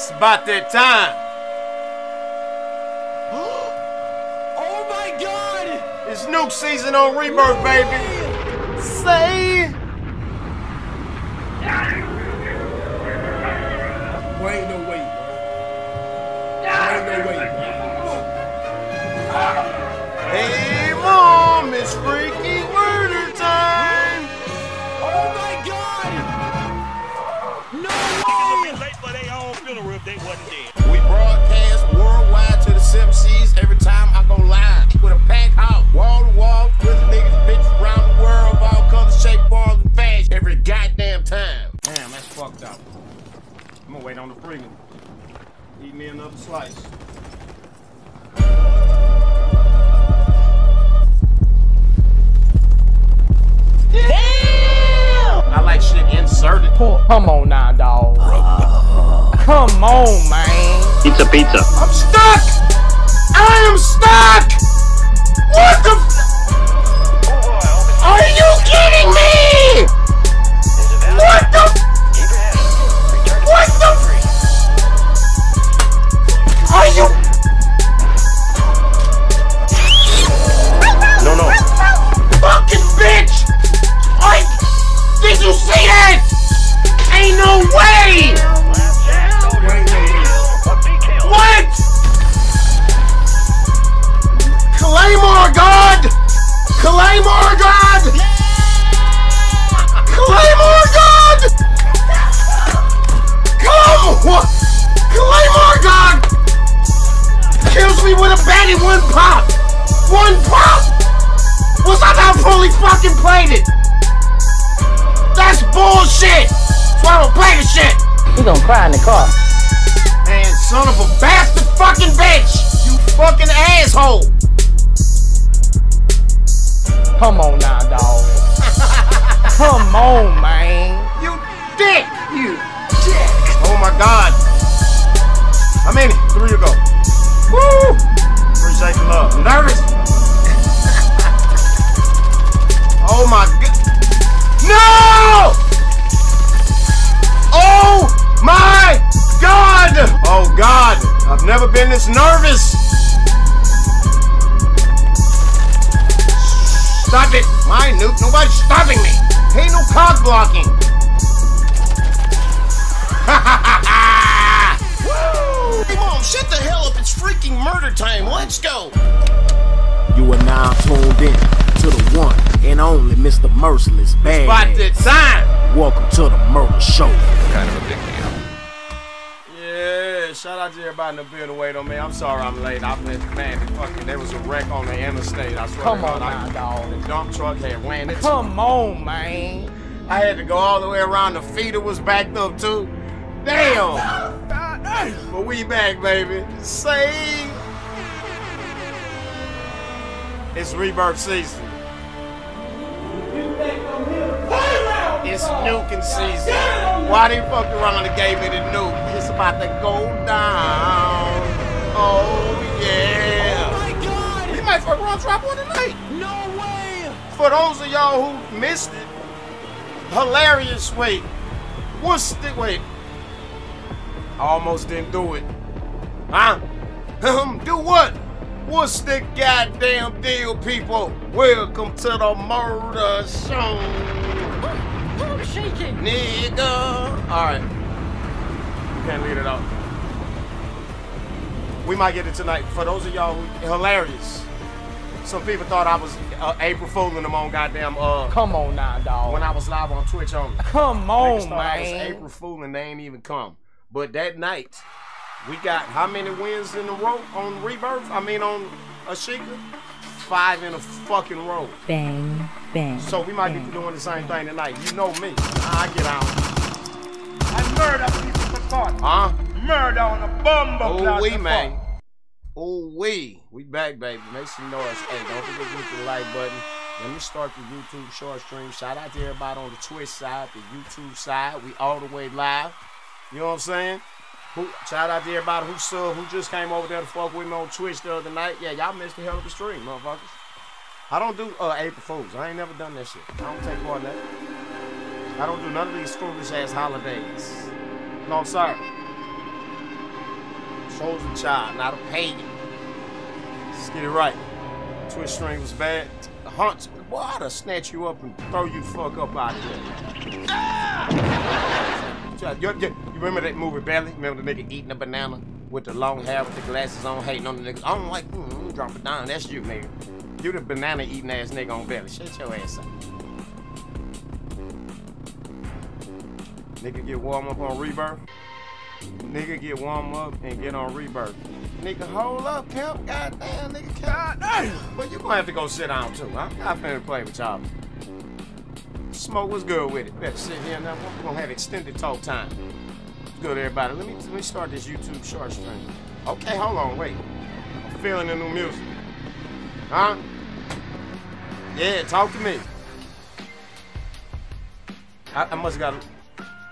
It's about that time. Oh my god! It's nuke season on Rebirth, baby. Say. Boy, ain't no way, bro. Ain't no way, Hey, mom, it's freaky if they wasn't dead. We broadcast worldwide to the seven seas every time I go live. With a pack out, wall to wall, with niggas, bitches around the world of all colors, shape, forms, and fashion every goddamn time. Damn, that's fucked up. I'm gonna wait on the freeman. Eat me another slice. Damn! I like shit inserted. Come on now, dog. Come on, man. Pizza, pizza. I'm stuck! I am stuck! What the f- Are you kidding me? Fucking played it? That's bullshit! That's why I don't play the shit! You gonna cry in the car. Man, son of a bastard fucking bitch! You fucking asshole! Come on now, dog. Come on, man. You dick! You dick! Oh my god! How many? Three to go. Woo! Appreciate the love. I'm nervous. Oh my god. No! Oh my god! Oh god! I've never been this nervous! Stop it! My nuke, nobody's stopping me! Ain't no cock blocking! Shut the hell up, it's freaking murder time, let's go! You are now tuned in to the one and only Mr. Merciless Bad. Spot the time! Welcome to the Murder Show. Kind of a big deal. Yeah, shout out to everybody in the building. Wait on me. I'm sorry I'm late. I've been, man, fucking, there was a wreck on the interstate. I swear Come to on God. now, I, dog. the dump truck had ran into Come on, man. I had to go all the way around. The feeder was backed up too. Damn! But we back, baby. Say it's rebirth season. It's nuking season. Why they fucked around and gave me the nuke? It's about to go down. Oh yeah. Oh my god! We might fuck around drop one tonight. No way! For those of y'all who missed it, hilarious. Wait, what's the wait? I almost didn't do it. Huh? Um, do what? What's the goddamn deal, people? Welcome to the murder show, I'm shaking. nigga. All right, can't leave it out. We might get it tonight. For those of y'all who hilarious. Some people thought I was uh, April fooling them on goddamn uh Come on now, dog. when I was live on Twitch only. Come on, thought I was man. April fooling. they ain't even come. But that night, we got how many wins in a row on Rebirth? I mean on Ashika? Five in a fucking row. Bang, bang. So we might bang. be doing the same thing tonight. You know me. I get out. I murder people for fun. Huh? Murder on a bumble Oh we for man. fun. Oh we. We back, baby. Make some noise. Hey, don't forget to hit the like button. Let me start the YouTube short stream. Shout out to everybody on the Twitch side, the YouTube side. We all the way live. You know what I'm saying? Who, shout out to everybody who sub, who just came over there to fuck with me on Twitch the other night. Yeah, y'all missed the hell of a stream, motherfuckers. I don't do uh, April Fools. I ain't never done that shit. I don't take part in that. I don't do none of these foolish ass holidays. No, sir. chosen child, not a pagan. Let's get it right. Twitch stream was bad. Hunts, boy, I'd snatch you up and throw you fuck up out of here. You, you- you remember that movie Belly? Remember the nigga eating a banana with the long hair with the glasses on, hating on the niggas? I don't like, mm, mm, drop it down. That's you, nigga. You the banana eating ass nigga on Belly. Shut your ass up. Nigga get warm up on rebirth. Nigga get warm up and get on rebirth. Nigga, hold up, pimp. Goddamn, nigga, goddamn. But you gonna have to go sit down too. I'm not finna play with y'all. Smoke was good with it. Better sit here now. We're gonna have extended talk time. Good, everybody. Let me let me start this YouTube short stream. Okay, hold on, wait. I'm feeling the new music. Huh? Yeah, talk to me. I, I must got.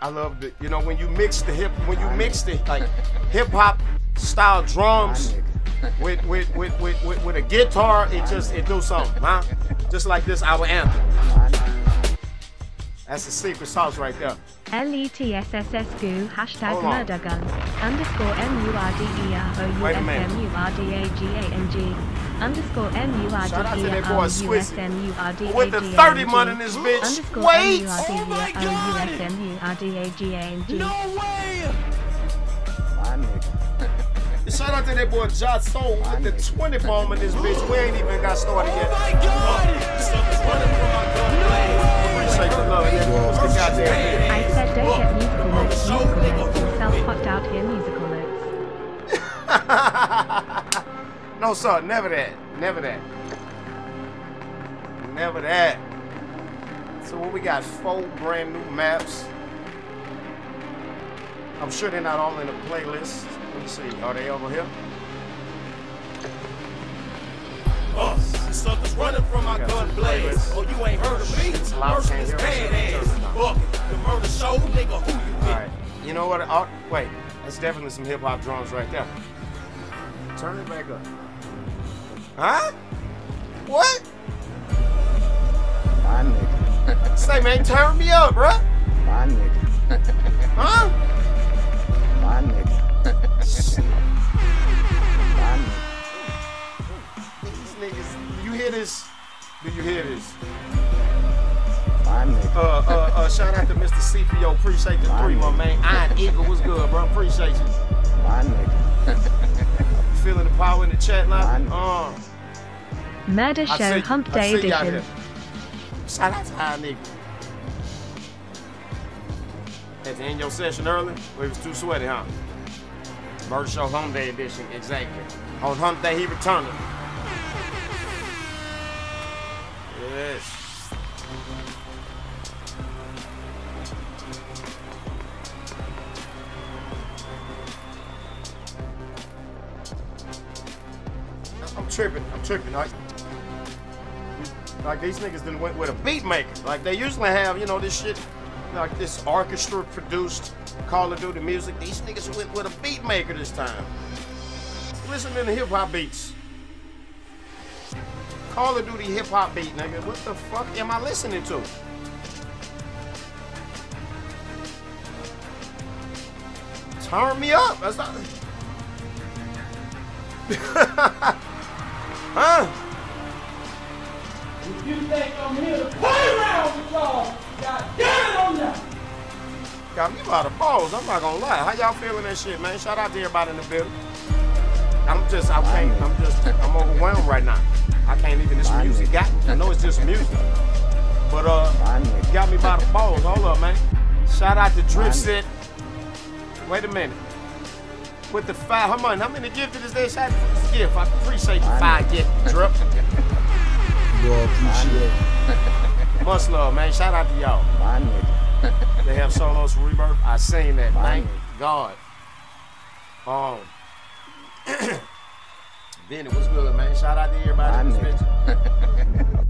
I love the. You know when you mix the hip, when you mix the like hip hop style drums with with, with with with with a guitar, it just it do something, huh? Just like this our anthem. That's the secret sauce right there. LETSSSGU hashtag Hold on. murderguns underscore Wait. M-U-R-D-E-R-O-U-S-M-U-R-D-A-G-A-N-G underscore Shout out to that boy Swizzy. M-U-R-D-U-S-M-U-R-D-A-G-A-N-G With the 30 money in this bitch. Oh underscore Wait! M-U-R-D-U-S-M-U-R-D-A-G-A-N-G Shout out to that boy Jot Soul with the 20 bomb in this bitch. We ain't even got started yet. Appreciate the love. Yeah, what's the goddamn I said don't get musical notes, musical notes, self-fucked out here musical notes. No, sir, never that. Never that. Never that. So what we got? Four brand new maps. I'm sure they're not all in the playlist. Let me see. Are they over here? Suckers running from my gun some Oh, you ain't heard of me? It's loud, can't Merciless badass. Bucket, the murder show, nigga, who you with? right. You know what? Oh, wait. That's definitely some hip hop drums right there. Turn it back up. Huh? What? My nigga. Say, man, turn me up, bruh. My nigga. Huh? My nigga. hear this? Do you hear this? My nigga. Uh, uh, uh, shout out to Mr. CPO. Appreciate the three, my man. Iron Eagle was good, bro. Appreciate you. My nigga. Feeling the power in the chat line. Man. Uh, Murder I Show Hump I Day Edition. Shout out to Iron Eagle. Had to end your session early? Well, it was too sweaty, huh? Murder Show Home Day Edition, exactly. On Hump Day, he returned it. I'm tripping. I'm tripping. Like, like these niggas done went with a beat maker. Like they usually have, you know, this shit, like this orchestra produced Call of Duty music. These niggas went with a beat maker this time. Listen to the hip hop beats. Call of Duty hip hop beat, nigga. What the fuck am I listening to? Turn me up. That's not. huh? If you think I'm here to play around with y'all, God damn it, I'm not. Got me by the balls. I'm not gonna lie. How y'all feeling that shit, man? Shout out to everybody in the building. I'm just, I can't, I'm just, I'm overwhelmed right now. I can't even, this music got me. I know it's just music. But, uh, got me by the balls. Hold up, man. Shout out to Drip Set. Wait a minute. With the five, how much, how many gifted is this? Shout out this gift. I appreciate the five gift, Drip. Boy, appreciate Much love, man. Shout out to y'all. They have solos for rebirth. I seen that. Thank God. Um, Benny, what's good, man? Shout out to everybody in this bitch.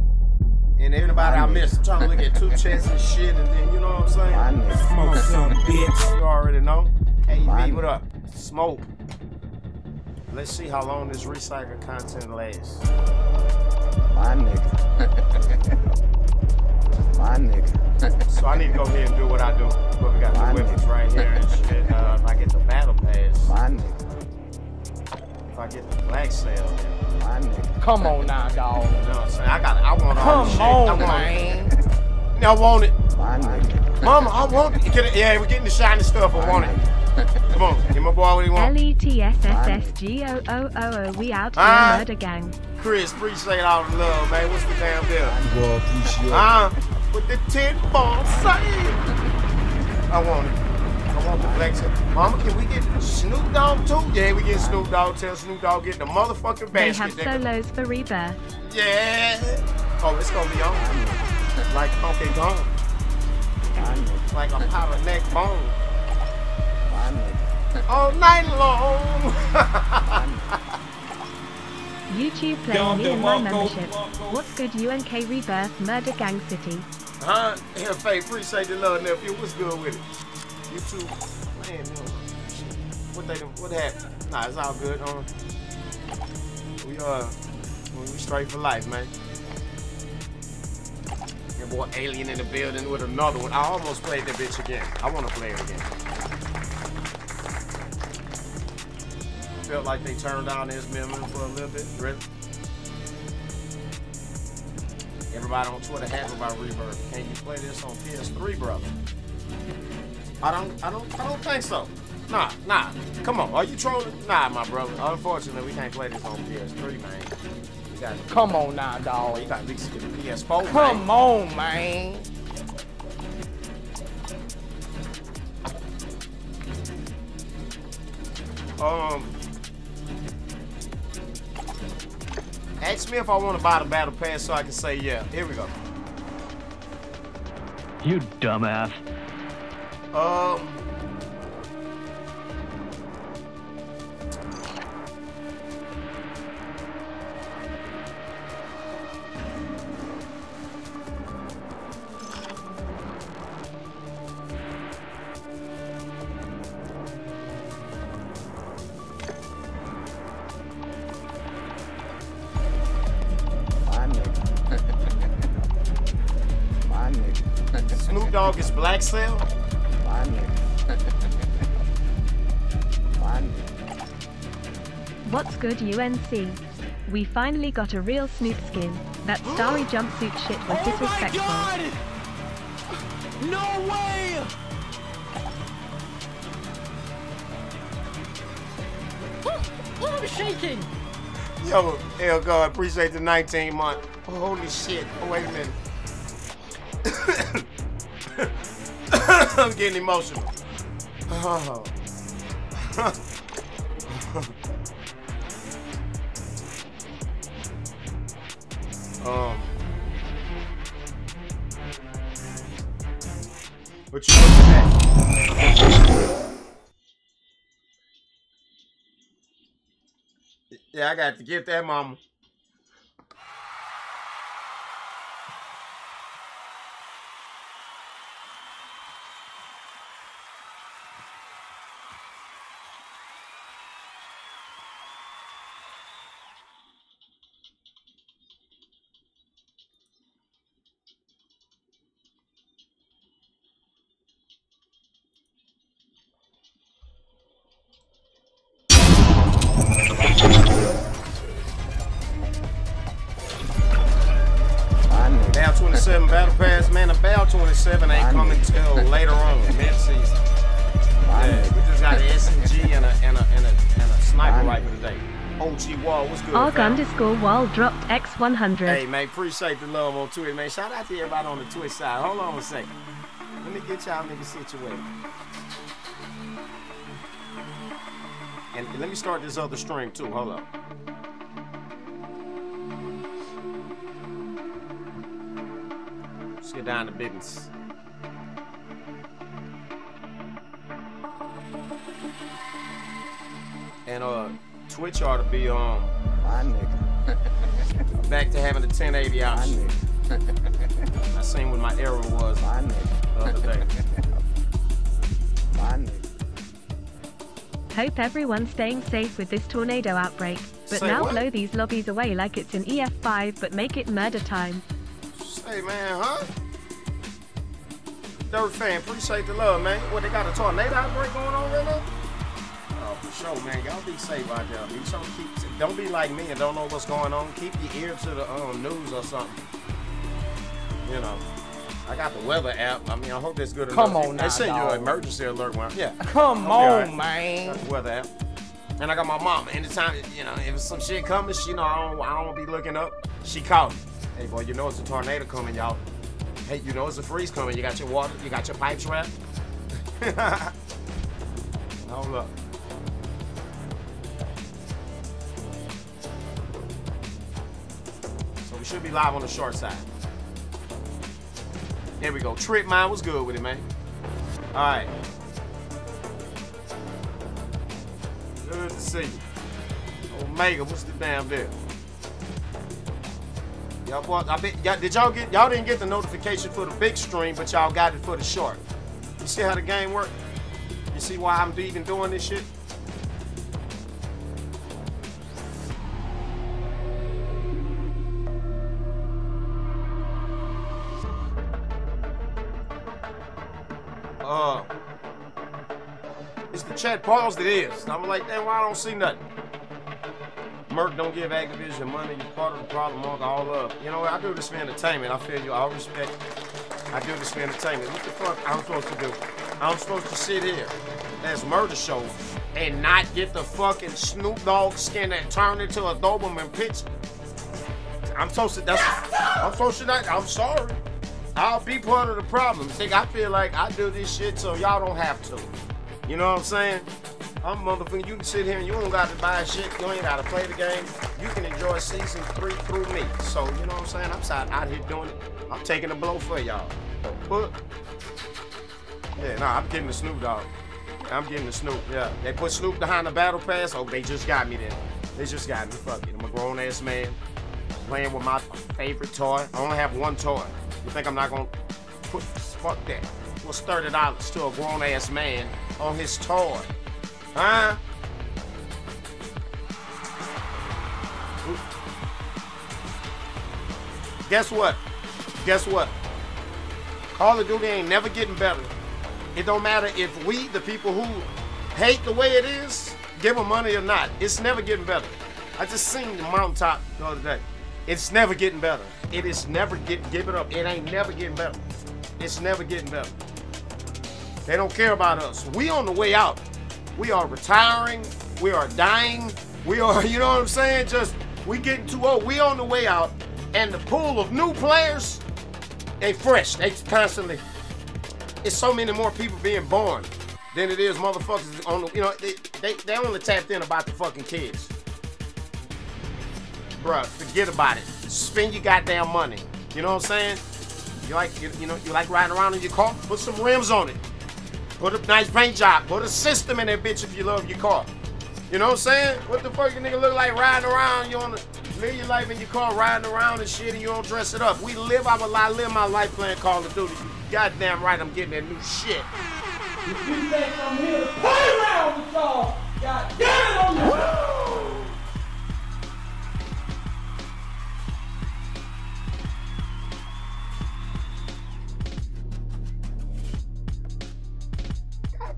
And everybody I Fine. missed. I'm trying to look at two chests and shit, and then you know what I'm saying? My nigga. Smoke some bitch. You already know. Hey, Fine. what up? Smoke. Let's see how long this recycled content lasts. My nigga. My nigga. So I need to go ahead and do what I do. But we got Fine. the weapons right here and shit. Uh, if I get the battle pass. My nigga. If I get the black cell, then My nigga. Come on now, dog. you know what I'm saying? I got I want all the Come shit. I on, man. It. I want it. My nigga. Mama, I want it. Get it. Yeah, we're getting the shiny stuff. I want it. Come on, give my boy what he L want. E T S S S G O O O O. We out here, Ah. murder gang. Chris, appreciate all the love, man. What's the damn deal? Boy, appreciate Uh, with the 10 ball save. I want it. I want the black cell. Mama, can we get Snoop Dogg too? Yeah, we get Snoop Dogg. Tell Snoop Dogg get the motherfucking They basket. have nigga. solos for rebirth. Yeah. Oh, it's gonna be on. Like Funky Gone. Like a powder neck bone. All night long. YouTube playing me and my membership. What's good UNK Rebirth Murder Gang City? huh? Yeah, Faye, appreciate the love, nephew. What's good with it? You too. Man, what they what happened? Nah, it's all good. Um, we uh, we straight for life, man. Your boy Alien in the building with another one. I almost played that bitch again. I want to play it again. Felt like they turned down this memory for a little bit. Really? Everybody on Twitter happy about Rebirth. Can you play this on PS3, brother? I don't, I don't, I don't think so. Nah, nah. Come on, are you trolling? Nah, my brother. Unfortunately, we can't play this on PS3, man. You got, Come on now, dog. you got at least get a PS4. man. Come on, man. Um, ask me if I want to buy the battle pass so I can say yeah. Here we go. You dumbass. Um. Good UNC? We finally got a real Snoop skin. That starry jumpsuit shit was oh disrespectful. No way! What am I shaking? Yo, hell God, appreciate the 19 month. Oh, holy shit. Oh, wait a minute. I'm getting emotional. Oh. um. What you? Yeah, I got to get that mama. Underscore wall dropped X100. Hey man, appreciate the love on Twitch, man. Shout out to everybody on the Twitch side. Hold on a second. Let me get y'all niggas situated. And let me start this other stream too. Hold up. Let's get down to business. And uh Twitch ought to be um My nigga. Back to having the 1080 My out. I seen what my error was My the other day. My. Hope everyone's staying safe with this tornado outbreak. But Say now what? blow these lobbies away like it's an EF5 but make it murder time. Say man, huh? Dirt fan, appreciate the love, man. What they got a tornado outbreak going on right now? Sure, man. Y'all be safe out there. Be sure keep. Don't be like me and don't know what's going on. Keep your ear to the um, news or something. You know. I got the weather app. I mean, I hope that's good Come enough. on They now, send you an emergency alert when yeah. Come I'll be all on, right. man. Weather app. And I got my mama. Anytime, you know, if some shit coming, she know I don't, I don't be looking up. She called me. Hey, boy, you know it's a tornado coming, y'all. Hey, you know it's a freeze coming. You got your water, you got your pipes wrapped. Hold up. Should be live on the short side. There we go. Trick mine was good with it, man. All right. Good to see you. Omega, what's the damn deal? Y'all, boy, I bet, y'all, did y'all get? Y'all didn't get the notification for the big stream, but y'all got it for the short. You see how the game work? You see why I'm even doing this shit? Paused. It is. I'm like, damn, why I don't see nothing? Merc don't give Activision money. You're part of the problem. Mark all up. You know what? I do this for entertainment. I feel you. I respect. I do this for entertainment. What the fuck I'm supposed to do? I'm supposed to sit here as murder show and not get the fucking Snoop Dogg skin and turn into a Doberman pitch. I'm supposed to. That's. I'm supposed to not. I'm sorry. I'll be part of the problem. Think I feel like I do this shit so y'all don't have to. You know what I'm saying? I'm motherfucking. You can sit here and you don't got to buy shit. You ain't got to play the game. You can enjoy season three through me. So you know what I'm saying? I'm side out here doing it. I'm taking a blow for y'all. But yeah, nah, I'm getting the Snoop Dogg. I'm getting the Snoop. Yeah, they put Snoop behind the battle pass. Oh, they just got me then. They just got me. Fuck it. I'm a grown ass man playing with my favorite toy. I only have one toy. You think I'm not gonna put fuck that? Thirty dollars to a grown ass man on his toy? Huh? Guess what? Guess what? Call of Duty ain't never getting better. It don't matter if we, the people who hate the way it is, give them money or not. It's never getting better. I just seen the mountaintop the other day. It's never getting better. It is never get give it up. It ain't never getting better. It's never getting better. They don't care about us. We on the way out. We are retiring. We are dying. We are, you know what I'm saying? Just we getting too old. We on the way out. And the pool of new players, they fresh. They constantly. It's so many more people being born than it is motherfuckers on the. You know, they they, they only tapped in about the fucking kids. Bruh, forget about it. Spend your goddamn money. You know what I'm saying? You like you, you know you like riding around in your car? Put some rims on it. Put a nice paint job. Put a system in that bitch if you love your car. You know what I'm saying? What the fuck you nigga look like riding around? You on the live your life in your car riding around and shit and you don't dress it up. We live our life, live my life playing Call of Duty. You goddamn right I'm getting that new shit. If you think I'm here to play around with y'all, God damn it on!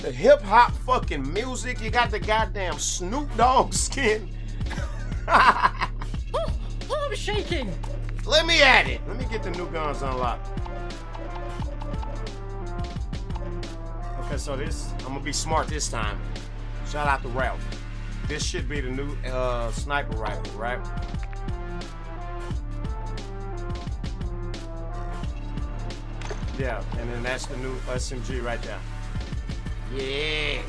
The hip hop fucking music. You got the goddamn Snoop Dogg skin. oh, I'm shaking. Let me at it. Let me get the new guns unlocked. Okay, so this, I'm gonna be smart this time. Shout out to Ralph. This should be the new uh, sniper rifle, right? Yeah, and then that's the new SMG right there. Yeah.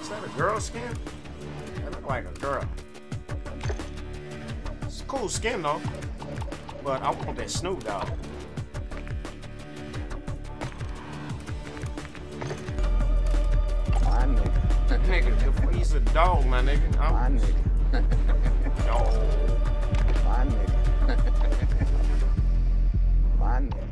Is that a girl skin? That look like a girl. It's a cool skin though. But I want that Snoop Dogg. My nigga. Nigga, he's a dog, my nigga. My I'm nigga. dog. My nigga. My nigga.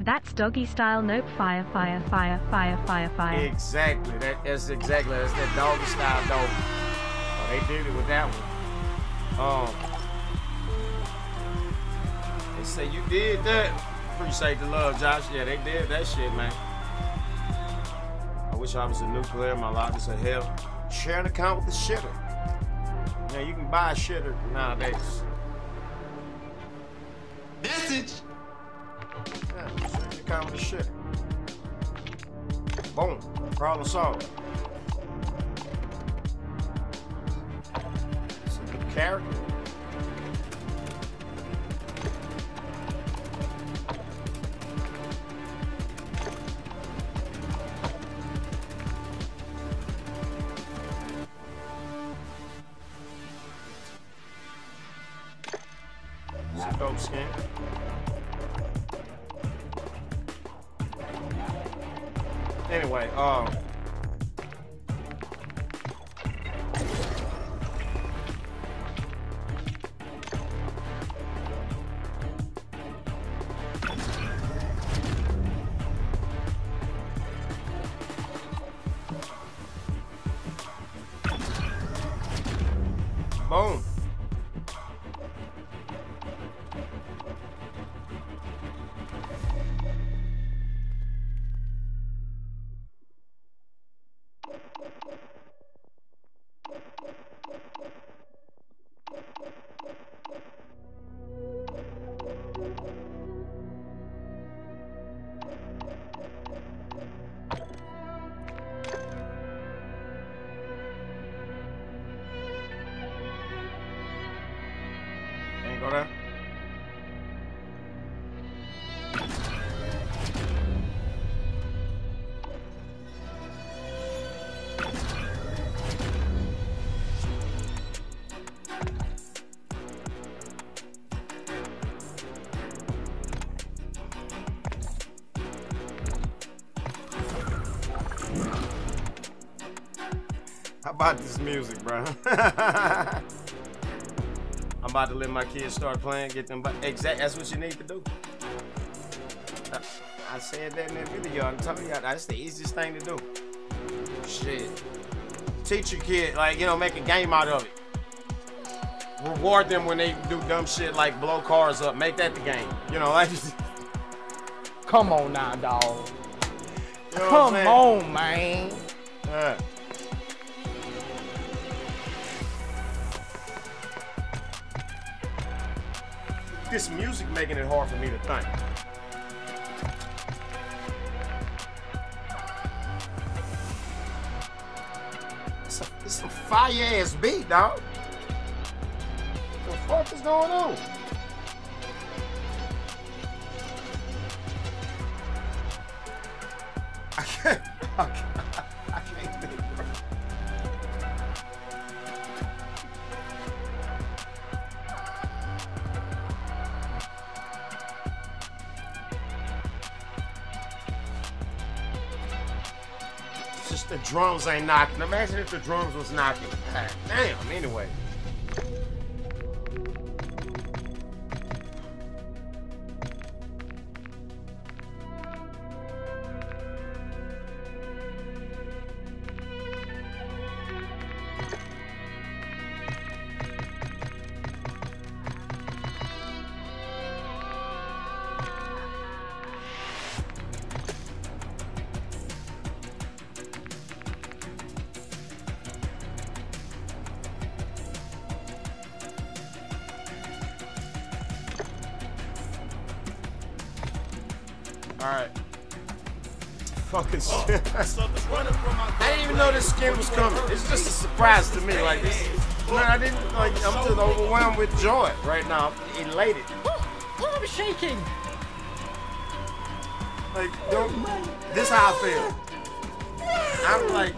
That's doggy style. Nope. Fire, fire, fire, fire, fire, fire. Exactly. That, that's exactly that's that doggy style dog. Oh, they did it with that one. Um, they say you did that. Appreciate the love, Josh. Yeah, they did that shit, man. I wish I was a nuclear. My life is a hell. Share an account with the shitter. Now you can buy a shitter nowadays. Message. Yeah, share an account with the shitter. Boom. Problem solved. It's a good character. About this music, bro? I'm about to let my kids start playing, get them. But exact, that's what you need to do. I, I said that in that video. I'm telling you, that's the easiest thing to do. Shit. Teach your kid, like you know, make a game out of it. Reward them when they do dumb shit like blow cars up. Make that the game. You know, like. Come on now, dog. You know Come on, man. Yeah. This music making it hard for me to think. It's a, it's a fire ass beat, dog. What the fuck is going on? I can't. I can't, I can't think, the drums ain't knocking. Imagine if the drums was knocking. Damn, anyway. Surprise to me. Like this man, I didn't like I'm just overwhelmed with joy right now. I'm elated. Oh, I'm shaking. Like, don't this how I feel. I'm like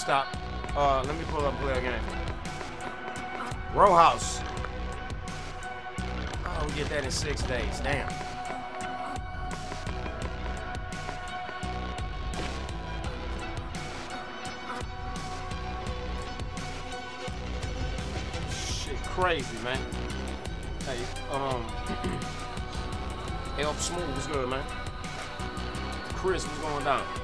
stop. Uh, let me pull up play again. Row house. Oh gonna get that in six days. Damn. Shit, crazy, man. Hey, um, help smooth. What's good, man? Chris, what's going down?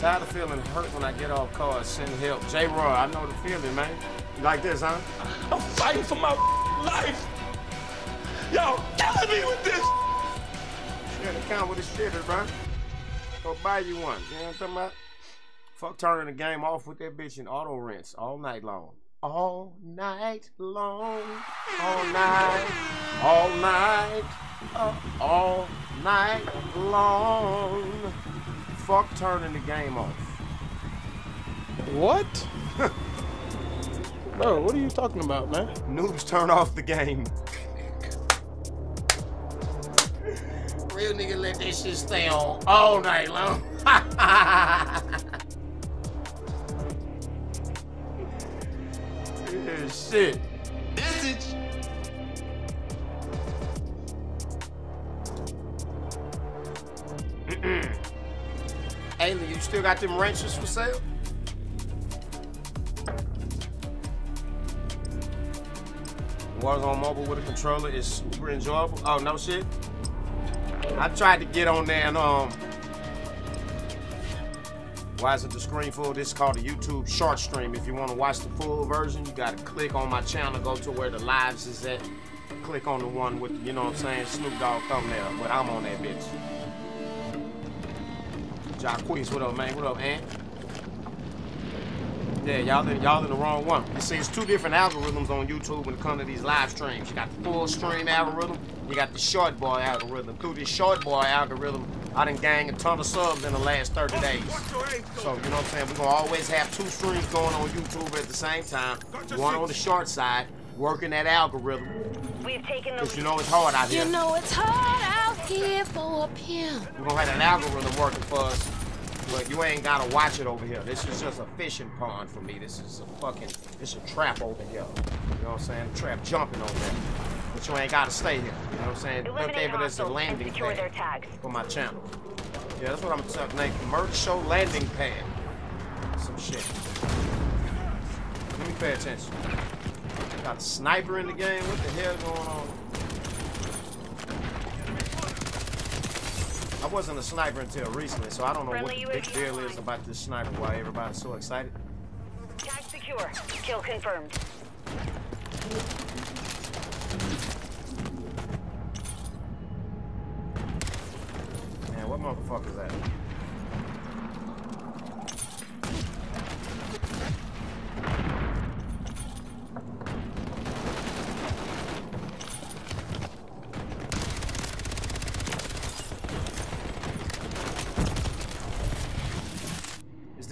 Tired of feeling hurt when I get off cars. Send help. J. Roy, I know the feeling, man. You like this, huh? I'm fighting for my life. Y'all killing me with this. Yeah, the count with the shitters, bro. Go buy you one. You know what I'm talking about? Fuck turning the game off with that bitch in auto rinse all night long. All night long. All night. All night. Uh, all night long. Fuck turning the game off. What? Bro, what are you talking about, man? Noobs turn off the game. Real nigga let that shit stay on all night long. yeah, shit. Message. Ayla, you still got them wrenches for sale? Warzone Mobile with a controller is super enjoyable. Oh, no shit? I tried to get on there and, um, why is it the screen full? This is called a YouTube short stream. If you want to watch the full version, you got to click on my channel, go to where the lives is at. Click on the one with, you know what I'm saying, Snoop Dogg thumbnail. But I'm on that bitch. Jacquees, what up, man? What up, Ant? Yeah, y'all in, y'all in the wrong one. You see, it's two different algorithms on YouTube when it comes to these live streams. You got the full stream algorithm, you got the short boy algorithm. Through this short boy algorithm, I done gang a ton of subs in the last 30 days. So, you know what I'm saying? We're gonna always have two streams going on YouTube at the same time. One on the short side, working that algorithm. We've taken Cause the you know it's hard out here. You know it's hard out here for a pimp. We're gonna have an algorithm working for us, but you ain't gotta watch it over here. This is just a fishing pond for me. This is a fucking, it's a trap over here. You know what I'm saying? trap jumping over there. But you ain't gotta stay here. You know what I'm saying? Look eliminate at it as a landing secure their pad tags. for my channel. Yeah, that's what I'm talking Nate. Merch show landing pad. Some shit. Let me pay attention. Got a sniper in the game. What the hell going on? I wasn't a sniper until recently, so I don't know what the big deal is about this sniper. Why everybody's so excited? Tag secure. Kill confirmed. Man, what motherfucker is that?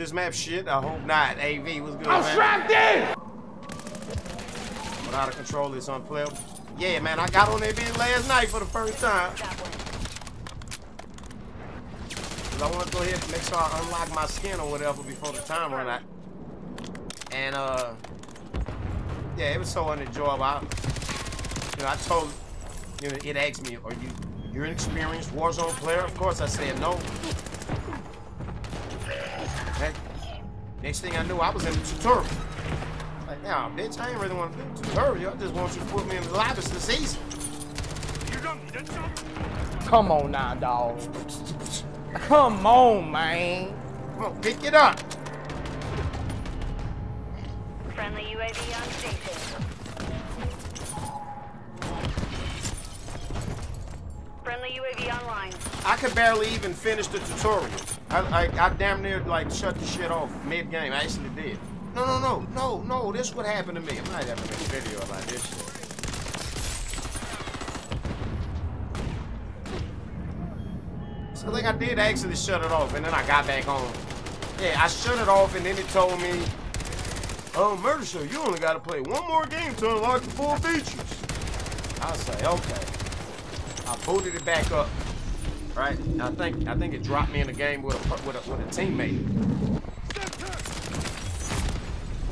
This map shit? I hope not. AV, what's good, I'm man? strapped in! But how to control this unplayable? Yeah, man, I got on that bitch last night for the first time. Cause I want to go ahead and make sure I unlock my skin or whatever before the time run out. And uh, yeah, it was so unenjoyable. I, you know, I told, you know, it asked me, "Are you you're an experienced Warzone player?" Of course, I said no. Next thing I knew, I was in the tutorial. Like, nah, bitch, I ain't really want to do the tutorial. I just want you to put me in the lobby this easy. Come on now, dog. Come on, man. Come on, pick it up. Friendly UAV on station. Friendly UAV online. I could barely even finish the tutorial. I, I, I damn near like shut the shit off mid game. I actually did. No, no, no, no, no. This what happened to me. I might have to make a video about this shit. So I think I did actually shut it off, and then I got back on. Yeah, I shut it off, and then it told me, "Oh, Murder Show, you only got to play one more game to unlock the full features." I say, "Okay." I booted it back up. Right? I think I think it dropped me in the game with a with a, with a teammate.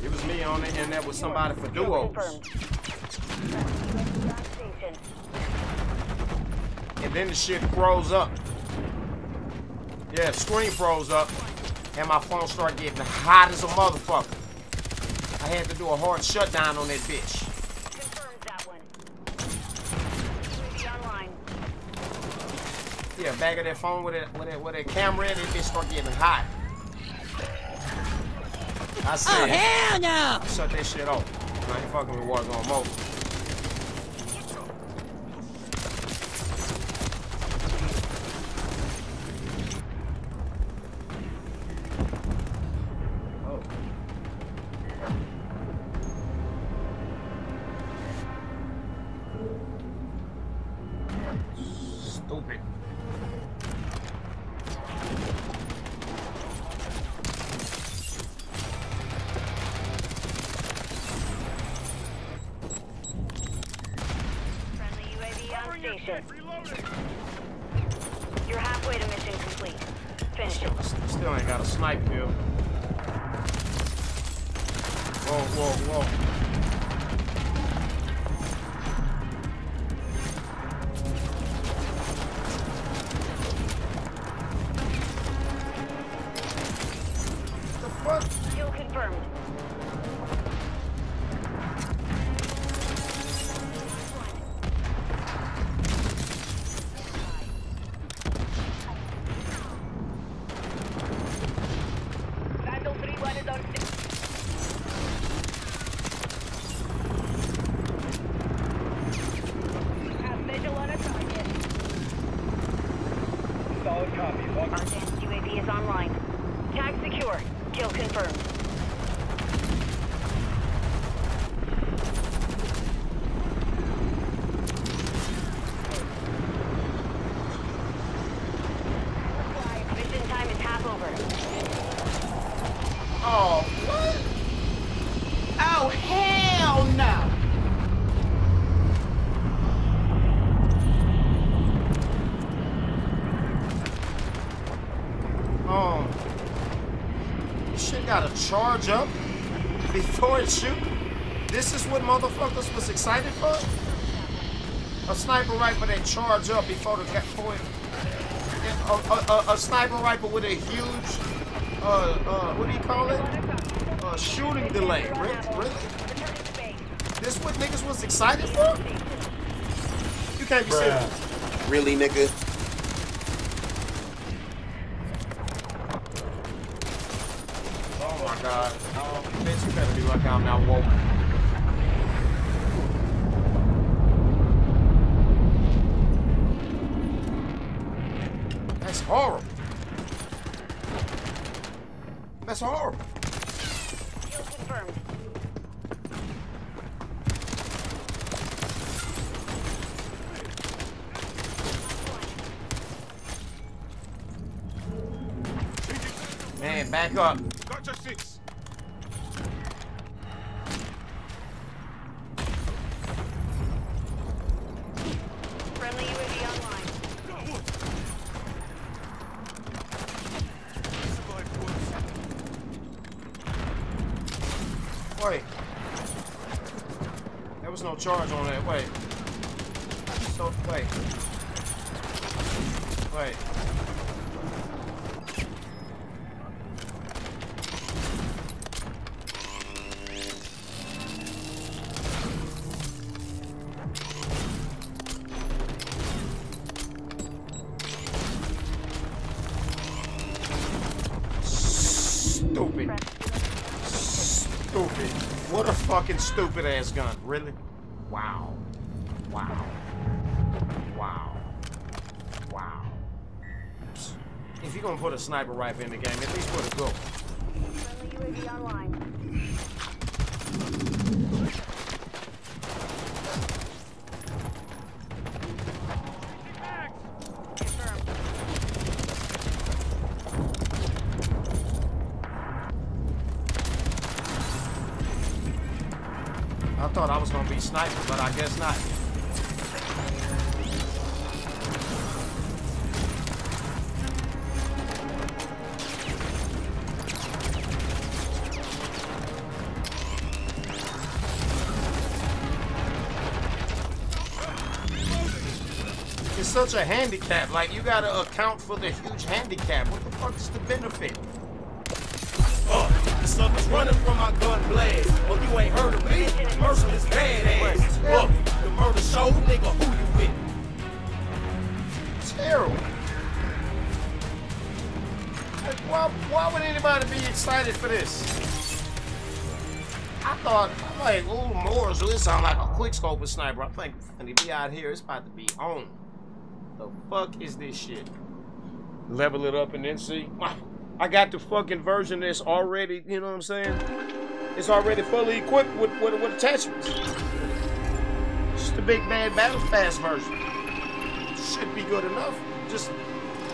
It was me on it, and that was somebody for duos. confirmed. Friendly UAV on station. station. and then the shit froze up. Yeah, screen froze up, and my phone started getting hot as a motherfucker. I had to do a hard shutdown on that bitch. Confirmed that one. UAV online. Yeah, back of that phone with it with that with that camera in, that bitch start getting hot. I oh, said, Oh, hell no! shut that shit off. I ain't fucking with Warzone Mobile. UAV on. You're halfway to mission complete. Finish it. Still ain't got a snipe kill. Whoa, whoa, whoa. Excited for? A sniper rifle that charge up before the before it, a, a, a, a sniper rifle with a huge, uh, uh, what do you call it? Uh, shooting delay. Really? really? This what niggas was excited for? You can't be serious. Really, nigga? Stupid ass gun. Really? Wow. Wow. Wow. Wow. If you're gonna put a sniper rifle in the game, at least put a go. Such a handicap? Like, you gotta account for the huge handicap. What the fuck is the benefit? Uh, the suckers running from my gun blast. Well, you ain't heard of me. Merciless badass. Look, the murder show, nigga, who you with? Terrible. Like, why, why would anybody be excited for this? I thought, I'm like, more, so it sound like a quick scope sniper. I think when he be out here, it's about to be on. Fuck is this shit? Level it up and then see. I got the fucking version that's already, you know what I'm saying? It's already fully equipped with, with, with attachments. It's the big bad battle pass version. Should be good enough. Just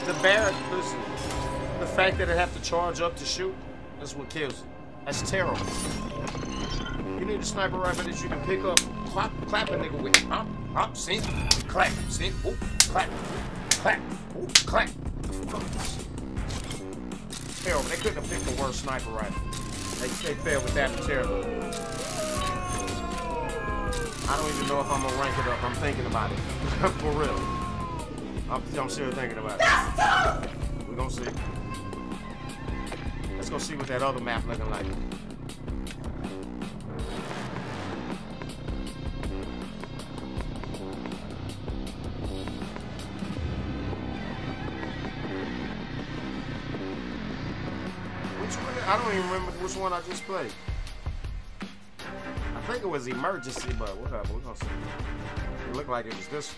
the listen, the fact that it have to charge up to shoot, that's what kills it. That's terrible. You need a sniper rifle that you can pick up, clap, clap a nigga with. Hop, hop, see? Clap, see? Whoop, clap, clap, whoop, clap. Terrible. They couldn't have picked the worst sniper rifle. They, they failed with that terrible. I don't even know if I'm gonna rank it up. I'm thinking about it. For real. I'm, I'm still thinking about it. We're gonna see. Let's go see what that other map looking like. I don't even remember which one I just played. I think it was emergency, but whatever. We're gonna see. It looked like it was this.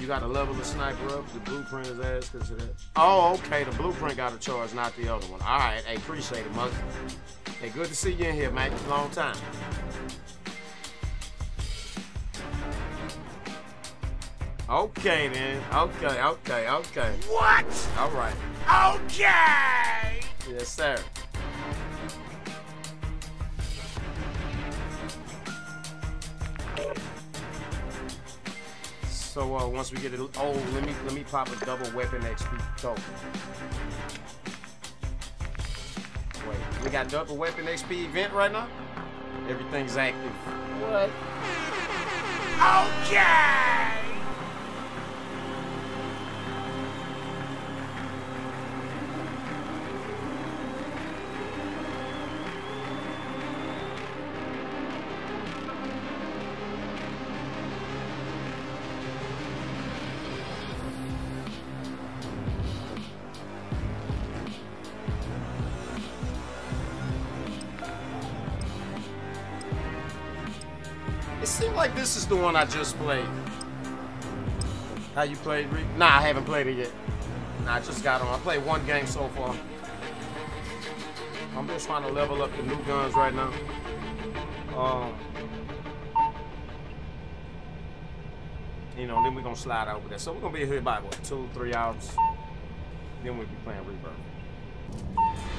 You got to level the sniper up. The blueprint is ass because of that. Oh, okay. The blueprint got a charge, not the other one. All right. Hey, appreciate it, mother. Hey, good to see you in here, man. Long time. Okay, then. Okay, okay, okay. What? All right. Okay. Yes, sir. So uh, once we get it, oh, let me let me pop a double weapon XP token. Wait, we got double weapon XP event right now. Everything's active. What? Okay. This is the one I just played. How you played, Reek? Nah, I haven't played it yet. Nah, I just got on. I played one game so far. I'm just trying to level up the new guns right now. Um, you know, then we're gonna slide over there. So we're gonna be here by what, two, three hours. Then we'll be playing Rebirth.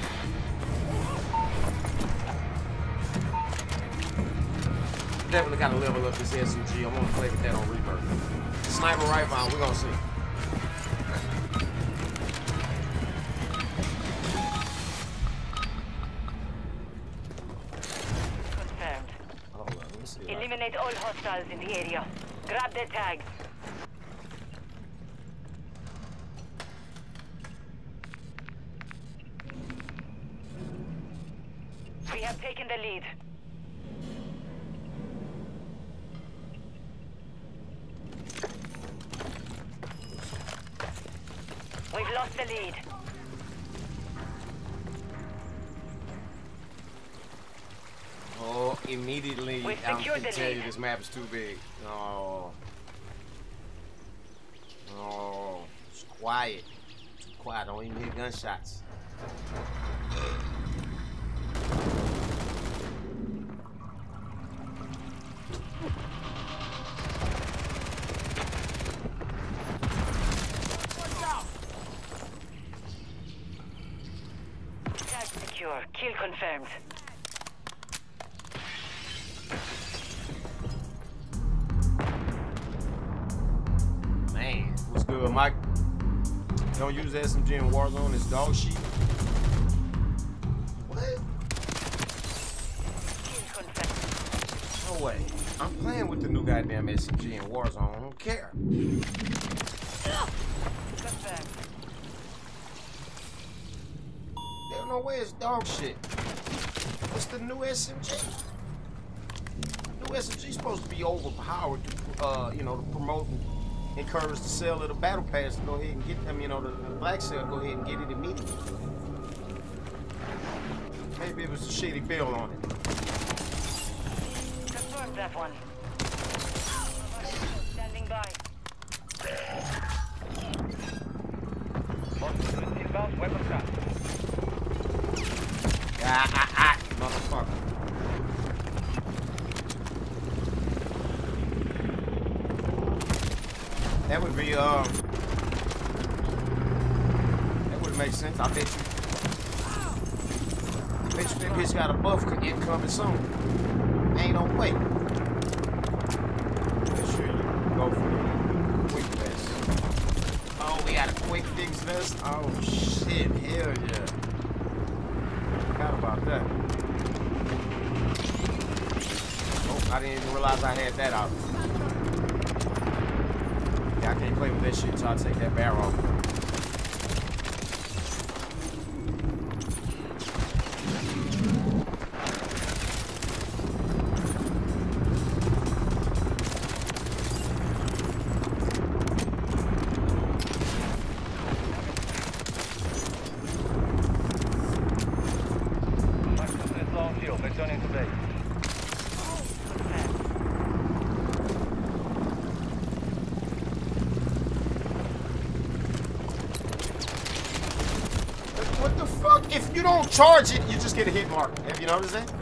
Definitely gotta level up this SMG. I'm gonna play with that on Rebirth. Sniper rifle, we're gonna see. Eliminate all hostiles in the area. Grab their tags. We have taken the lead. We've lost the lead. Oh, immediately I can tell you this map is too big. Oh. Oh. It's quiet. Too quiet. I don't even hear gunshots. Tag secure. Kill confirmed. Man, what's good, Mike? Don't use SMG in Warzone. It's dog shit. What? No way. I'm playing with the new goddamn SMG in Warzone. I don't care. There's no way it's dog shit. What's the new SMG? New SMG supposed to be overpowered to, uh, you know, to promote and encourage the sale of the battle pass to go ahead and get them, you know, the, the BlackCell, go ahead and get it immediately. Maybe it was a shitty bill on it. Confirm that one. Standing by. Inbound weapon That would be, um... That would make sense, I bet you. I bet you that bitch got a buff incoming soon. Ain't no way. Make sure you go for the quick vest. Oh, we got a quick fix vest? Oh, shit, hell yeah. Didn't realize I had that out. Yeah, I can't play with this shit until I take that barrel charge it, you just get a hit mark. Have you noticed that?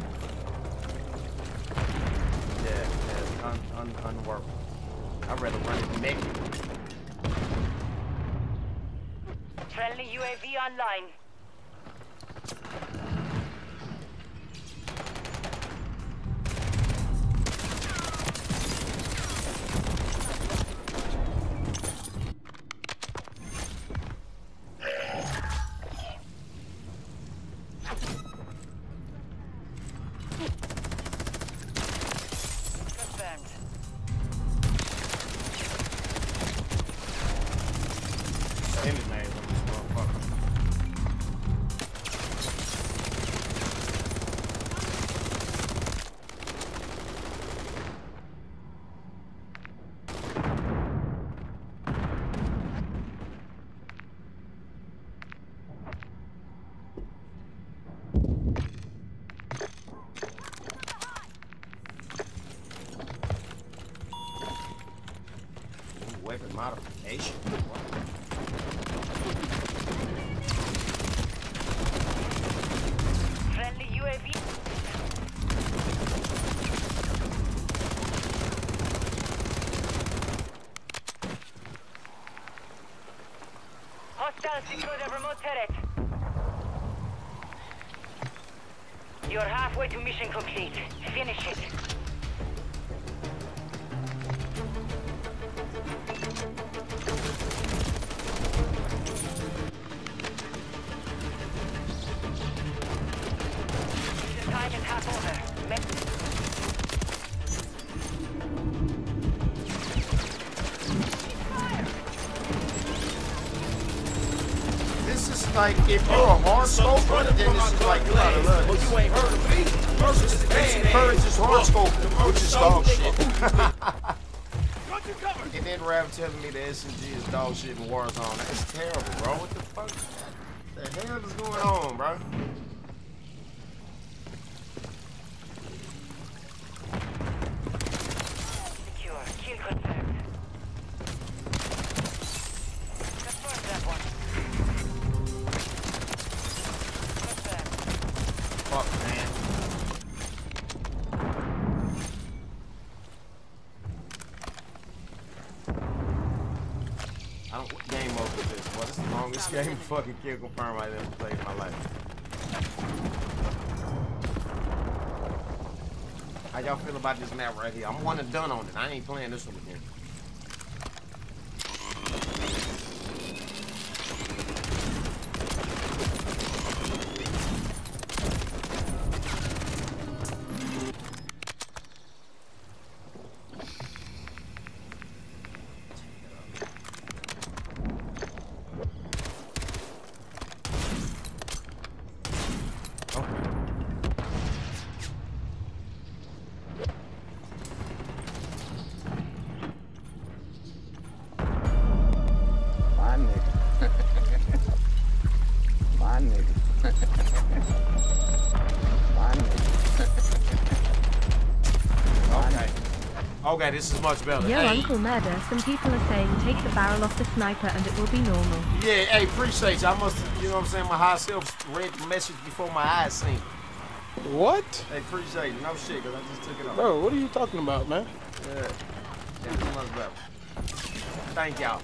SMG is dog shit in Warzone. Game fucking kill confirm ever played in my life? How y'all feel about this map right here? I'm one and done on it. I ain't playing this one Okay, this is much better. Yo, hey, Uncle Murder, some people are saying take the barrel off the sniper and it will be normal. Yeah, hey, appreciate you. I must, you know what I'm saying, my high self read the message before my eyes seen. What? Hey, appreciate you. No shit, because I just took it off. Bro, what are you talking about, man? Yeah. Yeah, this is much better. Thank y'all.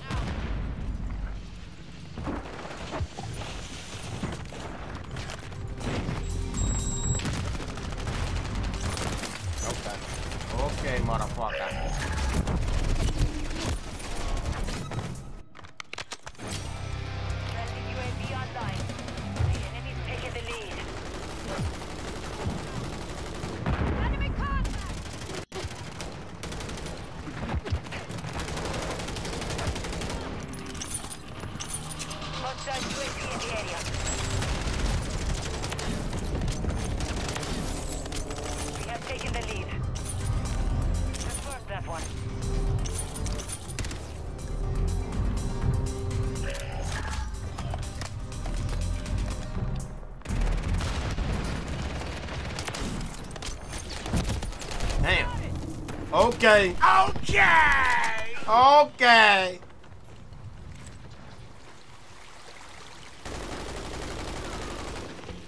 Okay. Okay. Okay.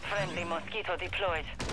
Friendly mosquito deployed.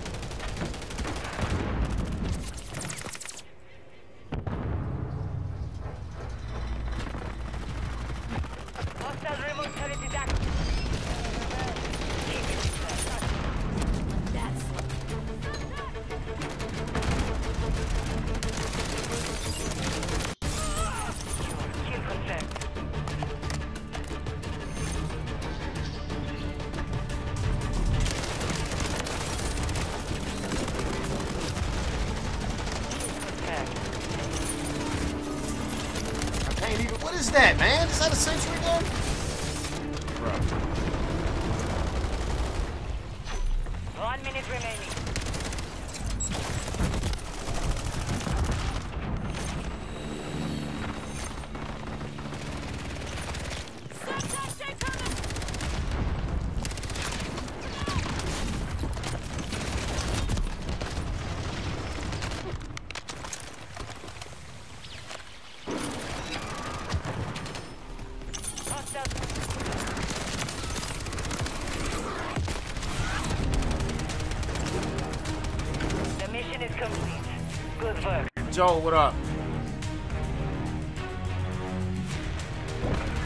Joe, what up?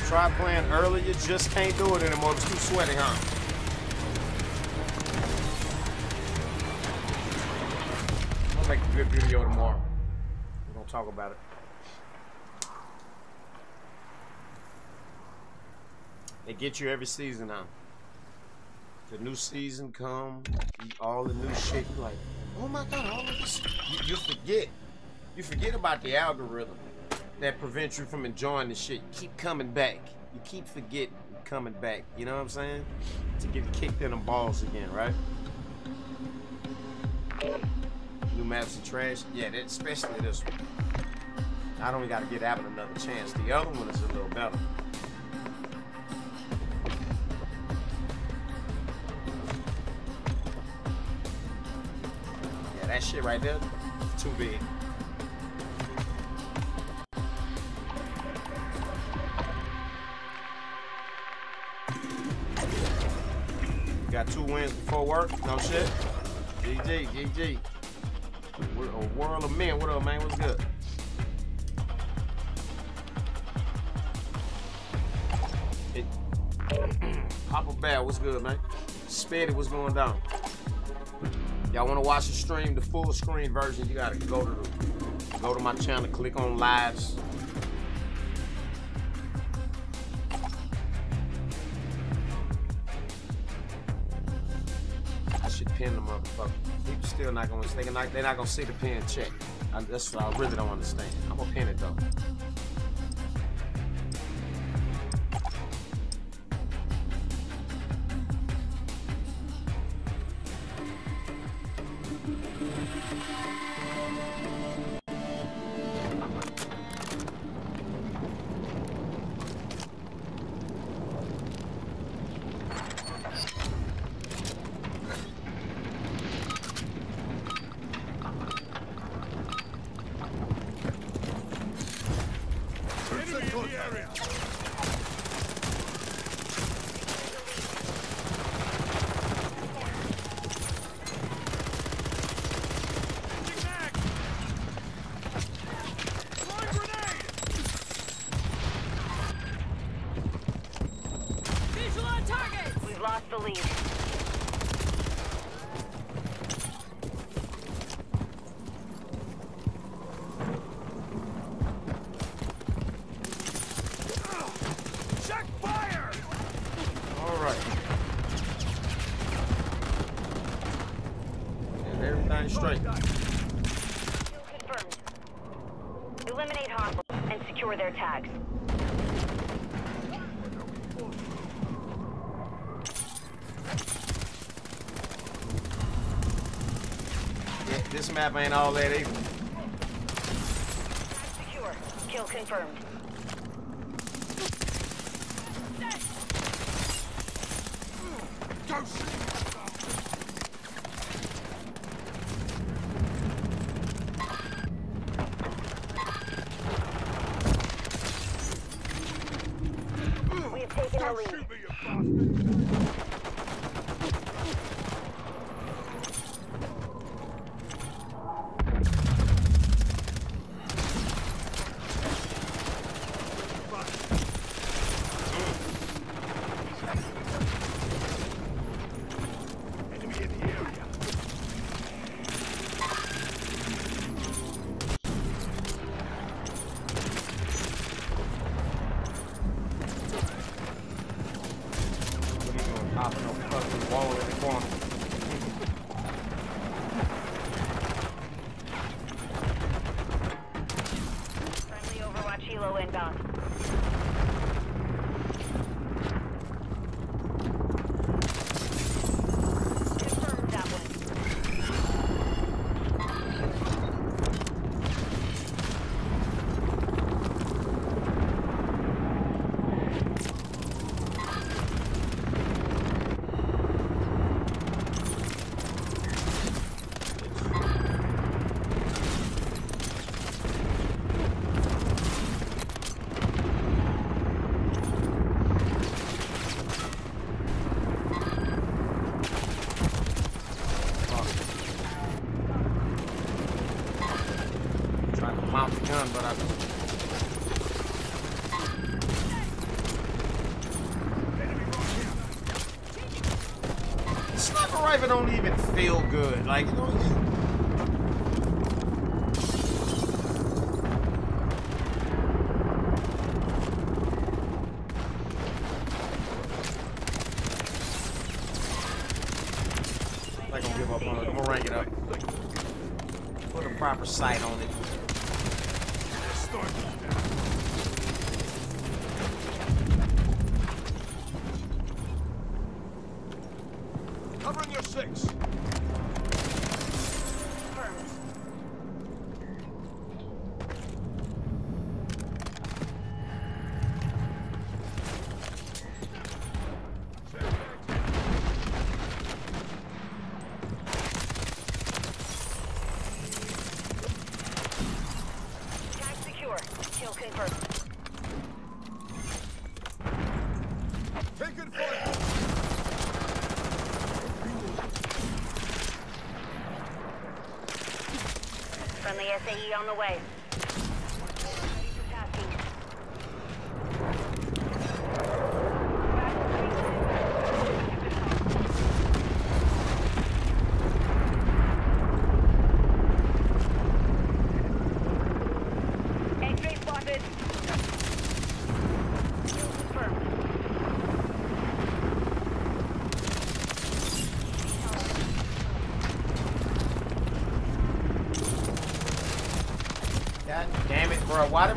Try playing earlier, You just can't do it anymore. It's too sweaty, huh? Gonna make a good video tomorrow. We're gonna talk about it. They get you every season now. The new season come, you- all the new shit. You like, oh my god, all of this. You, you forget. You forget about the algorithm that prevents you from enjoying the shit. You keep coming back. You keep forgetting and coming back. You know what I'm saying? To get kicked in the balls again, right? New maps are trash. Yeah, that, especially this one. I don't even got to get Abbott another chance. The other one is a little better. Yeah, that shit right there, too big. Wins before work. No shit. GG, GG. We're a world of men. What up, man? What's good? It, Papa Bear, what's good, man? Spetty, what's going down? Y'all want to watch the stream, the full screen version? You gotta go to the, go to my channel, click on lives. Not gonna, they not, they're not gonna see the pin check. I, that's what I really don't understand. I'm gonna pin it though. man, all that either. Say on the way.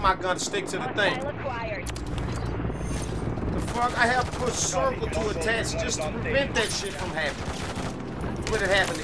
my gun stick to the thing. The fuck? I have to put circle to attach just to prevent that shit from happening. When it happened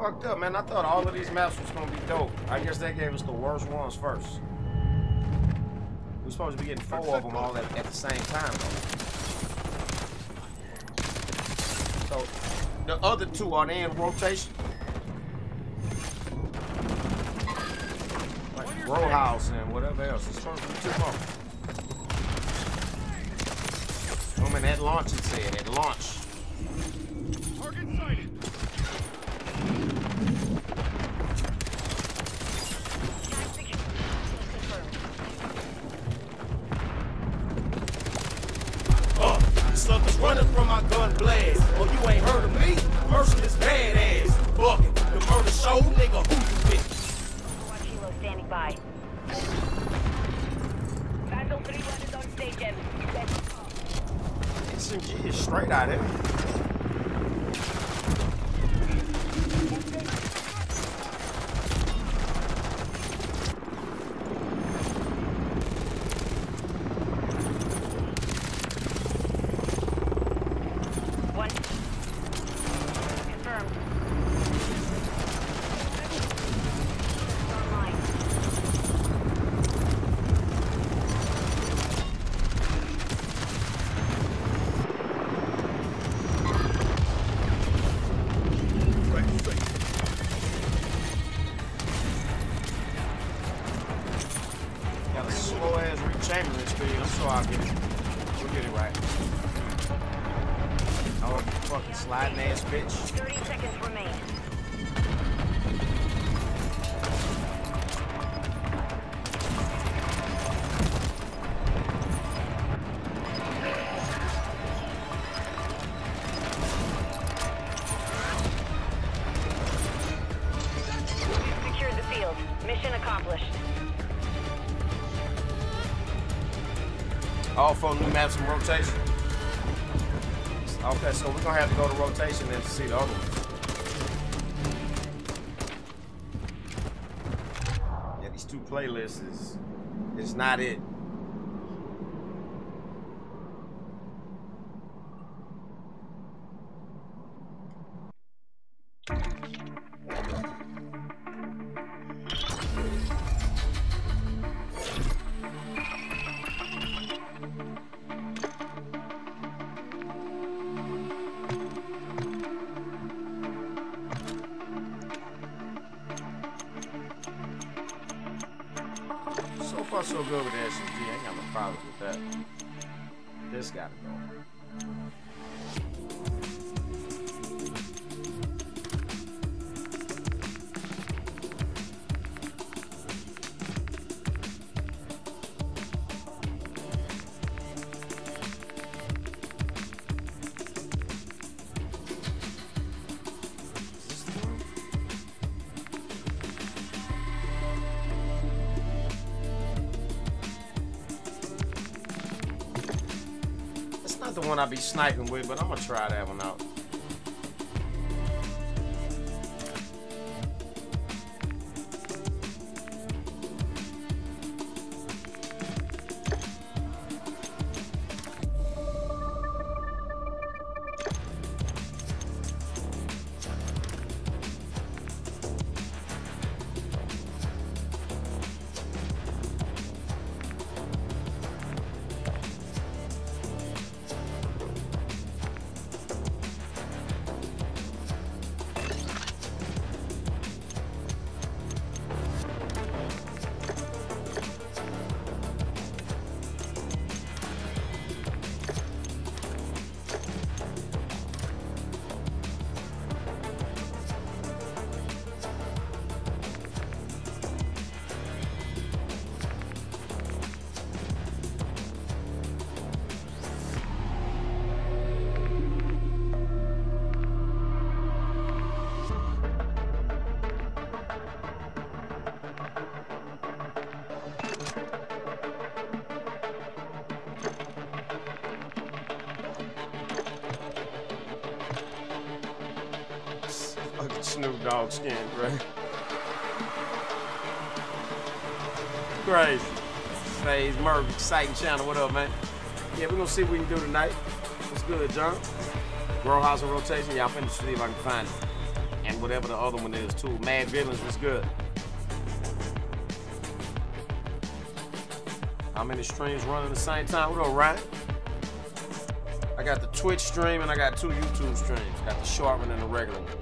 fucked up, man. I thought all of these maps was gonna be dope. I guess they gave us the worst ones first. We're supposed to be getting four of them all at, at the same time, though. So, the other two, are they in rotation? Four new maps in rotation. Okay, so we're gonna have to go to rotation to see the other ones. Yeah, these two playlists is is not it. Sniping with, but I'm gonna try that one Dogg skin, bro. Crazy. Phase Murphy, exciting channel. What up, man? Yeah, we're gonna see what we can do tonight. What's good, John? Grow House in rotation. Y'all finish see if I can find it. And whatever the other one is too. Mad Villains was good. How many streams running at the same time? What up, Ryan? I got the Twitch stream and I got two YouTube streams. Got the short one and the regular one.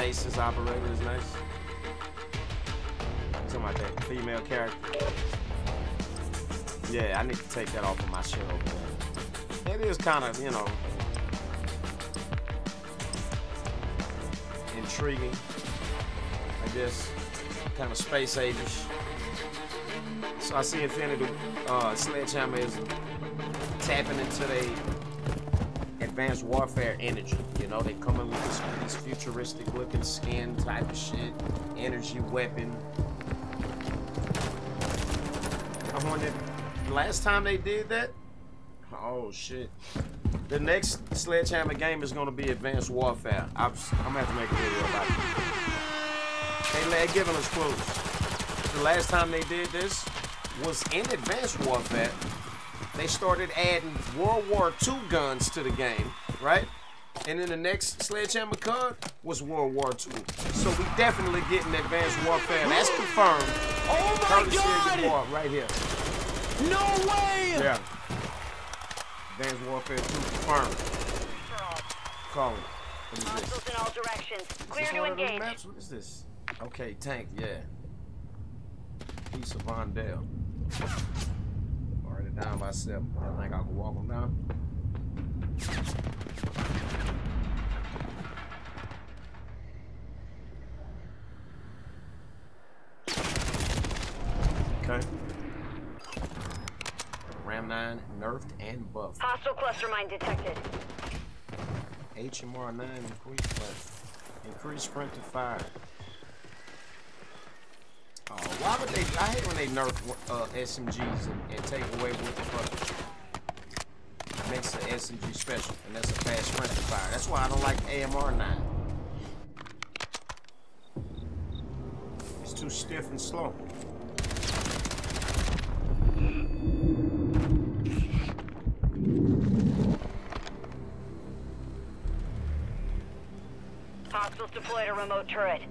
Stasis operator is nice. Talking about that female character. Yeah, I need to take that off of my there. It is kind of, you know, intriguing. I guess kind of space age-ish. So I see Infinity uh, Sledgehammer is tapping into the advanced warfare energy. Know, they coming with this, this futuristic looking skin type of shit, energy weapon. I wonder, last time they did that, oh shit. The next Sledgehammer game is gonna be Advanced Warfare. I'm, I'm gonna have to make a video about it. They lad giving us clues. The last time they did this was in Advanced Warfare. They started adding World War II guns to the game, right? And then the next Sledgehammer card was World War II. So we definitely getting Advanced Warfare. That's confirmed. Oh my Courtesy God! the war right here. No way! Yeah. Advanced Warfare 2 confirmed. Call it. What is this? Hostiles in all directions. Is Clear this to one of engage. maps? What is this? Okay, tank, yeah. Piece of Vondel. Write it down myself. I think I can walk them down. Okay. Ram 9 nerfed and buffed. Hostile cluster mine detected. HRM 9 increased sprint. Increase sprint to fire. Oh, why would they? I hate when they nerf uh, SMGs and, and take away what the fuck makes the SMG special, and that's a fast sprint to fire. That's why I don't like AMR 9. It's too stiff and slow. Hostiles deployed a remote turret.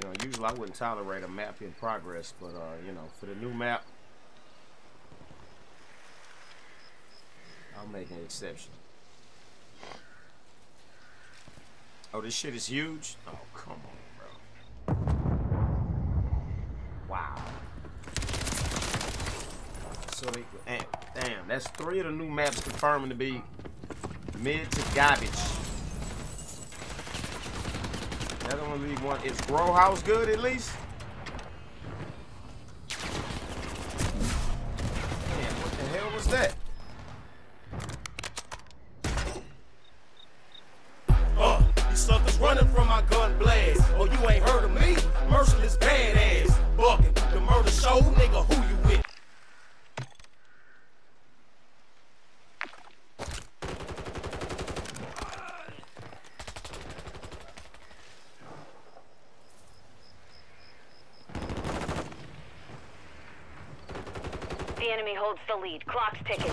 You know, usually I wouldn't tolerate a map in progress, but uh, you know, for the new map, I'll make an exception. Oh, this shit is huge? Oh, come on, bro. Wow. So they, damn, damn, that's three of the new maps confirming to be mid to garbage. That only leave one. Is Grow House good at least? Man, what the hell was that? Uh, these suckers running from my gun blast. Oh, you ain't heard of me? Merciless badass. Bucking the murder show, nigga, who you with? Holds the lead. Clock's ticking.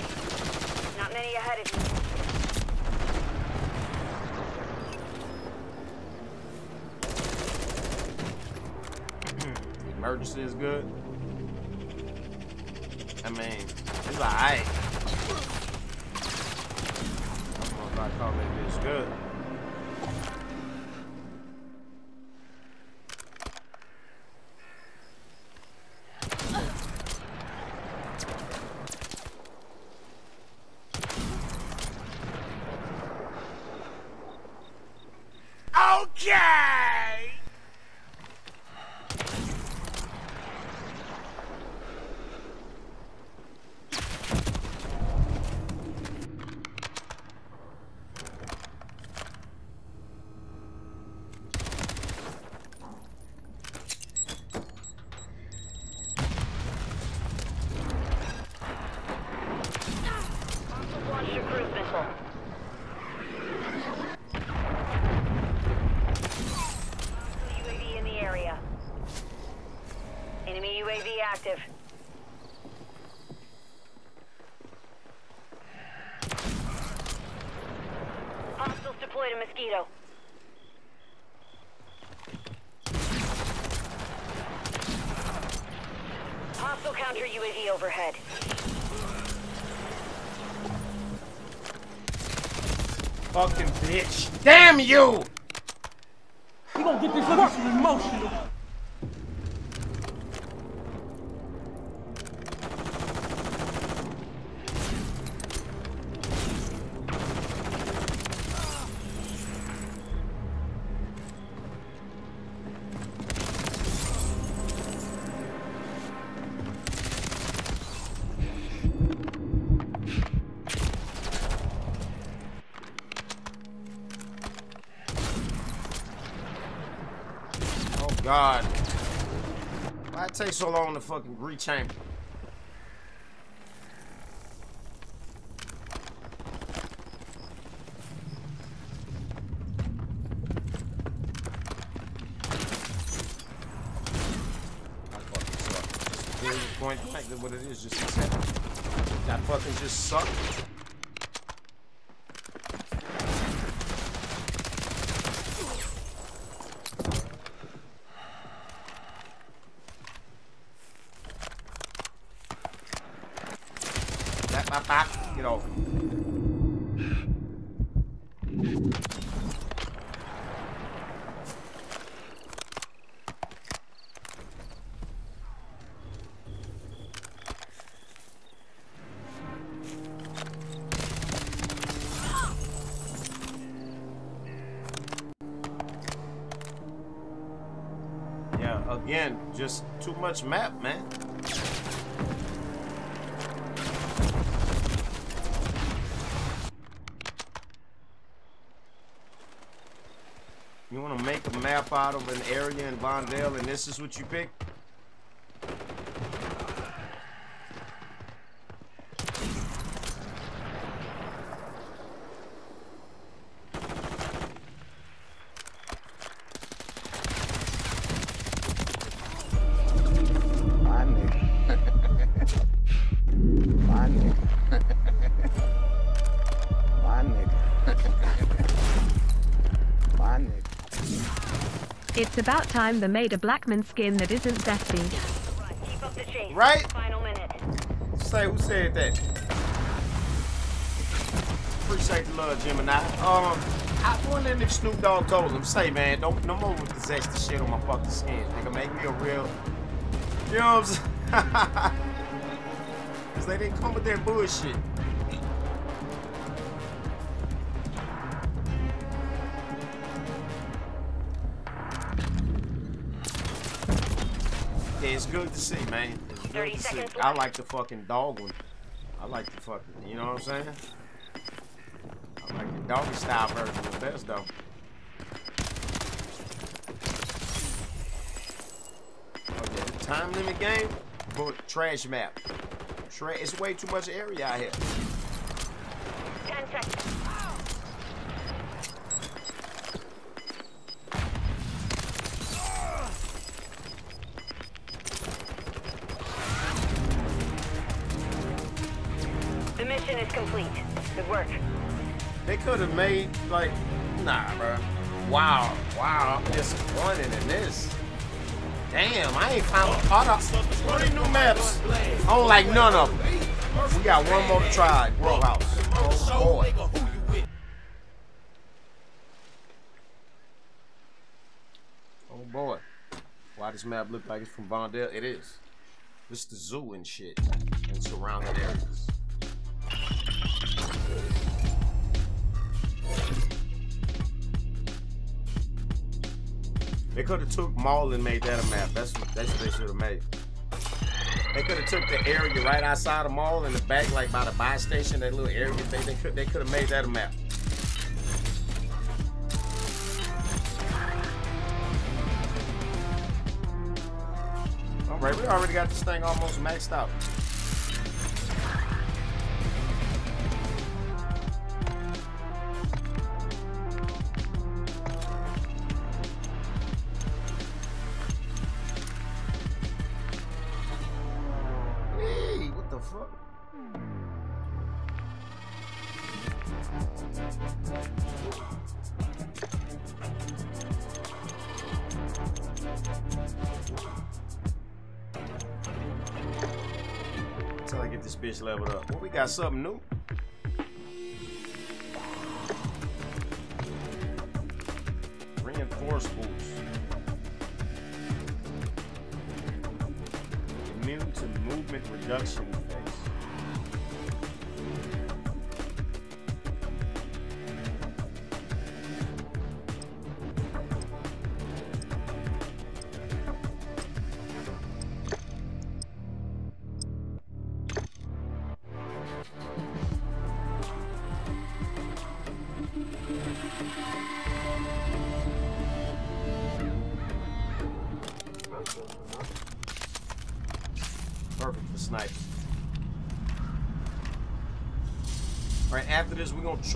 Not many ahead of you. Hmm, emergency is good. I mean, it's alright. I don't know if call it this good. Okay! active. Hostiles deployed a mosquito. Hostile counter UAV overhead. Fucking bitch. Damn you! So long to fucking rechamber? Point what it is, just. That fucking just suck. Much map, man. You want to make a map out of an area in Vondel, and this is what you pick? Time they made a Blackman skin that isn't zesty. Keep up the chase. Right? Final minute. Say who said that? Appreciate the love, Gemini. Um, I wonder if Snoop Dogg told him, say man, don't no more with the zesty shit on my fucking skin. Nigga, make me a real. You know what I'm saying? Cause they didn't come with that bullshit. Good to see, man. It's good to see. I like the fucking dog one. I like the fucking, you know what I'm saying? I like the doggy style version the best though. Okay, the time limit game, but trash map. Tra it's way too much area out here. Wow, wow, I'm disappointed in this. Damn, I ain't found all the three new maps. I don't like none of them. We got one more to try, World House. Oh boy. Oh boy. Why does map look like it's from Vondel? It is. This the zoo and shit and surrounding areas. Could have took Mall and made that a map. That's what that's what they should have made. They could have took the area right outside the mall in the back, like by the buy station, that little area. They, they could they could have made that a map. All right, we already got this thing almost maxed out. Something new.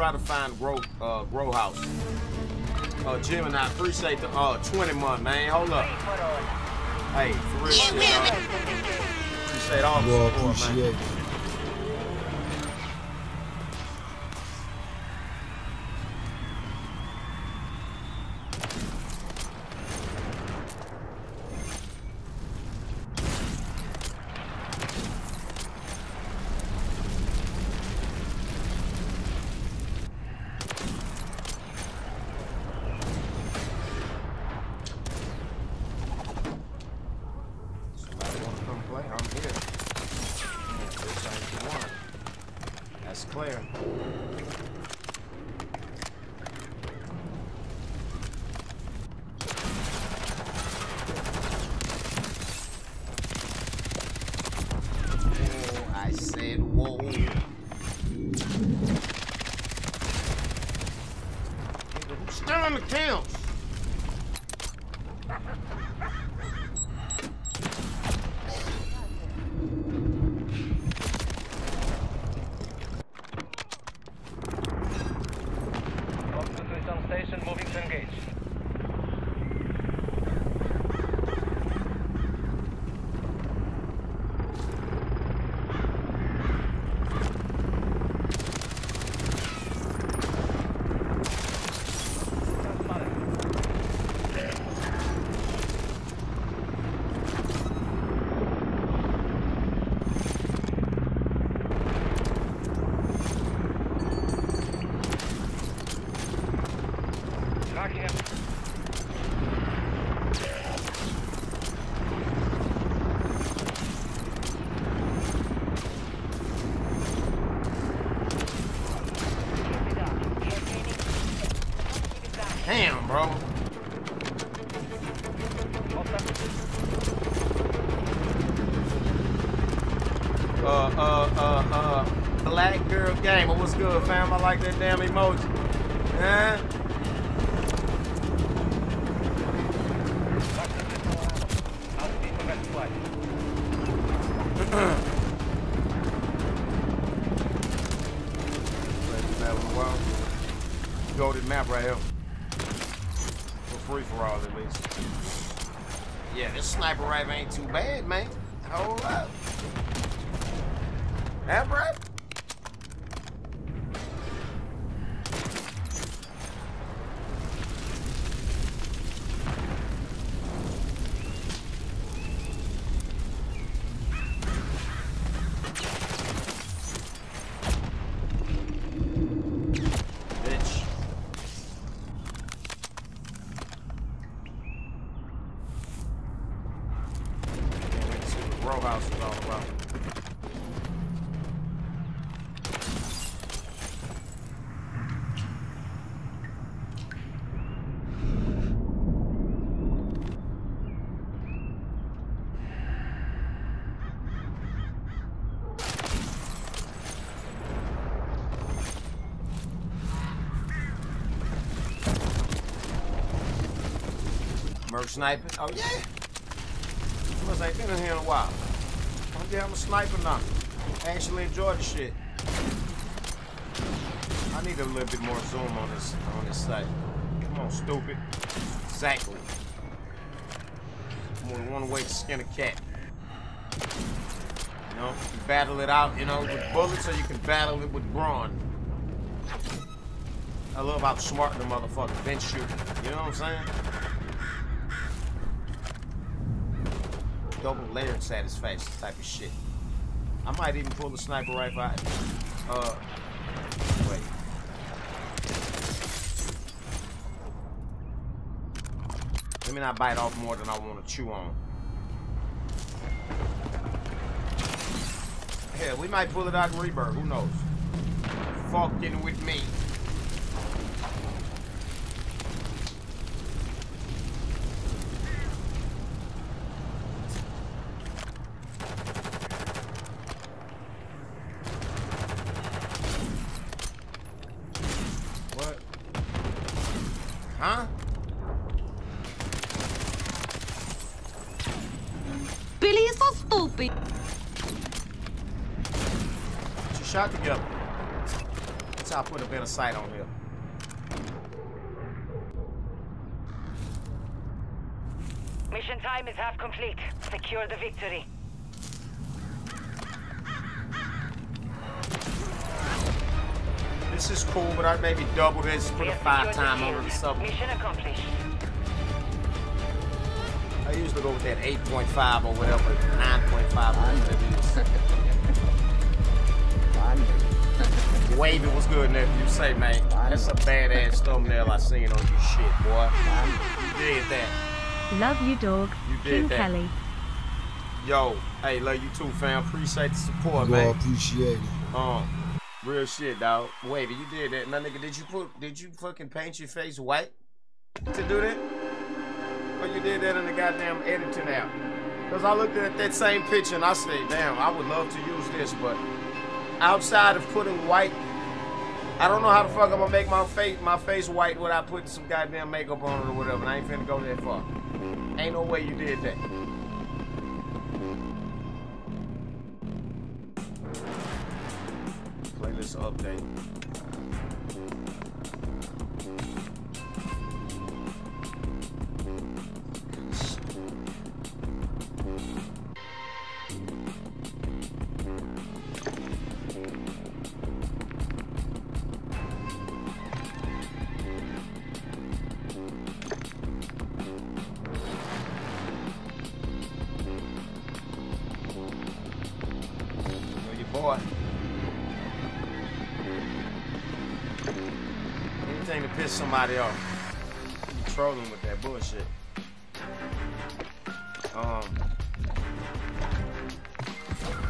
Try to find Grow uh Grow House. Uh Gemini appreciate the uh 20 month, man. Hold up. Hey, for real shit, dog. Appreciate all the Well, support, man. Like that damn emoji. Merc sniping? Oh yeah. Must ain't been in here in a while. Oh yeah, I'm a sniper now. I actually enjoy the shit. I need a little bit more zoom on this on this site. Come on, stupid. Exactly. More one way to skin a cat. You know, you battle it out, you know, with bullets, or you can battle it with brawn. I love how smart the motherfucker bench shooting. You know what I'm saying? Double layered satisfaction type of shit. I might even pull the sniper rifle out. Uh, wait. Let me not bite off more than I want to chew on. Hell, we might pull it out in Rebirth. Who knows? Fucking with me. What? Huh? Billy is so stupid. Put your shot together. That's how I put a better sight on here. Mission time is half complete. Secure the victory. This is cool, but I'd maybe double this, put We a five secured the time over the sub. Mission accomplished. I usually go with that 8.5 or whatever, 9.5 or whatever it is. My nigga. Wavy was good, nephew. Say, man, that's a badass thumbnail I seen on your shit, boy. You did that. Love you, dog. You did King that. Kelly. Yo, hey, love you too, fam. Appreciate the support, You all man. appreciate it. Um, real shit, dog. Wavy, you did that. Now, nigga, did you put, did you fucking paint your face white to do that? Or you did that in the goddamn editing app? Because I looked at that same picture and I said, damn, I would love to use this, but outside of putting white, I don't know how the fuck I'm gonna make my face my face white without putting some goddamn makeup on it or whatever. And I ain't finna go that far. Ain't no way you did that. Playlist update. Know somebody off. You trolling with that bullshit. Um,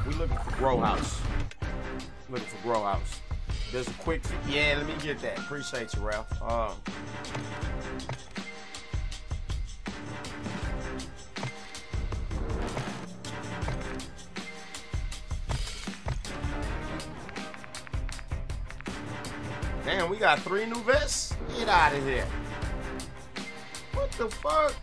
we looking for grow house. Looking for grow house. There's a quick. Yeah, let me get that. Appreciate you, Ralph. Um, Damn, we got three new vests? Get out of here. What the fuck?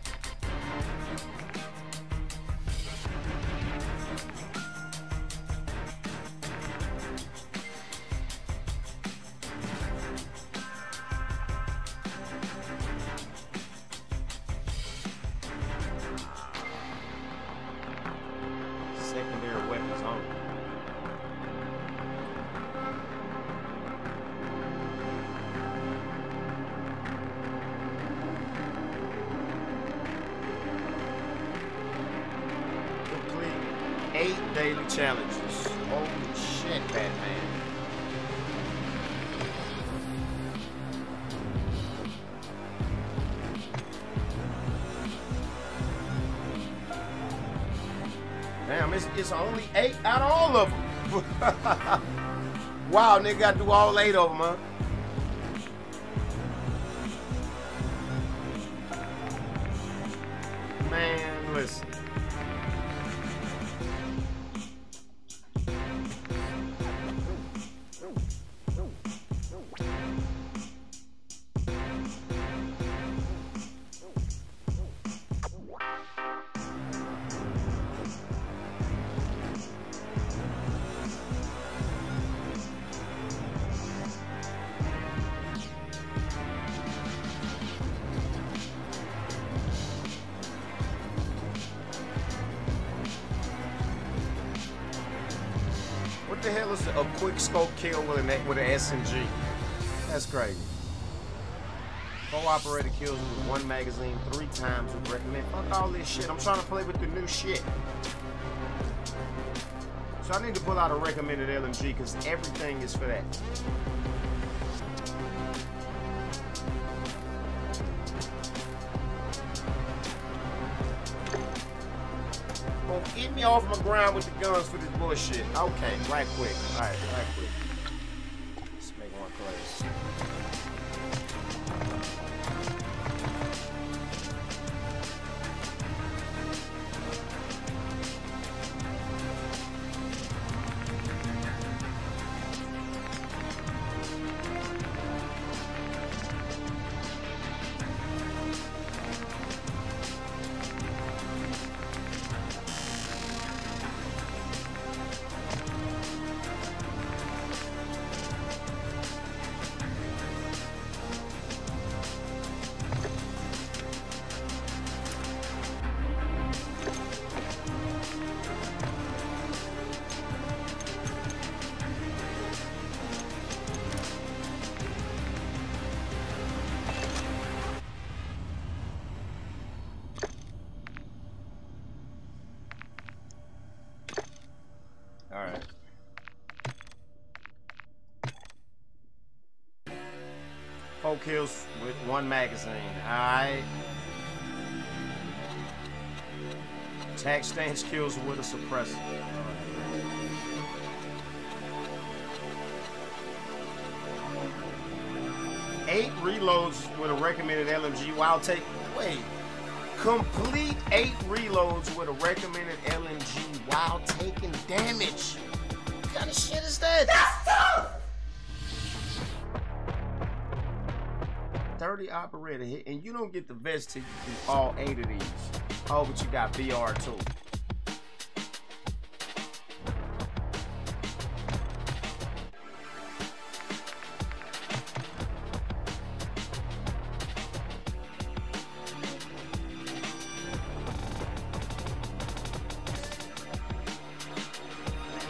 All laid over. Man, SMG? That's crazy. Four operator kills me with one magazine three times with recommend. Fuck all this shit. I'm trying to play with the new shit. So I need to pull out a recommended LMG because everything is for that. Well, get me off my ground with the guns for this bullshit. Okay, right quick. All right, right quick. Kills with one magazine. All right. Attack stance kills with a suppressor. Eight reloads with a recommended LMG while take. Wait. Complete eight reloads with a recommended LMG while taking damage. What kind of shit is that? That's tough! 30 operator hit, and you don't get the vest till you do all eight of these. Oh, but you got VR too.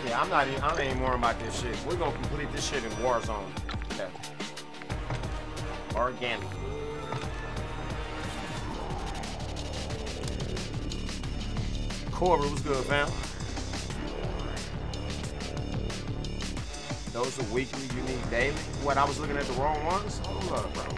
Yeah, I'm not even, I ain't worrying about this shit. We're gonna complete this shit in Warzone. Organic. Corbett was good, fam. Those are weekly, you need daily. What, I was looking at the wrong ones? Hold up, bro.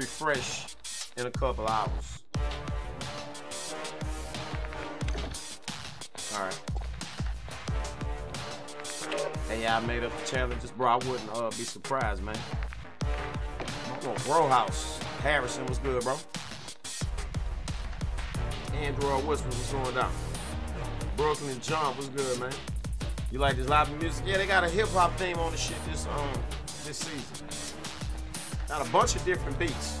Refresh in a couple hours. Alright. Hey, I made up the challenges, bro. I wouldn't uh, be surprised, man. Oh, bro house. Harrison was good, bro. Andrew Whisper was going down. Brooklyn and Jump was good, man. You like this live music? Yeah, they got a hip hop theme on the shit this um this season. Got a bunch of different beats.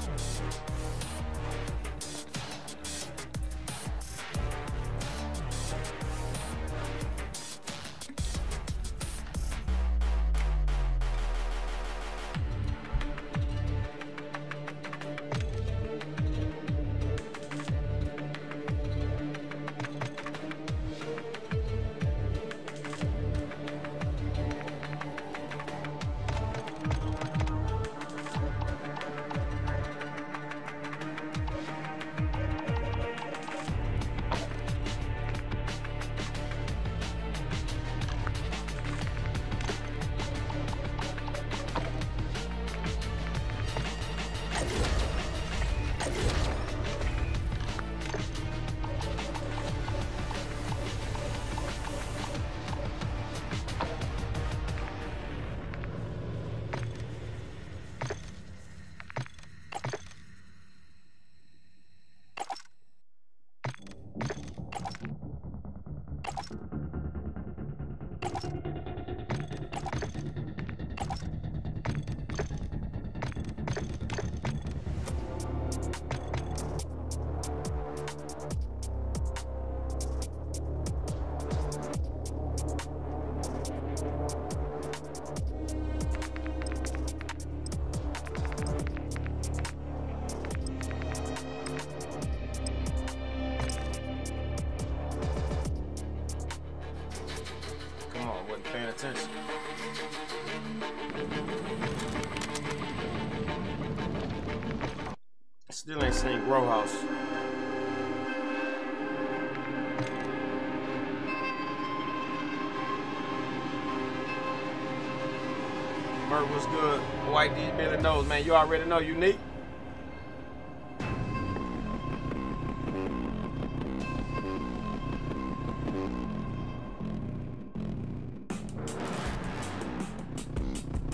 Know unique.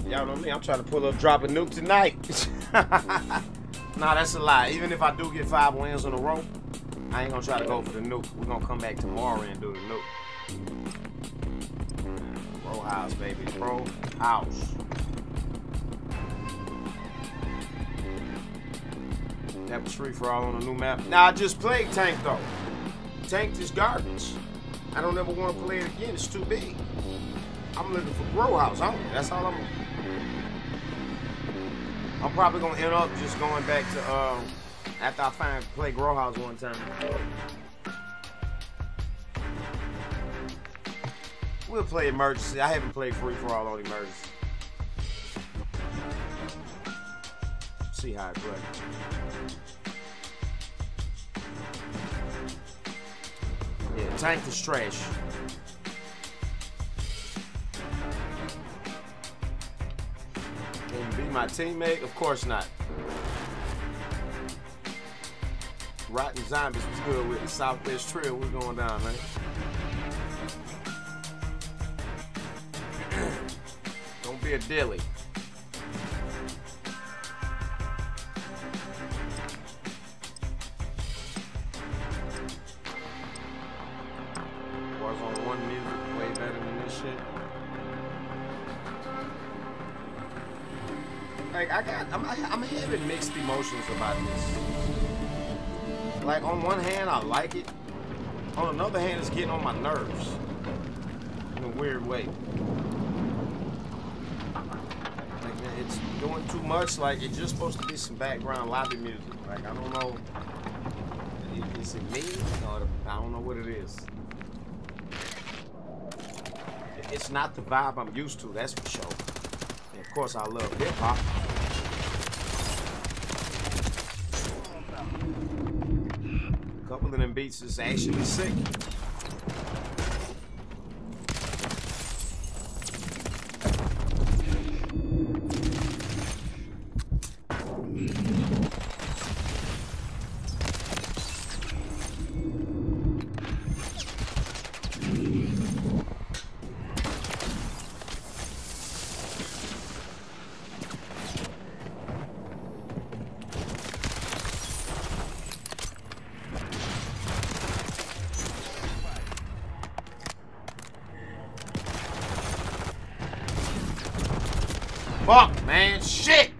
Y'all know me. I'm trying to pull up, drop a nuke tonight. nah, that's a lie. Even if I do get five wins in a row, I ain't gonna try to go for the nuke. We're gonna come back tomorrow and do the nuke. Pro house, baby. Pro house. Was free for all on the new map. Now I just played Tank though. Tank is garbage. I don't ever want to play it again. It's too big. I'm looking for Grow House only. That's all I'm. I'm probably gonna end up just going back to um after I find play Grow House one time. We'll play Emergency. I haven't played Free for All on Emergency. See how it plays. Tank is trash. Can be my teammate? Of course not. Rotten Zombies was good with the Southwest Trail. We're going down, man. Don't be a dilly. Emotions about this. Like on one hand, I like it. On another hand, it's getting on my nerves in a weird way. Like it's doing too much. Like it's just supposed to be some background lobby music. Like I don't know. Is it me or I don't know what it is. It's not the vibe I'm used to. That's for sure. And of course, I love hip hop. A couple of them beats is actually sick. Fuck, man. Shit!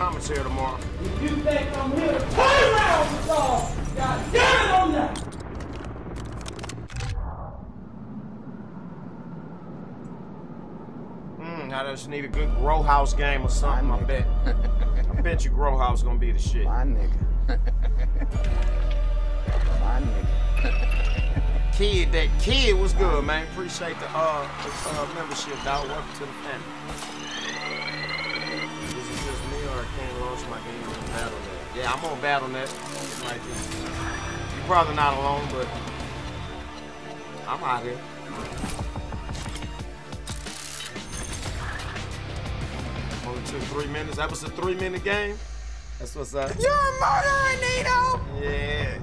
Commentary tomorrow. If you think I'm here to play around with y'all, God damn it, I'm not. Mm, I just need a good grow house game or something. I bet. I bet you grow house gonna be the shit. My nigga. My nigga. Kid, that kid was good, man. Appreciate the uh, the, uh membership, dog. Welcome to the family. Can't launch my game on BattleNet? Yeah, I'm on BattleNet. Like. You're probably not alone, but I'm out here. Only took three minutes. That was a three-minute game. That's what's up. You're a murderer, Nito! Yeah.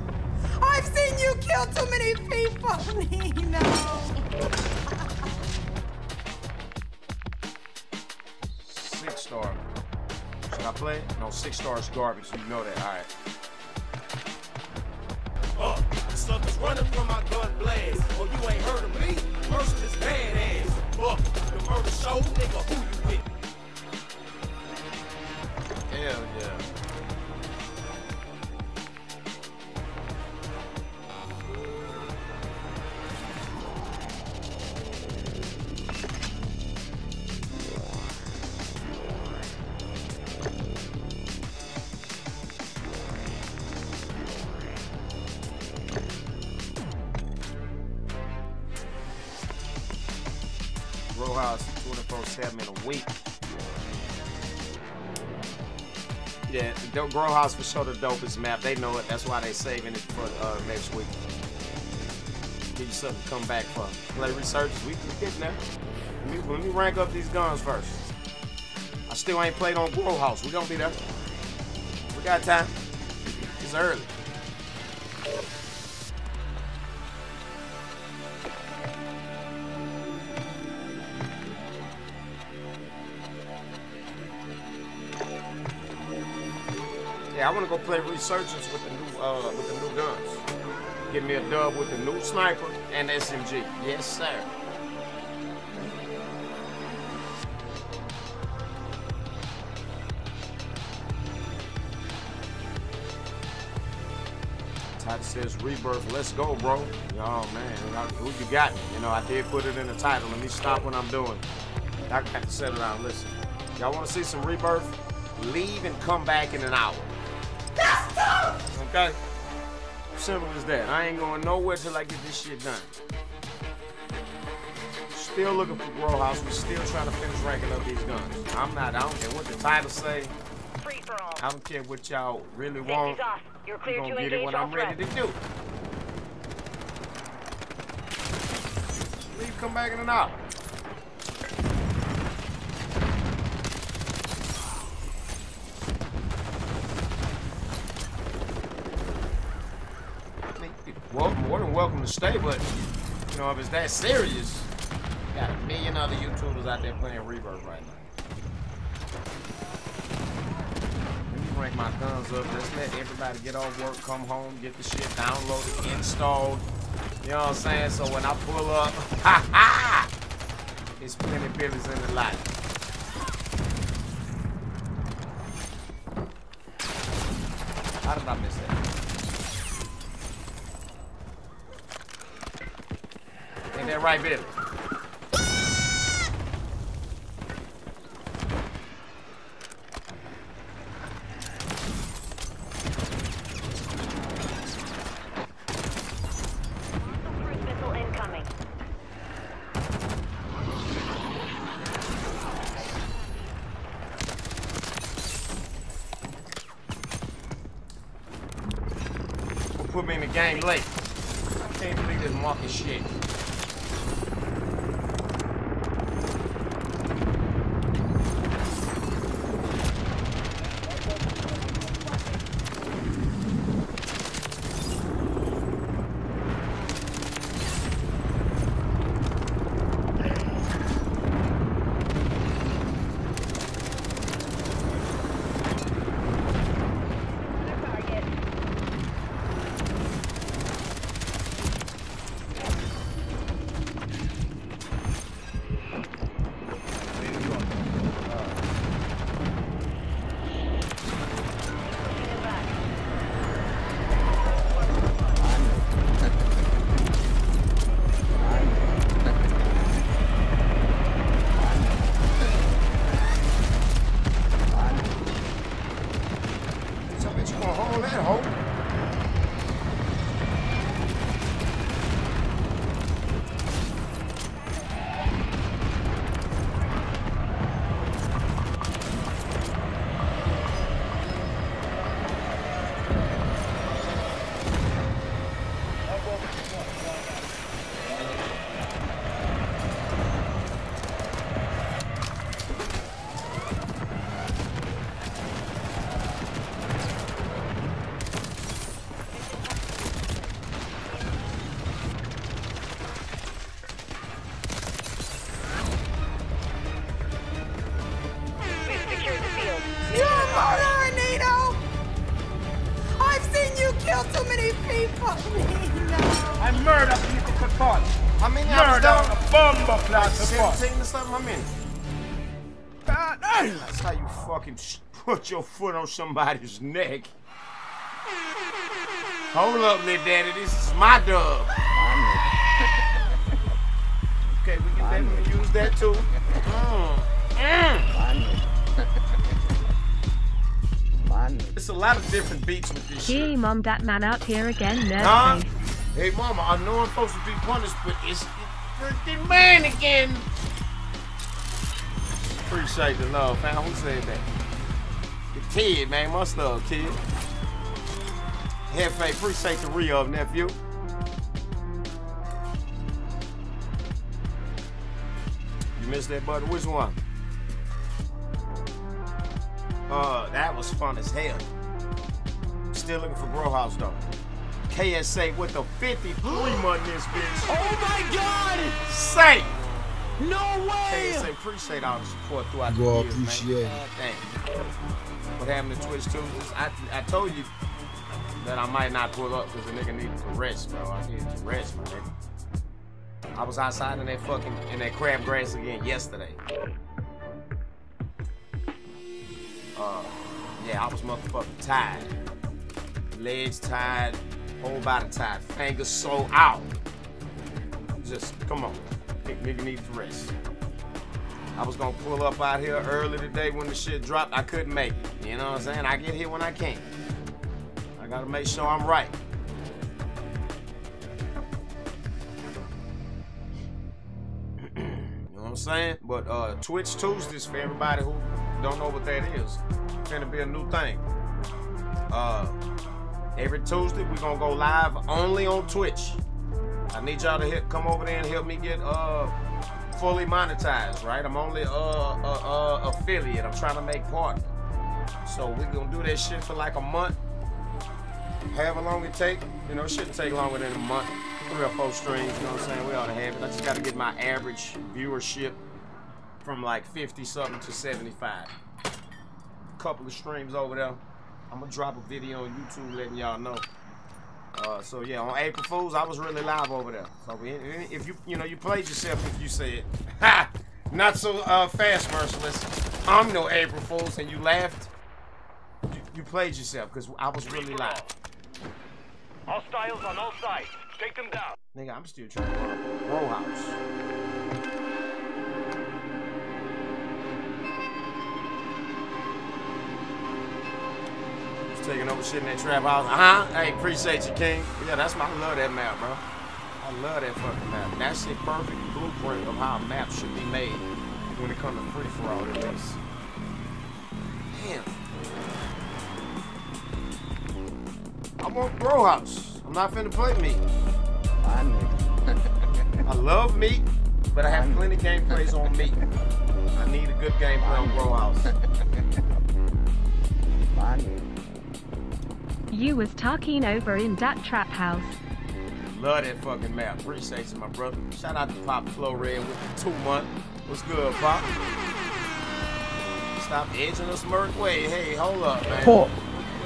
I've seen you kill too many people, Nino! Six stars garbage. You know that. All right. Grow House for sure the dopest map. They know it. That's why they saving it for uh, next week. Give you something to come back for. Play researches. We we getting there. Let me, let me rank up these guns first. I still ain't played on Grow House. We gonna be there. We got time. It's early. Play Resurgence with the new uh with the new guns. Give me a dub with the new sniper and SMG. Yes, sir. Titus says rebirth. Let's go, bro. Oh man, who you got? You know, I did put it in the title. Let me stop what I'm doing. I got to settle down. Listen, y'all want to see some rebirth? Leave and come back in an hour. Okay? Simple as that. I ain't going nowhere till I get this shit done. Still looking for Grow House. We still trying to finish ranking up these guns. I'm not. I don't care what the title say. Free for all. I don't care what y'all really want. Off. You're clear gonna to get it when I'm ready to do. Leave, come back in an hour. I mean, Well, more than welcome to stay, but you know if it's that serious, got a million other YouTubers out there playing Rebirth right now. Let me rank my guns up. Let's let everybody get off work, come home, get the shit downloaded, installed. You know what I'm saying? So when I pull up, ha ha! It's plenty billies in the lot. How did I miss that? Ain't that right, Billy? Put your foot on somebody's neck. Hold up, little daddy. This is my dub. okay, we can definitely use that too. Mm. Mm. It's a lot of different beats with this shit. Gee, mom, that man out here again, nerd Huh? Hey, mama, I know I'm supposed to be punished, but it's the freaking man again. Appreciate the love, fam. Who said that? The kid, man. Much love, kid. Hefe, appreciate the re-up, nephew. You missed that, button. Which one? Uh, that was fun as hell. Still looking for Grow House, though. KSA with the 53 month in this bitch. Oh my god! Say! No way! KSA, appreciate all the support throughout the Well, years, appreciate man. it. Thank you. Happened to Twitch Tuesdays? I, I told you that I might not pull up because the nigga needed to rest, bro. I needed to rest, my nigga. I was outside in that fucking, in that crabgrass again yesterday. Uh, yeah, I was motherfucking tired. Legs tired, whole body tired, fingers so out. Just, come on. Nigga, nigga needs to rest. I was gonna pull up out here early today when the shit dropped. I couldn't make it. You know what I'm saying? I get here when I can. I gotta make sure I'm right. you know what I'm saying? But uh, Twitch Tuesdays for everybody who don't know what that is. It's gonna be a new thing. Uh, every Tuesday we're gonna go live only on Twitch. I need y'all to hit, come over there and help me get uh fully monetized, right? I'm only a, uh, uh affiliate. I'm trying to make partner. So we're gonna do that shit for like a month. However long it take, you know, it shouldn't take longer than a month. Three or four streams, you know what I'm saying? We ought to have it. I just gotta get my average viewership from like 50 something to 75. Couple of streams over there. I'm gonna drop a video on YouTube letting y'all know. Uh, so yeah, on April Fools, I was really live over there. So if you you know you played yourself if you said, "Ha, not so uh, fast, merciless." I'm no April Fools, and you laughed. You, you played yourself because I was really live. Hostiles on all sides. Take them down. Nigga, I'm still trying to run up a row house. Taking over shit in that trap house. Uh huh. Hey, appreciate you, King. Yeah, that's my. I love that map, bro. I love that fucking map. That's a perfect blueprint of how a map should be made when it comes to free for all, at least. Damn. I want grow house. I'm not finna play meat. I love meat, but I have plenty gameplays on meat. I need a good gameplay on grow house. You was talking over in that trap house. Love that fucking map. Appreciate you, my brother. Shout out to Pop Flow Red with the two month. What's good, Pop? Stop edging us smirk Wait, Hey, hold up, man. Pop.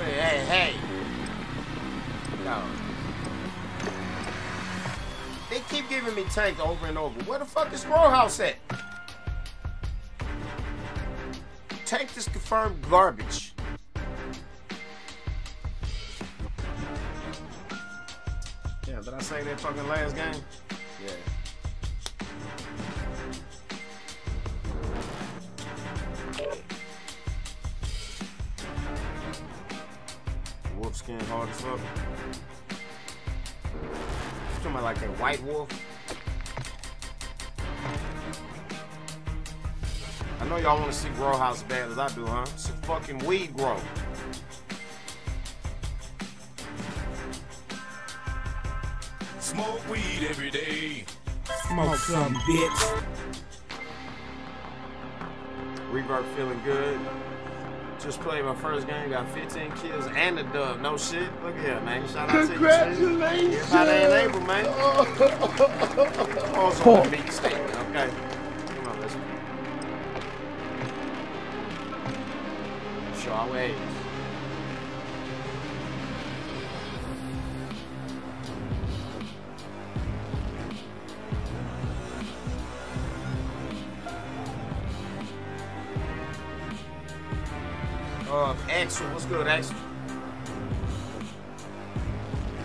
Hey, hey, hey. No. They keep giving me tank over and over. Where the fuck is Grow House at? Tank is confirmed garbage. Yeah, did I say that fucking last game? Yeah. Wolf skin hard as fuck. You talking about like that white wolf? I know y'all want to see grow house bad as I do, huh? It's a fucking weed grow. Smoke weed every day. Smoke some, bitch. Rebirth feeling good. Just played my first game, got 15 kills and a dub. No shit. Look at here, man. Shout out to you. Everybody ain't able, man. Also on beat statement, okay? Come on, let's show our ways. Uh, Axel, what's good, Axel?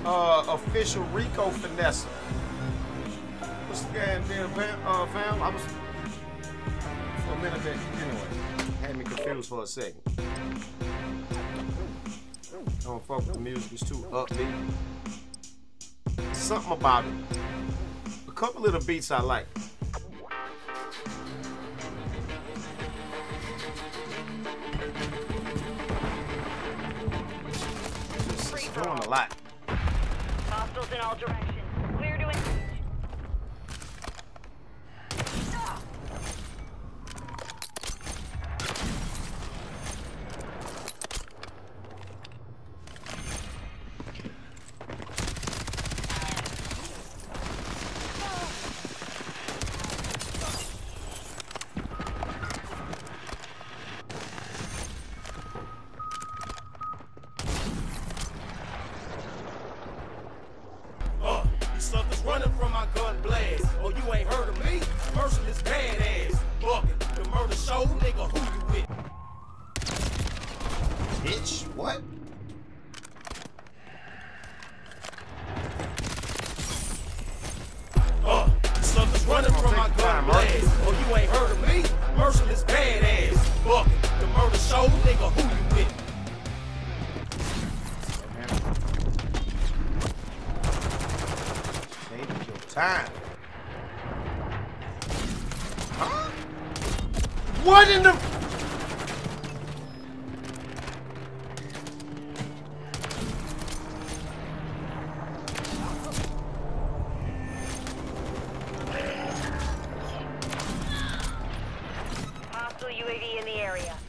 Uh, official Rico Finesse. What's the goddamn fam? Uh, fam? I was for a minute there. Anyway, had me confused for a second. I don't fuck with the music. It's too upbeat. Something about it. A couple of the beats I like. Doing a lot. Hostiles in all directions. UAV in the area.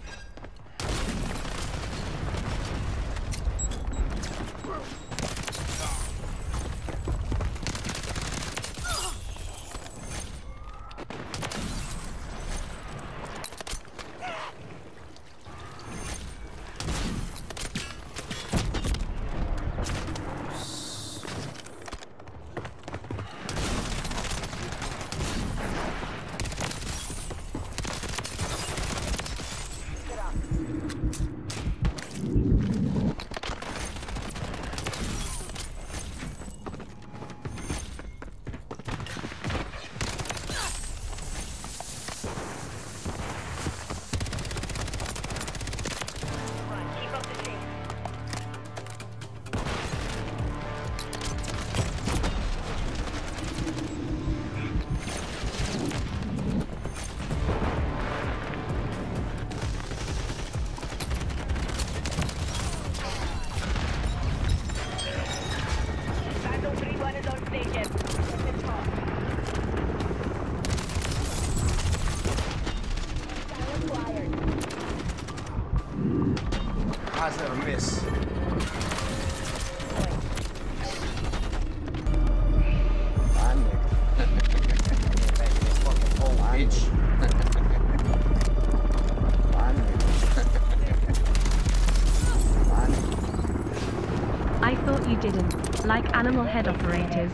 Animal head operators.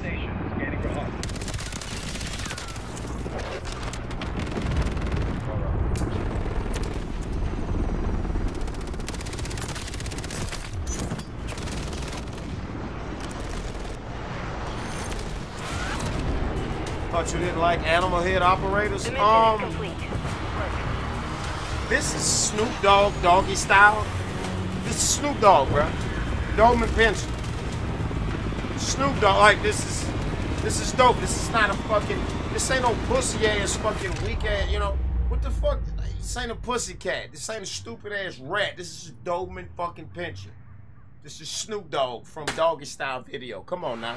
Thought you didn't like animal head operators? The mission Um, this is Snoop Dogg doggy style. This is Snoop Dogg, bro. Doberman Pinscher. Snoop Dogg, like this is this is dope. This is not a fucking this ain't no pussy ass fucking weak ass, you know. What the fuck? This ain't a pussy cat. This ain't a stupid ass rat. This is a Doberman fucking Pinscher. This is Snoop Dogg from Doggy Style video. Come on now.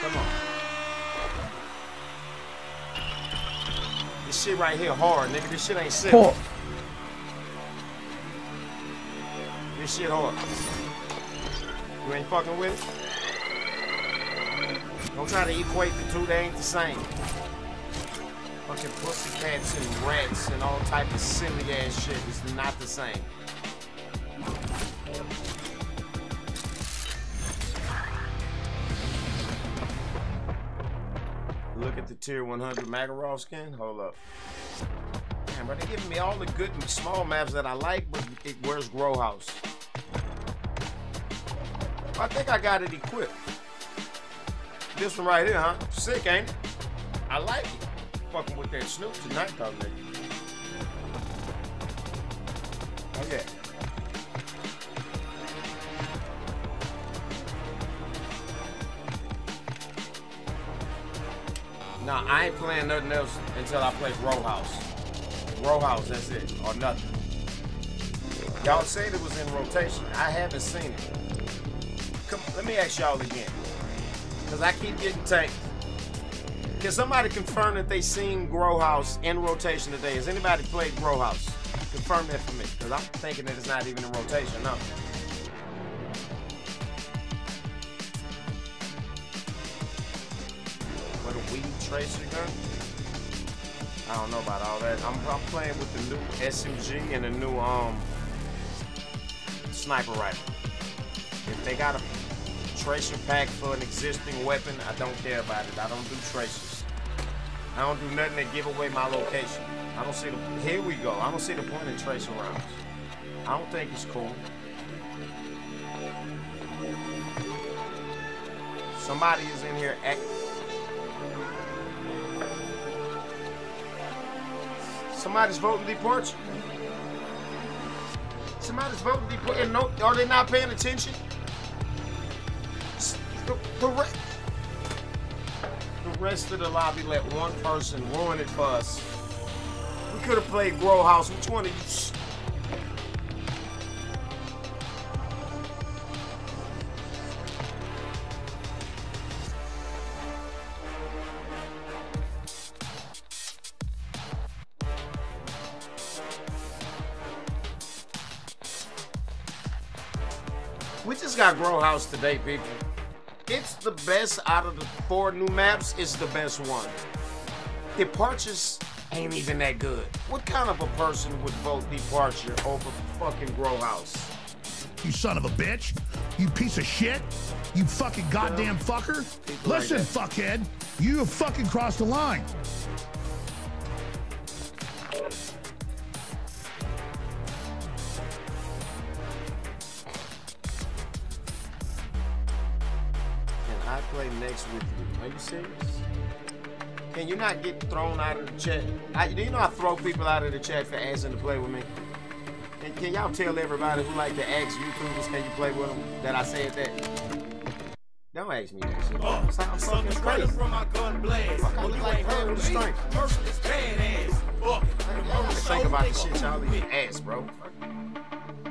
Come on. This shit right here hard, nigga. This shit ain't simple. This shit hard. You ain't fucking with it? Try to equate the two, they ain't the same. Fucking pussycats and rats and all type of silly ass shit is not the same. Look at the tier 100 Makarov skin. Hold up. Damn, Damn, bro, they giving me all the good and small maps that I like, but it, where's Grow House? I think I got it equipped. This one right here, huh? Sick, ain't it? I like it. Fucking with that Snoop tonight, though, nigga. Oh, yeah. Nah, I ain't playing nothing else until I play Row House. Row House, that's it, or nothing. Y'all said it was in rotation. I haven't seen it. Come, let me ask y'all again, because I keep getting tanked. Can somebody confirm that they seen Grow House in rotation today? Has anybody played Grow House? Confirm that for me, because I'm thinking that it's not even in rotation. No. What a weed tracer gun? I don't know about all that. I'm, I'm playing with the new SMG and the new um sniper rifle. If they got a tracer pack for an existing weapon, I don't care about it. I don't do tracers. I don't do nothing that give away my location. I don't see the here we go. I don't see the point in tracer rounds. I don't think it's cool. Somebody is in here act Somebody's voting deportation. Somebody's voting deportation. No, are they not paying attention? The, the, re the rest of the lobby let one person ruin it for us. We could have played Grow House. Which one of you? We just got Grow House today, people. It's the best out of the four new maps. It's the best one. Departures ain't even that good. What kind of a person would vote Departure over fucking Grow House? You son of a bitch. You piece of shit. You fucking goddamn fucker. People Listen, fuckhead. You have fucking crossed the line. I play next with you? Are you serious? Can you not get thrown out of the chat? I, do you know I throw people out of the chat for asking to play with me? And can y'all tell everybody who like to ask YouTubers, can you play with them, that I said that? Don't ask me that shit. Uh, Sounds fucking something's crazy. from my gun blast. Fuck, I Oh, look like heard with me? strength. Merciless badass. Fuck. Y'all just think about the shit y'all even ask, bro.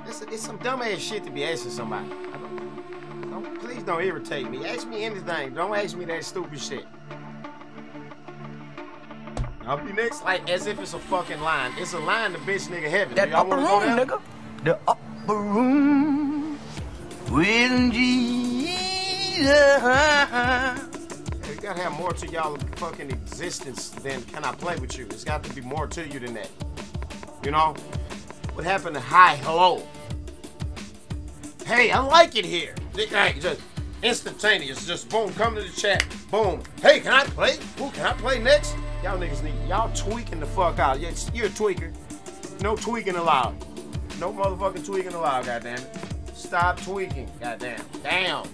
It's, it's some dumb ass shit to be asking somebody. Don't, please don't irritate me. Ask me anything. Don't ask me that stupid shit. I'll be next, like as if it's a fucking line. It's a line to bitch nigga heaven. That upper room, nigga. The upper room with Jesus. You gotta have more to y'all fucking existence than can I play with you. It's got to be more to you than that. You know? What happened to hi, hello? Hey, I like it here. Hey, just instantaneous. Just boom, come to the chat. Boom. Hey, can I play? Who can I play next? Y'all niggas need y'all tweaking the fuck out. Yeah, You're a tweaker. No tweaking allowed. No motherfucking tweaking allowed, goddamn it. Stop tweaking, goddamn. Damn.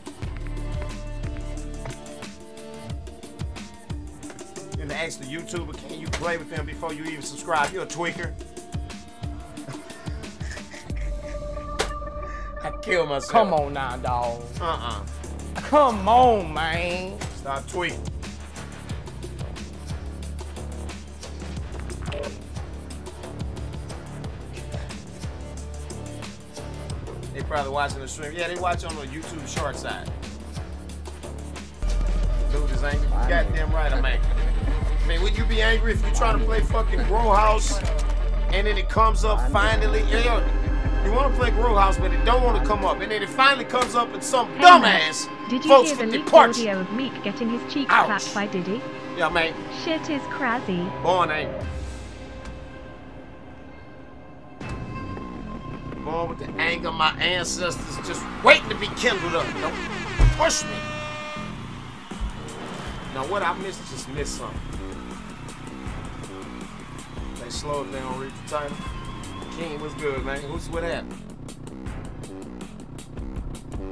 And ask the YouTuber, can you play with them before you even subscribe? You're a tweaker. I kill myself. Come on now, dog. Uh-uh. Come on, man. Stop tweeting. They probably watching the stream. Yeah, they watch on the YouTube short side. Dude is angry. You goddamn right I'm angry. I mean, would you be angry if you're trying to play fucking Grow House and then it comes up finally? Yo, yo, you want to play Grow House, but it don't want to come up. And then it finally comes up and some Hey, dumbass Did you hear the leaked audio of Meek getting his cheeks Ouch. clapped by Diddy? Yeah, man. Shit is crazy. Born angry. Born with the anger of my ancestors just waiting to be kindled up. Don't push me. Now what I missed, just missed something. Say slow if they don't read the title. King, what's good, man? Who's what happened?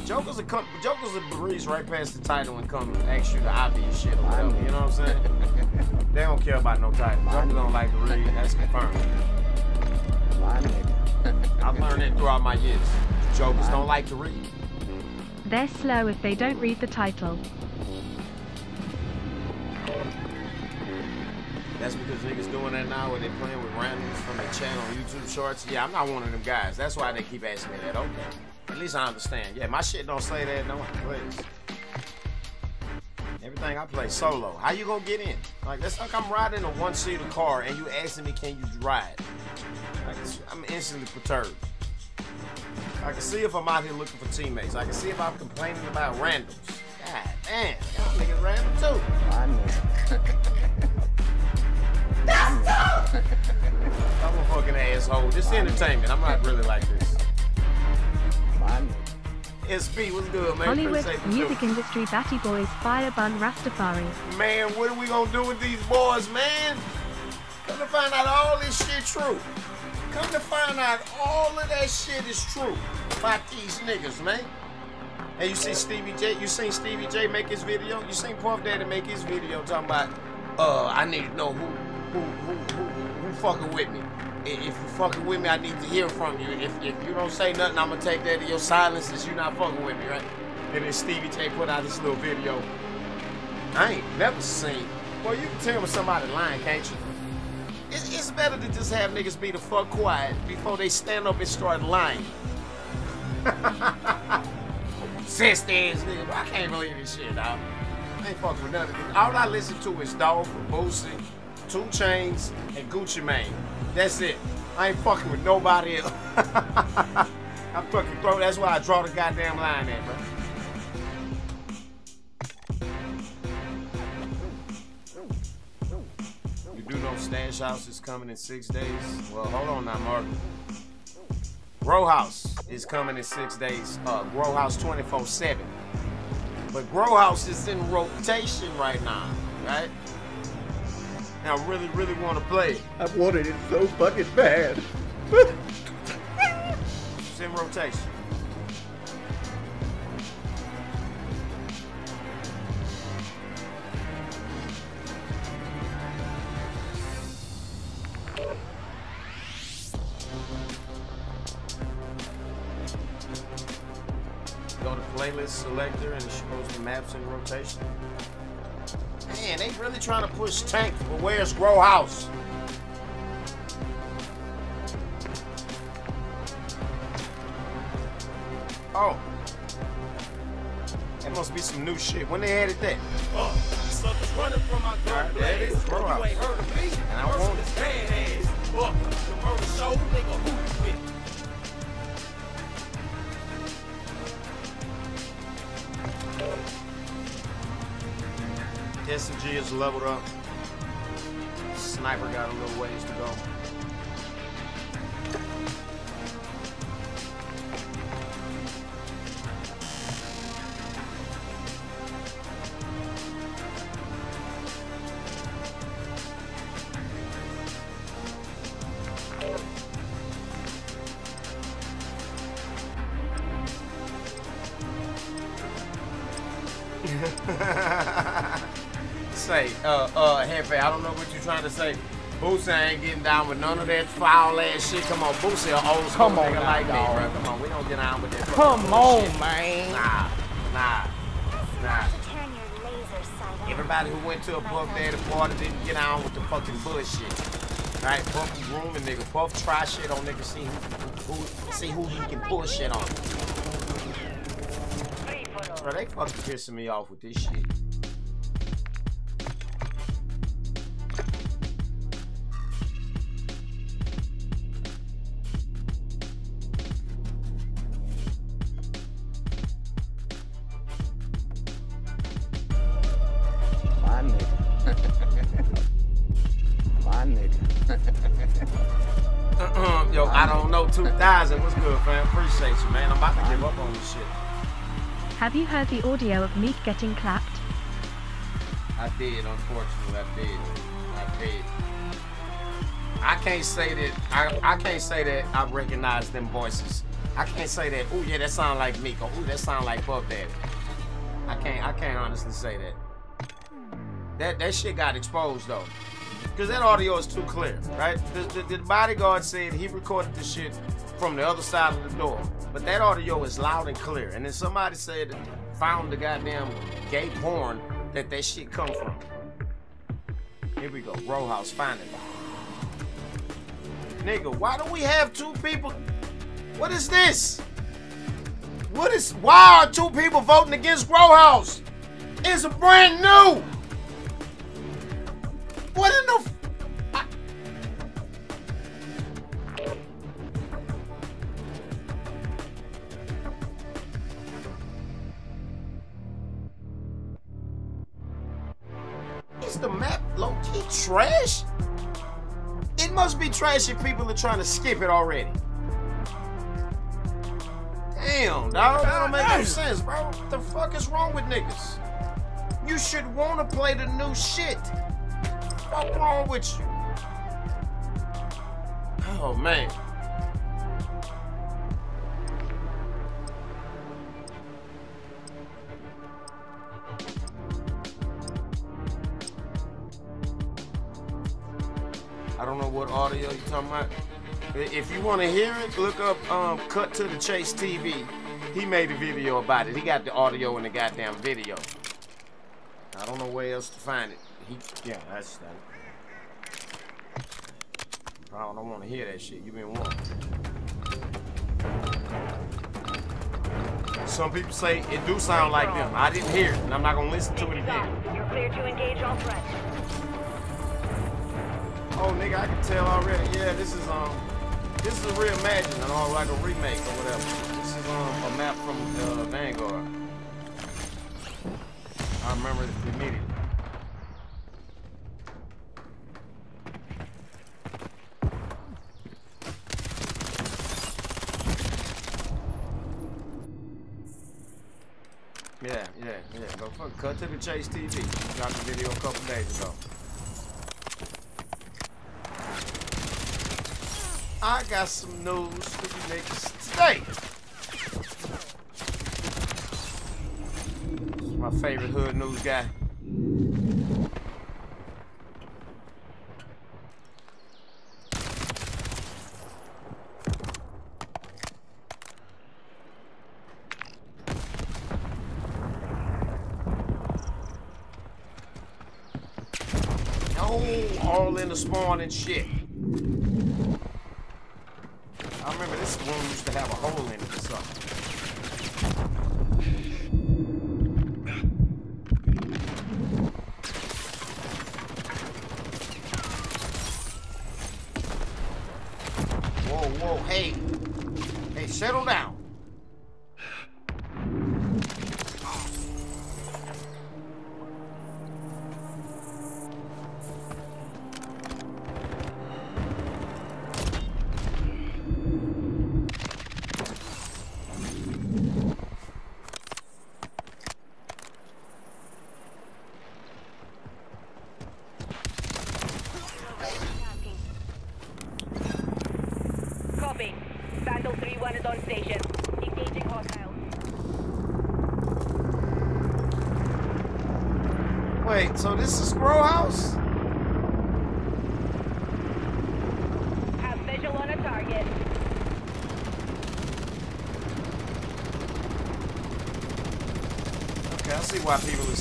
Jokers are come, Jokers will breeze right past the title and come and ask you the obvious shit or whatever. You know what I'm saying? they don't care about no title. Jokers don't like to read. That's confirmed. I've learned it throughout my years. Jokers don't like to read. They're slow if they don't read the title. That's because niggas doing that now where they playing with randoms from the channel YouTube Shorts. Yeah, I'm not one of them guys. That's why they keep asking me that. Okay. At least I understand. Yeah, my shit don't say that. No one. Everything I play solo. How you gonna get in? Like that's like I'm riding a one-seater car and you asking me can you ride? Like I'm instantly perturbed. I can see if I'm out here looking for teammates. I can see if I'm complaining about randoms. God damn, y'all niggas random too. I'm a fucking asshole. This is entertainment. I'm not really like this. SP, what's good, man? Hollywood music industry batty boys fire bun Rastafari. Man, what are we gonna do with these boys, man? Come to find out all this shit true. Come to find out all of that shit is true about these niggas, man. Hey, you see Stevie J, you seen Stevie J make his video? You seen Puff Daddy make his video talking about, uh, I need to know who, who, who, who, who fucking with me. If you fucking with me, I need to hear from you. If, if you don't say nothing, I'm gonna take that to your silence as you not fucking with me, right? And then Stevie J put out this little video. I ain't never seen. Well, you can tell when somebody lying, can't you? It's, it's better to just have niggas be the fuck quiet before they stand up and start lying. Since ass nigga, I can't believe this shit, dog. I ain't fucking with this. All I listen to is Dog Dolph, Boosie, 2 Chainz, and Gucci Mane. That's it. I ain't fucking with nobody else. I'm fucking throw. That's why I draw the goddamn line at, bro. You do know Stash House is coming in six days? Well, hold on now, Mark. Grow House is coming in six days. Uh, Grow House 24 7. But Grow House is in rotation right now, right? And I really, really want to play it. I wanted it so fucking bad. It's in rotation. Go to playlist selector and it shows the maps in rotation. Man, they really trying to push tank, but where's Grow House? Oh. That must be some new shit. When they added that? Uh, suckers running from my gun Alright, there it blast. is. Grow You House. ain't heard of me. And I want Merciless badass. Fuck, the murder show, nigga, who you with? SMG is leveled up. Sniper got a little ways to go. Uh, I don't know what you're trying to say. Boosie ain't getting down with none of that foul ass shit. Come on, Boosie, an old school Come on nigga like me, bro. Come on, we don't get down with that. Come on, bullshit. man. Nah, nah, nah. Everybody who went to a Puff Daddy party didn't get on with the fucking bullshit. Right? Puff was grooming nigga. Puff try shit on nigga. See who, who see who he can pull shit on. Bro, they fucking pissing me off with this shit. Have you heard the audio of Meek getting clapped? I did, unfortunately. I did. I did. I can't say that I, I can't say that I recognize them voices. I can't say that, oh yeah, that sound like Meek or oh that sound like Puff Daddy. I can't I can't honestly say that. That that shit got exposed though. Cause that audio is too clear, right? The, the, the bodyguard said he recorded the shit from the other side of the door. But that audio is loud and clear. And then somebody said found the goddamn gay porn that that shit come from. Here we go. Row house, find it. Nigga, why do we have two people? What is this? What is why are two people voting against Grow House? It's a brand new. What in the Is the map low-key trash? It must be trash if people are trying to skip it already. Damn, dog. That don't make no sense, bro. What the fuck is wrong with niggas? You should want to play the new shit. What's wrong with you? Oh, man. I don't know what audio you're talking about. If you want to hear it, look up um, Cut to the Chase TV. He made a video about it. He got the audio in the goddamn video. I don't know where else to find it. He, yeah, that's that. I don't, want to hear that shit. You been warned. Some people say it do sound like them. I didn't hear it, and I'm not gonna listen to it again. You're clear to engage all threats. Oh, nigga, I can tell already. Yeah, this is um, this is a reimagining or like a remake or whatever. This is um a map from uh, Vanguard. I remember it immediately. Yeah, yeah, yeah. Go fuck. Cut to the chase TV. Got the video a couple days ago. I got some news for you niggas today. This is my favorite hood news guy. All in the spawn and shit. I remember this room used to have a hole in it or something.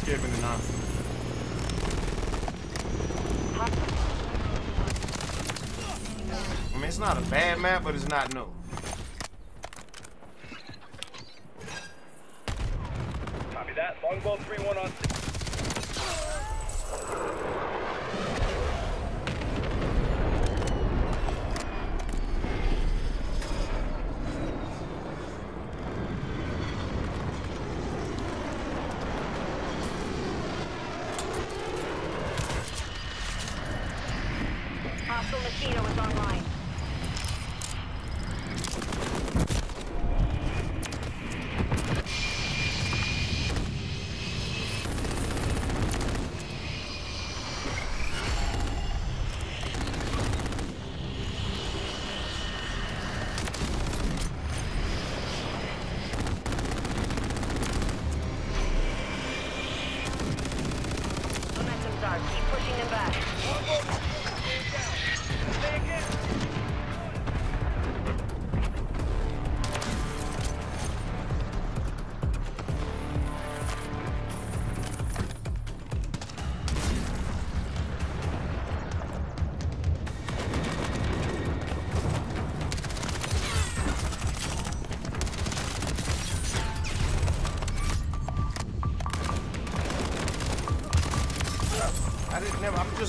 Now. I mean, it's not a bad map, but it's not new.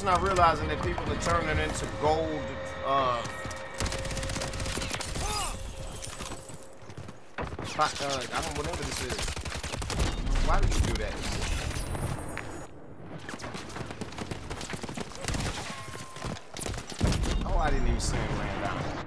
Not realizing that people are turning into gold. Uh, uh, I don't whatever this is. Why did you do that? Oh, I didn't even see him land down.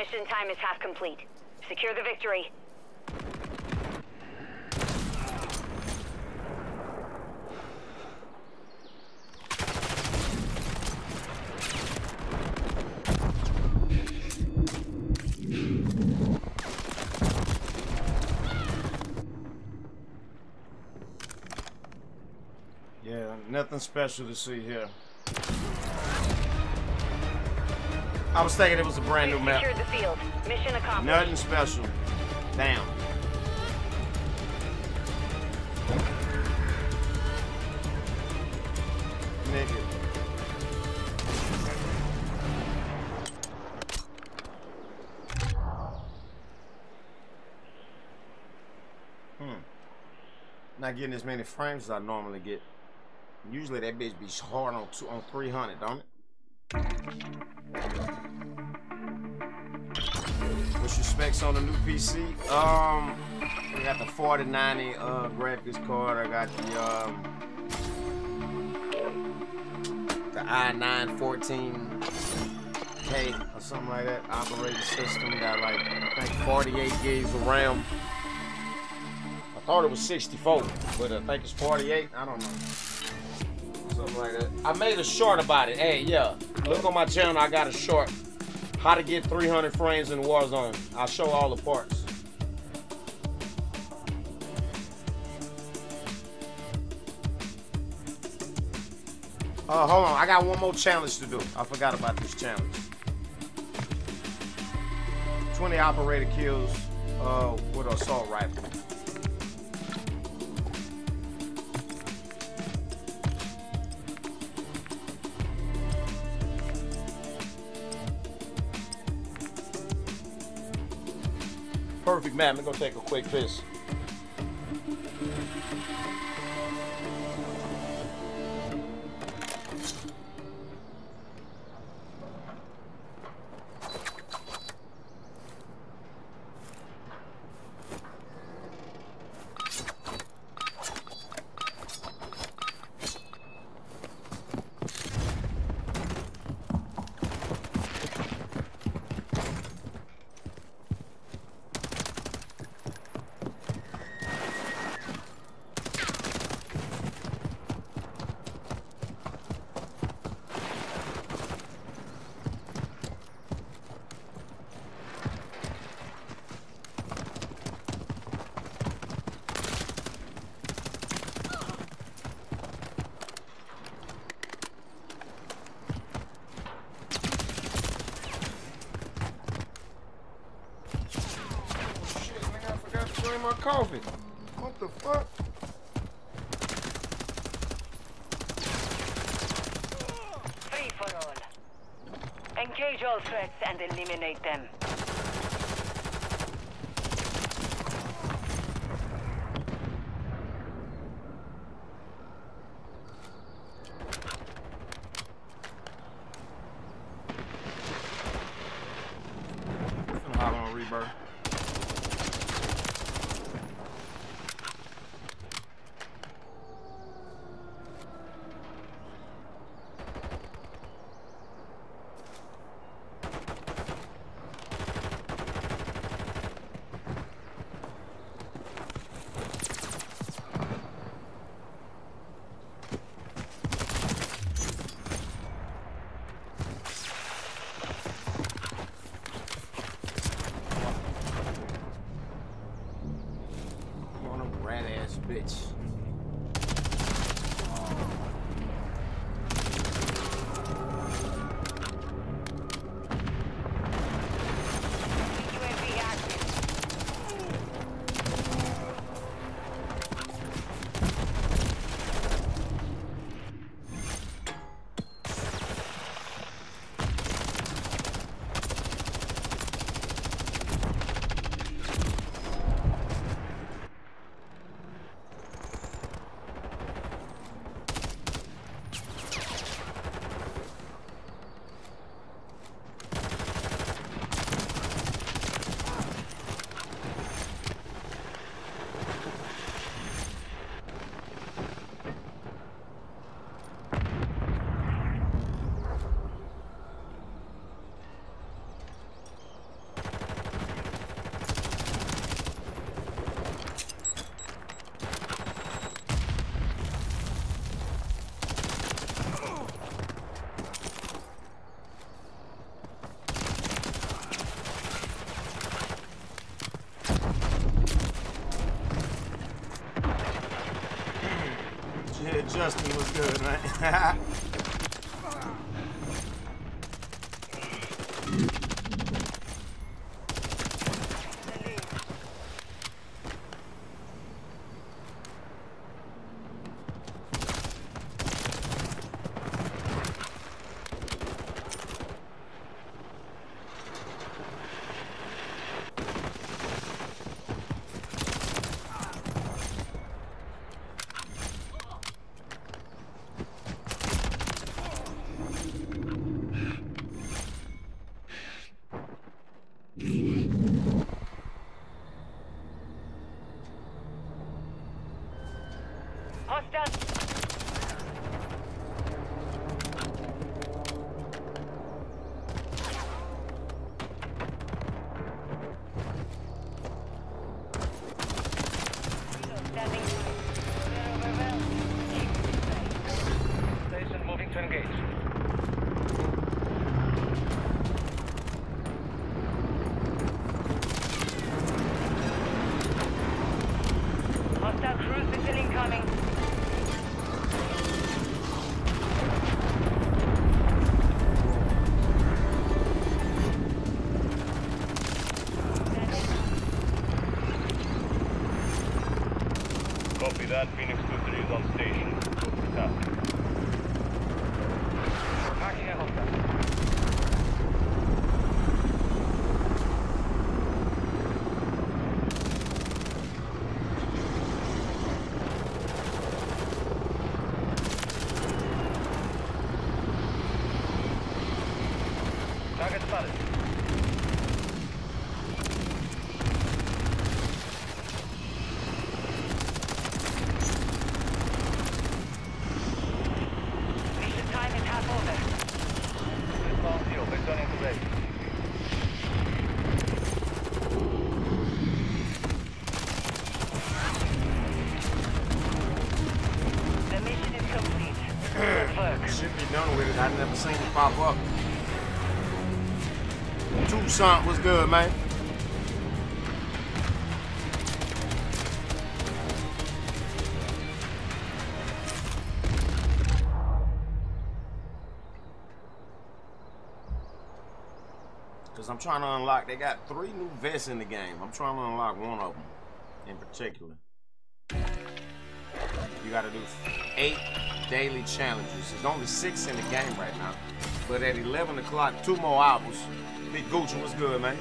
Mission time is half complete. Secure the victory. Yeah, nothing special to see here. I was thinking it was a brand new map. the field. Mission accomplished. Nothing special. Damn. Nigga. Hmm. Not getting as many frames as I normally get. Usually that bitch be hard on two on 300, don't it? PC? Um, I got the 4090 uh, graphics card. I got the um, the i9 14K or something like that operating system. Got like I think 48 gigs of RAM. I thought it was 64, but I think it's 48. I don't know. Something like that. I made a short about it. Hey, yeah. Look on my channel. I got a short. How to get 300 frames in Warzone. I'll show all the parts. Uh, hold on. I got one more challenge to do. I forgot about this challenge. 20 operator kills uh, with an assault rifle. Perfect map. Let me go take a quick piss. Justin was good, man. pop up. Tucson was good, man. Cause I'm trying to unlock. They got three new vests in the game. I'm trying to unlock one of them, in particular. You got to do eight daily challenges. There's only six in the game right now. But at 11 o'clock, two more hours. Big Gucci was good, man.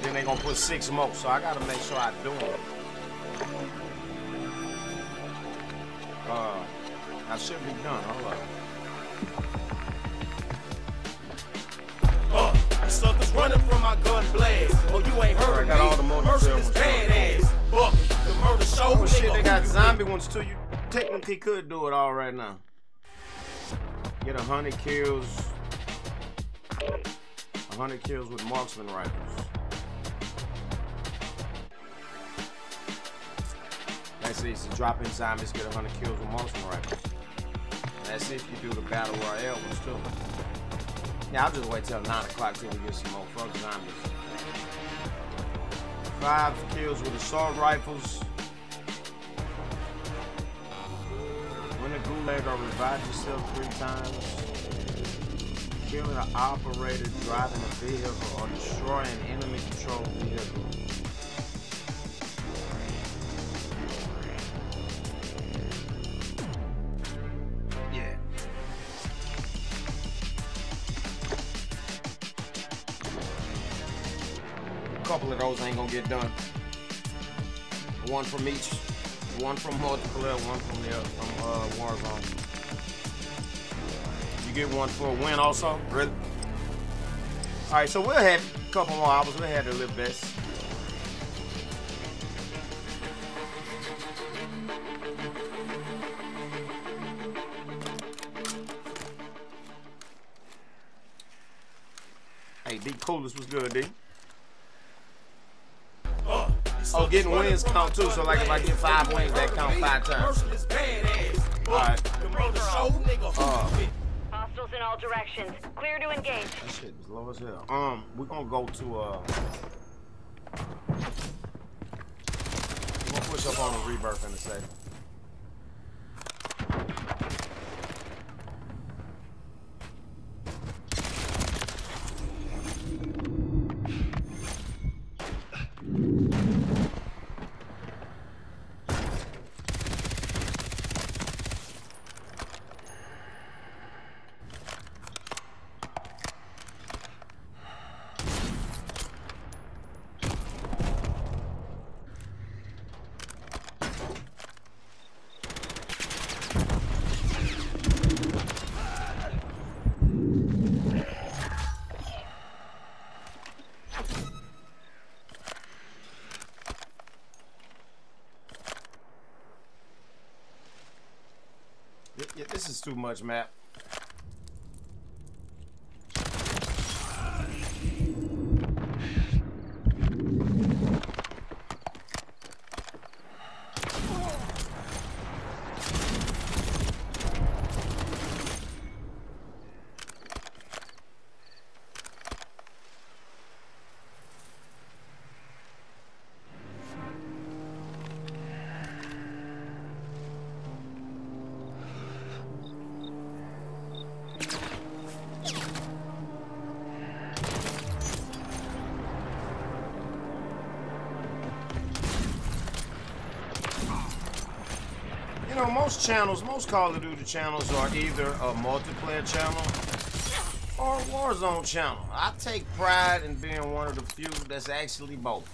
Then they gonna put six more, so I gotta make sure I do them. Uh, I should be done. Hold up. Uh, suckers running from my gun blast. Oh, you ain't heard I of got me. all the multi-kill Merciless ones. badass. Buck, the murder show. Oh shit, they got zombie ones too. You technically could do it all right now. Get a hundred kills. A hundred kills with marksman rifles. That's it. So drop in zombies, get hundred kills with marksman rifles. That's if you do the battle royale ones too. Yeah, I'll just wait till nine o'clock till we get some more fuck zombies. Five kills with assault rifles. Win a gulag or revive yourself three times. Killing an operator driving a vehicle or destroy an enemy controlled vehicle. Yeah. A couple of those ain't gonna get done. One from each. One from multiplayer, one from the from uh, Warzone. Get one for a win also? Really? Alright, so we'll have a couple more hours. We'll have a little best. Hey, D Coolest was good, D. Uh, Oh, getting wins count too. So like if I get five wins, that count five times. Was hell. Um, we're gonna go to uh we're gonna push up on the rebirth in a second. Yeah, this is too much, Matt. Channels, most Call of Duty channels are either a multiplayer channel or a Warzone channel. I take pride in being one of the few that's actually both.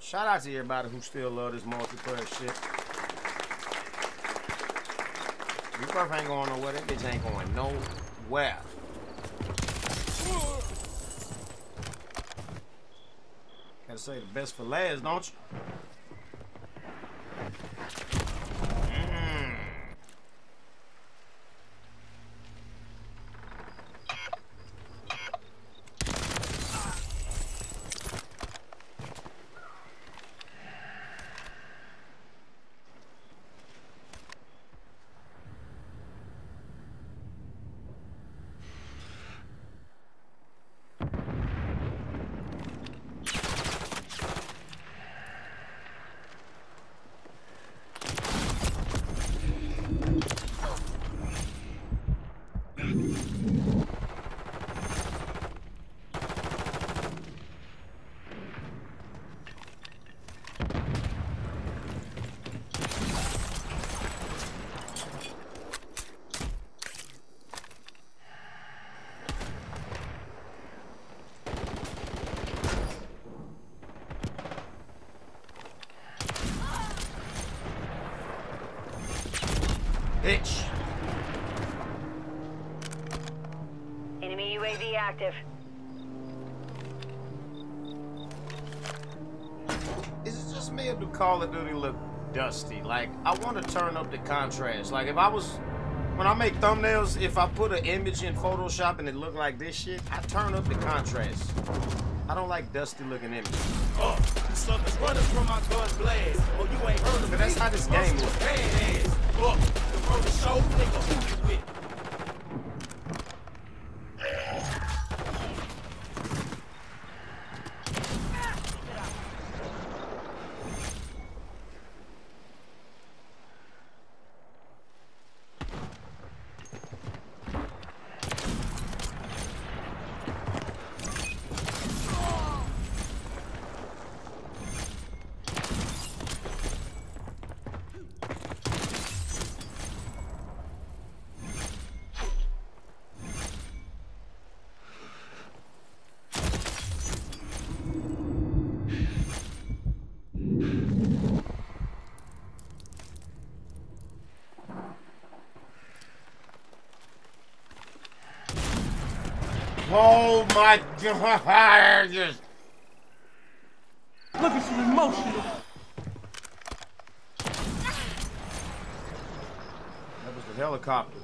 Shout out to everybody who still love this multiplayer shit. You probably ain't going nowhere. That bitch ain't going nowhere. Gotta say the best for last, don't you? Mm. Bitch. Enemy UAV active. Is it just me or do Call of Duty look dusty? Like, I want to turn up the contrast. Like, if I was, when I make thumbnails, if I put an image in Photoshop and it look like this shit, I turn up the contrast. I don't like dusty looking images. Suckers running from my gun blast. Oh, you ain't heard of But that's how this game Hustle's Look, the show, nigga, who you with? Oh my god! Just Look at you emotional. that was the helicopter.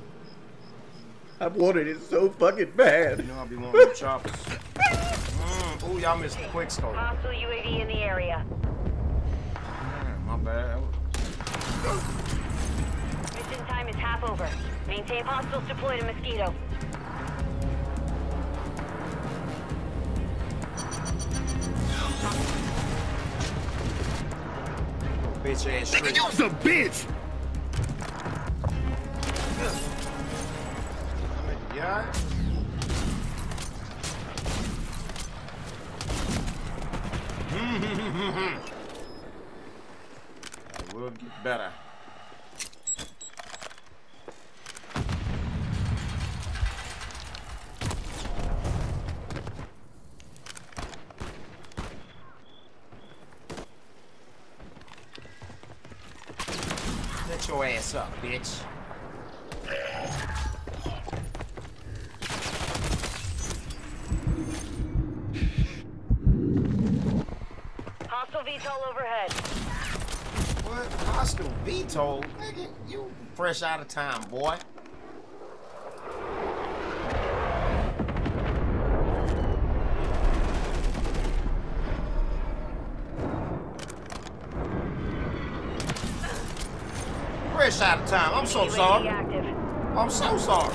I wanted it so fucking bad. You know I'll be one of the choppers. Mm, ooh, y'all missed the quick scope. Hostile UAV in the area. Man, my bad. Mission time is half over. Maintain hostiles deployed to Mosquito. A bitch. Yeah. I will get better. Let your ass up, bitch. Hostile VTOL overhead. What? Oscar Vito, nigga, you fresh out of time, boy. Fresh out of time. I'm so sorry. I'm so sorry.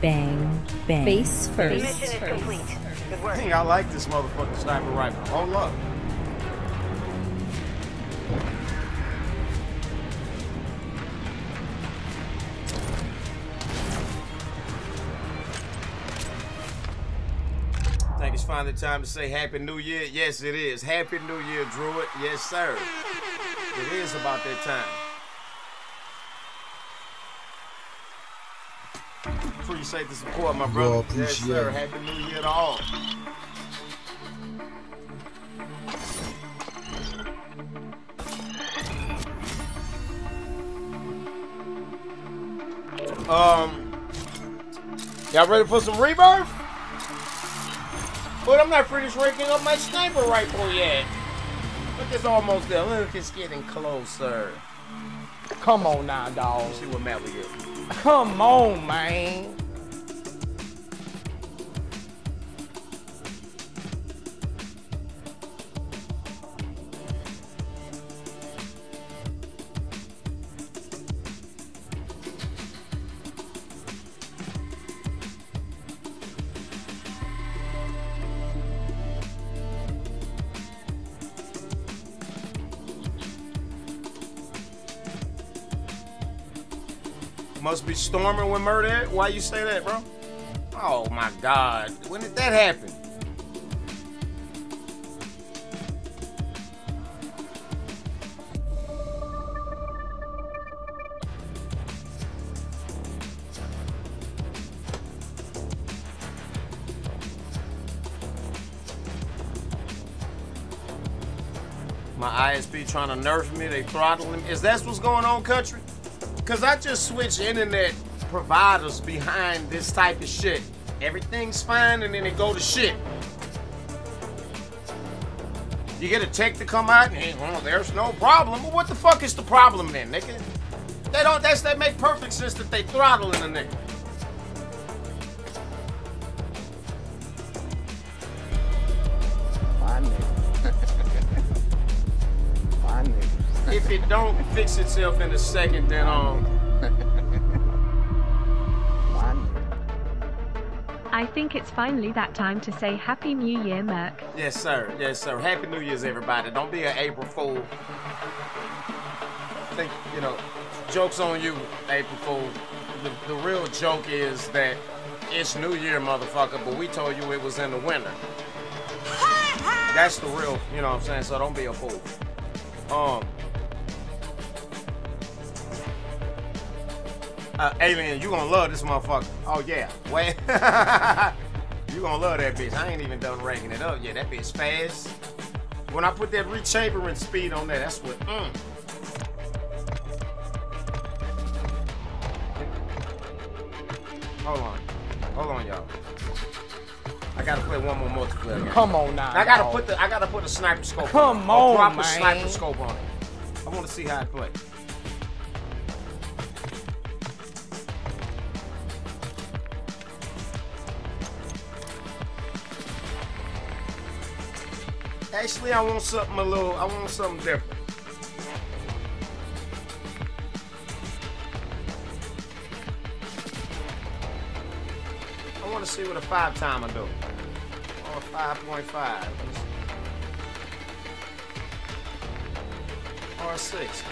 Bang, bang. Face first. Mission is complete. Good work. Dang, I like this motherfucking sniper rifle. Hold up. Finally time to say Happy New Year. Yes, it is. Happy New Year, Druid. Yes, sir. It is about that time. Appreciate the support, my brother. Yes, sir. Happy New Year to all. Um, y'all ready for some rebirth? But I'm not finished raking up my sniper rifle yet. Look, it's almost there. Look, it's getting closer. Come on now, dog. See what map we get. Come on, man. Must be storming with murder. Why you say that, bro? Oh my God! When did that happen? My ISP trying to nerf me. They throttling. Is that what's going on, country? Cause I just switch internet providers behind this type of shit. Everything's fine and then it go to shit. You get a tech to come out and hey, well, there's no problem. Well, what the fuck is the problem then, nigga? They don't that's that make perfect sense that they throttling a nigga. Fix itself in a second, then um I think it's finally that time to say Happy New Year, Merc. Yes, sir. Yes, sir. Happy New Year's, everybody. Don't be an April Fool. Think, you know, joke's on you, April Fool. The, the real joke is that it's New Year, motherfucker, but we told you it was in the winter. That's the real, you know what I'm saying? So don't be a fool. Um, uh, Alien, you gonna love this motherfucker. Oh, yeah. Wait. you gonna love that bitch. I ain't even done ranking it up yet. That bitch fast. When I put that rechambering speed on there, that's what, mm. Hold on. Hold on, y'all. I gotta play one more multiplayer game. Come on now, I gotta put the I gotta put a sniper scope Come on. it. on, a proper man. sniper scope on it. I wanna see how it play. Actually, I want something a little. I want something different. I want to see what a five timer do. Or five point five. Or a six.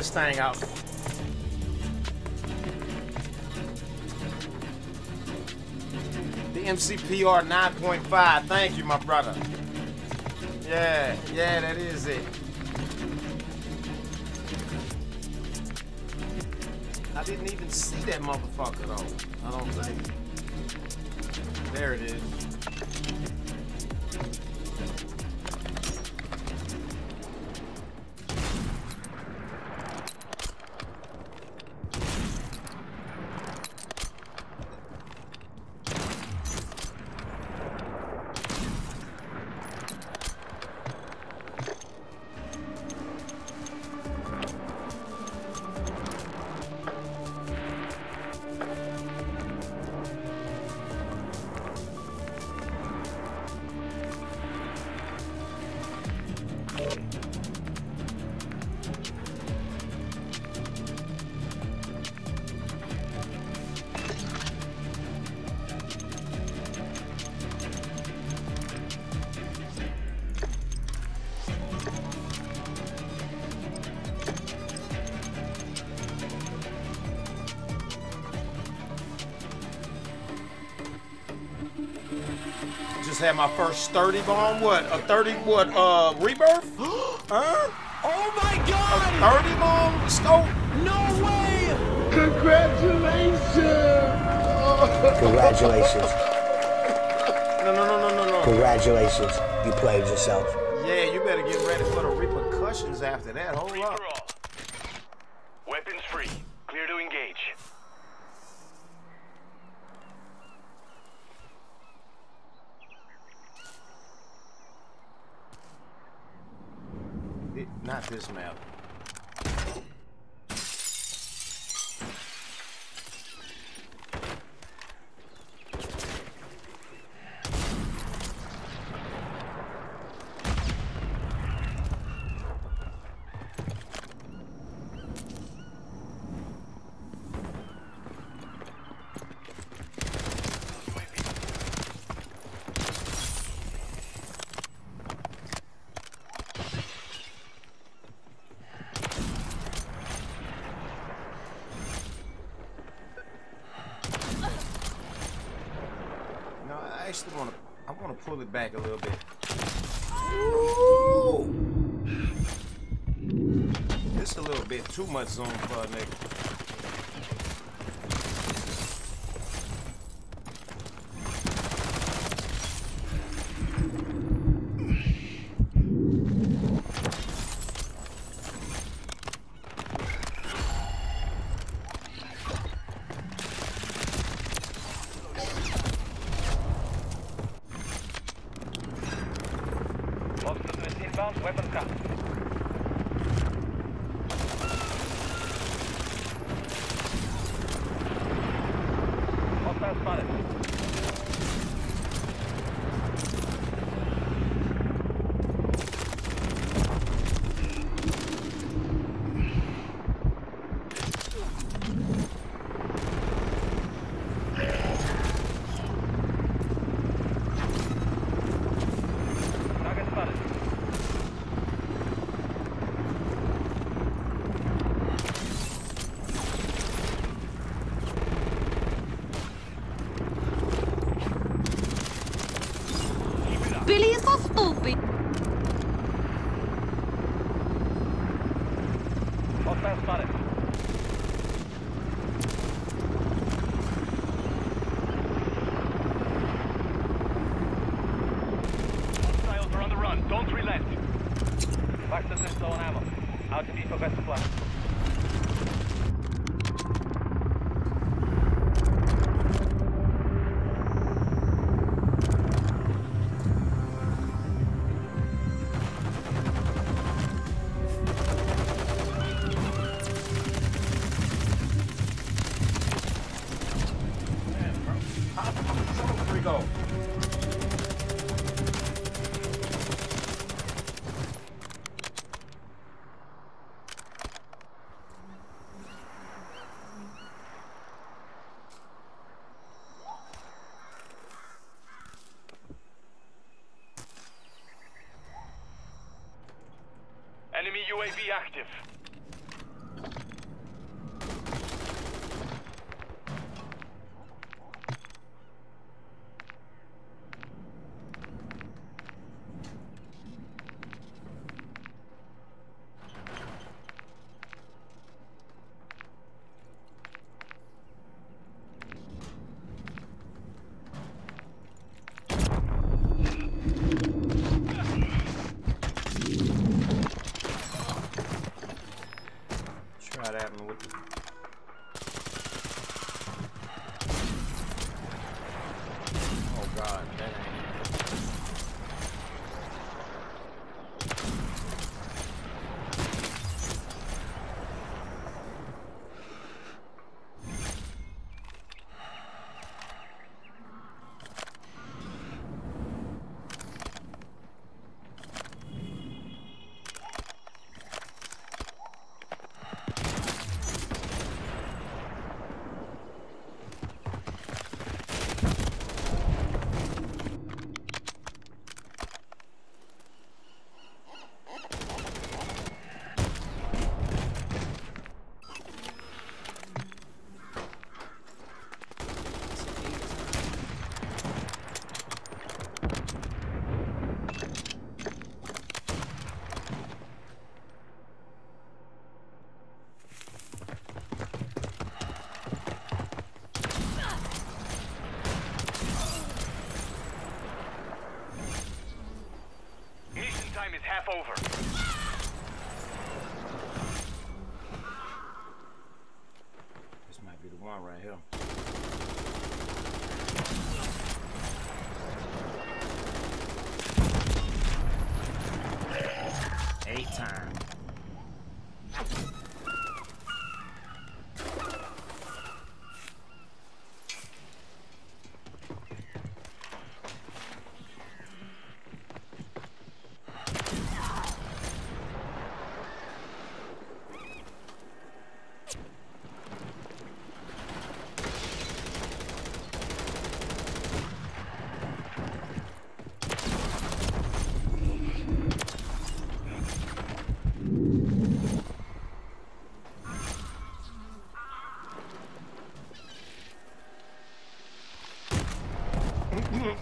This thing out. The MCPR 9.5. Thank you, my brother. Yeah, yeah, that is it. I didn't even see that motherfucker though. I don't think. There it is. Just had my first 30 bomb. What? A 30 what? Uh, rebirth? huh? Oh my god! A 30 bomb scope? No way! Congratulations! Congratulations. No, no, no, no, no, no. Congratulations. You played yourself. Yeah, you better get ready for the repercussions after that. Hold Free up. for all. Weapons free. Clear to engage. It- not this map. No, I actually want to. I want to pull it back a little bit. Ooh. This is a little bit too much zoom for a nigga. Monsters missile inbound. Weapons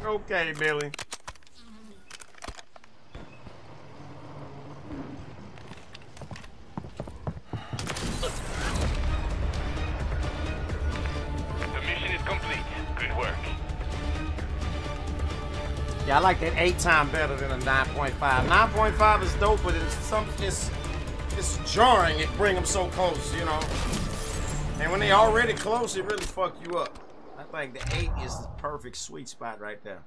okay, Billy. The mission is complete. Good work. Yeah, I like that eight time better than a 9.5. 9.5 is dope, but it's some it's it's jarring. It bring them so close, you know. And when they already close, it really fuck you up. I think the eight is the perfect sweet spot right there.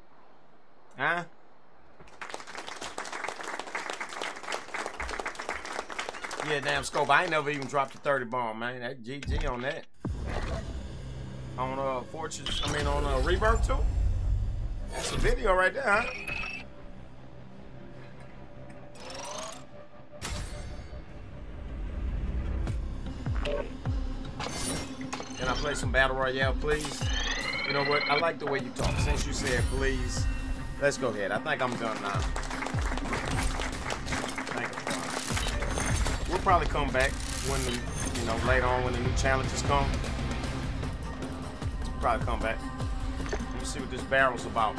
Huh? Yeah, damn scope. I ain't never even dropped a 30 bomb, man. That GG on that. On uh Fortunes, I mean on uh Rebirth too. That's a video right there, huh? Can I play some Battle Royale, please? You know what? I like the way you talk. Since you said please, let's go ahead. I think I'm done now. We'll probably come back when the, you know, later on when the new challenges come. Probably come back. Let me see what this barrel's about.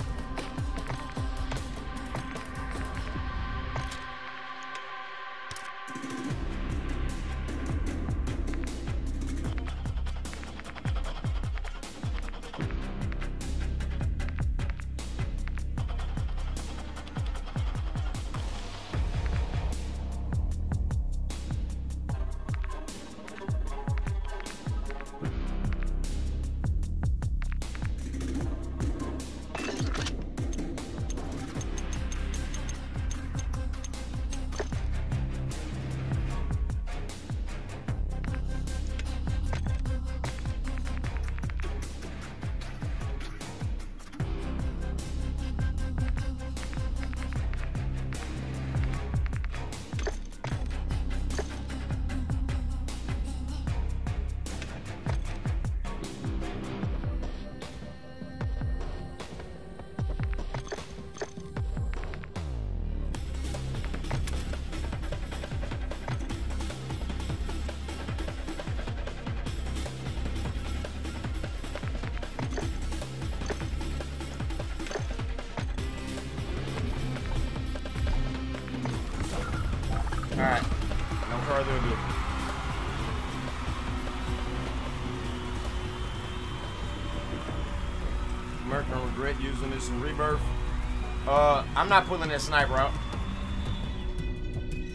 Not pulling that sniper out.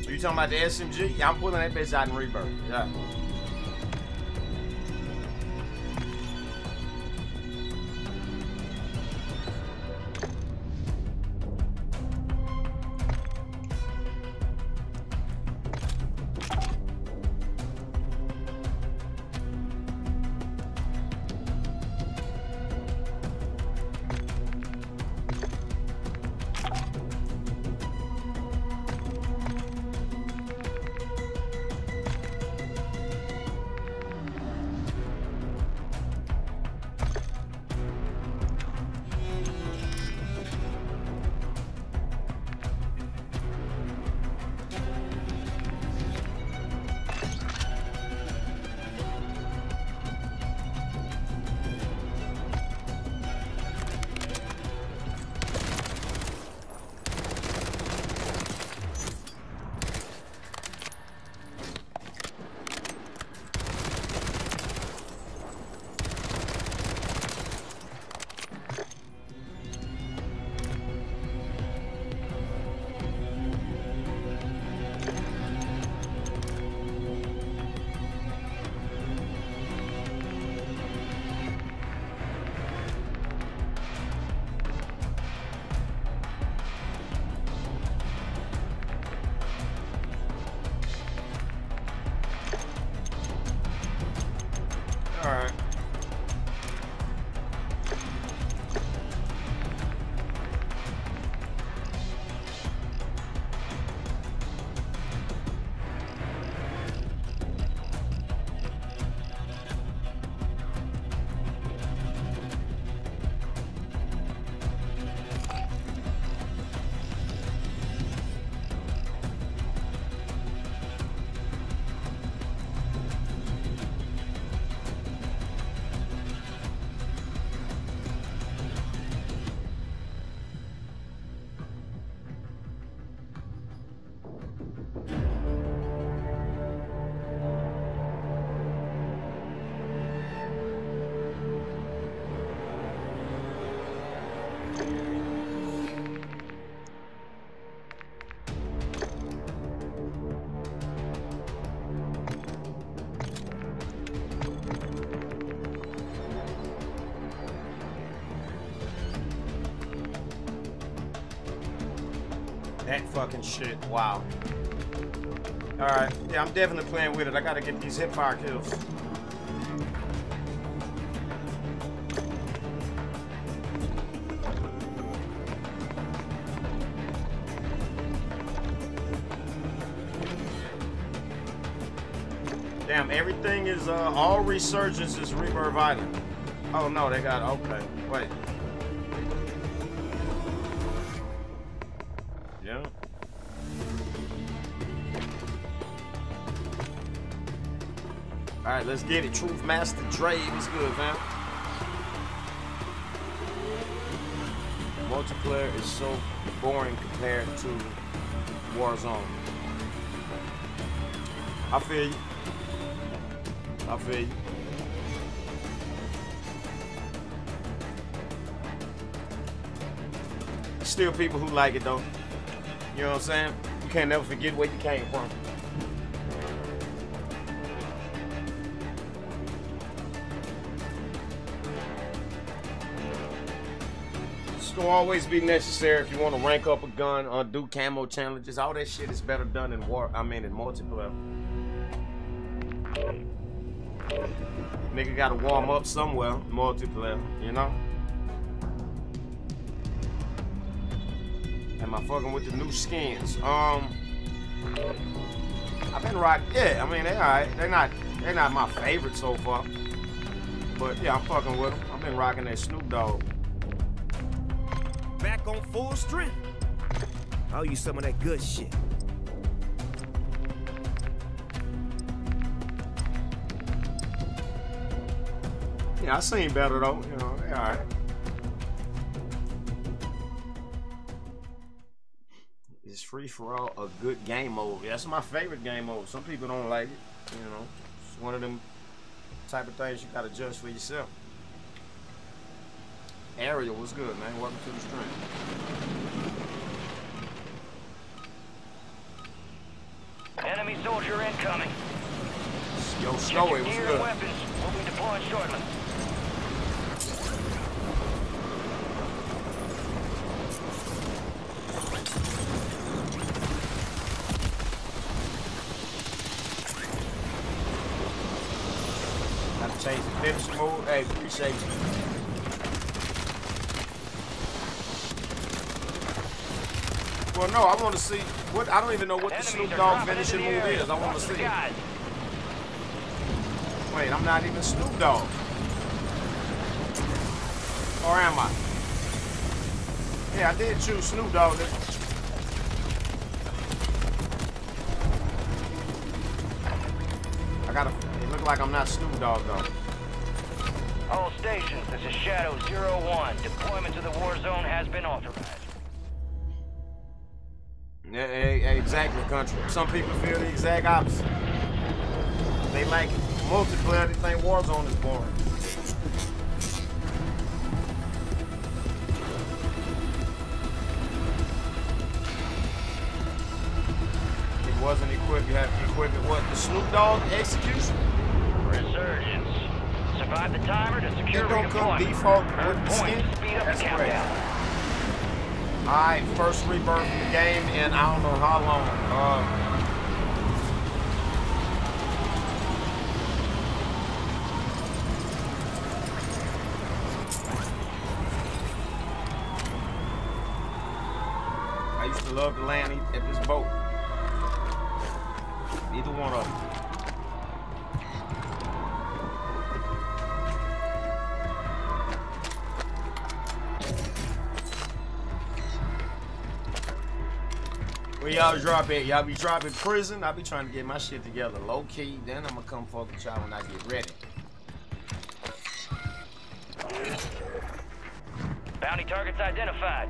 You talking about the SMG? Yeah, I'm pulling that bitch out in rebirth. Yeah. Wow. Alright. Yeah, I'm definitely playing with it. I gotta get these hip fire kills. Damn, everything is, uh, all resurgence is Rebirth Island. Oh no, they got, okay. Let's get it. Truth Master Dre, what's good, fam? Multiplayer is so boring compared to Warzone. I feel you. I feel you. Still people who like it though. You know what I'm saying? You can't never forget where you came from. Gonna always be necessary if you want to rank up a gun or do camo challenges. All that shit is better done in war. I mean, in multiplayer. Nigga gotta warm up somewhere, multiplayer, you know? Am I fucking with the new skins? Um, I've been rock. Yeah, I mean they alright. They're not. They're not my favorite so far. But yeah, I'm fucking with them. I've been rocking that Snoop Dogg. Back on full strength. I'll use some of that good shit. Yeah, I seen better though. You know, they alright. It's free for all a good game mode. That's my favorite game mode. Some people don't like it. You know, it's one of them type of things you gotta judge for yourself. Ariel, what's good, man? Welcome to the stream. Enemy soldier incoming. Yo, Snowy, what's good? weapons. We'll be deploying shortly. Have to change the finish mode. Hey, appreciate you. Well, no, I want to see what. I don't even know what the Snoop Dogg finishing move is. I want to see. Wait, I'm not even Snoop Dogg. Or am I? Yeah, I did choose Snoop Dogg. I? Gotta. It look like I'm not Snoop Dogg though. All stations, this is Shadow Zero One. Deployment to the war zone has been authorized. Exactly, country. Some people feel the exact opposite. They like multiplayer. They think Warzone is boring. It wasn't equipped. You have to equip it. What? The Snoop Dogg execution? Resurgence. Survive the timer to secure It don't come default with the skin? speed up That's the crazy. Countdown. Alright, first rebirth game in I don't know how long. Uh, drop? Y'all be dropping prison? I be trying to get my shit together low key. Then I'm gonna come fuck with y'all when I get ready. Bounty targets identified.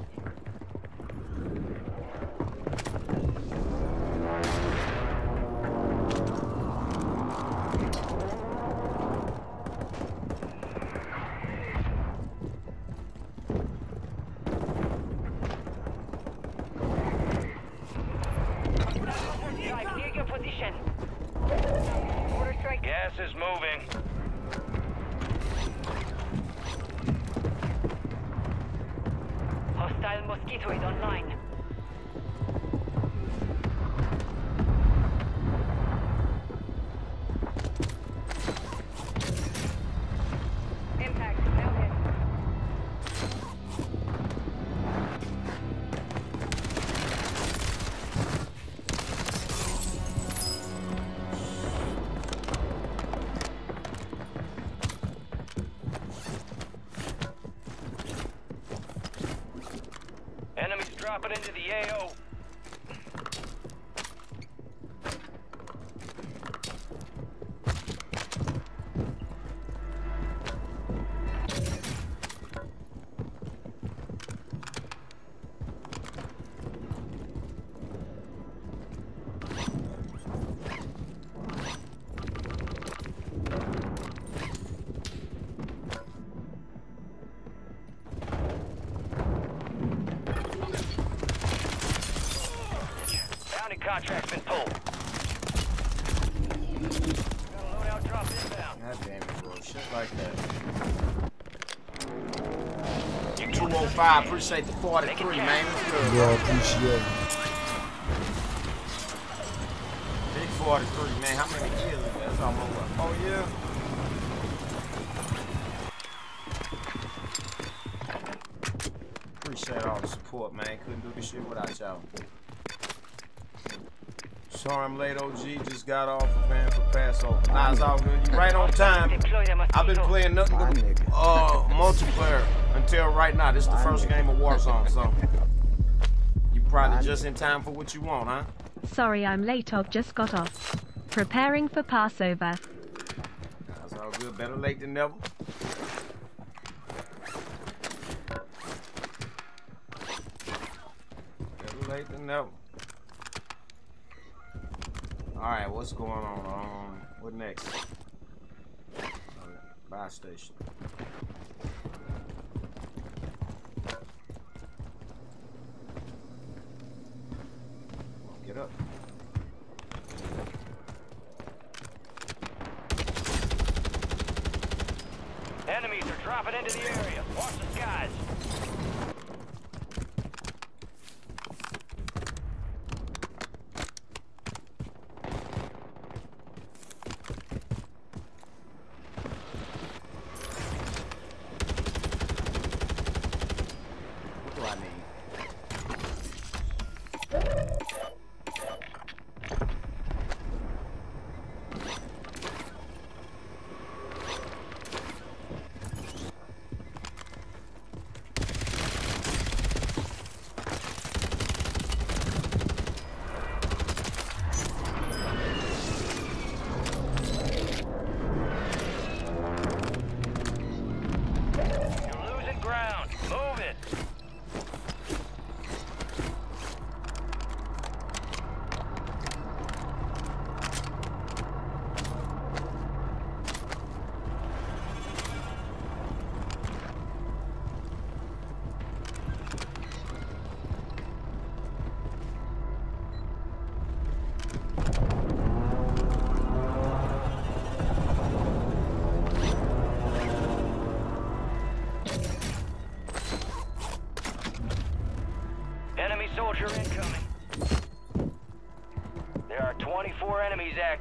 Appreciate the 43, man. What's good, Yeah, bro? appreciate it. Big 43, man. How many kills is that? That's almost like, oh, yeah. Appreciate all the support, man. Couldn't do this shit without y'all. Sorry I'm late, OG. Just got off of man for Passover. Nah, it's all good. You right on time. I've been playing nothing but uh, multiplayer until right now. This is the first game of Warzone, so you probably just in time for what you want, huh? Sorry I'm late, I've just got off. Preparing for Passover. That's all good. Better late than never.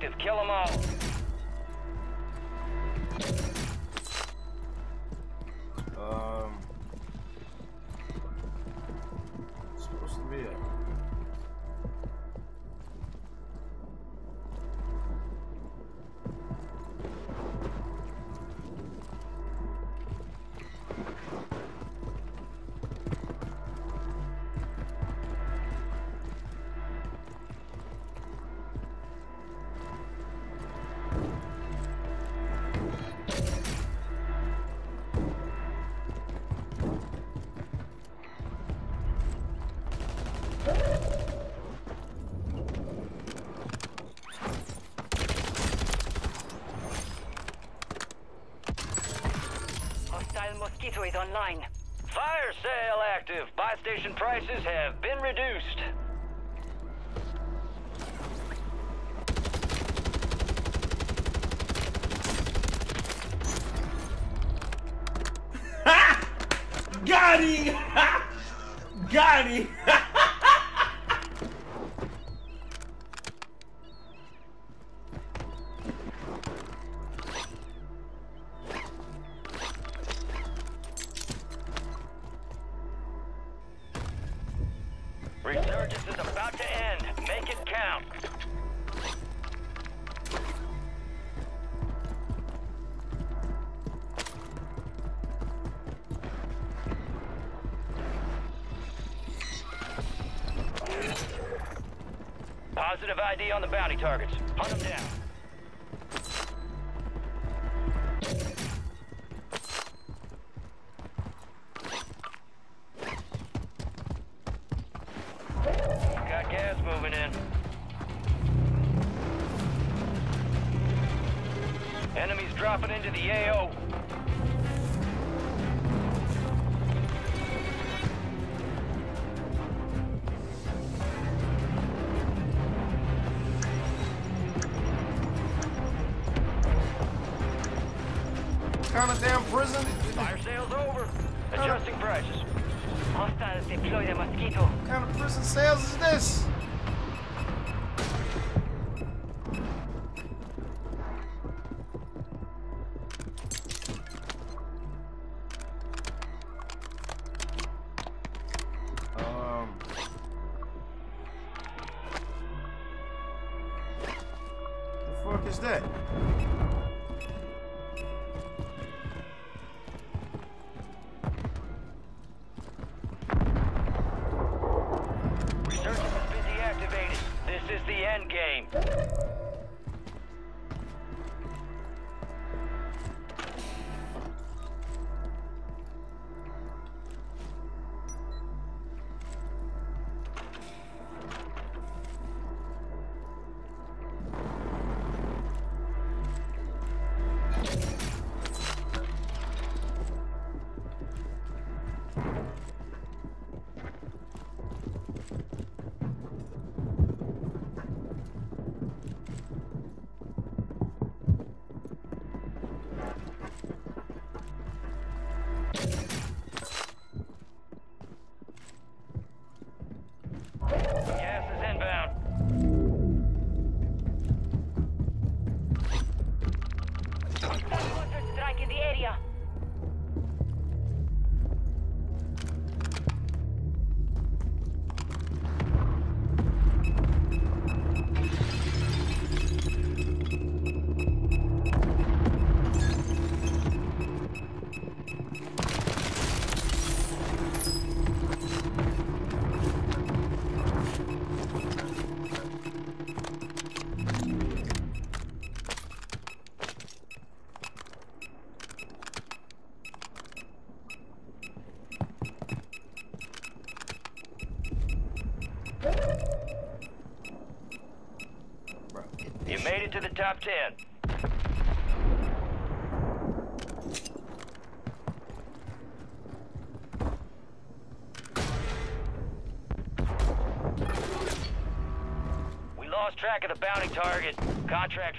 Kill them all. Station prices have bounty targets. top 10. We lost track of the bounty target. Contract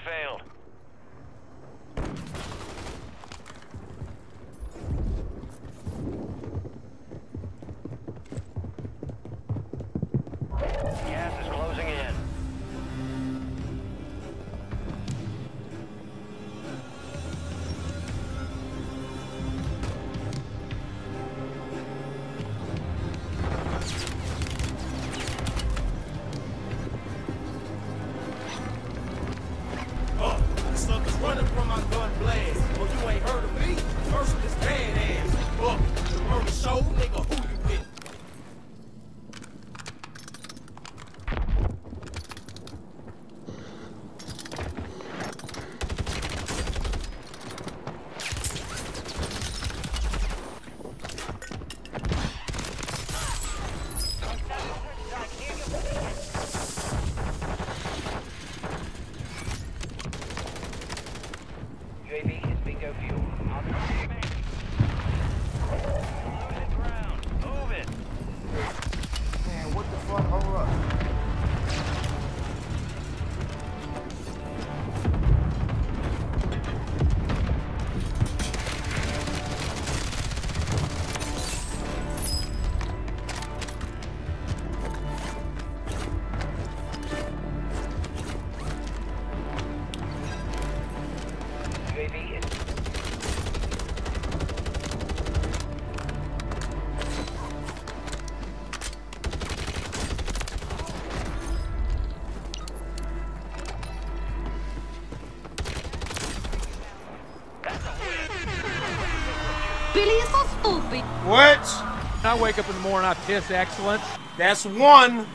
I wake up in the morning, I piss excellence. That's one.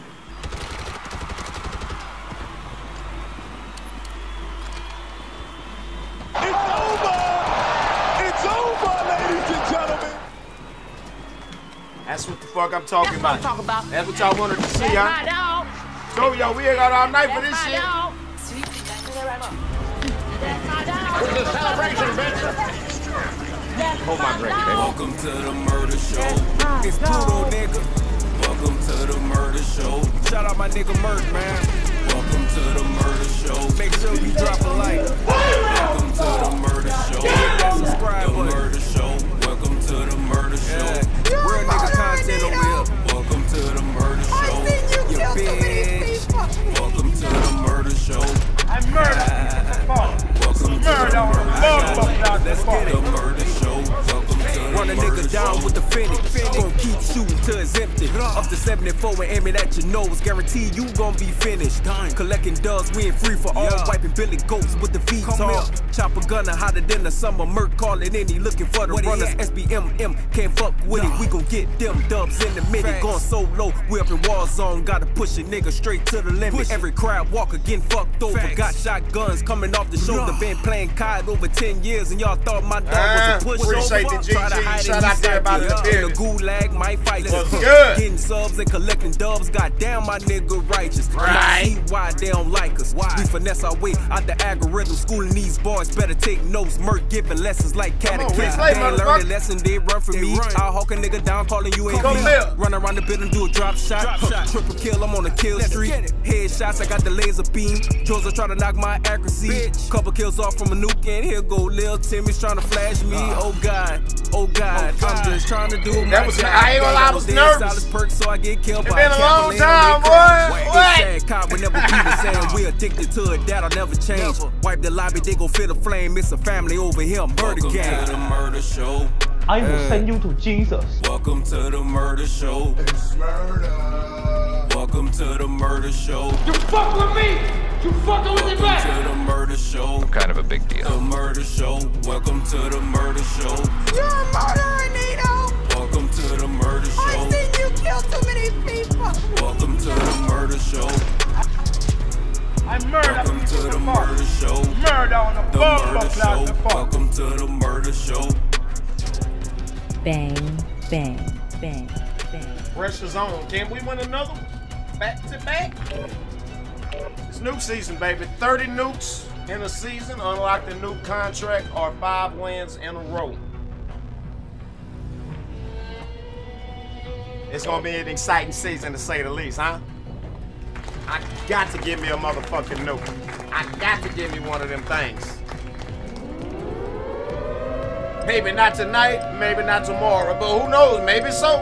It's over! It's over, ladies and gentlemen! That's what the fuck I'm talking That's about. I'm talking about. That's what y'all wanted to see, huh? So y'all, we ain't got all night for this shit. Dog. This is a celebration, bitch. Hold my drink, baby. Welcome to the murder show. It's Pluto, nigga. Welcome to the murder show. Shout out my nigga Merc, man. Welcome to the murder show. Make sure you drop a like. Welcome to the murder show. Hit that subscribe button. murder show. Welcome to the murder show. Yeah. Real nigga content over here. Welcome to the murder show. You bitch. Welcome to the murder show. I murdered. Welcome to the murder show. Let's get a murder show run a nigga down with the finish shooting till it's empty. Up to 74 and aiming at your nose. Guarantee you gon' be finished. Collecting dubs, we ain't free for all. Wiping Billy Goats with the feet on. Chopper gunner hotter than the summer. Merc calling in, he looking for the runners. SBMM can't fuck with it. We gon' get them dubs in the minute. Going so low, we up in war zone. Gotta push a nigga straight to the limit. Every crowd walker getting fucked over. Got shotguns coming off the shoulder. Been playing COD over 10 years, and y'all thought my dog Ah, was a pushover. appreciate the Try to GG. hide it, Shout out there sight about you. the In the gulag, might fight us. What's good? Getting subs and collecting dubs. Goddamn, my nigga righteous. Right. see why they don't like us. Why? We finesse our way out the algorithm. Schooling these boys better take notes. Merc giving lessons like catechism. They ain't learned a lesson, they run from me. I'll hawk a nigga down, calling you. Bill. Run around the building, do a drop shot. Triple kill, I'm on a kill streak. Headshots, I got the laser beam. Jones try to knock my accuracy. Couple kills off from a nuke, and here go Lil Timmy's trying to flash me. Oh God, oh God, oh, I'm just trying to do That my was- job. I ain't gonna lie, I was nervous. silence perk, so I get killed It by been a long time, on their crowd. boy. They What? cop would never be the same. We addicted to it, that'll never change. Wipe the lobby, they gon' feel the flame. It's a family over here, murder Welcome gang. to the murder show. I will send uh, you to Jesus. Welcome to the murder show. Welcome to the murder show. You fuck with me, you fucking with me Welcome back. To the murder show. Kind of a big deal. The murder show. Welcome to the murder show. You're a murderer, Nito. Welcome to the murder show. I've seen you kill too many people. Welcome to the murder show. I murder Welcome to the in the park. murder show. Murder on the The murder cloud show. the park. Welcome to the murder show. Bang, bang, bang, bang. Pressure's on. Can we win another? Back to back? It's nuke season, baby. 30 nukes in a season. Unlock the new contract or five wins in a row. It's gonna be an exciting season to say the least, huh? I got to give me a motherfucking nuke. I got to give me one of them things. Maybe not tonight, maybe not tomorrow, but who knows? Maybe so.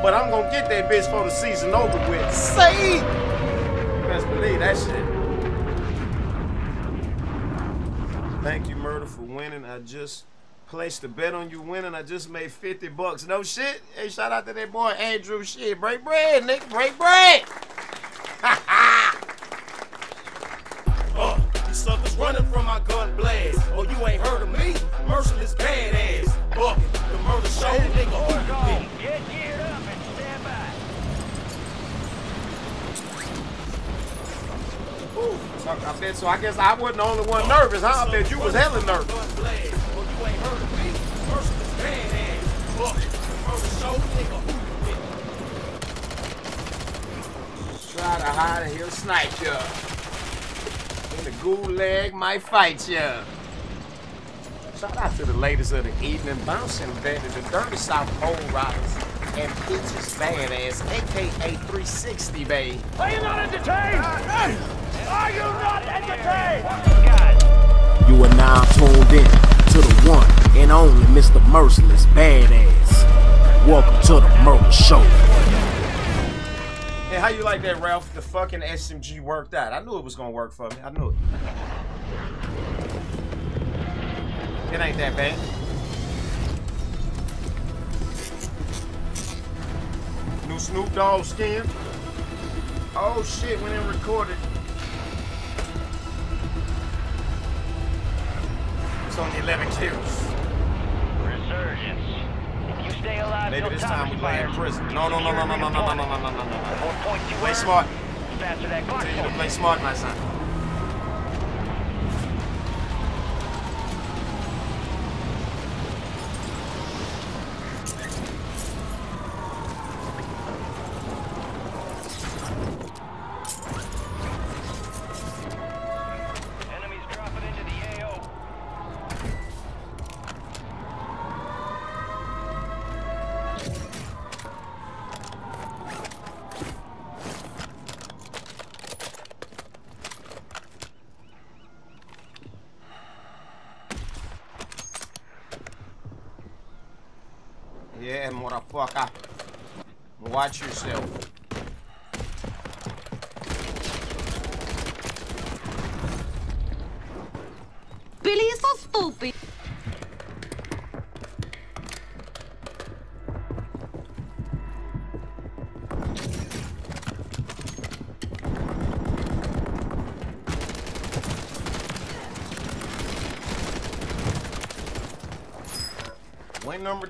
But I'm gonna get that bitch for the season over with. Say, best believe that shit. Thank you, Murder, for winning. I just placed a bet on you winning. I just made 50 bucks. No shit. Hey, shout out to that boy Andrew. Shit, break bread, nigga. Break bread. I guess I wasn't the only one nervous, huh? I bet you was hella nervous. Try to hide and he'll snipe ya. And the gulag might fight ya. Shout out to the ladies of the evening, bouncing baby, the Dirty South Pole Riders, and Bitches Badass, aka 360 babe. Are you not entertained? Are you not entertained? You are now tuned in to the one and only Mr. Merciless Badass. Welcome to the Murder Show. Hey, how you like that, Ralph? The fucking SMG worked out. I knew it was gonna work for me. I knew it. It ain't that bad. New Snoop Dogg skin. Oh shit, when it recorded. It's only 11 kills. Resurgence. If you stay alive, Maybe this time we lay in prison. you No, no, no, no, no, no, no, no, no, no, no, no, no. More points you Play earn, smart. faster that clock Continue to goes. play smart, my son.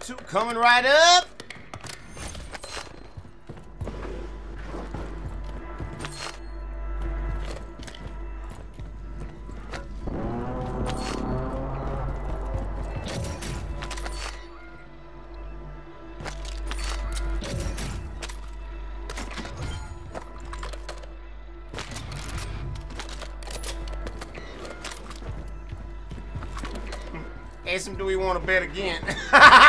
Two coming right up. Do we want to bet again?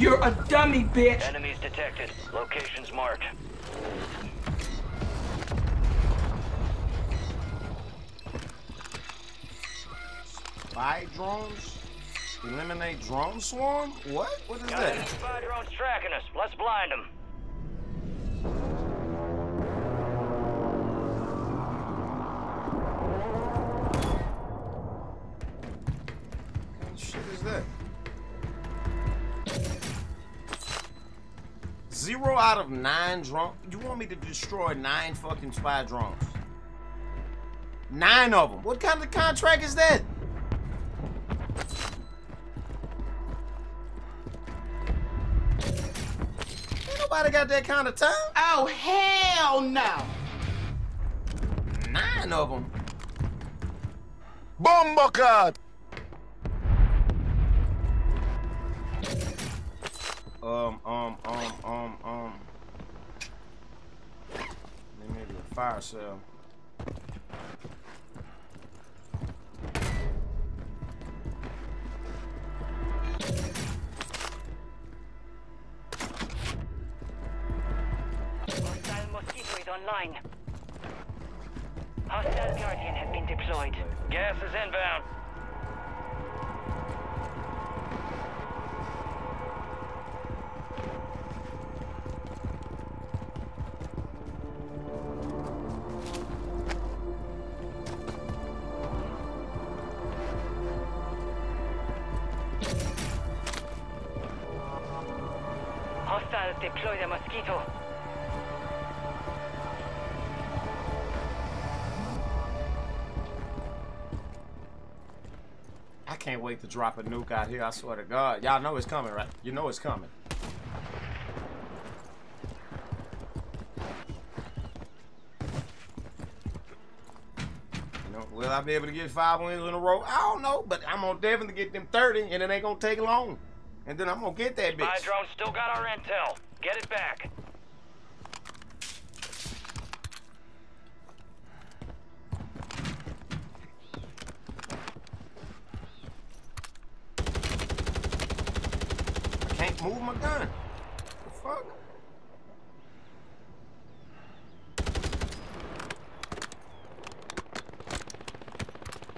You're a dummy, bitch. Enemies detected. Locations marked. Spy drones? Eliminate drone swarm? What? What is Got that? Nine drone. You want me to destroy nine fucking spy drones? Nine of them. What kind of contract is that? Ain't nobody got that kind of time. Oh, hell no. Nine of them. Bomba Maybe can't wait to drop a nuke out here. I swear to God. Y'all know it's coming, right? You know it's coming. You know, will I be able to get five wins in a row? I don't know, but I'm gonna definitely get them 30, and it ain't gonna take long. And then I'm gonna get that bitch. drone still got our intel. Get it back. I can't move my gun. The fuck?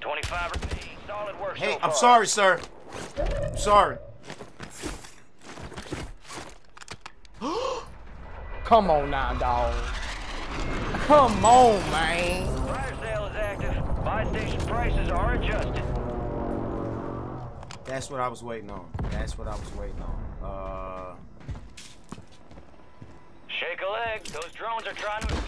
Twenty-five remaining. Solid work Hey, so I'm far. Sorry, sir. I'm sorry. Come on now, dog. Come on, man. Fire sale is active. Buy station prices are adjusted. That's what I was waiting on. That's what I was waiting on. Uh, Shake a leg. Those drones are trying to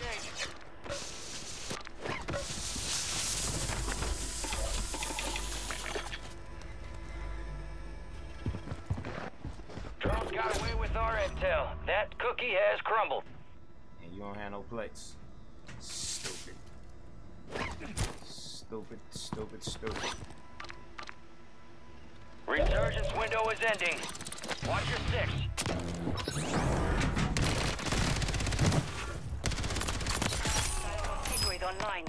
you don't have no plates. Stupid. Stupid, stupid, stupid. Resurgence window is ending. Watch your six. Mosquito is online.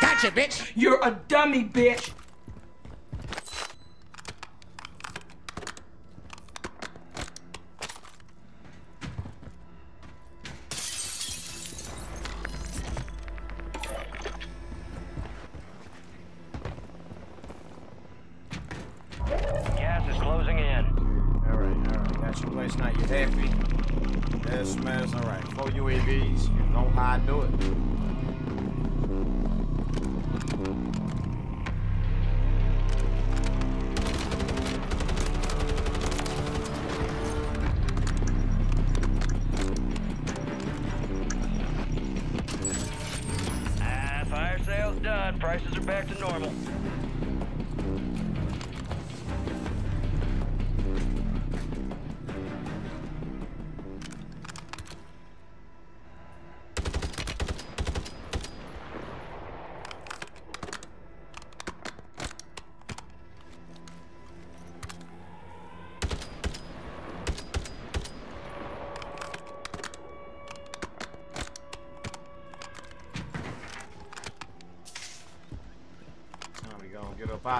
Gotcha, bitch. You're a dummy, bitch.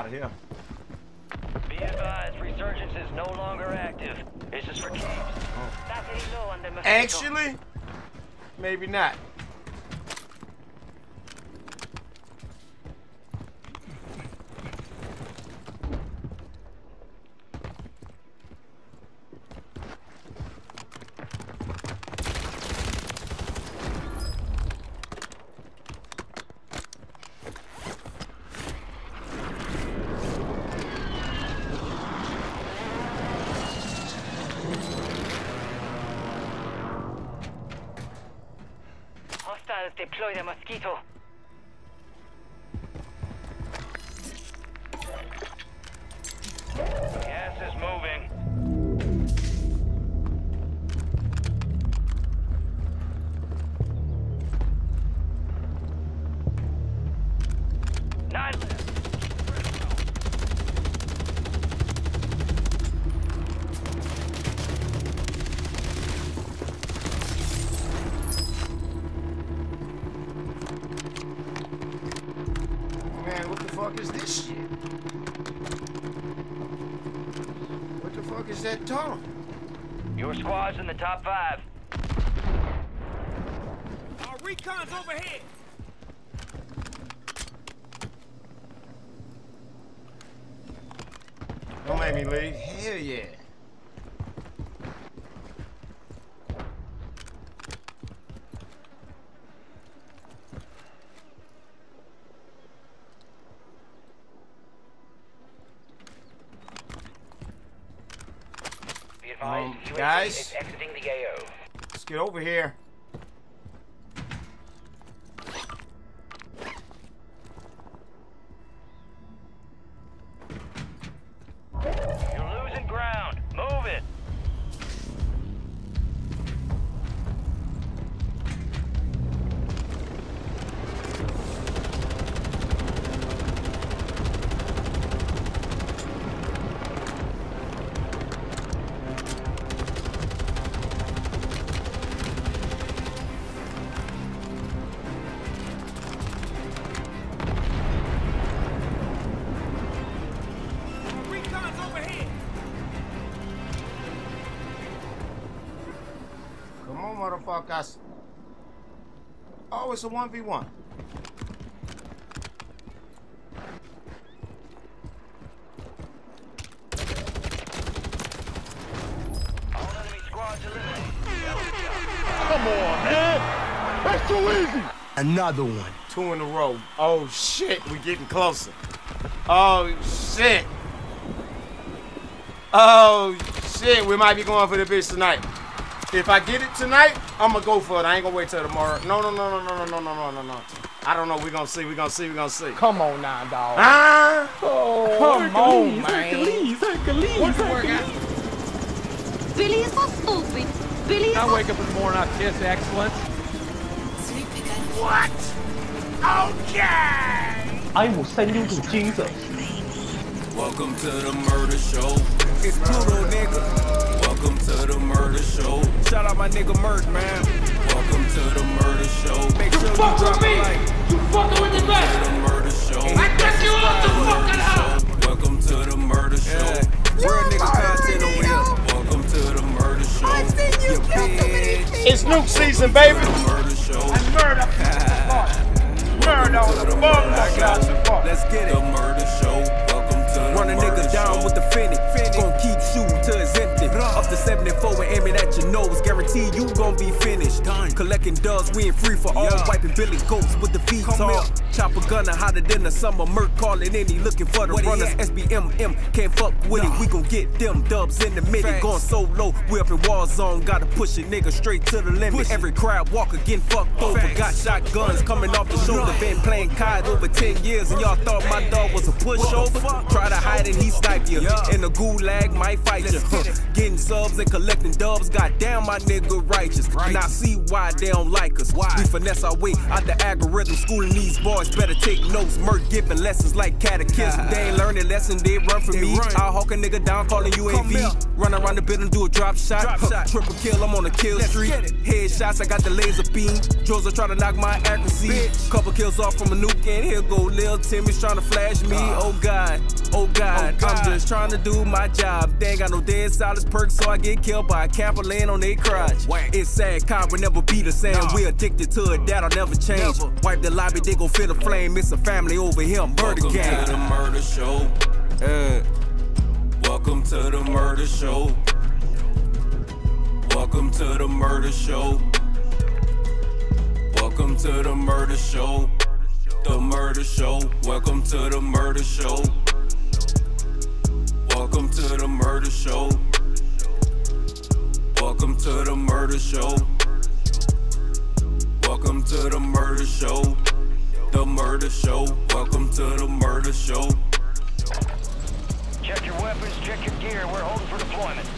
Out of here. Be advised, resurgence is no longer active. This is for keeps. Battery low on the Mosquito. Actually, maybe not. Hostiles deploy motherfuckers. Oh, it's a 1v1. All enemy squads eliminated. Come on, man. That's too easy. Another one. Two in a row. Oh shit, We're getting closer. Oh shit. Oh shit, we might be going for the bitch tonight. If I get it tonight, I'm gonna go for it. I ain't gonna wait till tomorrow. No, no, no, no, no, no, no, no, no, no, no. I don't know. We gonna see. We gonna see. We gonna see. Come on now, dog. Ah! Come on, man. Billy is so stupid. Billy is I wake up in the morning, I kiss excellence. What? Okay. I will send you to Jesus. Welcome to the murder show. It's Pluto, nigga. Welcome to the murder show. Shout out my nigga Merc, man. Welcome to the murder show. Make sure you fuck drop with me. like. You fucking with the best. The murder show. I cut you off the fucking house. Welcome to the murder show. Yeah. Real nigga content over here. Welcome to the murder show. I've seen you You kill too many people. It's nuke season, baby. Murder show. Murder. Murder on the motherfucker. Let's get The it. murder show. Welcome to the Run a murder nigga down show. with the finish. Gon' keep Up to 74 and aiming at your nose. Guarantee you gon' be finished. Done. Collecting dubs, we ain't free for all. Wiping Billy Goats with the feet on. Chopper gunner hotter than the summer. Merc calling in, he looking for the runners. SBMM can't fuck with it. We gon' get them dubs in the middle. Going so low, we up in war zone. Gotta push a nigga straight to the limit. Every crowd walk getting fucked over. Got shotguns coming off the shoulder. Been playing COD over 10 years and y'all thought my dog was a pushover. Try to hide and he snipe you. In the gulag, might fight you. Huh. Getting subs and collecting dubs. Goddamn, my nigga righteous. And I see why they don't like us. We finesse our way out the algorithm. Schooling these boys better take notes. Merc giving lessons like catechism. They ain't learning lesson, they run from me. I'll hawk a nigga down, calling UAV. Run around the building, do a drop shot. Drop Huh. Triple kill, I'm on the kill streak. Headshots, I got the laser beam. Joes are trying to knock my accuracy. Couple kills off from a nuke, and here go Lil Timmy's trying to flash me. Oh God, oh God, I'm just trying to do my job. They ain't got no dead silence perks, so I get killed by a camper laying on their crotch. It's sad, cop will never be the same. We addicted to it, that'll never change. Wipe the lobby, they gon' feel the flame. It's a family over here, murder Welcome gang. to the murder show. Uh, Welcome to the murder show. Welcome to the murder show. Welcome to the murder show. The murder show. Welcome to the murder show. Welcome to the murder show. Welcome to the murder show. Welcome to the murder show. The murder show. Welcome to the murder show. Check your weapons, check your gear. We're holding for deployment.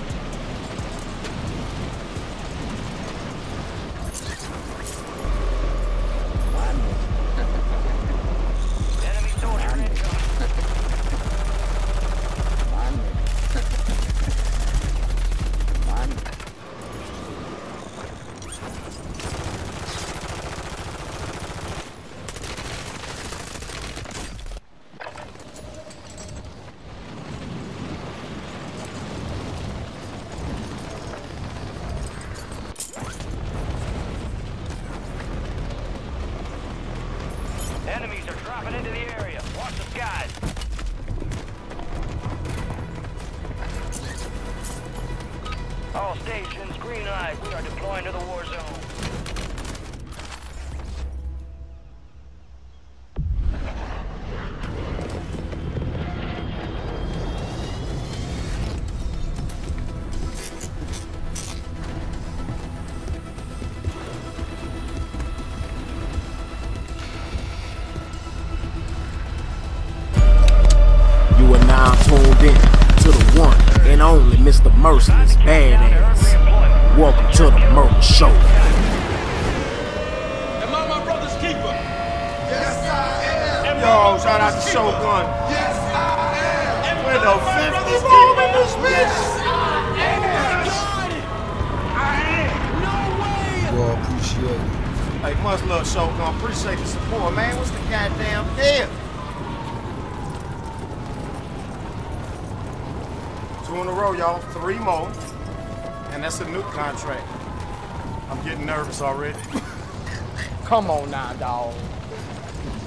Come on now, dog.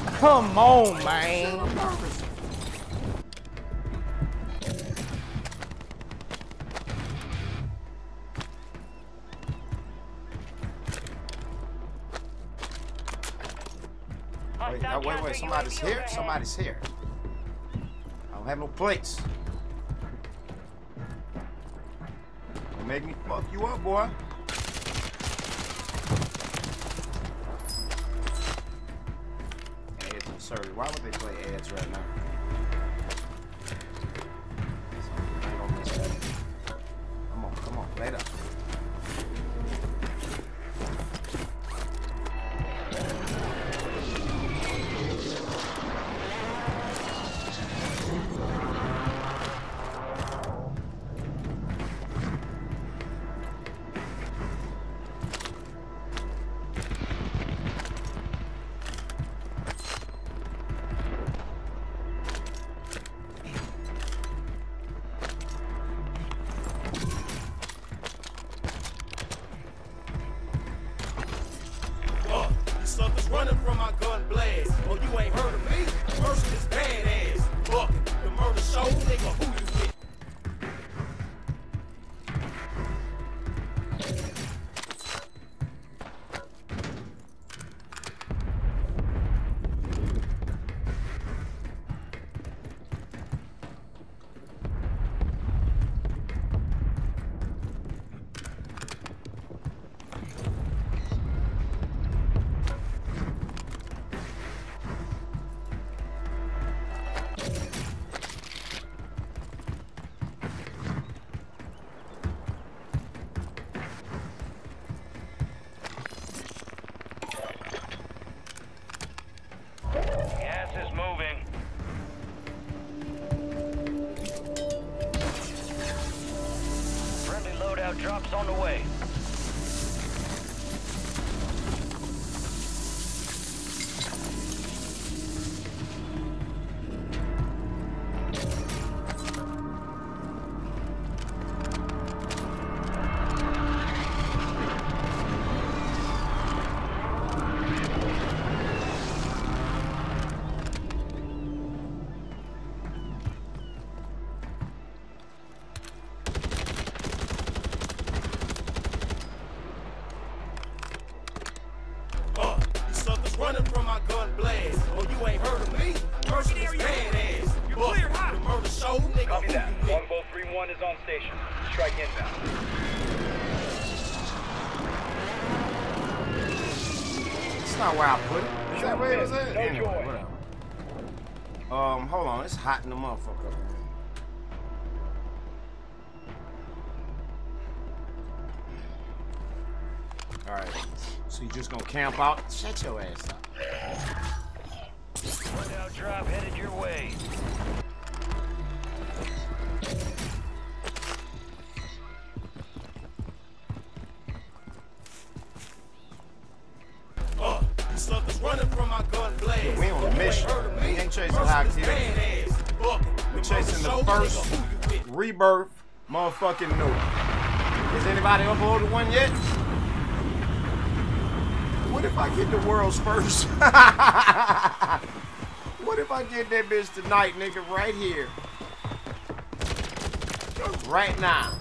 Come on, man. Wait, no, wait, wait, somebody's here? Somebody's here. I don't have no plates. Don't make me fuck you up, boy. just gonna camp out? Shut your ass up. One out drop headed your way. Running from my gun blade. We on a mission. We ain't chasing high kills. We chasing the first rebirth motherfucking new. Has anybody uploaded one yet? get the world's first? what if I get that bitch tonight, nigga, right here? Right now.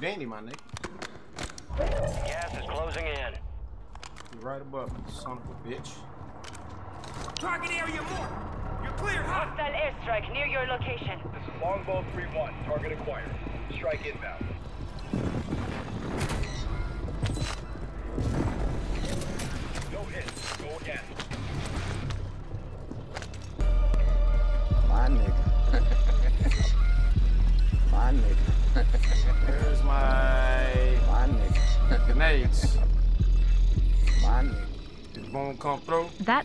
Houdini, my nigga. Gas is closing in. You're right above me, son of a bitch.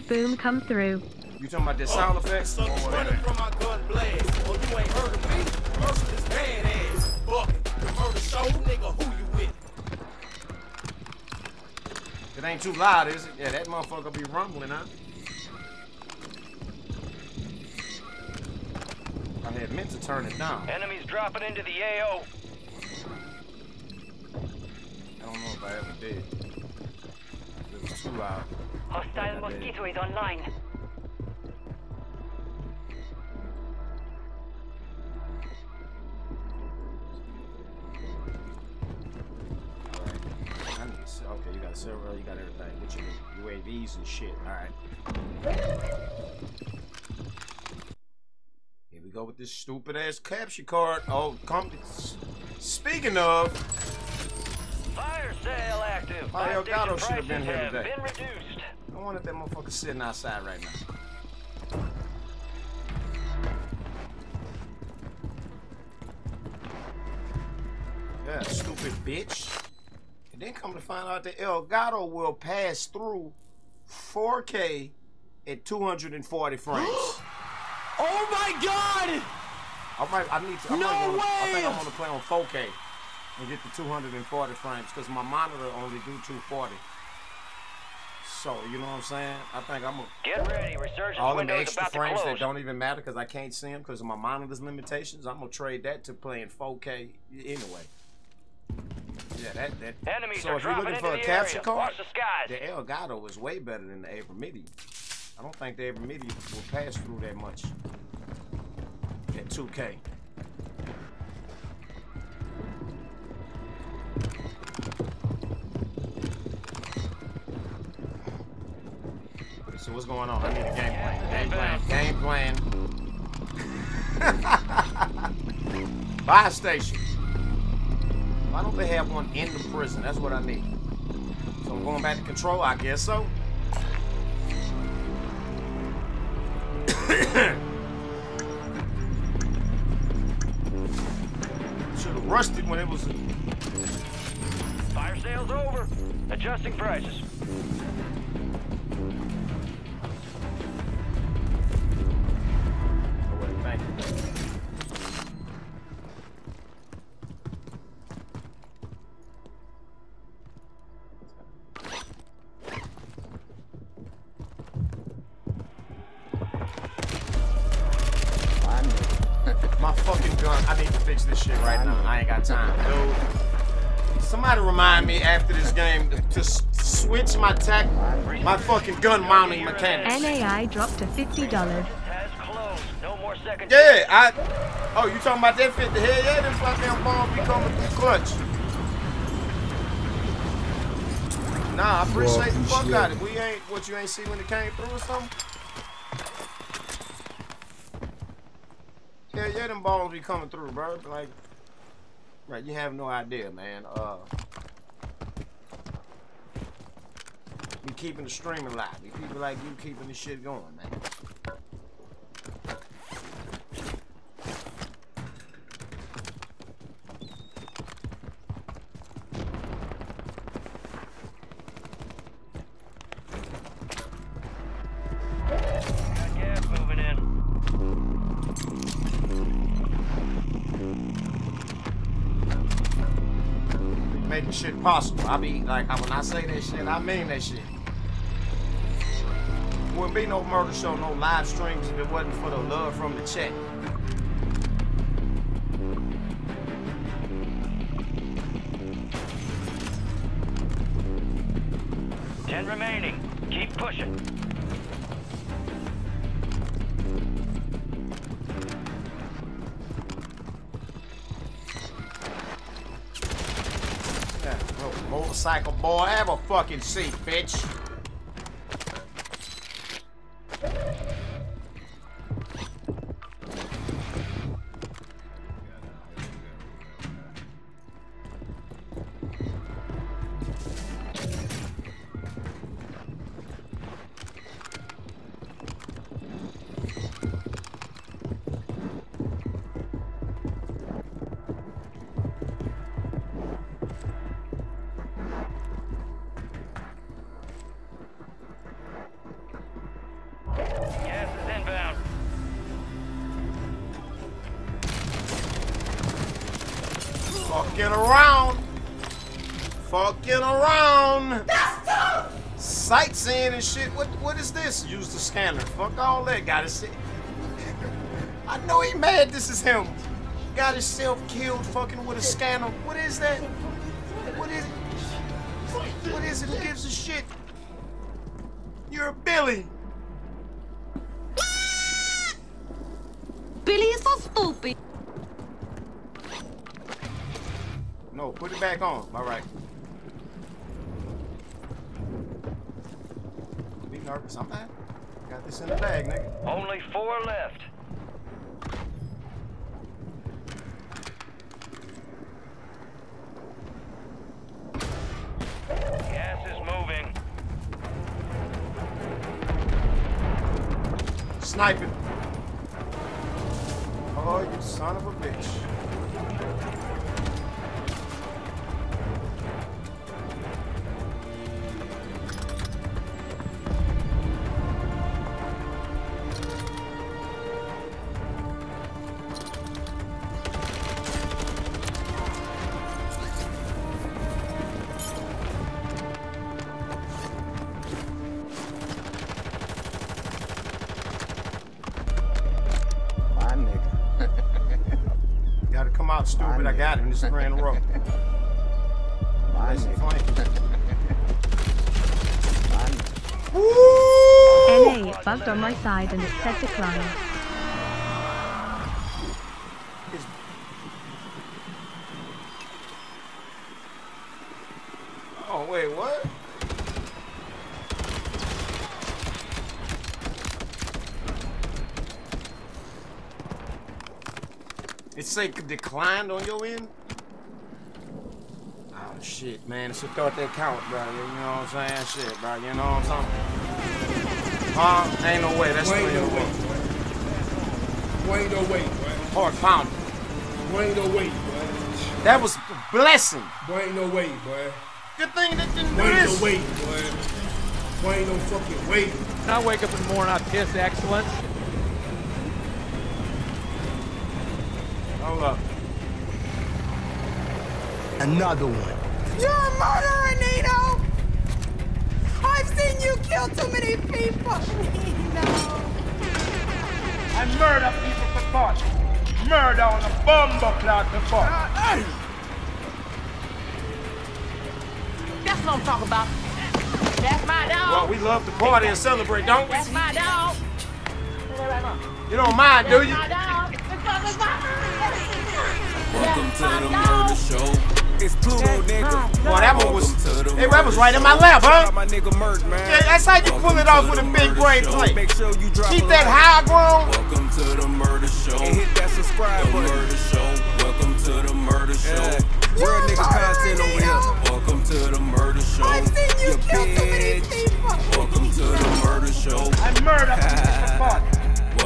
Boom come through. You talking about the sound effects? Suckers running oh, from my gun blast. Oh, you ain't heard of me. Merciless Badass. Bucking. The murder show, nigga, who you with? It ain't too loud, is it? Yeah, that motherfucker be rumbling, huh? I had meant to turn it down. Enemies dropping into the AO. Mosquito is online. I need s- okay, you got a server, you got everything. What you need? UAVs and shit. Alright. Here we go with this stupid ass capture card. Oh, come. Speaking of, Fire sale active. Gato station should have been here today. Been reduced. I wonder if that motherfucker sitting outside right now. Yeah, stupid bitch. And then come to find out that Elgato will pass through 4K at 240 frames. Oh my god! I might, I need to. I No might wanna, I think I'm gonna play on 4K and get the 240 frames because my monitor only do 240. So you know what I'm saying? I think I'm gonna Get ready. Resurgence all is extra frames that don't even matter because I can't see them because of my monitor's limitations. I'm gonna trade that to playing 4K anyway. Yeah, that that. Enemies so are if you're looking for a capture card, the the Elgato is way better than the Abramidian. I don't think the Abramidian will pass through that much at 2K. So what's going on? I need a game plan. Game plan. Game plan. Fire station. Why don't they have one in the prison? That's what I need. So I'm going back to control. I guess so. Should have rushed it when it was. Fire sale's over. Adjusting prices. Wait, thank you. My nigga. Fucking gun. I need to fix this shit right now. I ain't got time, dude. Somebody remind me after this game to, to switch my tack, my fucking gun mounting mechanics. NAI dropped to $50. Yeah, I. Oh, you talking about that 50? Hell yeah, them fucking bombs be coming through clutch. Nah, I appreciate the fuck out of it. We ain't what you ain't see when it came through or something. Yeah, yeah, them balls be coming through, bro. Like, right, you have no idea, man. Uh, we keeping the stream alive. We people like you keeping the shit going, man. Shit possible. I be like, when I say that shit, I mean that shit. Wouldn't be no murder show, no live streams if it wasn't for the love from the chat. Ten remaining. Keep pushing. Motorcycle boy, have a fucking seat, bitch. Shit. What what is this? Use the scanner. Fuck all that. Got to see. I know he mad this is him. Got himself killed fucking with a scanner. What is that? What is it? What is it? Who gives a shit? You're a Billy. Billy is so stupid. No, put it back on. All right. Be nervous. I'm not. Got this in the bag, nigga. Only four got him. This is in a row. My Nice and nigga. flanky. NA, it bugged on my side and it said decline. Oh, wait, what? It say declined on your end? Shit, man. It's a thought that count, bro. You know what I'm saying? Shit, bro. You know what I'm saying? Huh? Ain't no way. That's Boy, ain't three no of way. them. Boy, ain't no way, boy. Hard pound. Boy, ain't no way, boy. That was a blessing. Boy, ain't no way, boy. Good thing that didn't Boy, do ain't no way, boy. Boy, ain't no fucking way. And I wake up in the morning, I piss excellence. Hold up. Another one. You're a murderer, Nino! I've seen you kill too many people, Nino! I murder people for fun. Murder on a bumbo clock for fun. That's what I'm talking about. That's my dog. Well, we love to party and celebrate, don't we? That's my dog. You don't mind, do you? Welcome to the murder show. It's Pluto, nigga. Boy, that one was. Hey, that was right in my lap, huh? my nigga Murd, man. Yeah, that's how you pull it off with a big brain play. Make sure you drop Keep that high grown. Welcome to the murder show. And hit that subscribe button. Murder show. Welcome to the murder show. Real nigga content over here. Welcome to the murder show. I've seen you kill too many people. Welcome to the murder show. I murder for fun.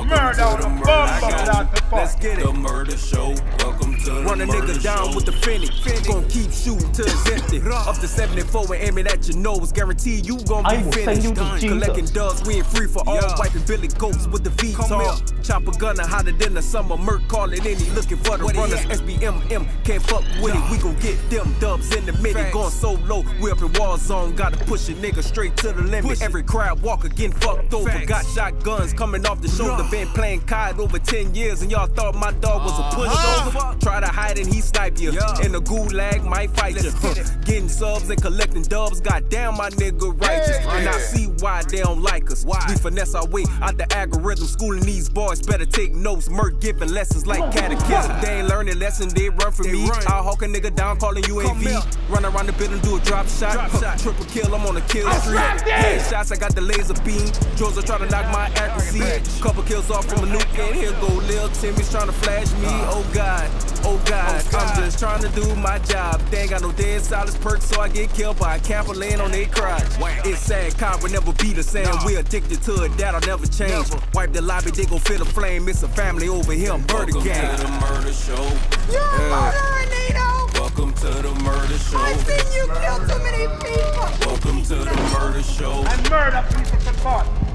Murder on the bomb Let's get it. The murder show. Welcome to the Run a nigga down with the finish. Gon' keep shooting till it's empty. Up to 74 and aiming at your nose. Guarantee you gon' I be will send finished. you to Collecting dubs, we ain't free for all. Wiping Billy Goats with the VTOL. Chopper gunner hotter than the summer. Merc calling any looking for the what runners. SBMM can't fuck with it. We gon' get them dubs in the minute. Going so low, we up in war zone. Gotta push a nigga straight to the limit. Every crowd walker getting fucked over. Got shotguns coming off the shoulder. Been playing COD over 10 years and y'all thought my dog was a pushover. Try to hide and he snipe you. And the gulag might fight you. Getting subs and collecting dubs. Goddamn, my nigga righteous. And I see why they don't like us. We finesse our way out the algorithm. Schooling these boys better take notes. Merc giving lessons like catechism. They ain't learning lessons, they run from me. I'll hawk a nigga down, calling UAV. Run around the building, do a drop shot. Drop Huh. Triple kill, I'm on a kill streak. Headshots, I got the laser beam. Drones are trying to knock my accuracy. Couple kills off from a nuke, and here go Lil Timmy's trying to flash me. Oh God, oh God, oh, I'm just trying to do my job. They ain't got no dead silence perks, so I get killed by a camper laying on their crotch. It's sad, Kyle will never be the same. We addicted to it, that'll never change. Wipe the lobby, they gon' feel the flame. It's a family over here, murder gang. Welcome to the murder show. You're a murderer, Nino. Welcome to the murder show. I've seen you kill too many people. Welcome to the murder show. I murder people for fun.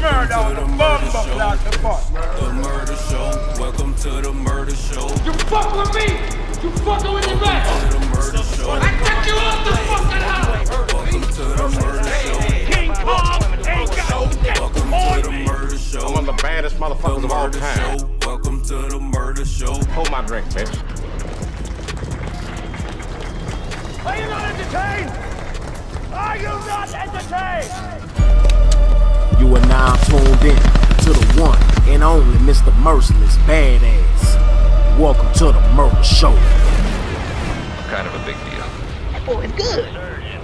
Murder on the bomb without the fun. The murder show. Welcome to the murder show. You fuck with me. You fucking with the rest. To the murder show. I cut you off the fucking house. Welcome to the murder show. King Kong ain't got Welcome to the murder show. I'm one of the baddest motherfuckers of all time. show. Welcome to the murder show. Hold my drink, bitch. Are you not entertained? Are you not entertained? You are now tuned in to the one and only Mr. Merciless Badass. Welcome to the Murder Show. Kind of a big deal. Oh, it's good.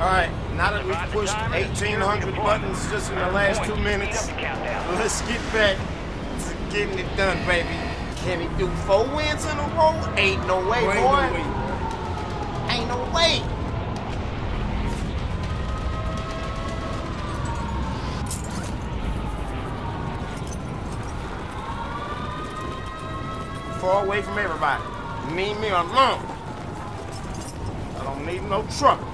All right, now that we've pushed 1,800 buttons just in the last two minutes, let's get back to getting it done, baby. Can he do four wins in a row? Ain't no way, Boy, boy. ain't no way. Far away from everybody. Leave me alone. I don't need no trouble.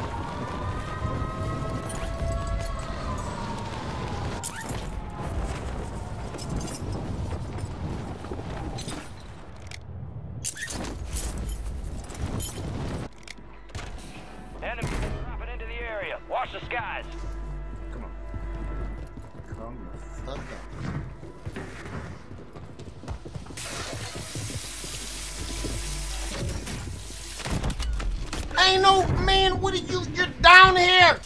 Enemy dropping into the area. Watch the skies. Ain't no man, what are you? You're down here.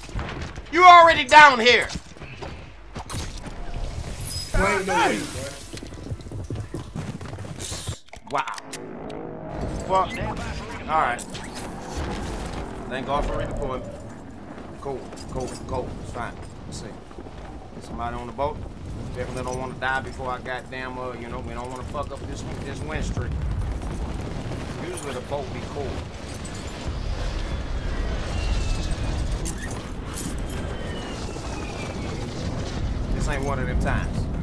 You're already down here. Ain't no boy. Wow. Fuck. All right. Thank God for redeployment. Cool, cool, cool. It's fine. Let's see. Somebody on the boat. Definitely don't want to die before I goddamn, uh, you know, we don't want to fuck up this this win streak. Usually the boat be cool. Ain't one of them times.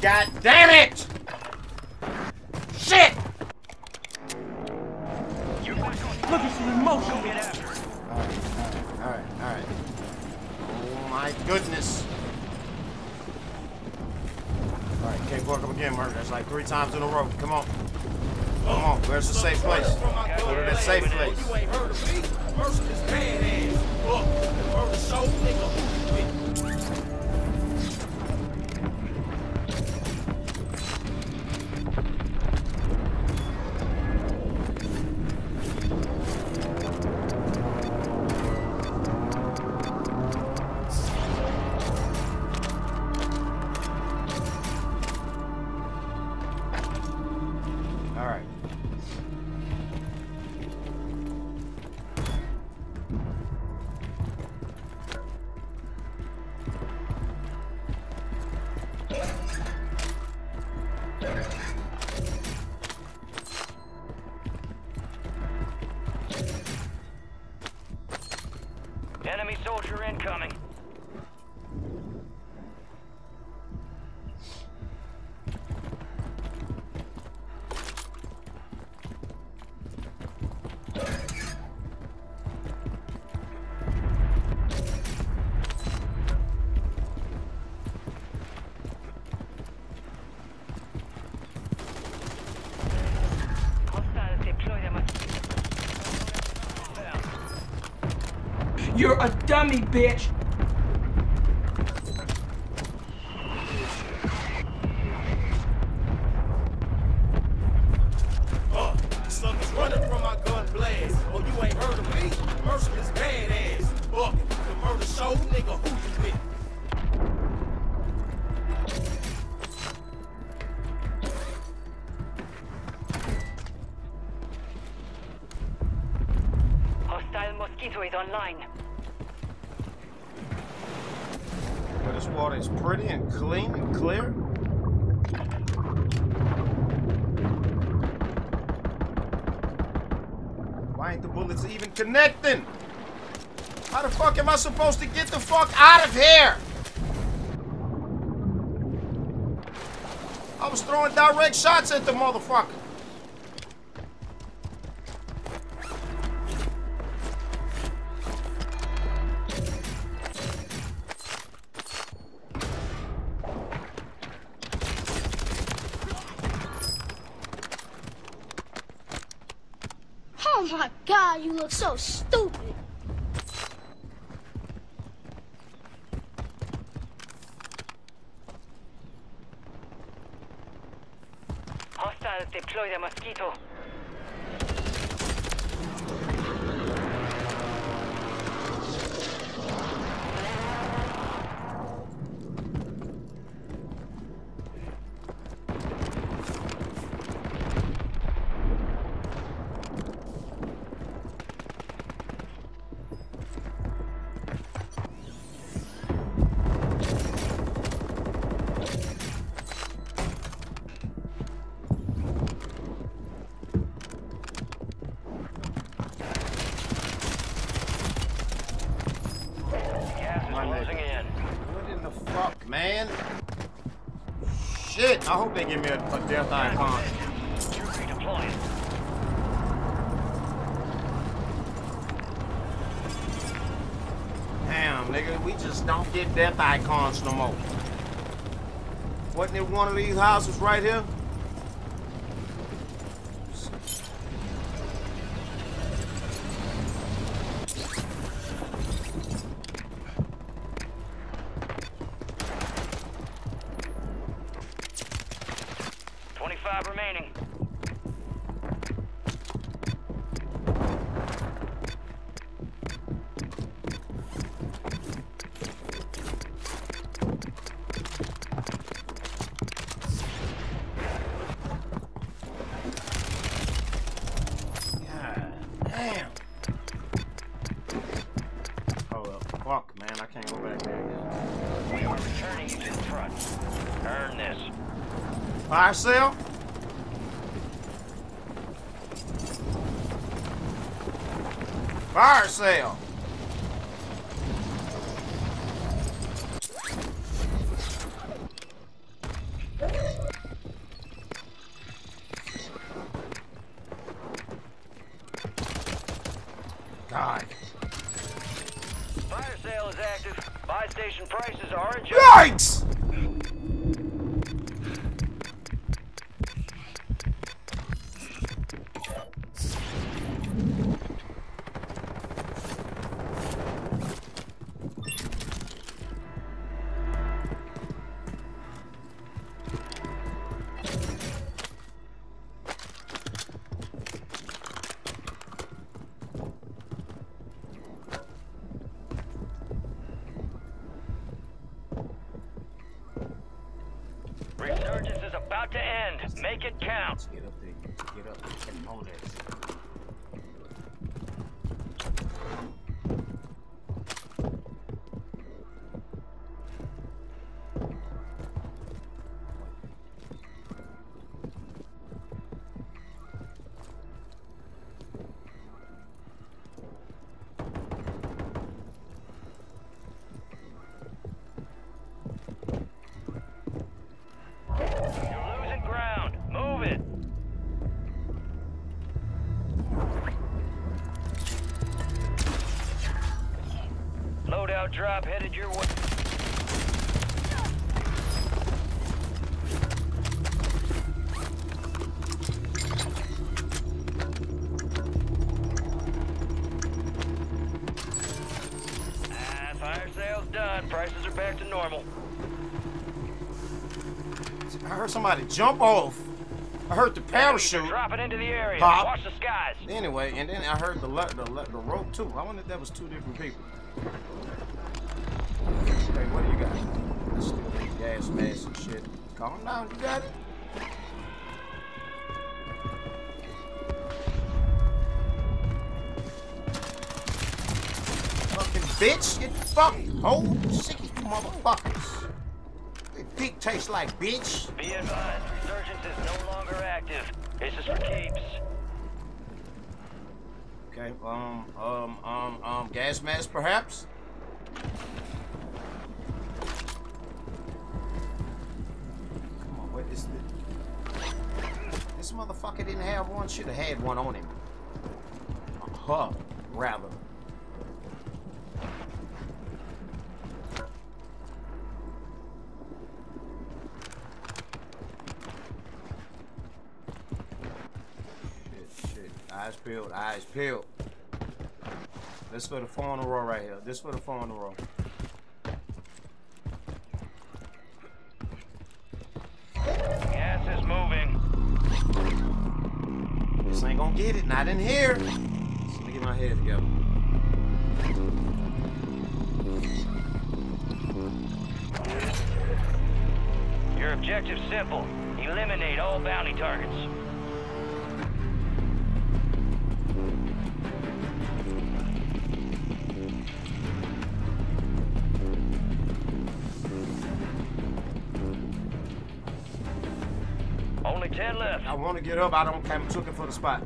God, damn it! on me, bitch! That's it, the mother. house was right here? Drop headed your way. Ah, fire sale's done. Prices are back to normal. I heard somebody jump off. I heard the parachute. Dropping into the area. Pop. Watch the skies. Anyway, and then I heard the the, the rope too. I wonder if that was two different people. Hey, what do you got? Let's gas mask and shit. Calm down, you got it. Fucking bitch, get fucking hoe, sick of you motherfuckers. They dick tastes like bitch. Be advised, resurgence is no longer active. This is for keeps. Okay, um, um, um, um, gas mask perhaps? Motherfucker didn't have one, should have had one on him. Huh, rather. Shit, shit. Eyes peeled, eyes peeled. This for the four in a row right here. This for the four in a row. Gas is moving. This ain't gonna get it, not in here. So let me get my head together. Your objective's simple. Eliminate all bounty targets. Ten left. I want to get up. I don't I'm looking for the spot.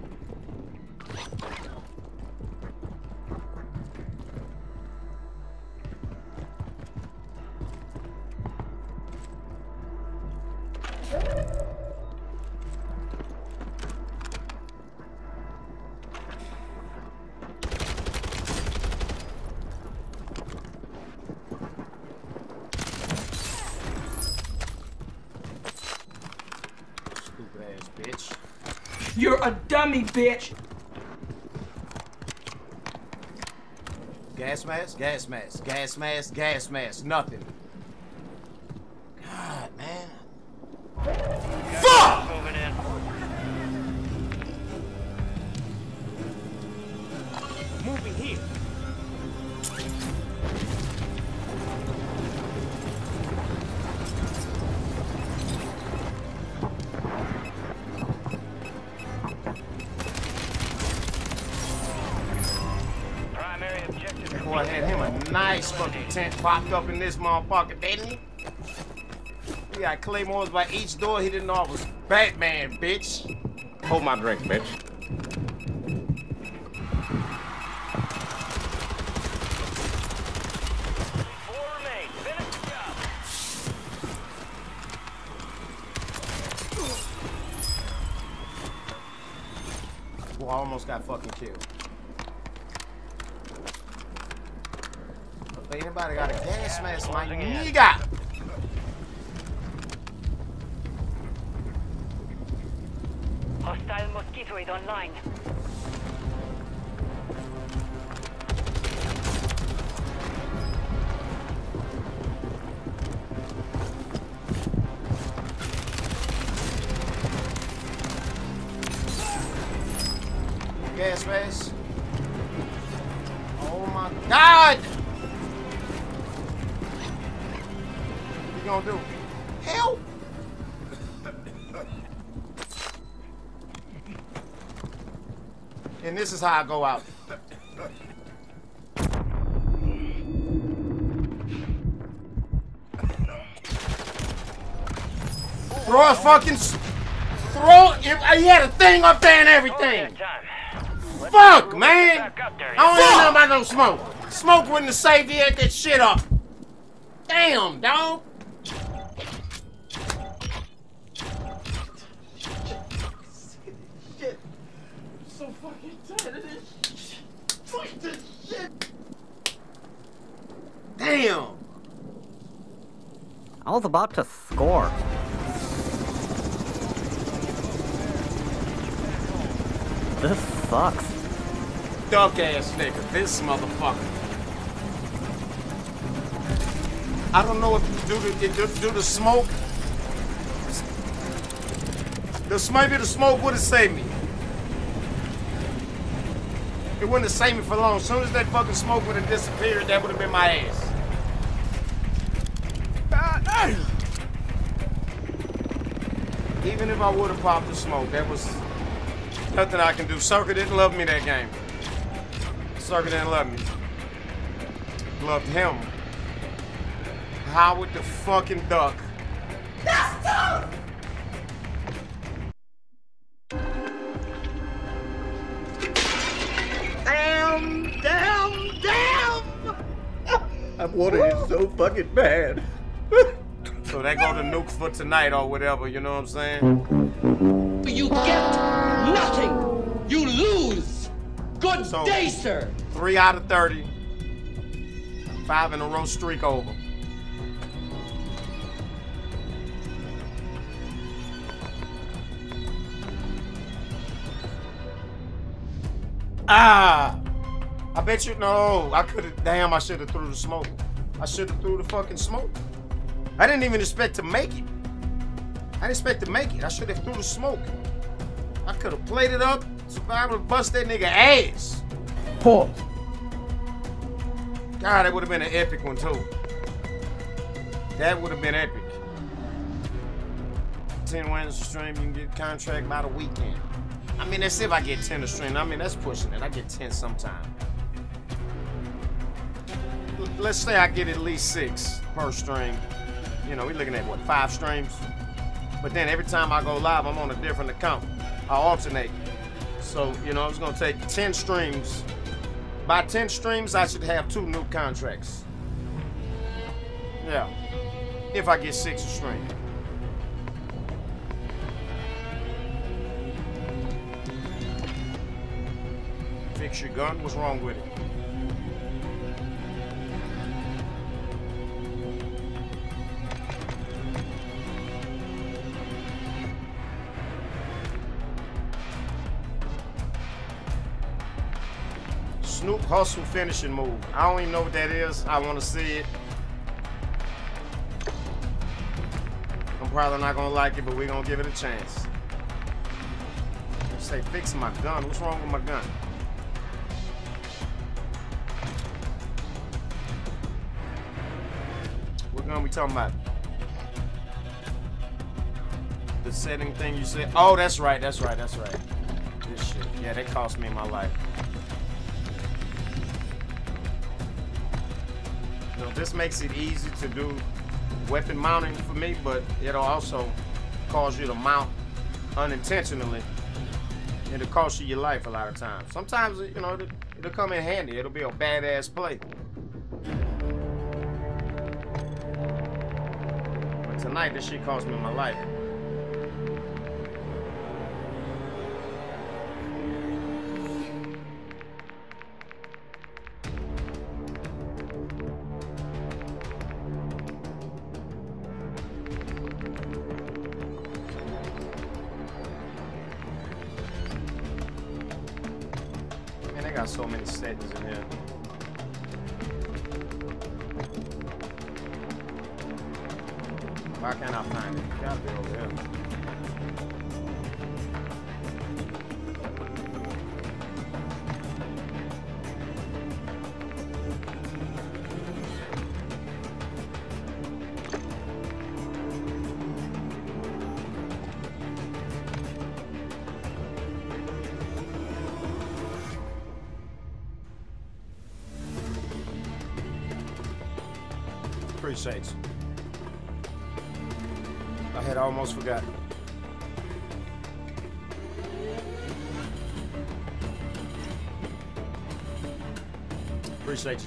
Dummy, bitch. Gas mask, gas mask, gas mask, gas mask, nothing. Objective. Had him a nice fucking tent popped up in this motherfucker, didn't he? He got claymores by each door. He didn't know I was Batman, bitch. Hold my drink, bitch. Four remain. Finish the job. Boy, I almost got fucking killed. Anybody got a my nigga? Hostile mosquitoid online. How I go out. Throw a fucking. s- Throw. Uh, he had a thing up there and everything. Fuck, man. I don't even know about no smoke. Smoke wouldn't have saved you at that shit up. Damn, dog. Shit. So fucking tired of this shit. Fuck this shit. Damn. I was about to score. This sucks. Duck ass nigga, this motherfucker. I don't know if do the do, do the smoke. The maybe the smoke would have saved me. It wouldn't have saved me for long. As soon as that fucking smoke would have disappeared, that would have been my ass. Even if I would have popped the smoke, that was nothing I can do. Circle didn't love me that game. Circle didn't love me. Loved him. Howard the fucking duck. Damn, damn, damn! I wanted it so fucking bad. So they go to nuke for tonight or whatever, you know what I'm saying? You get nothing. You lose. Good day, sir. Three out of 30. Five in a row streak over. Ah! I bet you no. I could have. Damn, I should have threw the smoke. I should have threw the fucking smoke. I didn't even expect to make it. I didn't expect to make it. I should have threw the smoke. I could have played it up. Survivor bust that nigga ass. Pause. God, that would have been an epic one too. That would have been epic. 10 wins a stream, you can get contract by the weekend. I mean, that's if I get 10 a stream. I mean, that's pushing it. I get 10 sometime. L- let's say I get at least six per stream. You know, we're looking at what, five streams? But then every time I go live, I'm on a different account. I alternate. So, you know, it's gonna take 10 streams. By 10 streams, I should have two new contracts. Yeah. If I get six a stream. Fix your gun? What's wrong with it? Hustle finishing move. I don't even know what that is. I want to see it. I'm probably not gonna like it, but we're gonna give it a chance. Say fix my gun. What's wrong with my gun? What gun we going to be talking about? The setting thing you said? Oh, that's right, that's right, that's right. This shit. Yeah, that cost me my life. This makes it easy to do weapon mounting for me, but it'll also cause you to mount unintentionally. And it'll cost you your life a lot of times. Sometimes, you know, it'll, it'll come in handy. It'll be a badass play. But tonight, this shit cost me my life.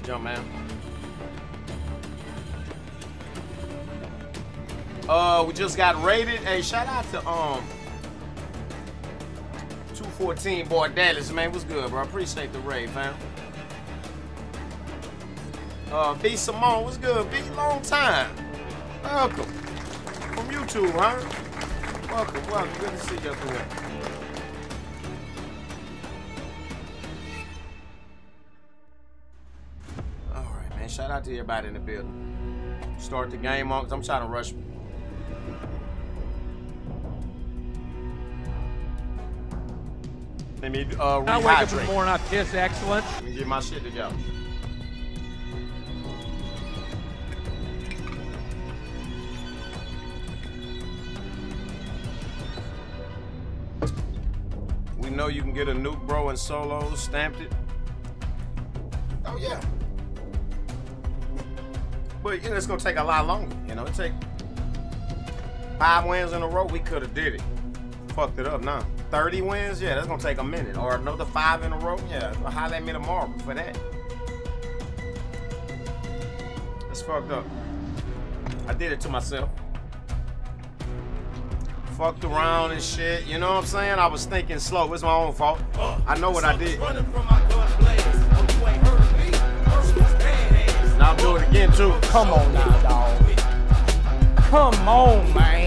Jump man. Uh, we just got raided. Hey, shout out to um 214 boy Dallas, man. What's good, bro? I Appreciate the raid, man. Uh, B Simone, what's good? B, long time. Welcome. From YouTube, huh? Welcome, welcome. Good to see you up here. To everybody in the building. Start the game on, cause I'm trying to rush. Let me uh, I wake up in the morning, I piss excellence. Let me get my shit together. We know you can get a nuke bro in solos, stamped it. But you know, it's gonna take a lot longer. You know, it take five wins in a row, we could have did it. Fucked it up now. 30 wins, yeah, that's gonna take a minute. Or another five in a row, yeah. At me tomorrow for that. That's fucked up. I did it to myself. Fucked around and shit. You know what I'm saying? I was thinking slow. It's my own fault. I know what I did. Now I'll do it again too. Come on now, dog. Come on, man.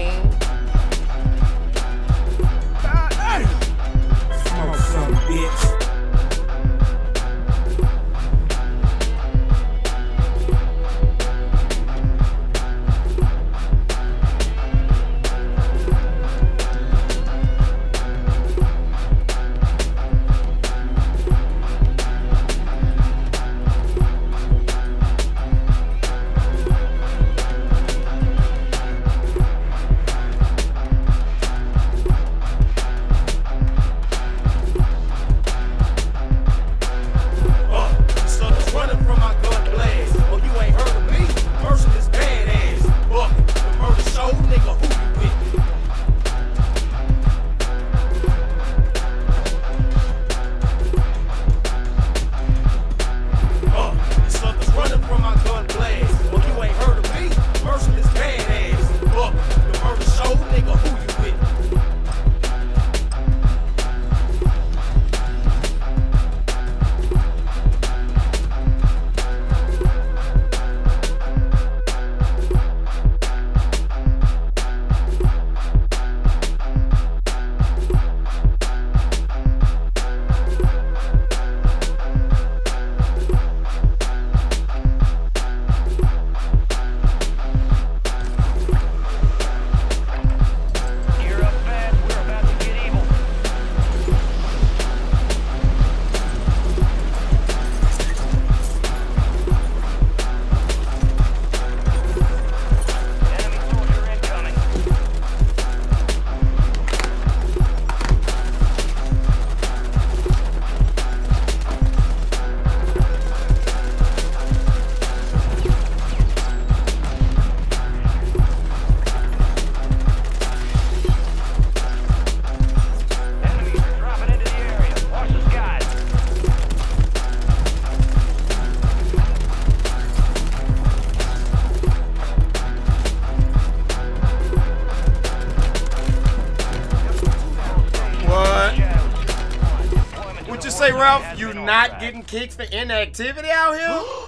Ralph? You not getting kicked for inactivity out here?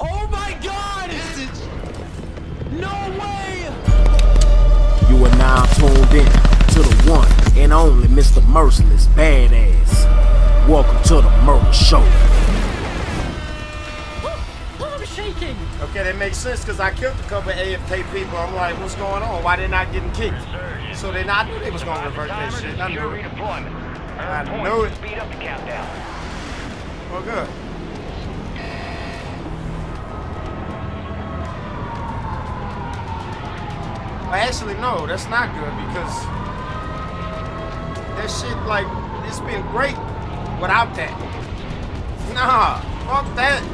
Oh my god! Is it? No way! You are now tuned in to the one and only Mr. Merciless Badass. Welcome to the murder show. I'm shaking. Okay, that makes sense because I killed a couple of AFK people. I'm like, what's going on? Why they not getting kicked? So then I knew they was gonna revert that shit. I knew it. I knew it. Speed up the countdown. Well, good. Well, actually, no, that's not good because that shit, like, it's been great without that. Nah, fuck that.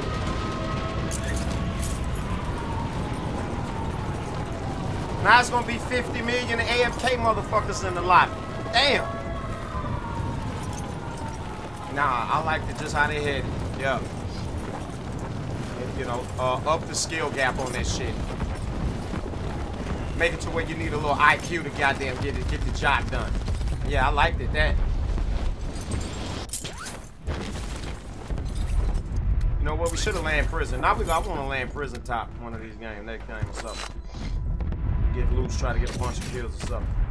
Now it's gonna be 50 million AFK motherfuckers in the lot. Damn. Like it just how they had. Yeah. You know, uh, up the skill gap on that shit. Make it to where you need a little IQ to goddamn get it, get the job done. Yeah, I liked it. That. You know what? We should have land prison. Now we I want to land prison top one of these games. Next game or something. Get loose, try to get a bunch of kills or something.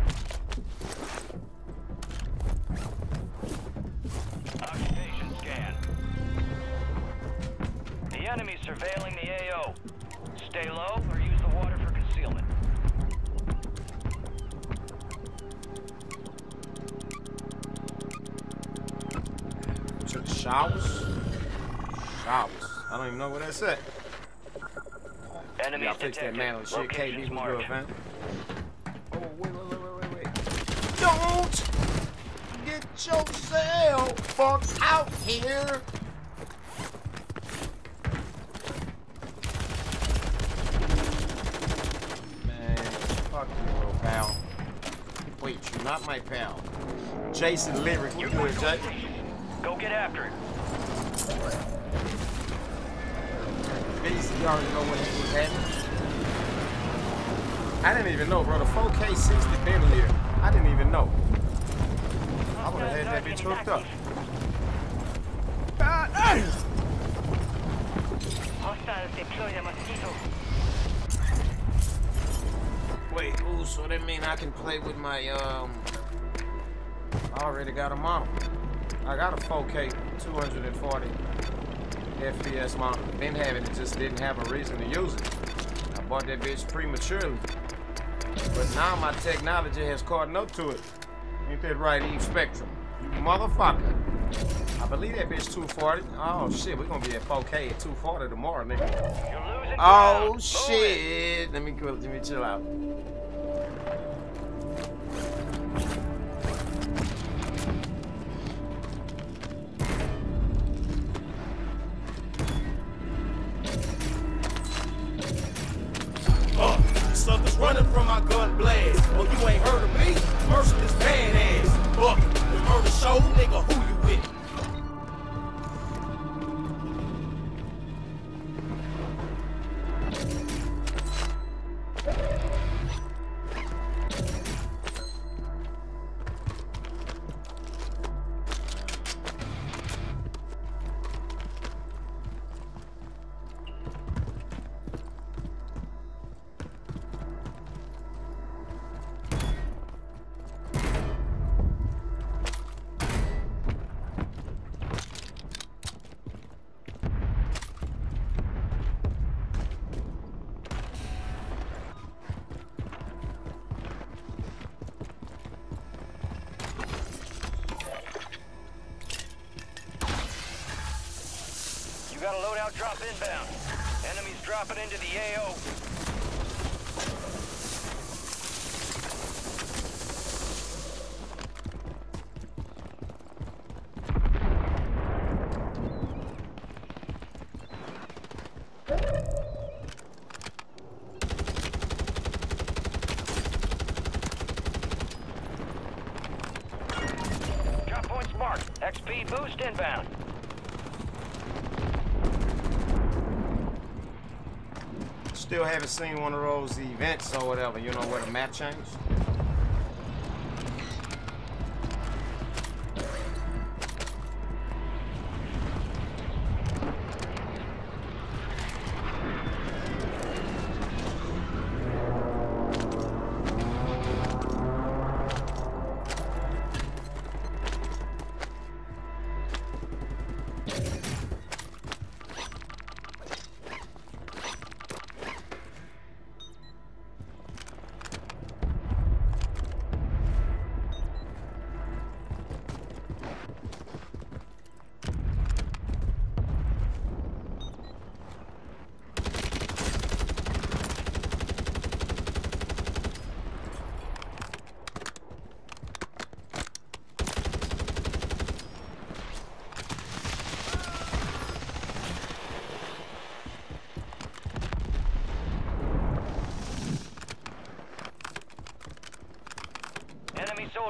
Fixed that detected. shit. Locations KB was marked. good, man. Oh, wait, wait, wait, wait, wait, wait. Don't get yourself fucked out here. Man, fuck you, little pal. Wait, you're not my pal. Jason Lyric, you doing, Jay? Go get after it. Basically, you already know what was happening. I didn't even know, bro. The 4K 60 been here. I didn't even know. I would have had that bitch hooked up. The mosquito. Wait, ooh, so that mean I can play with my, um... I already got a monitor. I got a 4K 240 FPS monitor. Been having it, just didn't have a reason to use it. I bought that bitch prematurely. But now my technology has caught up to it. Ain't that right, Eve Spectrum? You motherfucker. I believe that bitch 240. Oh shit, we're gonna be at 4K at 240 tomorrow, nigga. Oh shit. Let me go let me chill out. Suckers running from my gun blast. Oh, you ain't heard of me? Merciless badass. Bucket, the murder show, nigga, who you with? Seen one of those events or whatever, you know, where the map changed.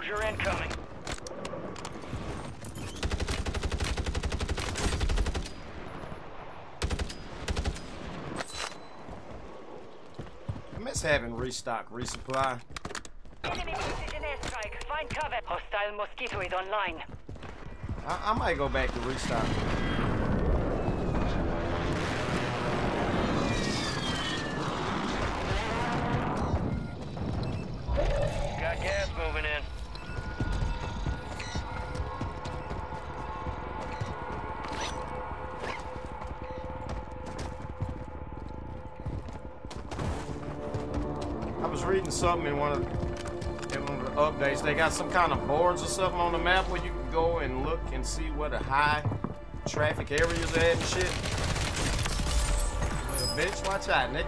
Soldier incoming. I miss having restock, resupply. Enemy precision airstrike. Find cover. Hostile mosquito is online. I, I might go back to restock. Something in one of in one of the updates. They got some kind of boards or something on the map where you can go and look and see where the high traffic areas are at and shit. Bitch, watch out, Nick.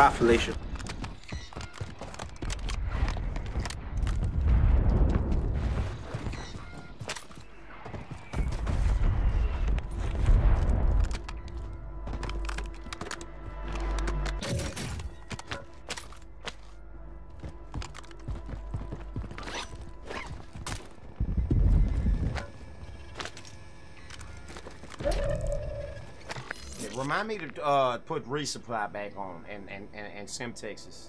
Bye. Remind me to uh, put resupply back on and and and, and Semtex.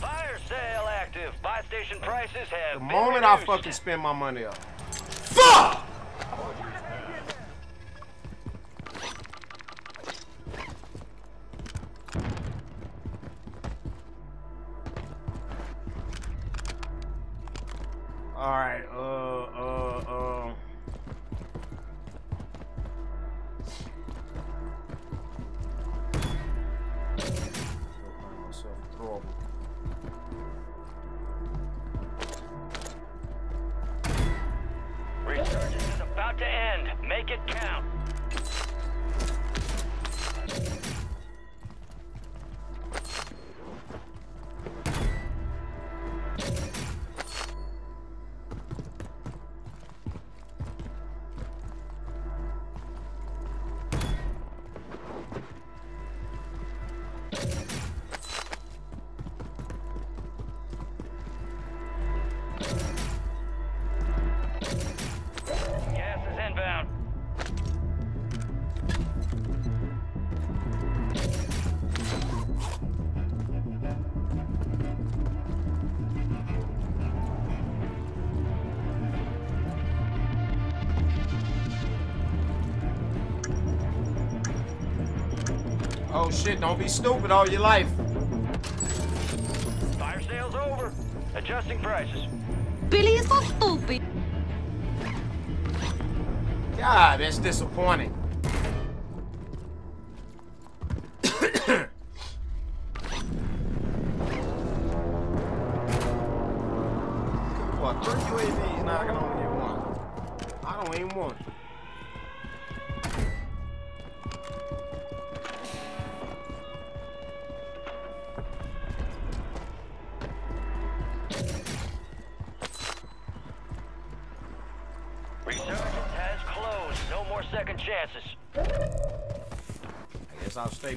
Fire sale active. Buy station prices have The moment I fucking spend my money up. Shit, don't be stupid all your life. Fire sale's over. Adjusting prices. Billy is so stupid. God, that's disappointing.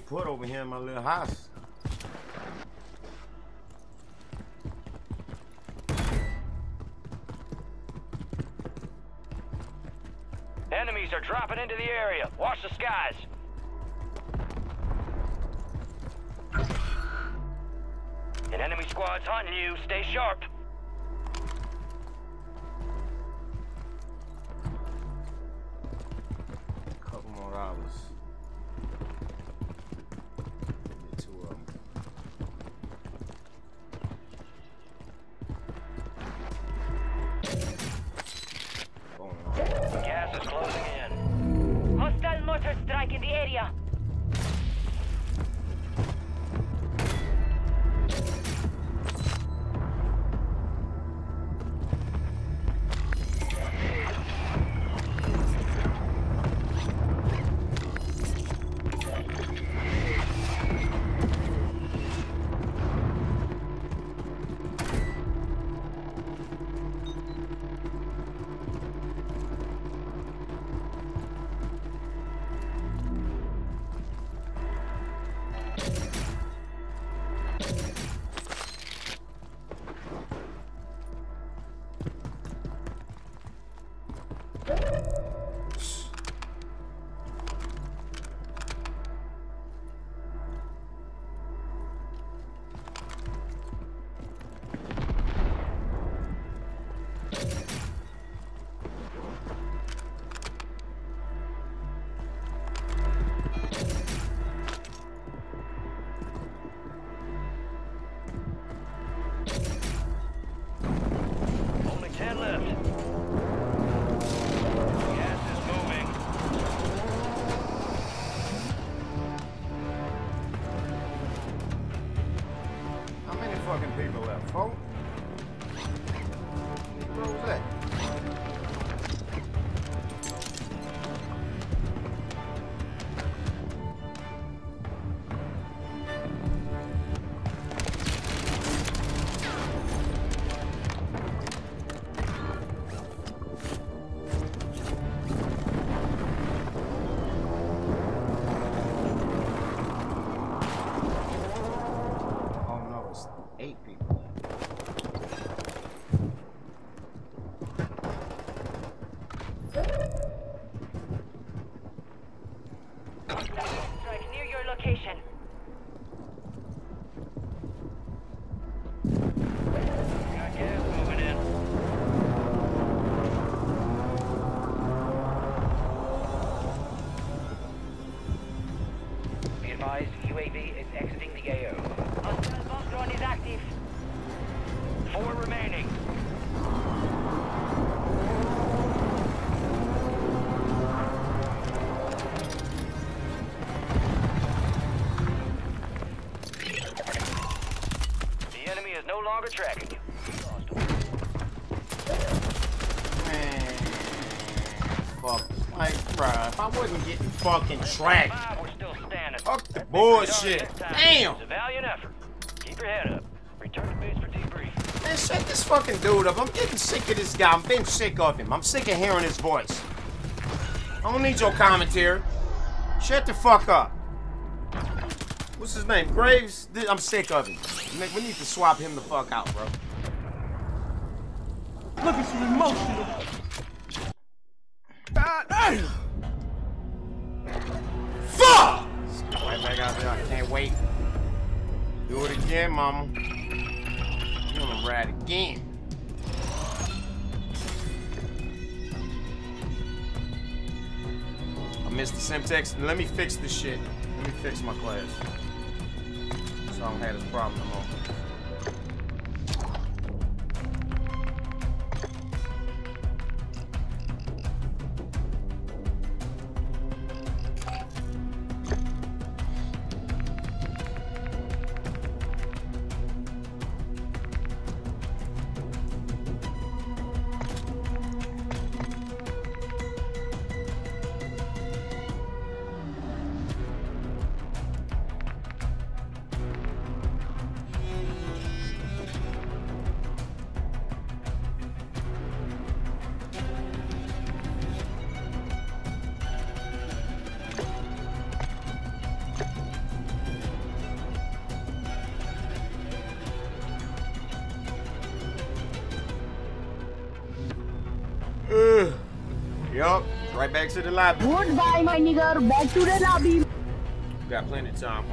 Put over here in my little house. Enemies are dropping into the area. Longer tracking you. Fuck. Like, bruh, if I wasn't getting fucking tracked. Fuck the bullshit. Damn. It's a valiant effort. Keep your head up. Return to base for debrief. Man, shut this fucking dude up. I'm getting sick of this guy. I'm getting sick of him. I'm sick of hearing his voice. I don't need your commentary. Shut the fuck up. What's his name? Graves? I'm sick of him. Man, We need to swap him the fuck out, bro. Look at you emotional. Fuck! Right back out there. I can't wait. Do it again, mama. I'm gonna ride again. I missed the Semtex. Let me fix this shit. Let me fix my class. So I don't have this problem Right back to the lobby. Goodbye, my nigger. Back to the lobby. Got plenty of time.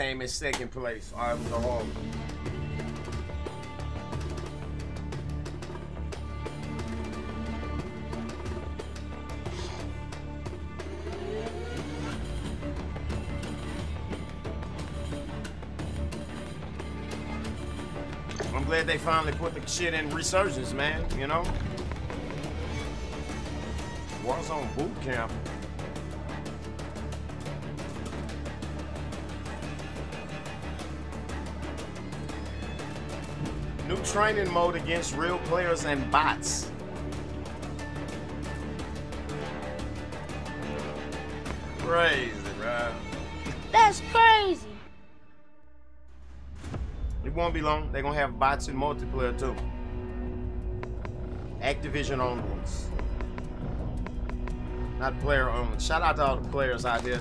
Came in second place. It was a home. I'm glad they finally put the shit in resurgence, man. You know? Warzone boot camp. Training mode against real players and bots. Crazy, bro. That's crazy. It won't be long. They're gonna have bots in multiplayer too. Activision owned ones. Not player owned. Shout out to all the players out there.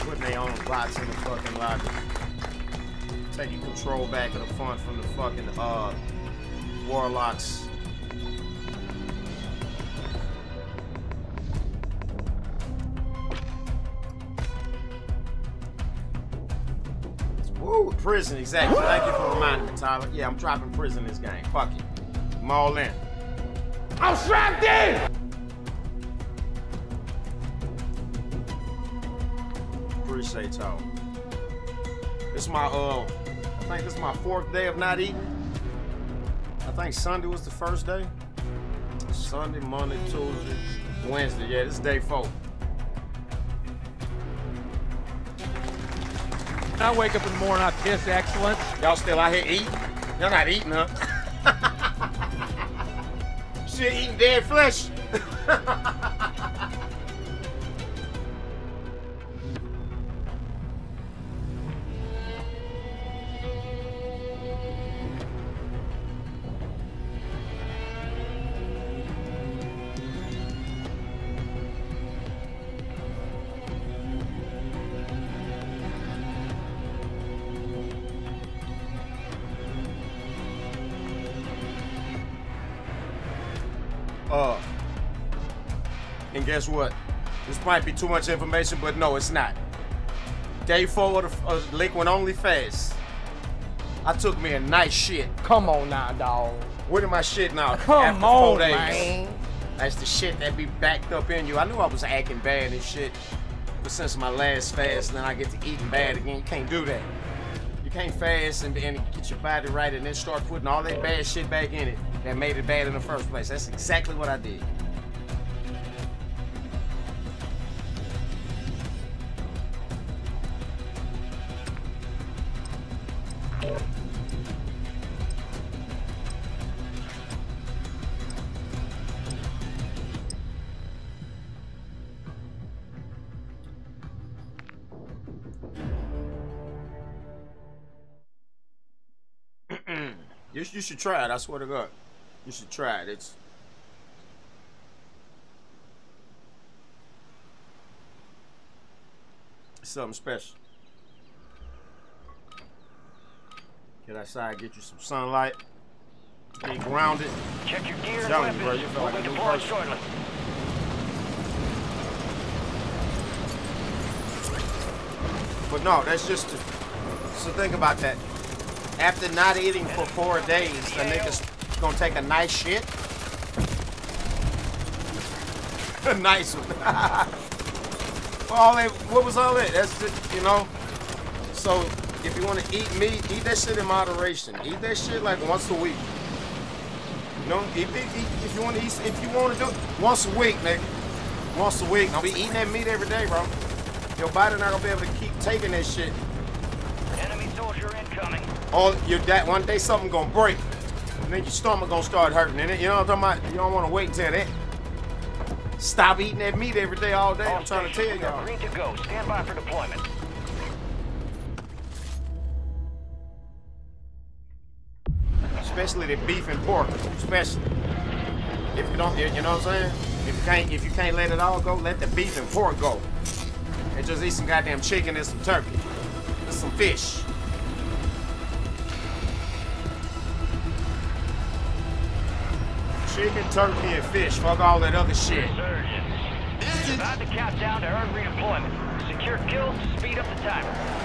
Putting their own bots in the fucking lobby. Taking control back of the front from the fucking uh warlocks. Woo, prison, exactly. Thank you for reminding me, Tyler. Yeah, I'm dropping prison this game. Fuck it. I'm all in. I'm strapped in! Appreciate y'all. Is my uh think this is my fourth day of not eating. I think Sunday was the first day. Sunday, Monday, Tuesday, Wednesday. Yeah, this is day four. I wake up in the morning, I piss excellence. Y'all still out here eating? Y'all not eating, huh? Shit, eating dead flesh. guess what? This might be too much information, but no, it's not. Day four of the of Liquid Only Fast. I took me a nice shit. Come on now, dog. What am I shitting out? Come after on, man. That's the shit that be backed up in you. I knew I was acting bad and shit. But since my last fast, then I get to eating bad again. You can't do that. You can't fast and, and get your body right and then start putting all that bad shit back in it that made it bad in the first place. That's exactly what I did. You, should try it. I swear to God. You should try it. It's something special. Get outside, get you some sunlight. Be grounded. Check your gear and Telling you, bro, you feel like a new person. shortly. But no, that's just to, so think about that. After not eating for four days, the nigga's gonna take a nice shit. a nice one. all that, what was all that? That's just, you know. So if you want to eat meat, eat that shit in moderation. Eat that shit like once a week. You know, eat, eat, eat, if you want to eat, if you want to do it once a week, nigga. Once a week. Don't be eating that meat every day, bro. Your body not gonna be able to keep taking that shit. Enemy soldier incoming. Or your that one day something gonna break. And then your stomach gonna start hurting. And it you know what I'm talking about? You don't wanna wait until that. Stop eating that meat every day all day. I'm trying to tell y'all. green to go. Stand by for deployment. Especially the beef and pork. Especially. If you don't you know what I'm saying? If you can't if you can't let it all go, let the beef and pork go. And just eat some goddamn chicken and some turkey. And some fish. Chicken, turkey, and fish. Fuck all that other shit. About to count down to earn redeployment. Secure kills speed up the timer.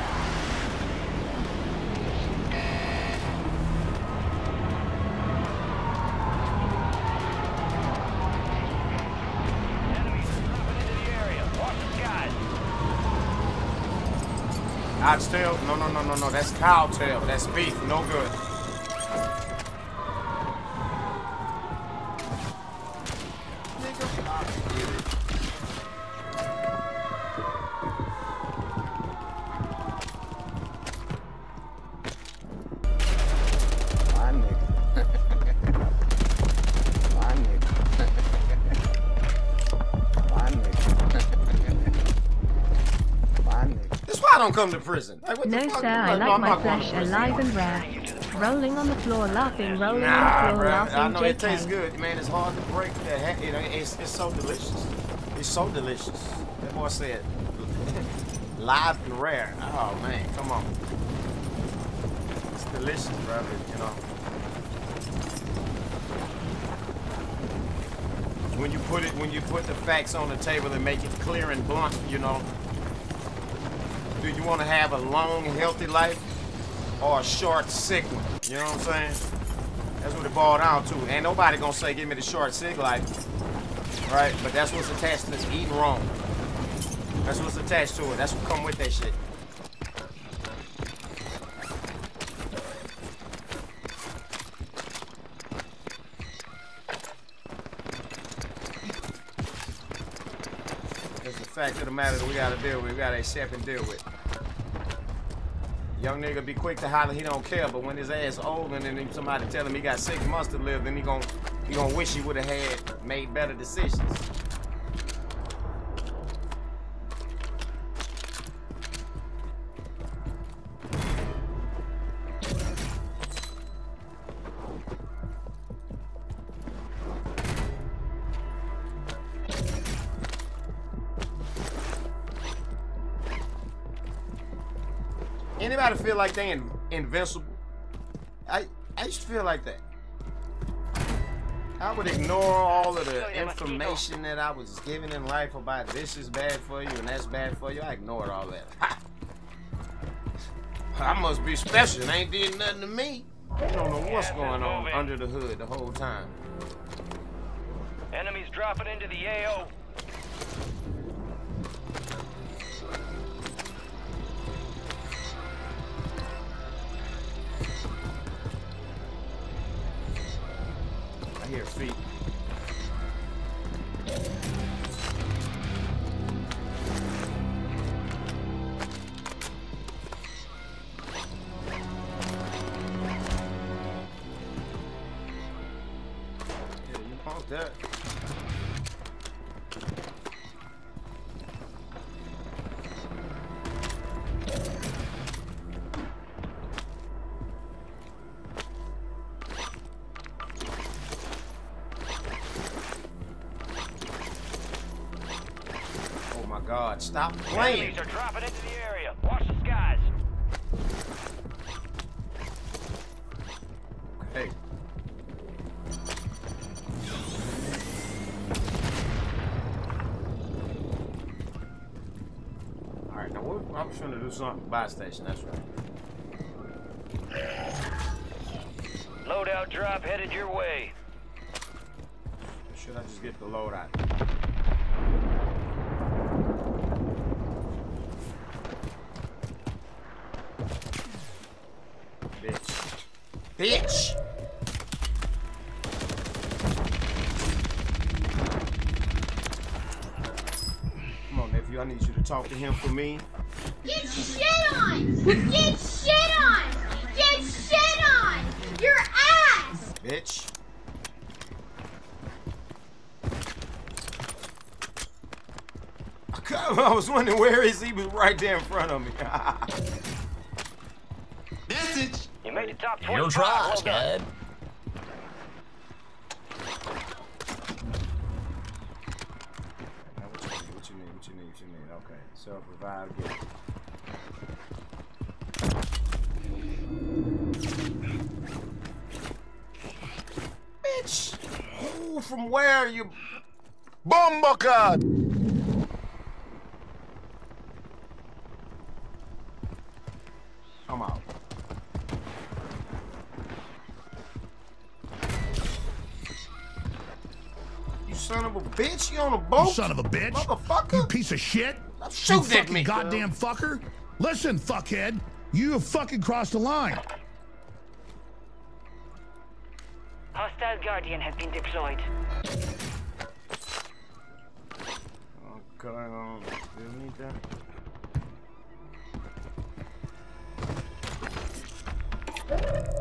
No, no, no, no, no. That's cow tail. That's beef. No good. That's why I don't come to prison. Like, No, sir, I like my flesh alive and rare. Rolling on the floor, laughing, rolling Nah, on the floor, bro. I laughing, know it tastes good, man. It's hard to break that. ha- You know, it's, it's so delicious. It's so delicious. That boy said, live and rare. Oh man, come on. It's delicious, brother. You know. When you put it, when you put the facts on the table and make it clear and blunt, you know. Do you want to have a long, healthy life or a short, sick one? You know what I'm saying? That's what it boiled down to. Ain't nobody gonna say, give me the short, sick life. Right? But that's what's attached to this eating wrong. That's what's attached to it. That's what come with that shit. Fact of the matter that we gotta deal with. We gotta accept and deal with. Young nigga be quick to holler he don't care, but when his ass old and then somebody tell him he got six months to live, then he gon' he gonna wish he would have had made better decisions. Like they in, invincible? I I used to feel like that. I would ignore all of the oh, information that I was given in life about this is bad for you and that's bad for you. I ignored all that. Ha! I must be special. It ain't did nothing to me. You don't know what's going on under the hood the whole time. Enemies dropping into the AO. Hear feet. Stop playing. Enemies are dropping into the area. Watch the skies. Hey. Alright, now what, I'm just trying to do something. Buy station, that's right. Loadout drop headed your way. Should I just get the load him for me. Get shit on! Get shit on! Get shit on! Your ass! Bitch. I was wondering where is he? He was right there in front of me. Message. You made the top 25. You try, well God! Out. You son of a bitch! You on a boat? You son of a bitch! Motherfucker! You piece of shit! Stop you at me! Goddamn bro. fucker! Listen, fuckhead! You have fucking crossed the line! Hostile Guardian has been deployed. Okay, um, still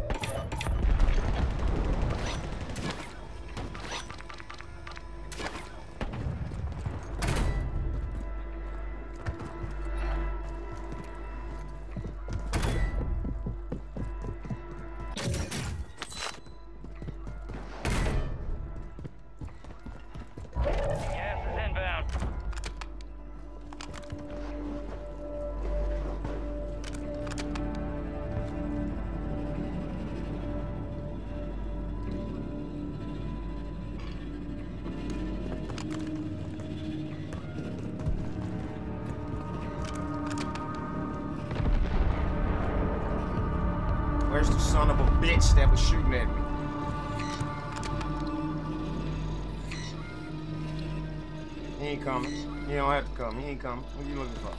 have to come. He ain't coming. What are you looking for?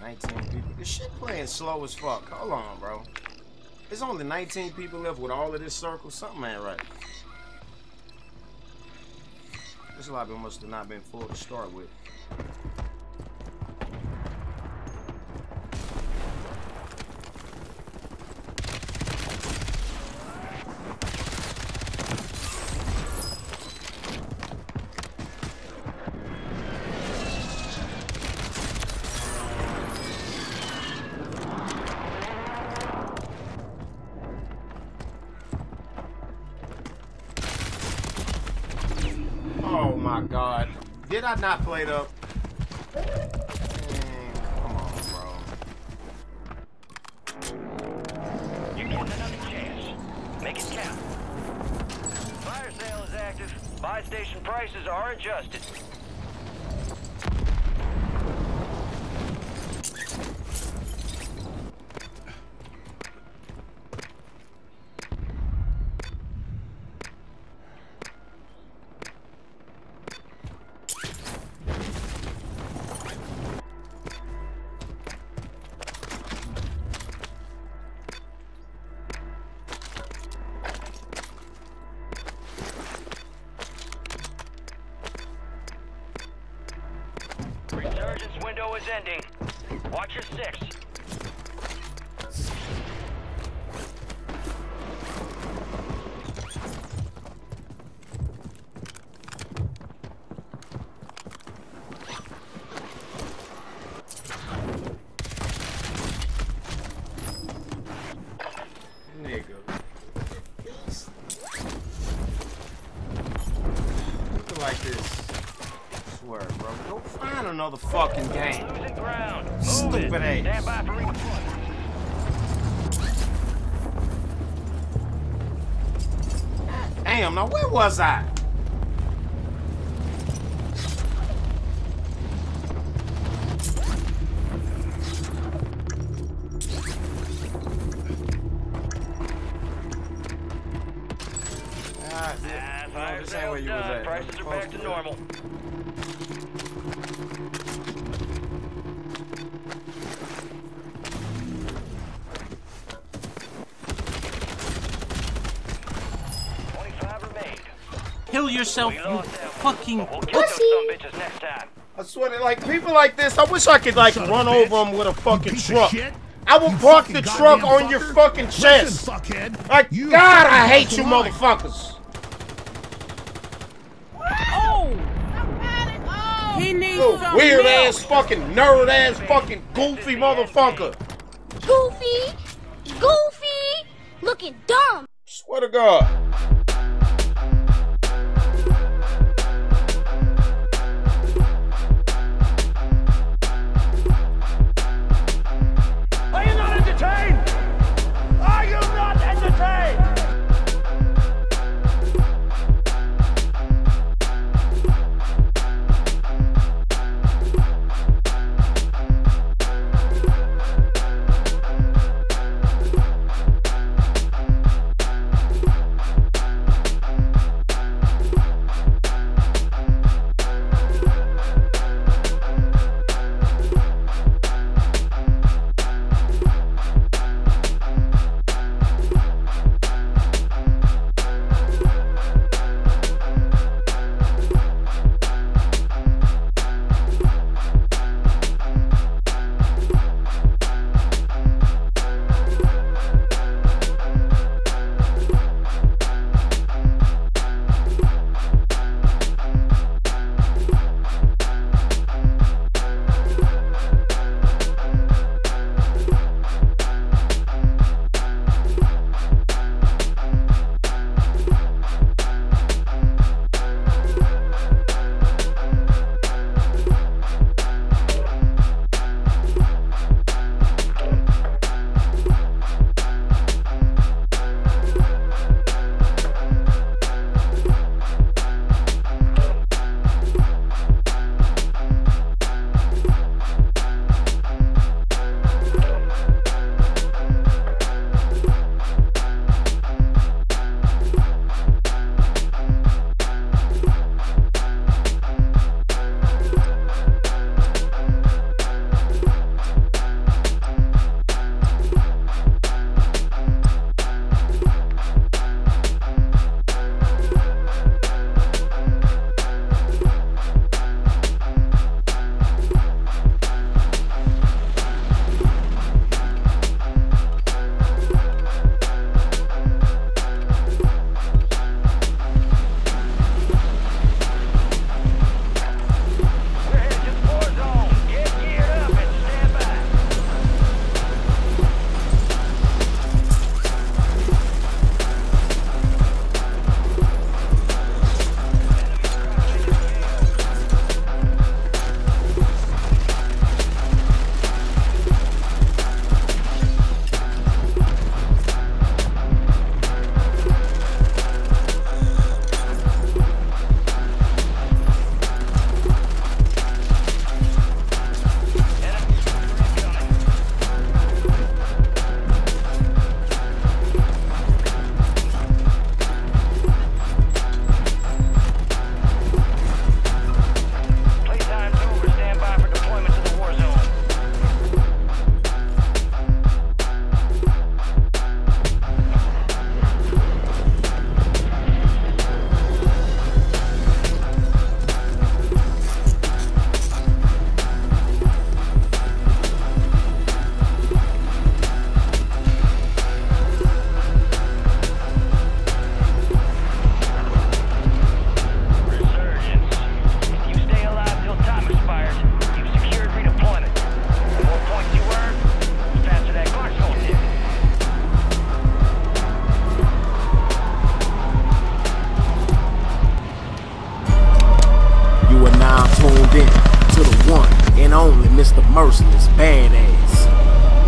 19 people. This shit playing slow as fuck. Hold on, bro. There's only 19 people left with all of this circle. Something ain't right. This lobby must have not been full to start with. Not play it up? Another fucking game. Stupid ass. Damn, now where was I? Yourself, you fucking We'll get those some bitches next time. I swear to like people like this, I wish I could like Son run over them with a fucking truck. I will You park the truck goddamn on your fucking chest. Listen, fuckhead. Like You God, I hate you the line. motherfuckers. Oh! oh! He needs Little some weird milk. ass fucking nerd ass fucking goofy motherfucker.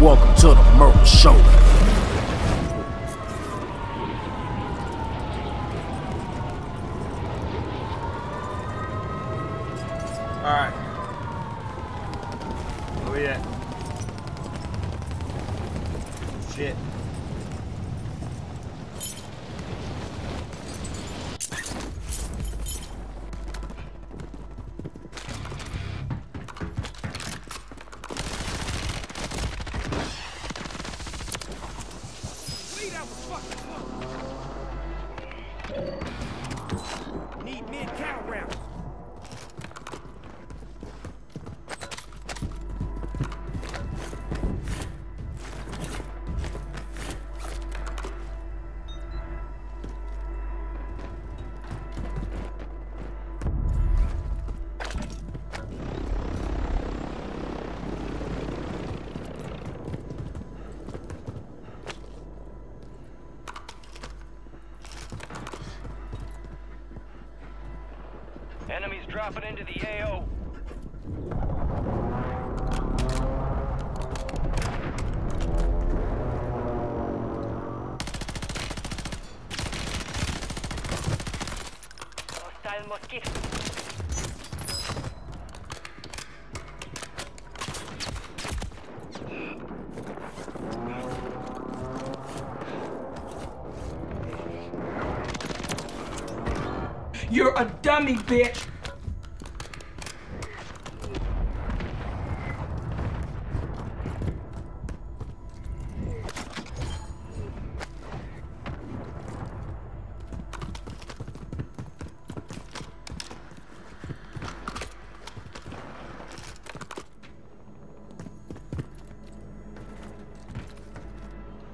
Welcome to the Murder Show. me, bitch!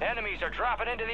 Enemies are dropping into the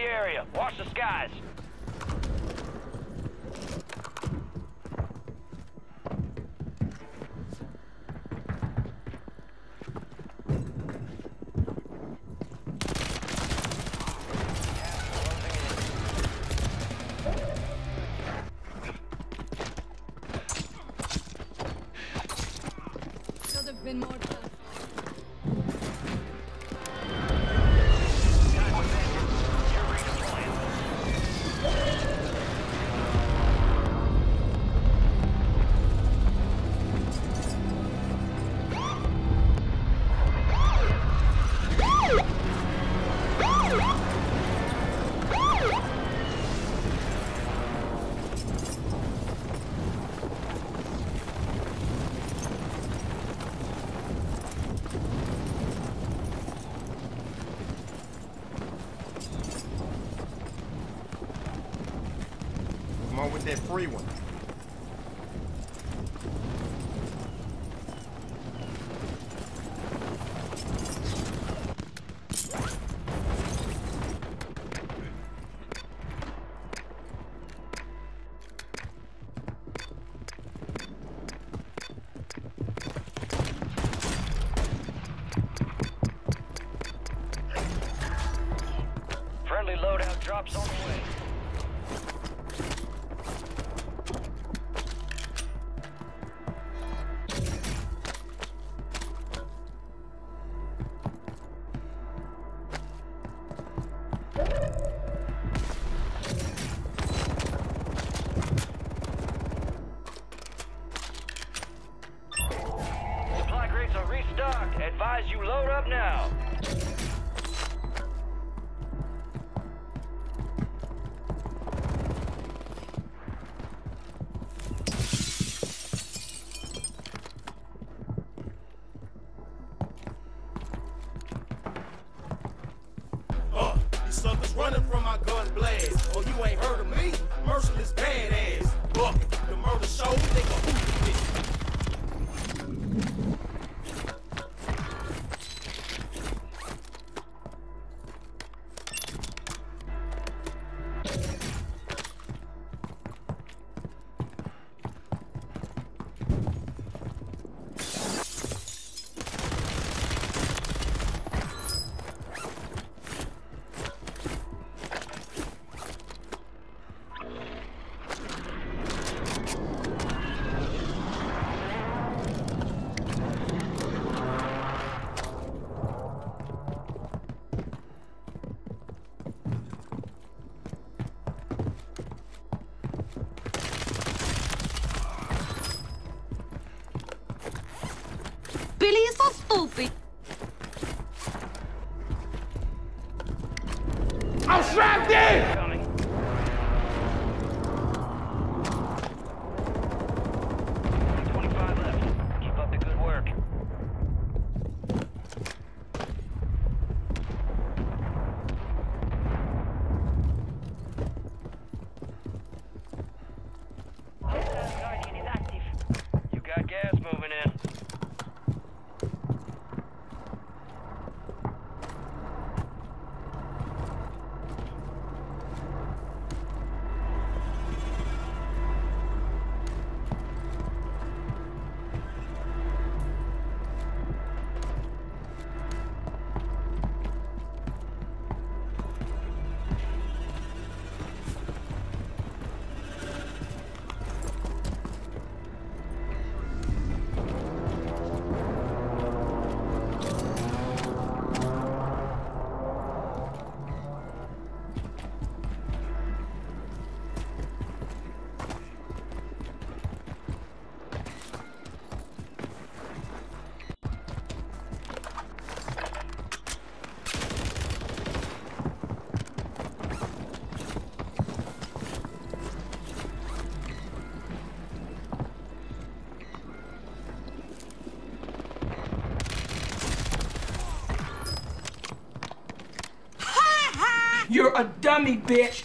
dummy, bitch.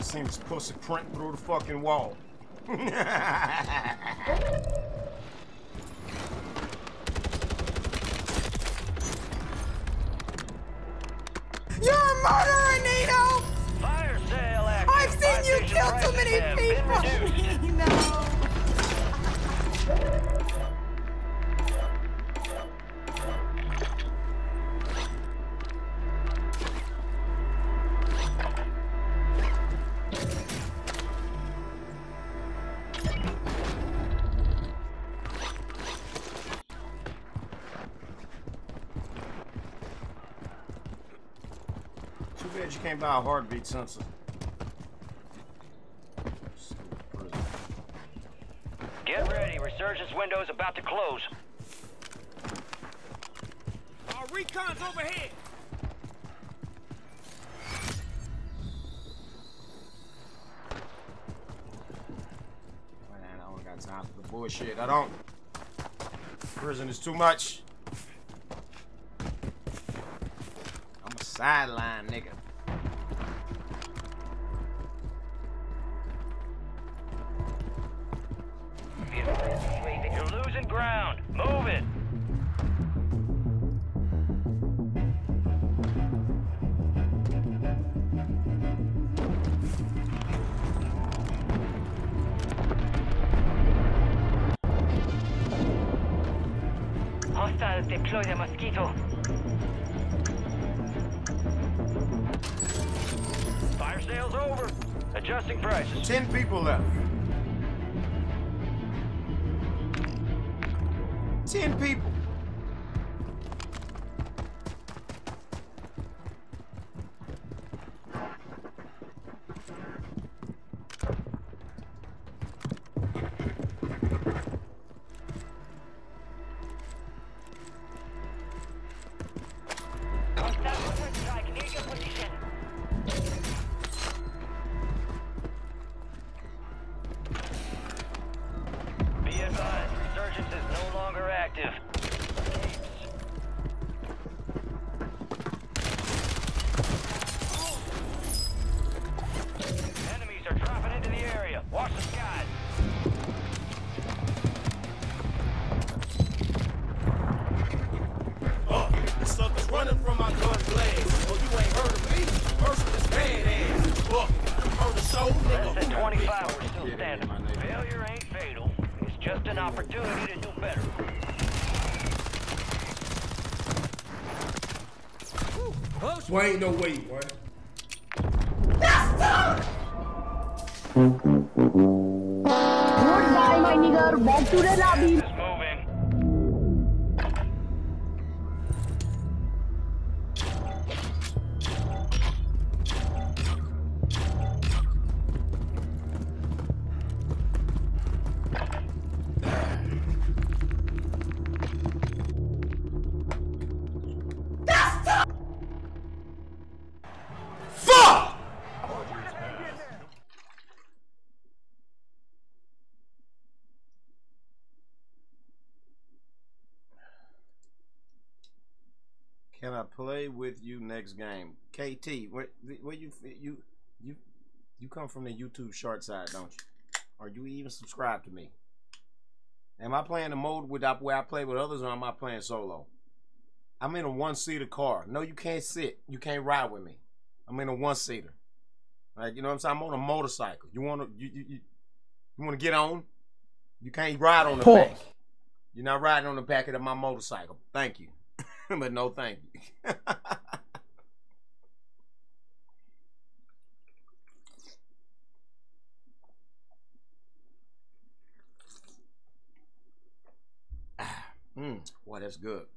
Seen this pussy print through the fucking wall. can't buy a heartbeat sensor. Get ready, resurgence window is about to close. Our recon's overhead! Man, I don't got time for the bullshit. I don't. Prison is too much. Why ain't no way? With you next game? KT, where, where you you you you come from the YouTube short side, don't you? Or you even subscribe to me? Am I playing the mode with where I play with others, or am I playing solo? I'm in a one seater car. No, you can't sit. You can't ride with me. I'm in a one seater. Like you know what I'm saying? I'm on a motorcycle. You wanna you you, you, you wanna get on? You can't ride on the Pause. back. You're not riding on the back of my motorcycle. Thank you. but no thank you. Mmm, boy, that's good.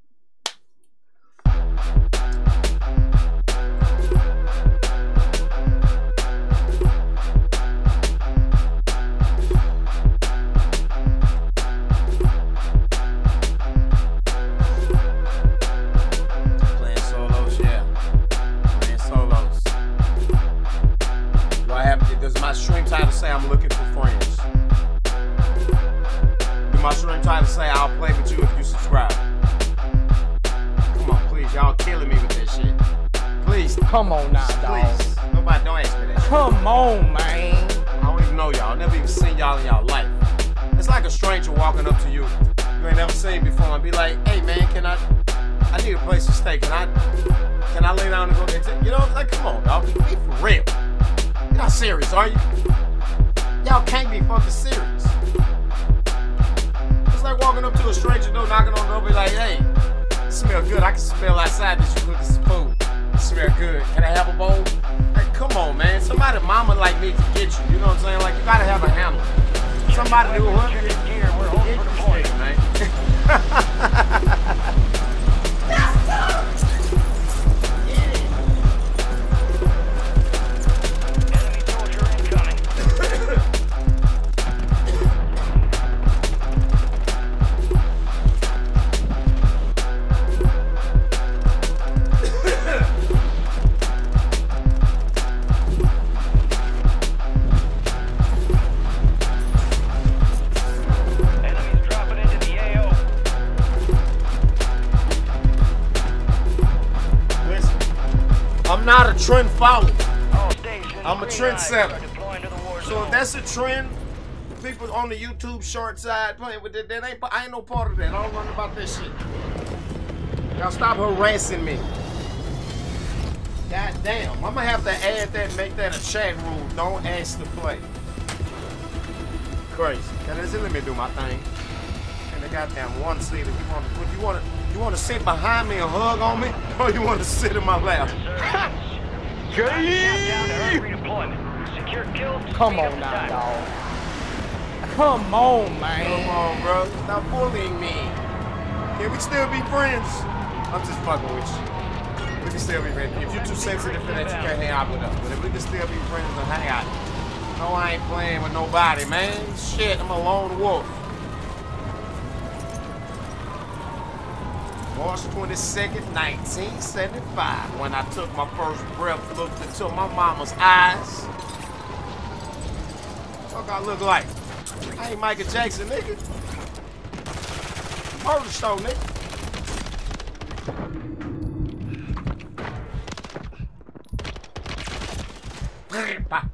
YouTube short side playing with it, that ain't, I ain't no part of that. I don't learn about that shit. Y'all stop harassing me. God damn. I'm gonna have to add that and make that a chat rule. Don't ask to play. Crazy. Now, listen, let me do my thing. And the goddamn one seater. You want to? You want to? You want to sit behind me and hug on me, or you want to sit in my lap? Come on now, dog. Come on, man. Come on, bro. Stop bullying me. Can we still be friends? I'm just fucking with you. We can still be friends. If you're too sensitive for that, you can't hang out with us. But if we can still be friends and hang out. No, I ain't playing with nobody, man. Shit, I'm a lone wolf. March 22nd, 1975, when I took my first breath, looked into my mama's eyes. Fuck I look like? I ain't Michael Jackson, nigga. Murder show, nigga.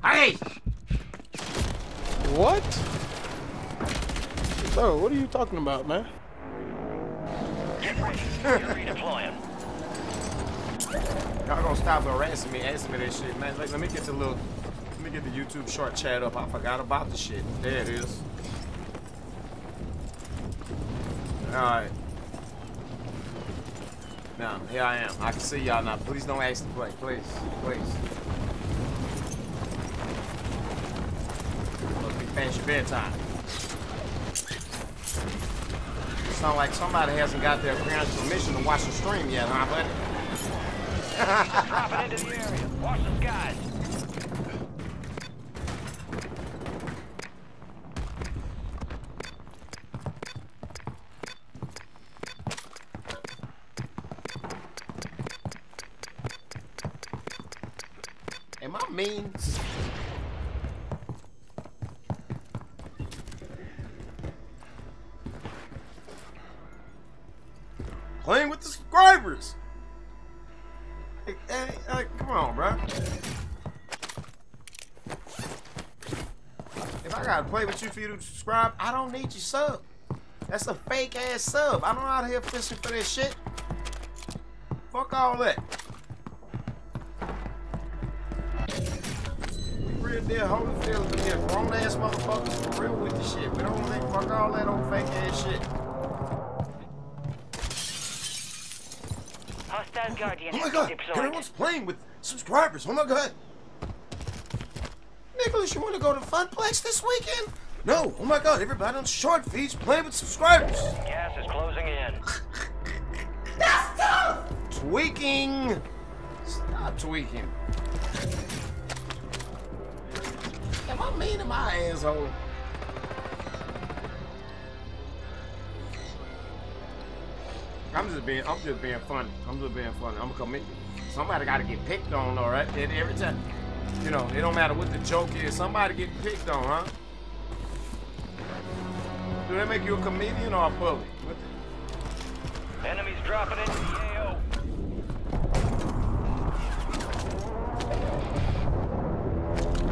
Hey! What? Sir, what are you talking about, man? Y'all gonna stop harassing me, asking me that shit, man. Like, let me get the little, let me get the YouTube short chat up. I forgot about the shit. There it is. All right. Here I am. I can see y'all now. Please don't ask to play, please, please. Must be past your bedtime. Sound like somebody hasn't got their parents' permission to watch the stream yet, huh, buddy? Dropping into the area. Watch the skies. playing with the subscribers. Hey, hey, hey come on, bro. If I gotta play with you for you to subscribe, I don't need your sub. That's a fake ass sub. I don't out here fishing for this shit. Fuck all that. Real deal, holy feelings, we grown ass motherfuckers for real with the shit. We don't think fuck all that on fake ass shit. Hostile Guardian Oh my god, deployed. everyone's playing with subscribers. Oh my god. Nicholas, you want to go to Funplex this weekend? No. Oh my god, everybody on short feeds playing with subscribers. Gas is closing in. That's tough! Tweaking. Stop tweaking. Am I mean to my asshole? Just being, I'm just being funny. I'm just being funny. I'm a comedian. Somebody got to get picked on, all right? And every time, you know, it don't matter what the joke is. Somebody get picked on, huh? Do they make you a comedian or a bully? What the- Enemies dropping into the AO.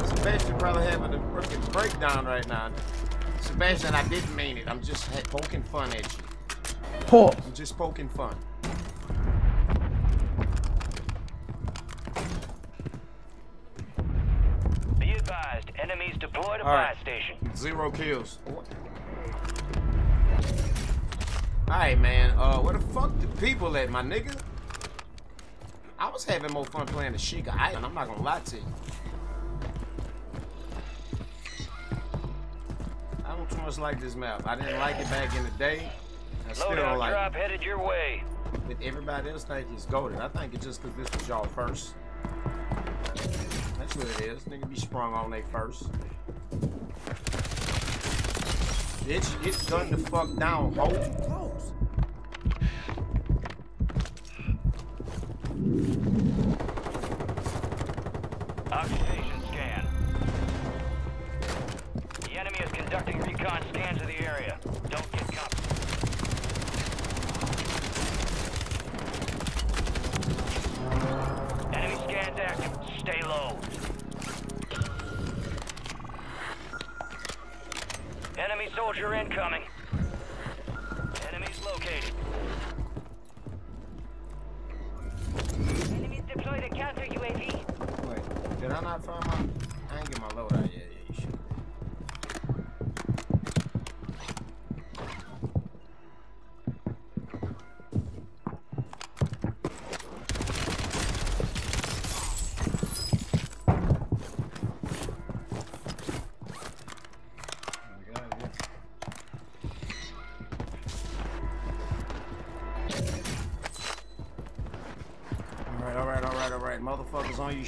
Sebastian probably having a freaking breakdown right now. Sebastian, I didn't mean it. I'm just poking fun at you. Pause. I'm just poking fun. Be advised, enemies deployed a All buy right. station. Zero kills. Alright, man. Uh, where the fuck the people at, my nigga? I was having more fun playing the Ashika Island. I'm not gonna lie to you. I don't too much like this map. I didn't like it back in the day. I still Loadout like drop it. headed your way. But everybody else think it's golden. I think it's just because this was y'all first. That's what it is. Nigga be sprung on they first. Bitch, get gunned the fuck down, ho.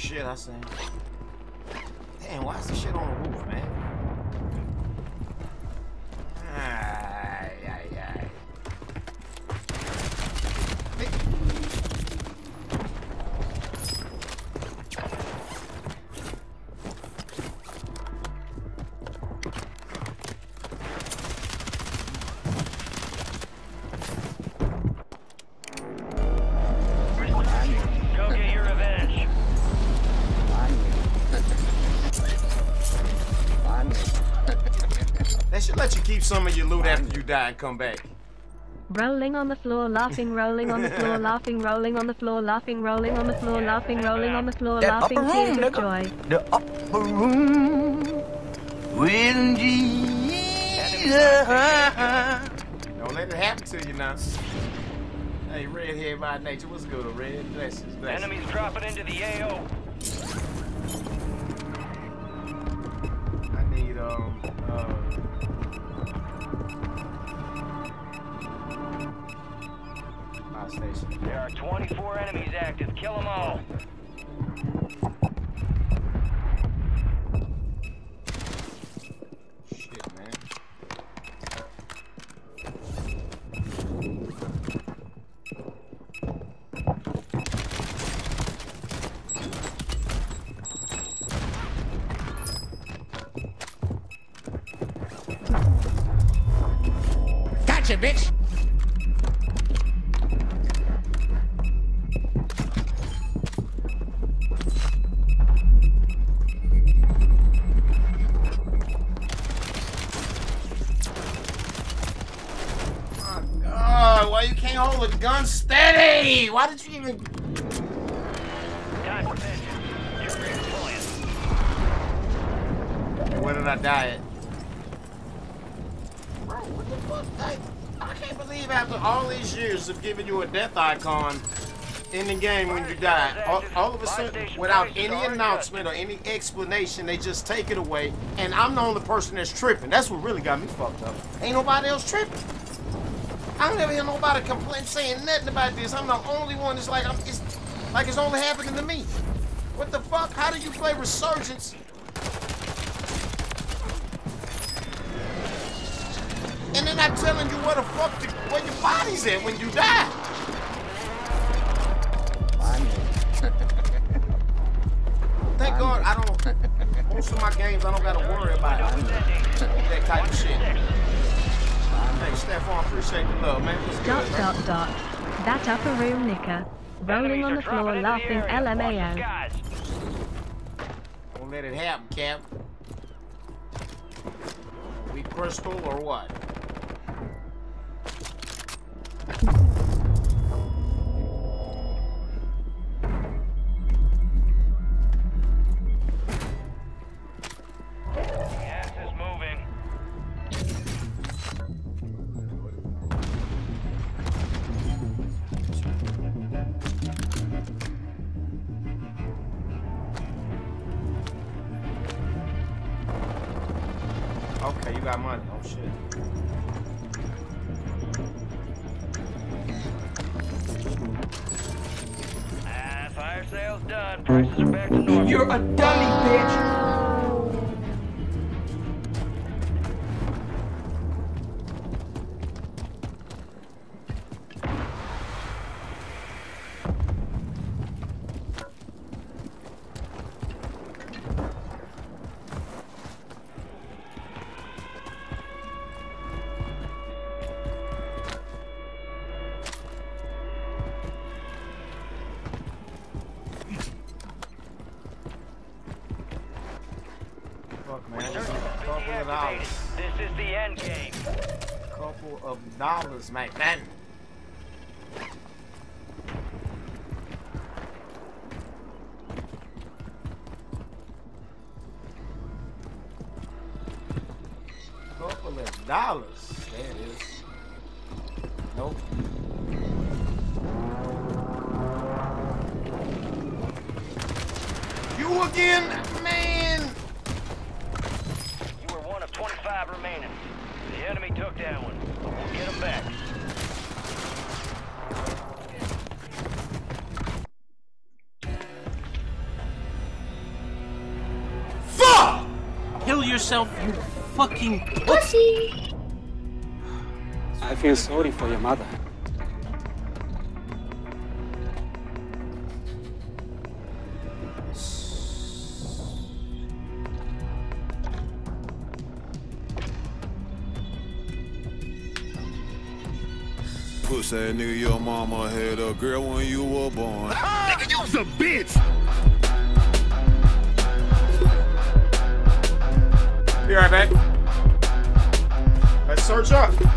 Shit, I see. Loot die and come back. Rolling on the floor, laughing, rolling on the floor, laughing, rolling on the floor, laughing, rolling on the floor, laughing, rolling on the floor, That laughing, upper tears of joy. The upper room with Jesus. Don't let it happen to you now. Hey, redhead by nature, what's good? Red, blessings, blessings. Enemies dropping into the AO. Icon in the game when you die, all, all of a sudden, without any announcement or any explanation, they just take it away, and I'm the only person that's tripping. That's what really got me fucked up. Ain't nobody else tripping. I don't ever hear nobody complain, saying nothing about this. I'm the only one that's like, I'm, it's like it's only happening to me. What the fuck? How do you play Resurgence And they're not telling you where the fuck where your body's at when you die. Floor laughing LMAO. Don't let it happen, Cap. We crystal or what? Dollars, my Man. Fucking pussy! I feel sorry for your mother. Push that nigga your mama had a girl when you were born. Nigga, you was a bitch. Be right back. Let's up.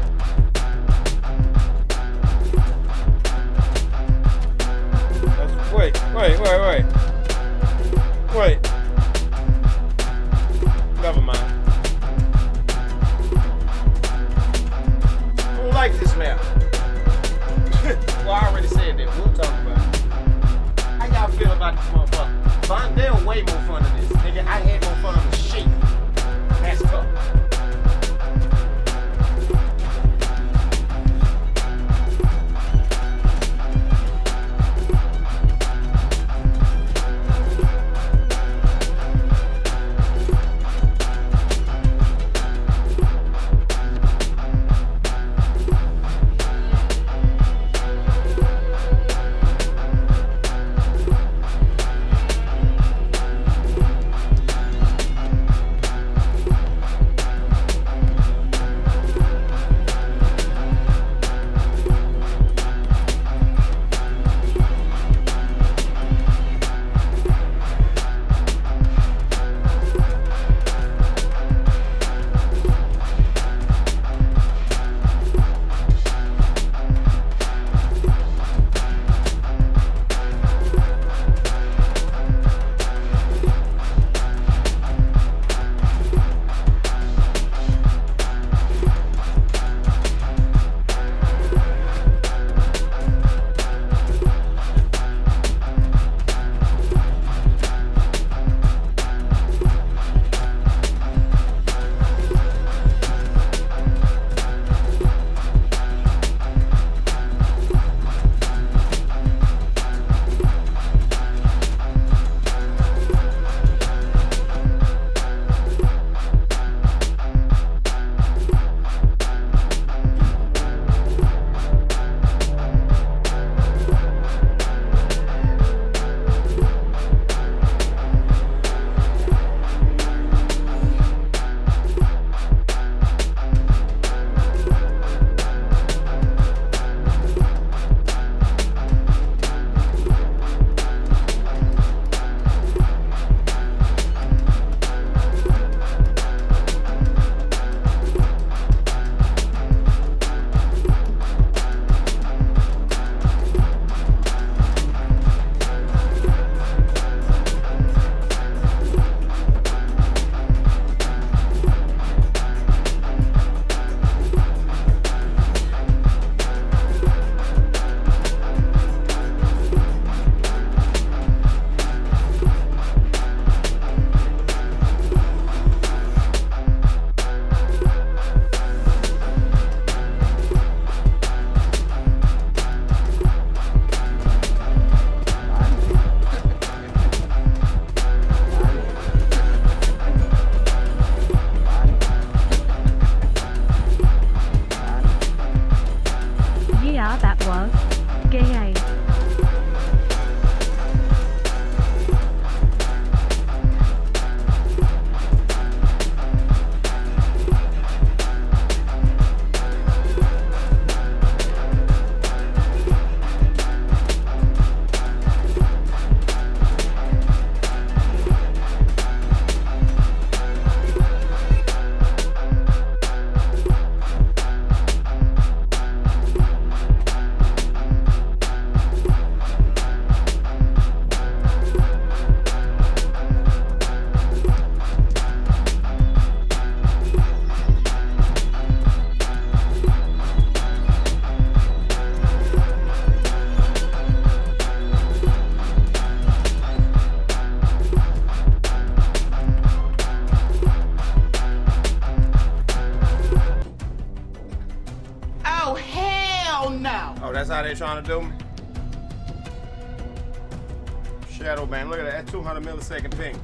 200 millisecond ping.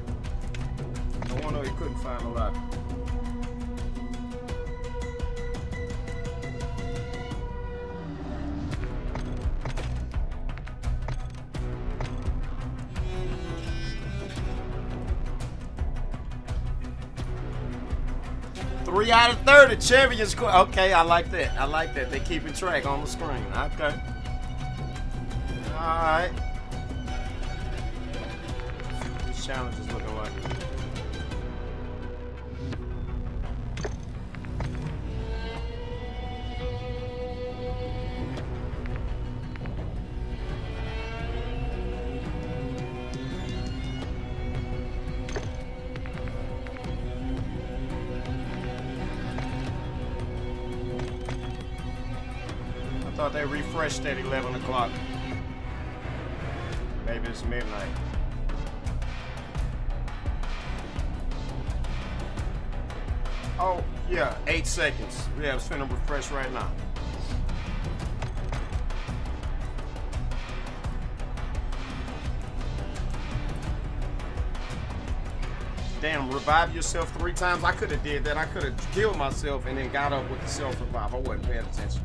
No wonder he couldn't find a lot. Three out of 30 champions. Okay, I like that. I like that. They're keeping track on the screen. Okay. Refreshed at 11 o'clock. Maybe it's midnight. Oh, yeah, eight seconds. Yeah, it's finna refresh right now. Damn, revive yourself three times. I could have did that. I could have killed myself and then got up with the self revive. I wasn't paying attention.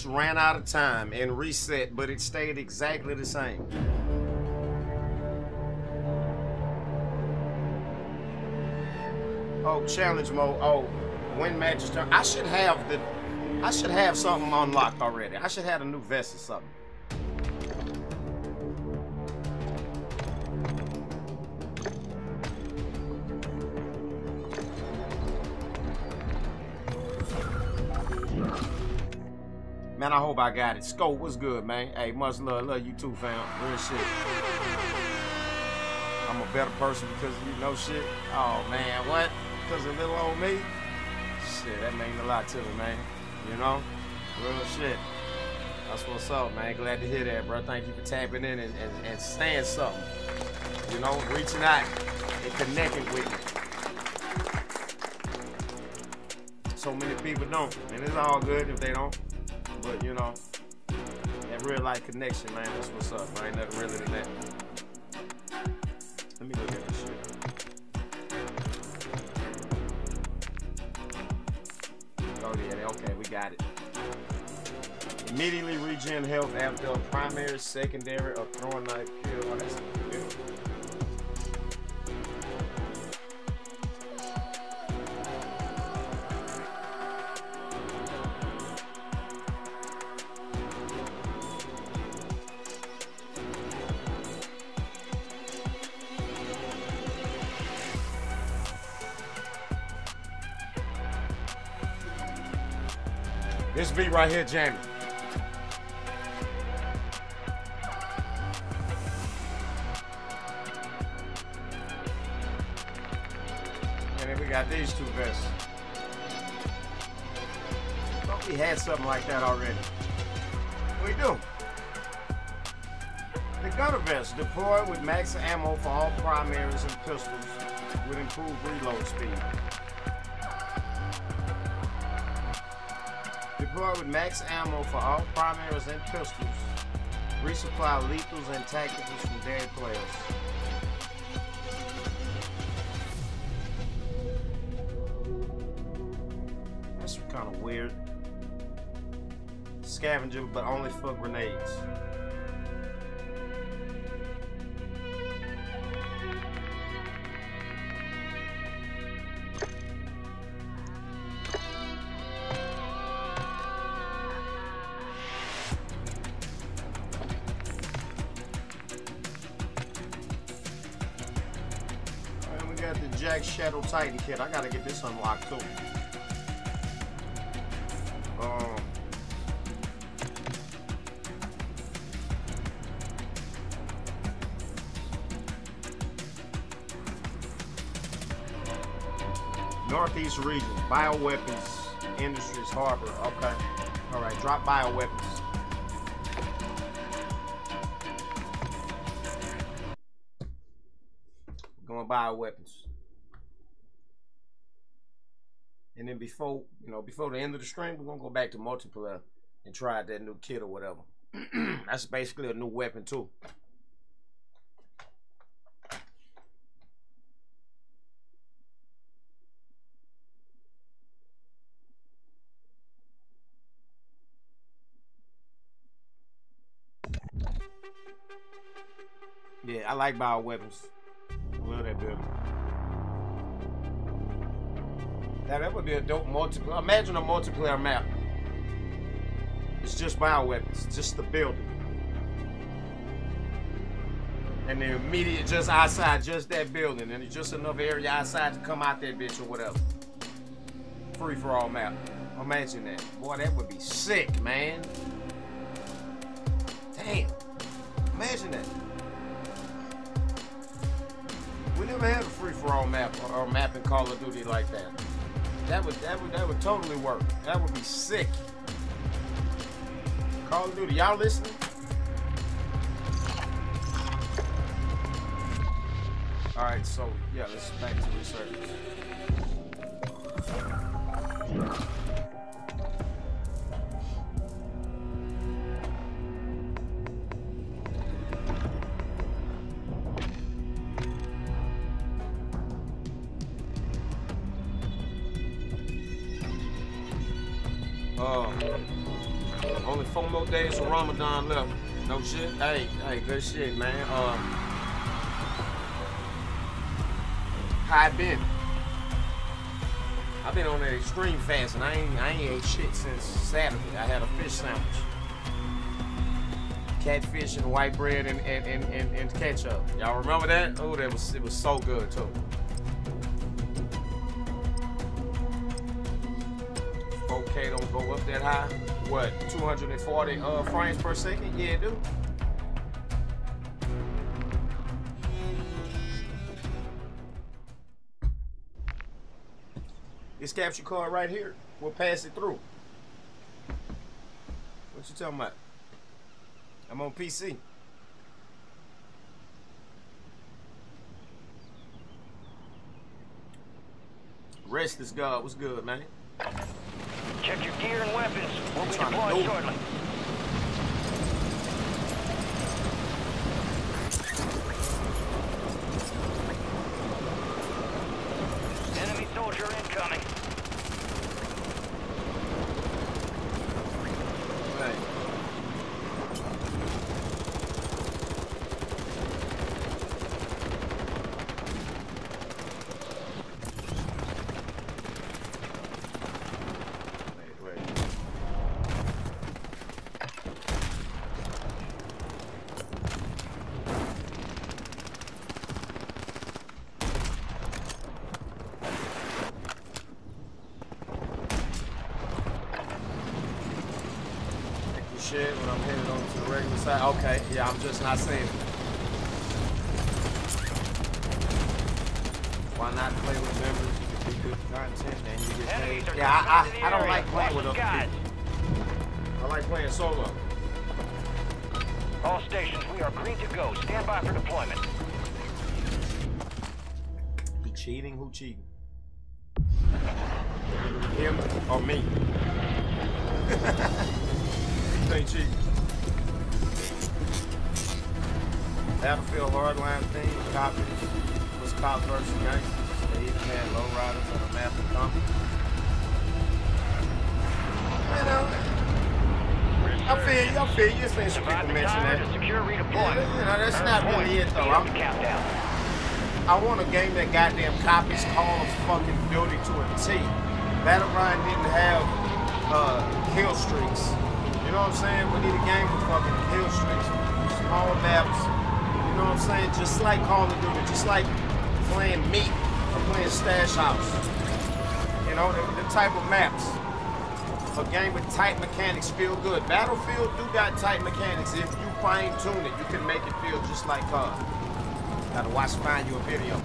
Just ran out of time and reset, but it stayed exactly the same. Oh, challenge mode. Oh, win matches. I should have the. I should have something unlocked already. I should have a new vest or something. Man, I hope I got it. Scope, what's good, man? Hey, much love. Love you too, fam. Real shit. I'm a better person because of you know shit. Oh, man, what? Because of little old me? Shit, that means a lot to me, man. You know? Real shit. That's what's up, man. Glad to hear that, bro. Thank you for tapping in and, and, and saying something. You know, reaching out and connecting with me. So many people don't. And it's all good if they don't. But you know, that real life connection, man, that's what's up. I ain't nothing really than that. Let me look at this shit. Oh yeah, okay, we got it. Immediately regen health after primary, secondary, or throwing knife kill. Oh, right here, Jamie. And then we got these two vests. Thought we had something like that already. We do. The gunner vest deployed with max ammo for all primaries and pistols with improved reload speed. Deployed with max ammo for all primaries and pistols. Resupply lethals and tacticals from dead players. That's kind of weird. Scavenger, but only for grenades. I gotta get this unlocked too. Um, Northeast region, bioweapons industries harbor. Okay. All right, drop bioweapons. Going bioweapons. And then before, you know, before the end of the stream, we're gonna go back to multiplayer and try that new kit or whatever. That's basically a new weapon too. Yeah, I like bio weapons. I love that building. Now that would be a dope multiplayer. Imagine a multiplayer map. It's just bio weapons, just the building. And the immediate just outside, just that building, and it's just enough area outside to come out that bitch or whatever. Free for all map. Imagine that. Boy, that would be sick, man. Damn. Imagine that. We never had a free for all map or, or map in Call of Duty like that. That would that would that would totally work. That would be sick. Call of Duty, y'all listening? All right, so yeah, let's back to research. Left. No shit. Hey, hey, good shit, man. Uh, how I been? I've been on an extreme fast, and I ain't, I ain't ate shit since Saturday. I had a fish sandwich, catfish and white bread and and, and, and, and ketchup. Y'all remember that? Oh, that was it was so good too. 4K don't go up that high. What, 240 uh, frames per second? Yeah, dude. This capture card right here, we'll pass it through. What you talking about? I'm on PC. Rest is God. What's good, man? Check your gear and weapons. We'll be deployed shortly. Enemy soldier incoming. Hey. Wait, wait. Take your shit when I'm headed on to Okay, yeah, I'm just not saying it. Why not play with members? You can do good content and you get paid. Yeah, I, coming into the I, I don't like playing with other people. I like playing solo. All stations, we are green to go. Stand by for deployment. He cheating? Who cheating? Was cop versus gangsters. They even had lowriders on the map of company. You know, I feel you, I feel you. Just ain't some people mention that. Secure Yeah, redeployment. you know, that's not really it though. I'm, I want a game that goddamn copies Call of fucking Duty to a T. Battleline didn't have uh, kill streaks. You know what I'm saying? We need a game with fucking kill streaks, small maps. You know what I'm saying? Just like Call of Duty, just like playing Meat or playing Stash House. You know, the, the type of maps. A game with tight mechanics feel good. Battlefield do got tight mechanics. If you fine tune it, you can make it feel just like COD. Gotta watch find you a video.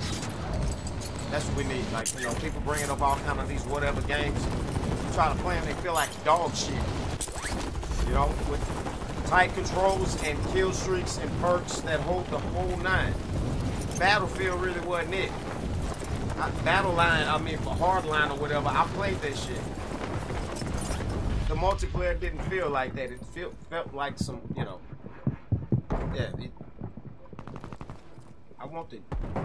That's what we need. Like, you know, people bringing up all kind of these whatever games. You try to play them, they feel like dog shit. You know, with tight controls and kill streaks and perks that hold the whole nine. Battlefield really wasn't it. I, battle line, I mean, for hardline or whatever, I played that shit. The multiplayer didn't feel like that. It felt felt like some, you know, yeah. It, I wanted. I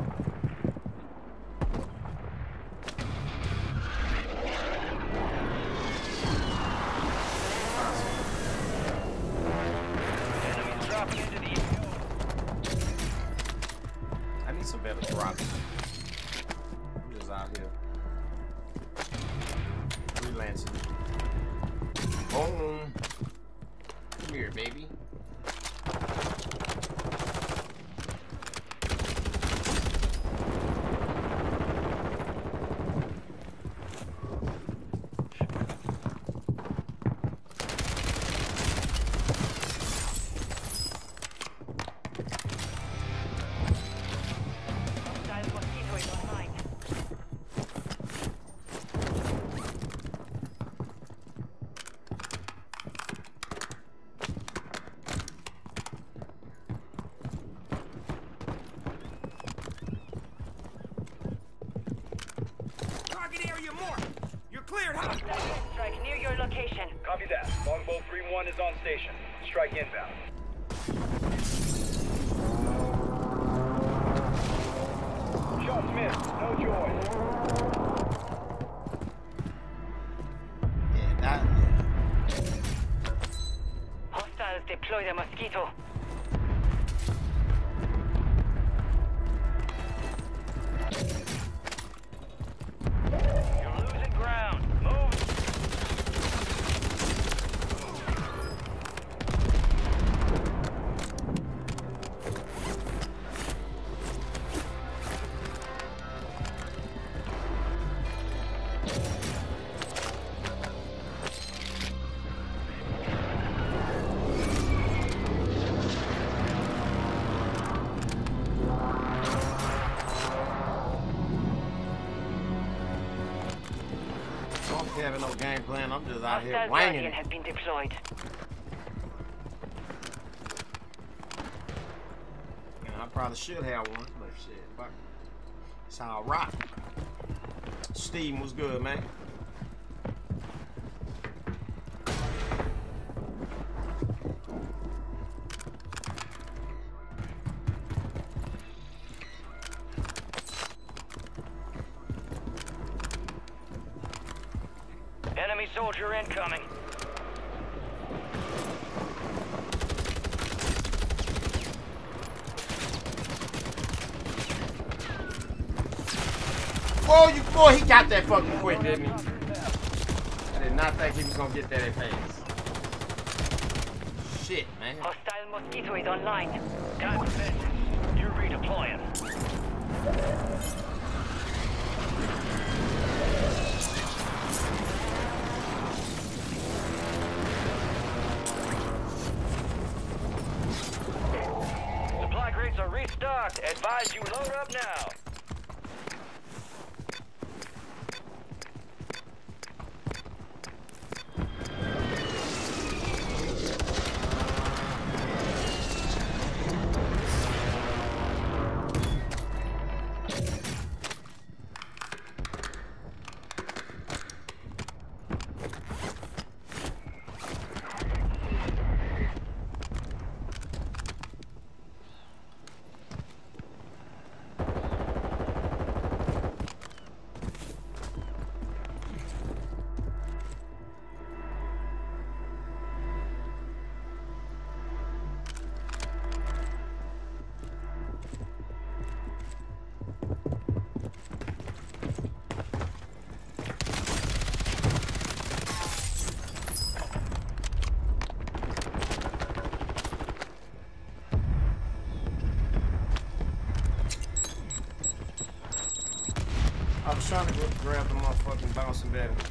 game plan. I'm just out here wanging it. has been deployed. And I probably should have one, but shit, fuck. That's how I rock. Steam was good, man. Incoming. Whoa, you boy, he got that fucking quick, didn't he? I did not think he was gonna get that at fast. Shit, man. Hostile mosquito is online. Time for. You're redeploying. Motherfucking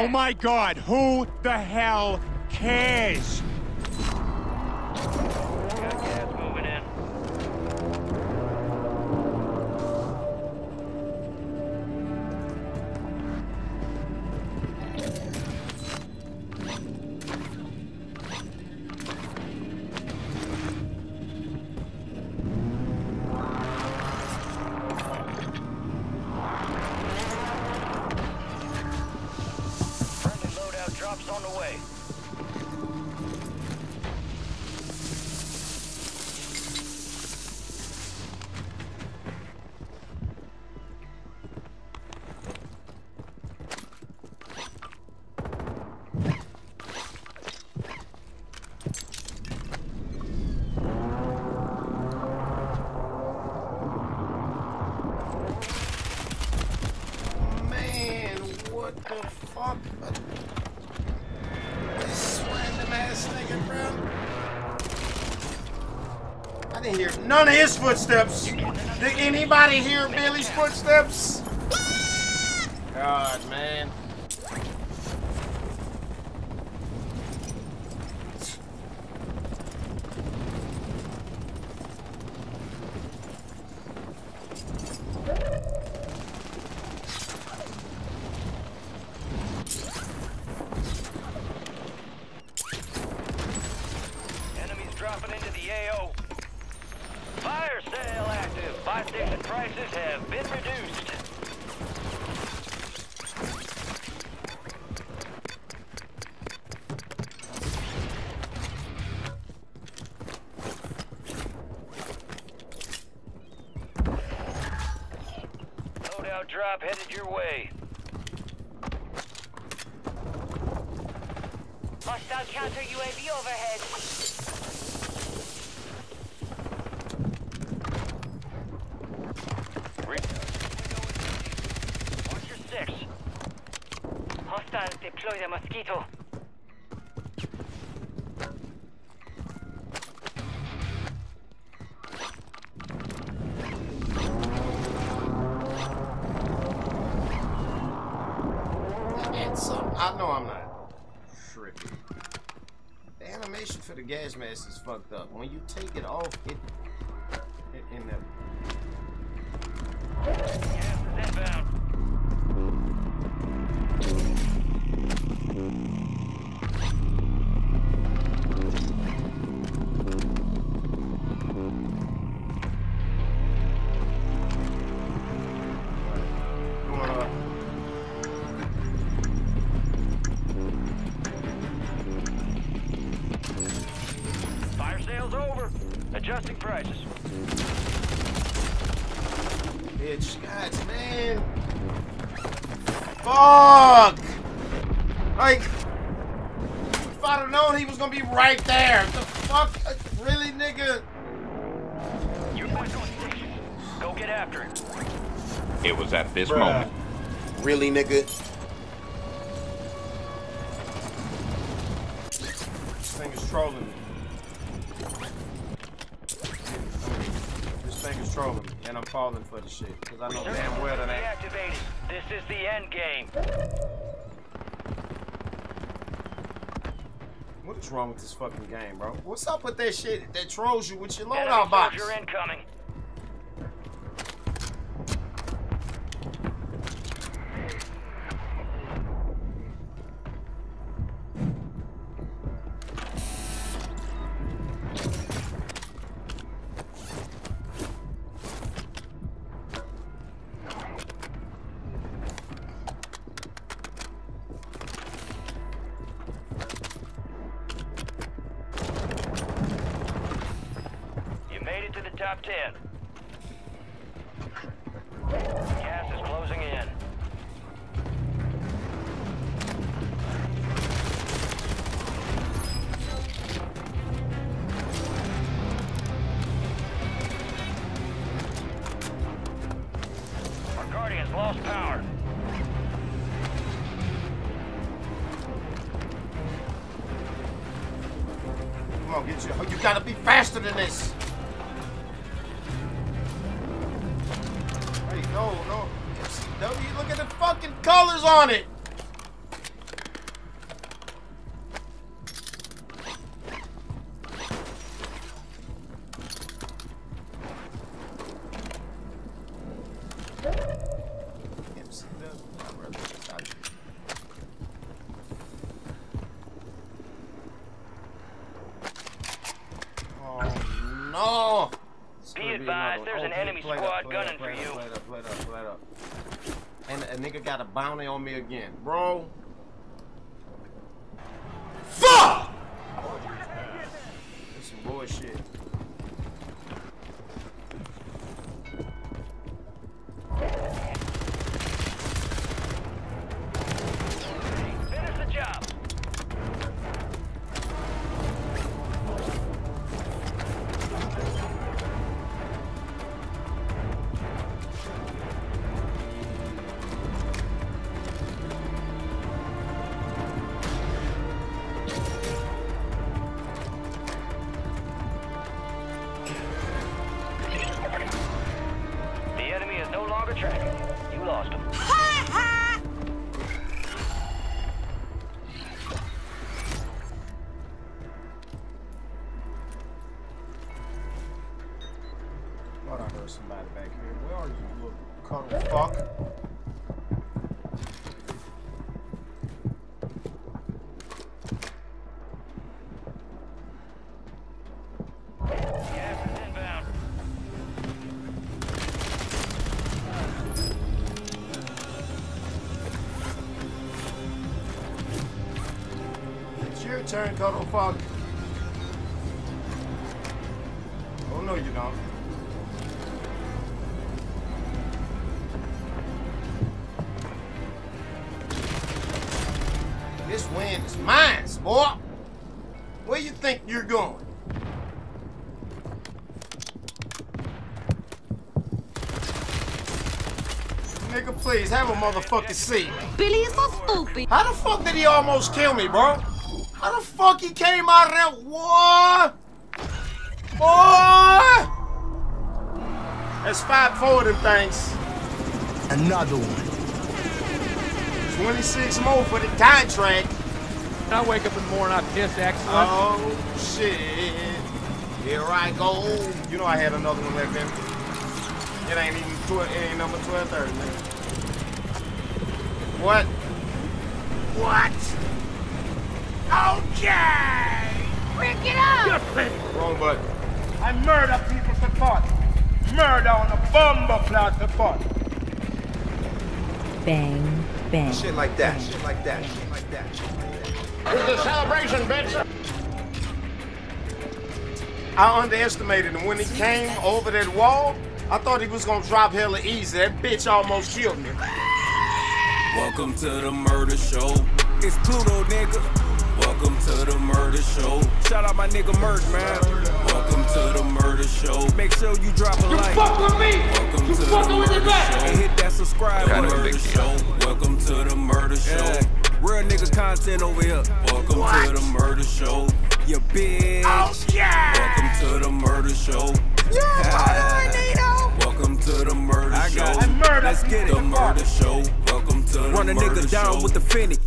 Oh my god, who the hell cares? Footsteps. Did anybody hear Billy's footsteps? I know I'm not tripping. The animation for the gas mask is fucked up. When you take it off, it, it in the at this Bruh. moment. Really, nigga? This thing is trolling me. This thing is trolling me, and I'm falling for the shit. Because I know damn well that ain't. Deactivated. This is the end game. What is wrong with this fucking game, bro? What's up with that shit that trolls you with your Enemy loadout box? soldier incoming. Turn, cuddle fuck. Oh no, you don't. This win is mine, boy. Where you think you're going? Nigga, please have a motherfucking seat. Billy is so stupid. How the fuck did he almost kill me, bro? How fuck he came out of there? What? Boy! That's five four of them things. Another one. 26 more for the contract. I wake up in the morning, I piss excellent. Oh, shit. Here I go. You know I had another one left in. It ain't even 12, it ain't number 1230, nigga. What? What? Okay! Break it up! Wrong button. I murder people for fun. Murder on a bomber plot for fun. Bang, bang. Shit like that. Shit like that. Shit like that. It's a celebration, bitch. I underestimated him. When he came over that wall, I thought he was gonna drop hella easy. That bitch almost killed me. Welcome to the murder show. It's Pluto, nigga. Welcome to the murder show. Shout out my nigga Merch, man. Welcome to the murder show. Make sure you drop a You like. fuck with me! Welcome You to the with the murder back! show. And hit that subscribe Got button. a big Murder show. Welcome to the murder show. Real nigga content over here. Welcome to the murder show. You bitch. Oh, Welcome to the murder show. Welcome to the murder I show. got- murder Let's get it. The murder show. Welcome to the Run a murder nigga down show. with the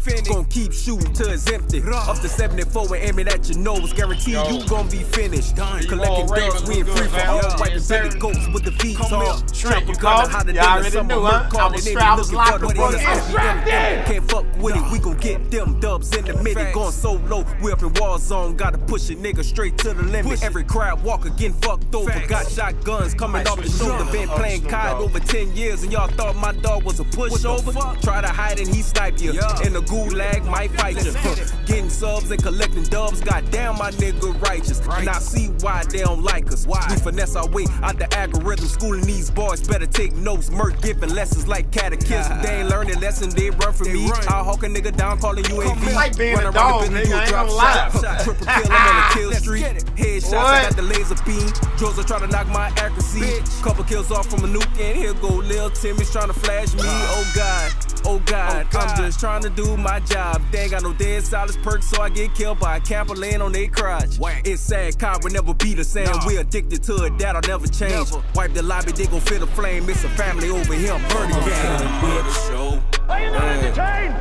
Finnick. Gon' keep shooting till it's empty. Up to 74 and aiming at your nose. Guarantee you gon' be finished. Collecting all dubs, we in free for all. Wiping yes, Billy. Goats with the feet Come off. here. Trent, you Chopper called gunner, it? hotter You than the already knew, huh? I was strapped, I was looking locked for the before niggas the to be strapped empty. in. Can't fuck with it, we gon' get them dubs in the minute. Going so low, we up in war zone. Gotta push a nigga straight to the limit. Every crowd walker getting fucked over. Got shotguns coming off the shoulder. Been playing COD over 10 years and y'all thought my dog was a pushover. Try to hide and he snipe you. In the gulag, might fight you. Huh. Getting subs and collecting dubs. Goddamn, my nigga righteous. And I see why they don't like us. We finesse our way out the algorithm. Schooling these boys better take notes. Merc giving lessons like catechism. They ain't learning lesson, they run from me. I'll hawk a nigga down, calling you AV. like being Run a around dog, the nigga, do ain't drop gonna lie. Triple kill, I'm on the kill streak. Headshots, I got the laser beam. Drills are trying to knock my accuracy. Couple kills off from a nuke, and here go Lil Timmy's trying to flash me. Oh God. oh God, oh, I'm just trying to do my job. They ain't got no dead silence perks, so I get killed by a camper laying on their crotch. It's sad, car will never be the same. We addicted to it, that'll never change. Wipe the lobby, they gon' feel the flame. It's a family over here, murder gang. Murder show. Are you not entertained?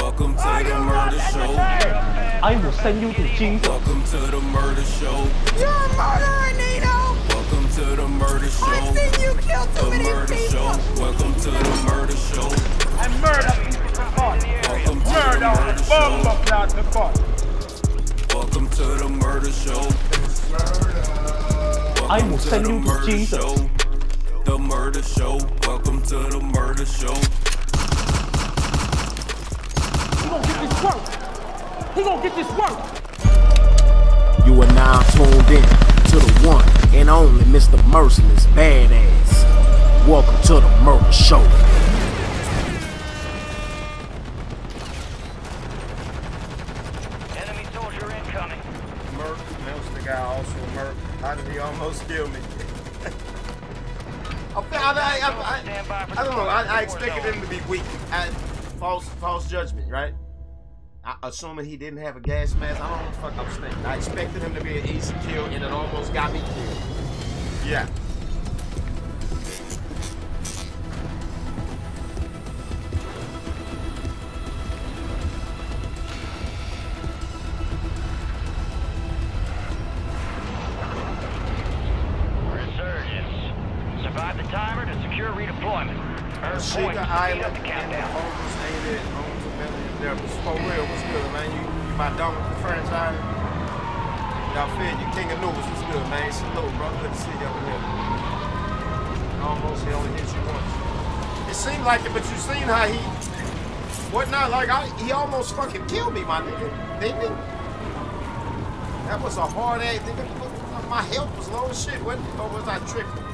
Welcome to the murder show. I will send you to Jesus. Welcome to the murder show. You're a murderer, Nino! Welcome to the murder show. I've seen you kill too The many murder people! show. Welcome to the murder show. And murder people to. Welcome to the Murder murder bomb show. the court. Welcome to the murder show. I will Welcome to send you to Jesus. show. The murder show. Welcome to the murder show. He gonna get this work. He gonna get this work. You are now tuned in to the one and only Mr. Merciless Badass. Welcome to the Murder Show. Enemy soldier incoming. Merc, that was the guy also Merc. How did he almost kill me? I, I, I, I, I, I don't know. I, I expected him to be weak. I, false, false judgment, right? I, assuming he didn't have a gas mask. I don't know what the fuck I was thinking. I expected him to be an easy kill, and it almost got me killed. Yeah. Island the and ain't it? Owns a million endeavors. For real, what's good, man? You, you my dog with the franchise? Y'all feel you king of news. What's good, man? Salute, bro. Good to see you up here. Almost, he only hit you once. It seemed like it, but you seen how he, what not, like, I, he almost fucking killed me, my nigga. Didn't he? That was a hard ass, nigga. My health was low as shit, wasn't it? Or was I tripping?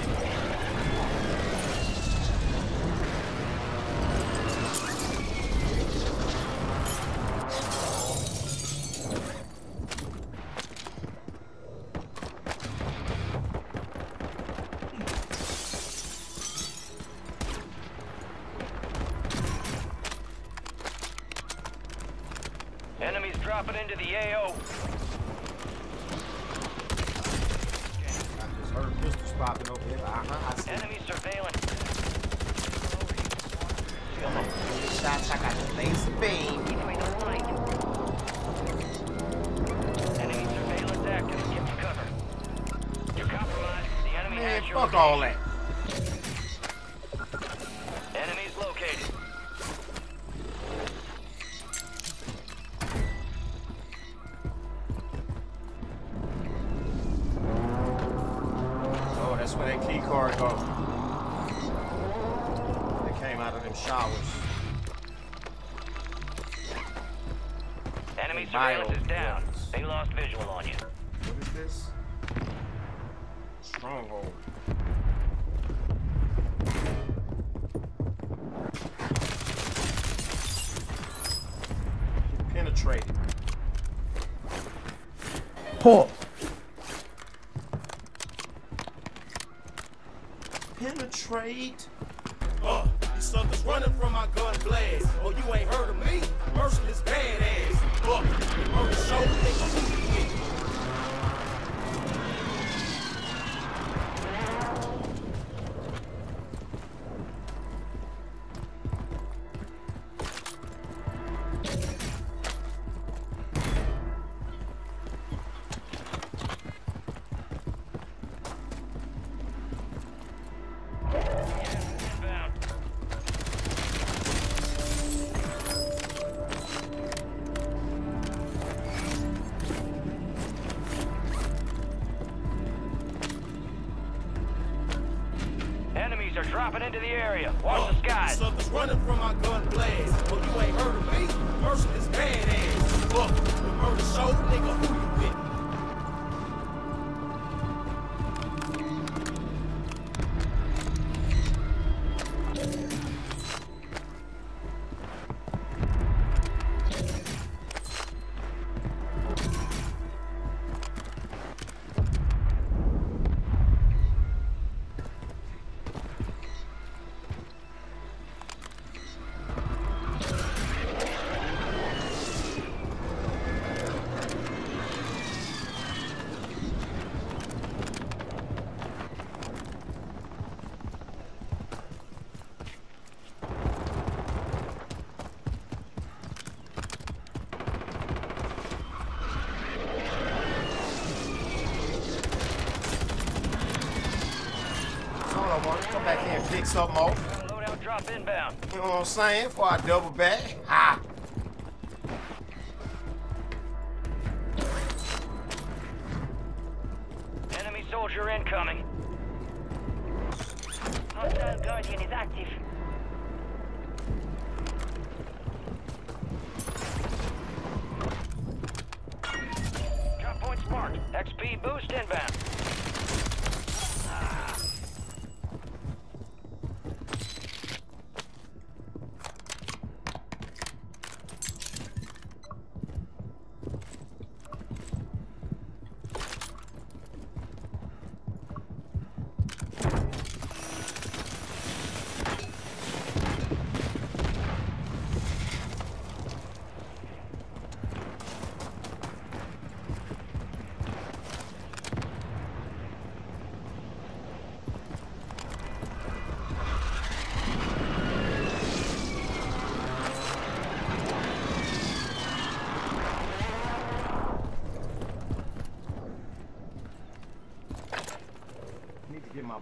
Something off. Loadout drop inbound. You know what I'm saying? Before I double back.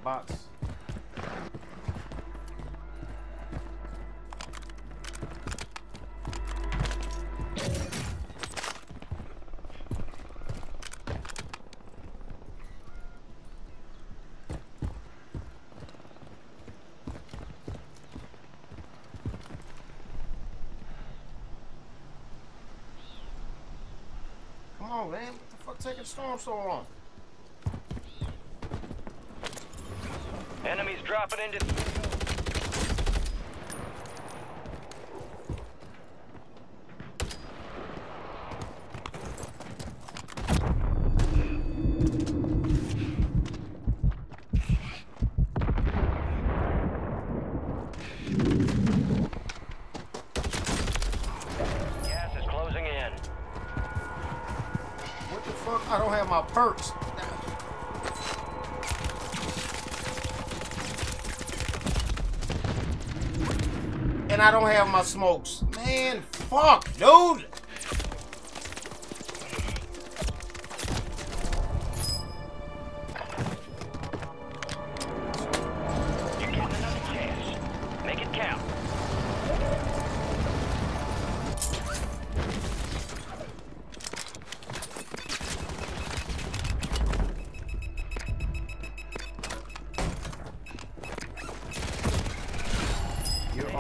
Come on, man. What the fuck taking storm so long? Enemies dropping into. Gas is closing in. What the fuck? I don't have my perks. And I don't have my smokes. Man, fuck, dude.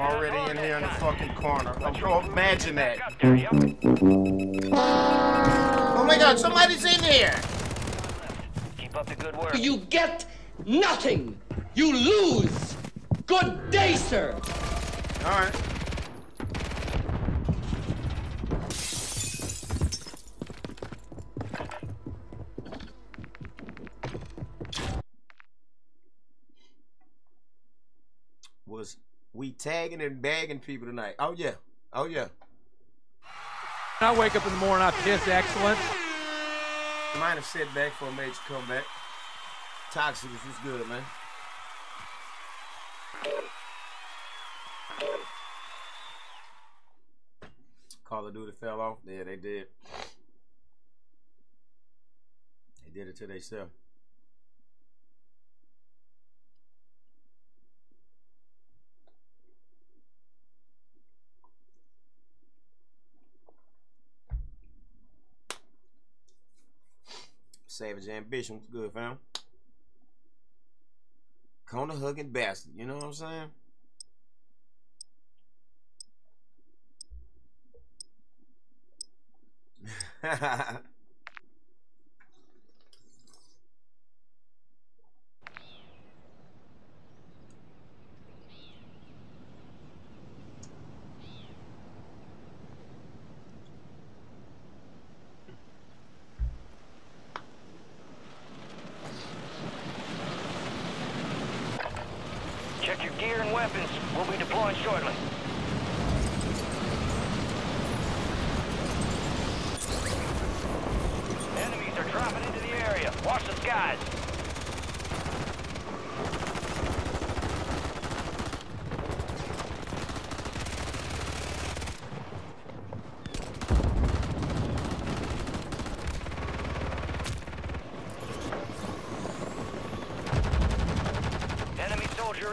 Already in here in the fucking corner. Oh, imagine that. Oh my god, somebody's in here. Keep up the good work. You get nothing. You lose. Good day, sir. All right. Was we tagging and bagging people tonight? Oh yeah. Oh yeah. I wake up in the morning, I piss excellence. Might have set back for a major comeback. Toxic was just good, man. Call of Duty fell off. Yeah, they did. They did it to themselves. Savage Ambition was good, fam. Kona hugging bastard, you know what I'm saying?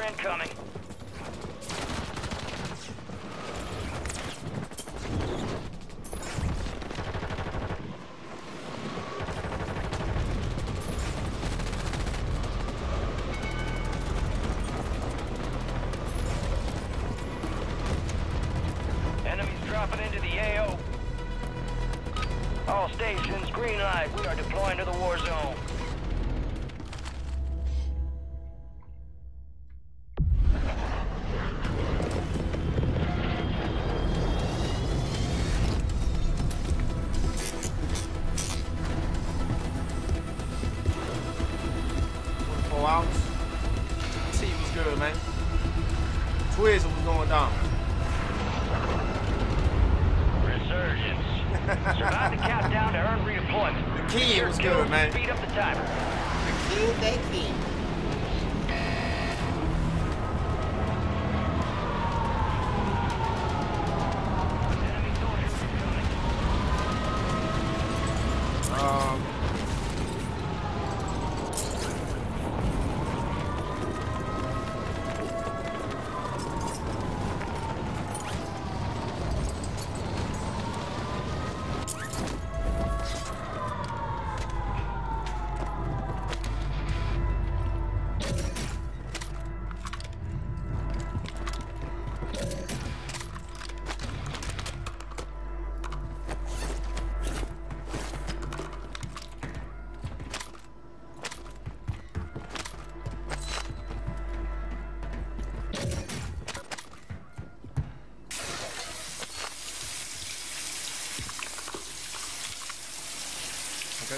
incoming.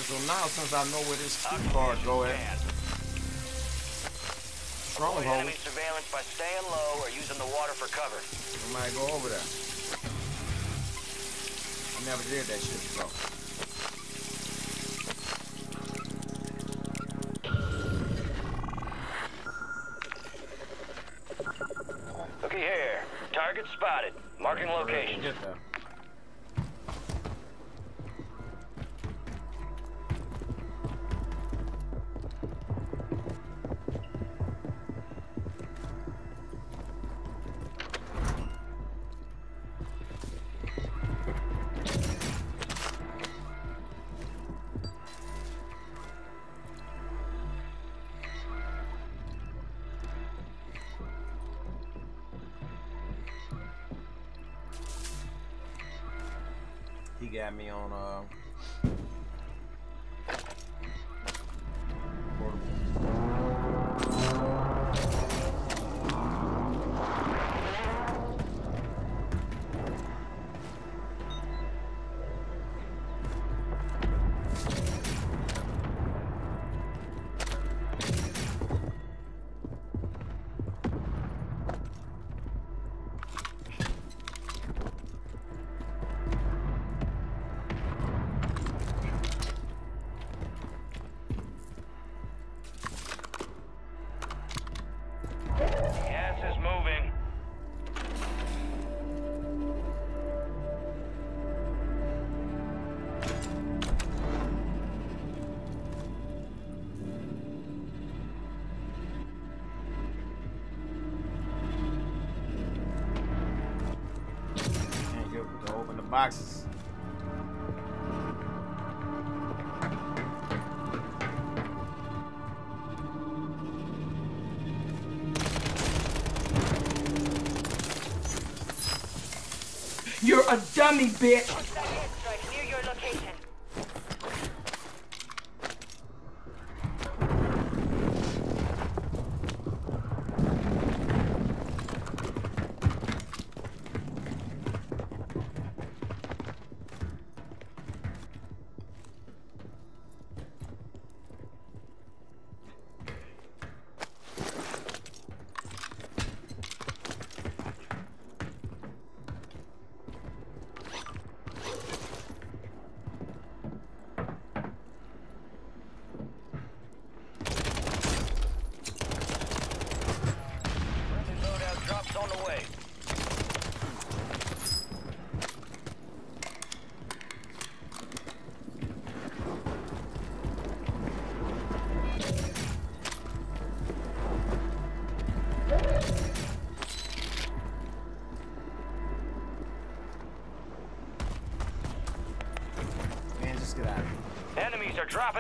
So now, since I know where this key card go at, stronghold. Enemy surveillance by staying low or using the water for cover. I might go over there. I never did that shit before. gummy, bitch.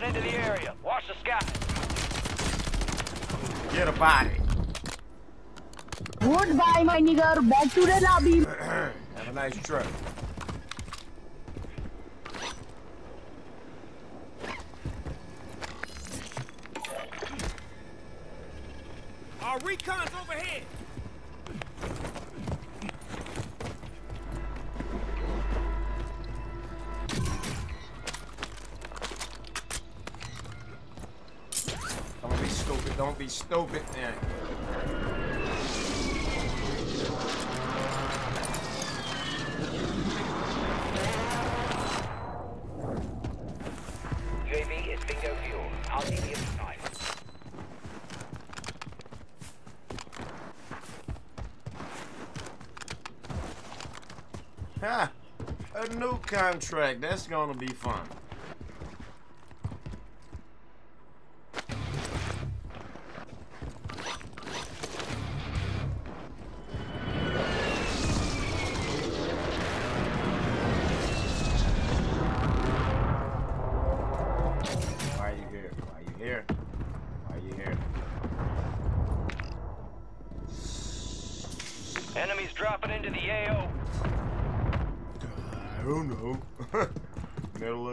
Dropping into the area. Watch the sky. Get a body. Goodbye, my nigger. Back to the lobby. Have a nice trip. New contract. That's gonna be fun.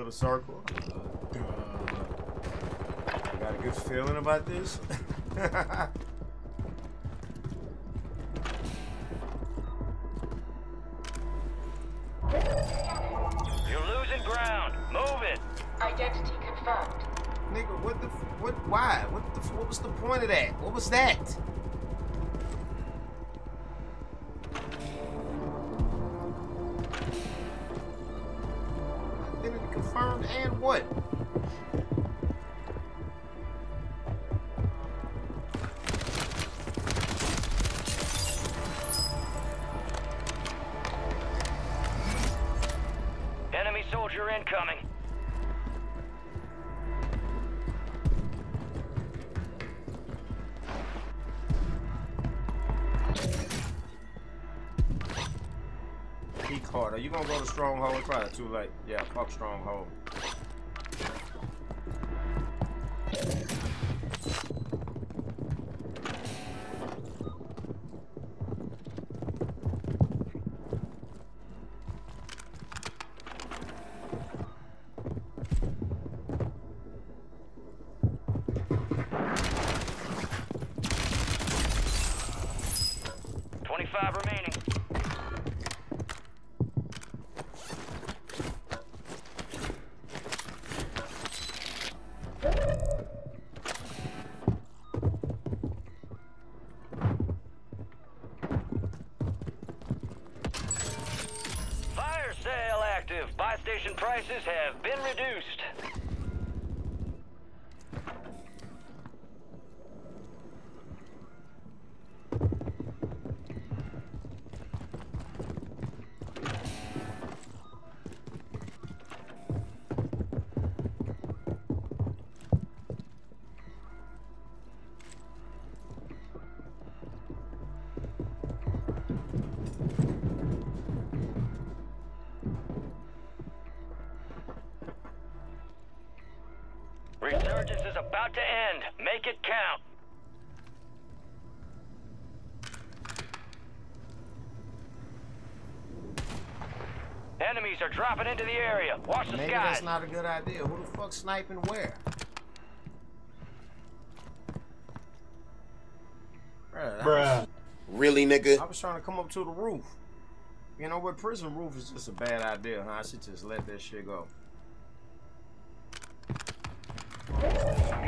The circle. Uh, got a good feeling about this. confirmed and what? Enemy soldier incoming. Gonna go to Stronghold? It's probably too late. Yeah, fuck Stronghold. Twenty-five Make it count. Enemies are dropping into the area. Watch the Maybe skies. that's not a good idea. Who the fuck sniping where? Bruh. that was- Really, nigga? I was trying to come up to the roof. You know what? Prison roof is just a bad idea, huh? I should just let that shit go.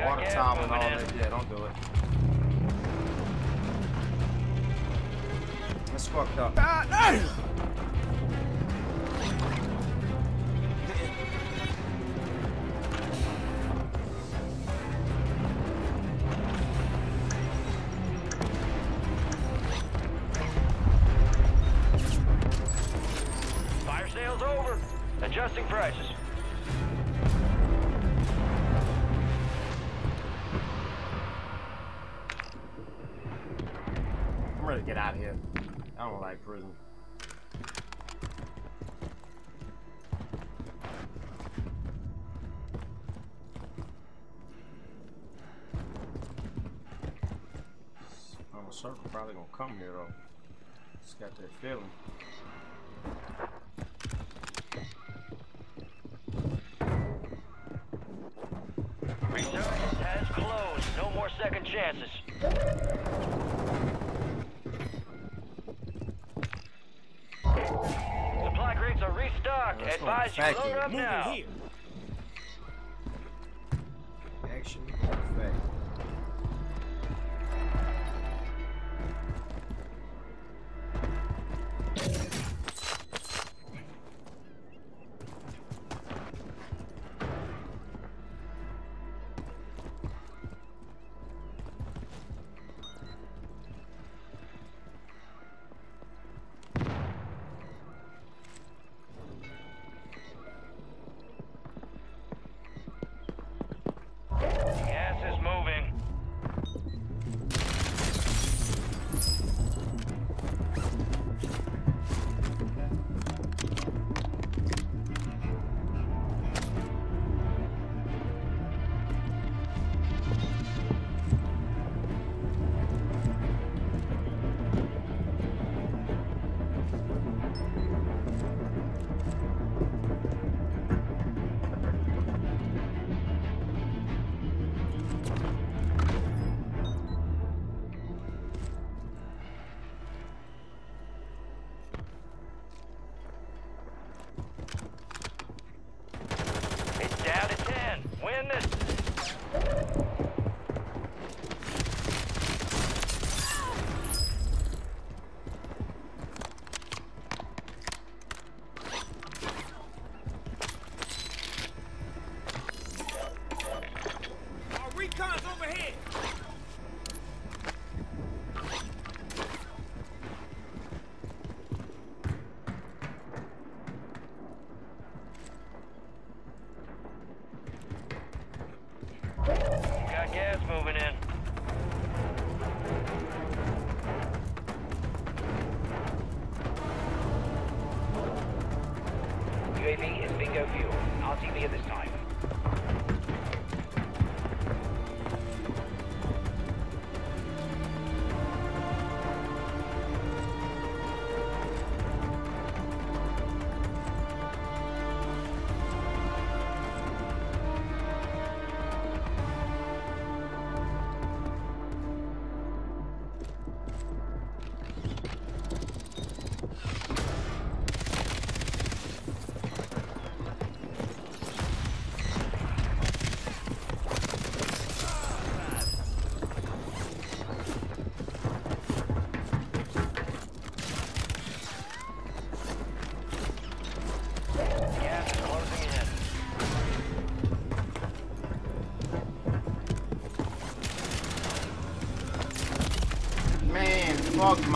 Water gas tower and all in. that. Yeah, don't do it. That's fucked up. Ah, Fire circle probably gonna come here though. Just got that feeling. Resurgence has closed. No more second chances. Supply crates are restocked. Let's Advise you load up now. here.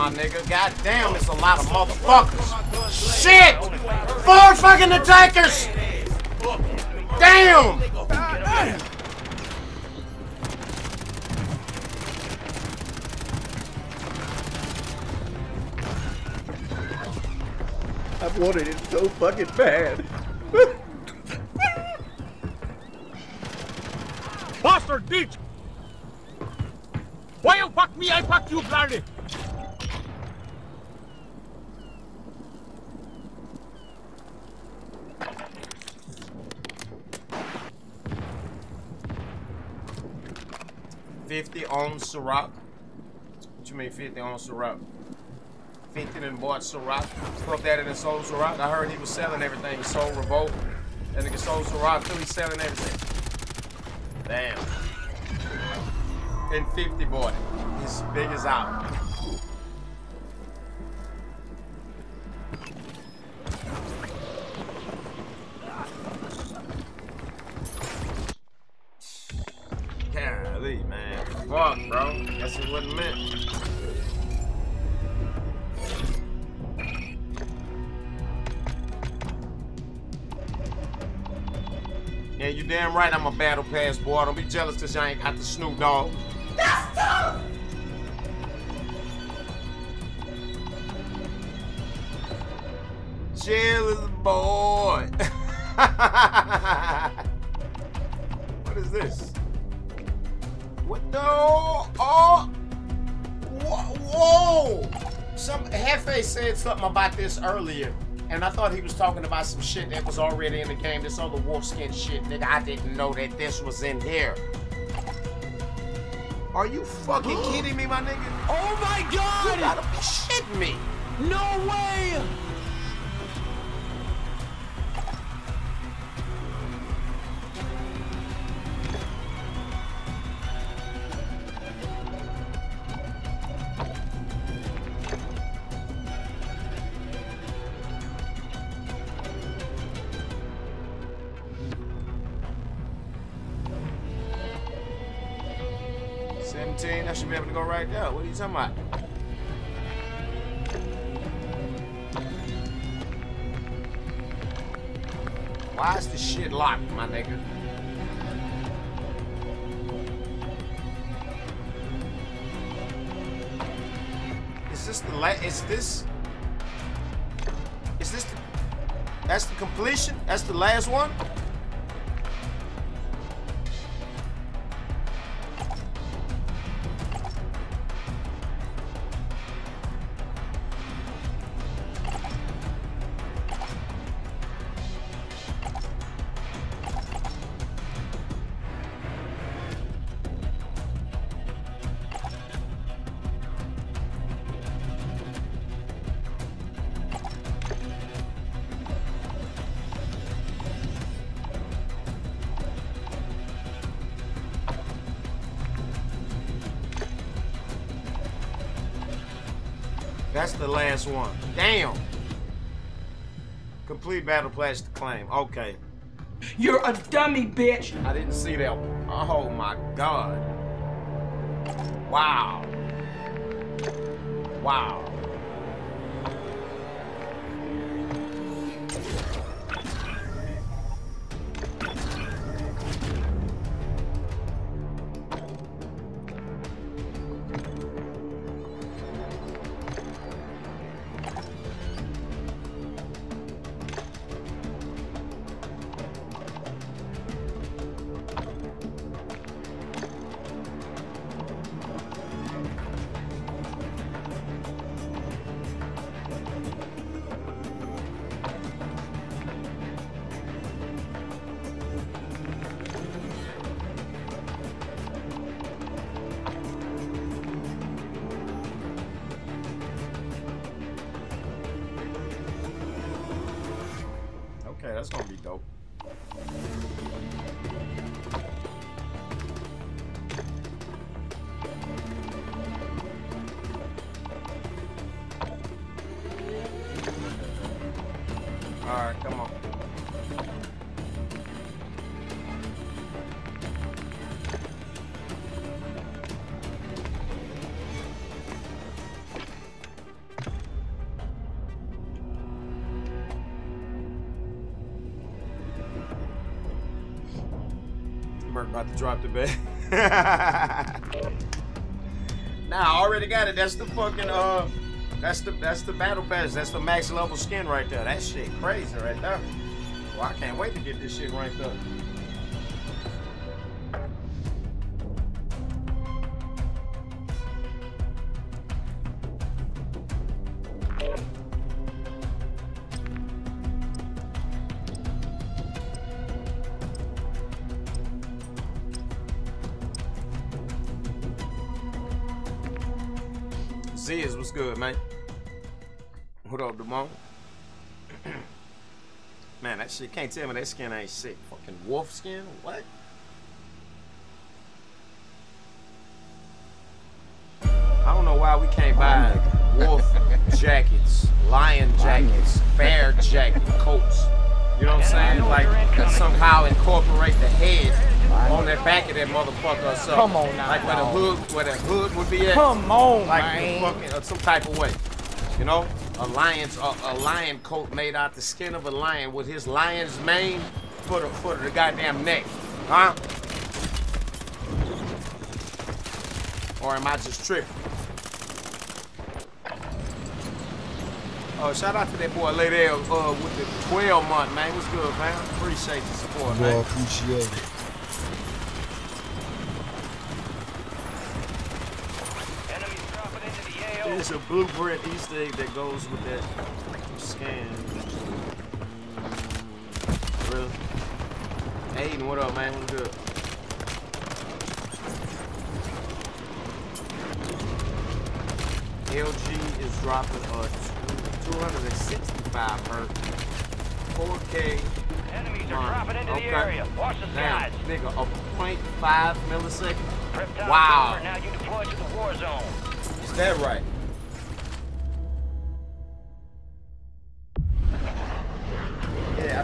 My nigga. God damn, it's a lot of motherfuckers. Shit! Four fucking attackers! Damn! I've wanted it so fucking bad. Bastard bitch! Why you fuck me? I fuck you, bloody! Fifty on Ciroc. You mean fifty on Ciroc? Fifty and bought Ciroc. Fuck that and sold Ciroc. I heard he was selling everything. He sold Revolt. That nigga sold Ciroc too. He's selling everything. Damn. And 50 bought it. His big as out. Damn right I'm a battle pass, boy. Don't be jealous because y'all ain't got the Snoop Dogg. That's tough! Jealous boy. what is this? What the? Oh! whoa! Some Hefe said something about this earlier, and I thought he was talking about some shit that was already in the game. This other wolfskin shit, nigga. I didn't know that this was in here. Are you fucking kidding me, my nigga? Oh my god! You gotta be shitting me. No way! One. Damn. Complete battle plastic claim. Okay. You're a dummy, bitch. I didn't see that. Oh my god. Wow. Wow. Merc about to drop the bed. nah, I already got it. That's the fucking uh that's the that's the battle pass. That's the max level skin right there. That shit crazy right there. Well, I can't wait to get this shit ranked up. Shit can't tell me that skin ain't sick. Fucking wolf skin? What? I don't know why we can't buy wolf jackets, lion jackets, bear jacket, coats. You know what I'm saying? Like somehow incorporate the head on the back of that motherfucker or something. Come on now, Like where the hood, where the hood would be at. Come on, like man. fucking, uh, some type of way. You know, a lion's a, a lion coat made out the skin of a lion with his lion's mane for the for the goddamn neck, huh? Or am I just tripping? Oh, shout out to that boy Lady uh, with the 12 month, man. What's good, man? Appreciate the support, man. Well, appreciate it. Enemies dropping into the It's a blueprint Easter egg that goes with that scan. Mm, really? Aiden, what up, man? What's good? LG is dropping a 265 hertz 4K. Enemies are dropping into Okay. the area. Watch the skies. nigga, a 0.5 millisecond. Wow. Now you deploy to the war zone. Is that right?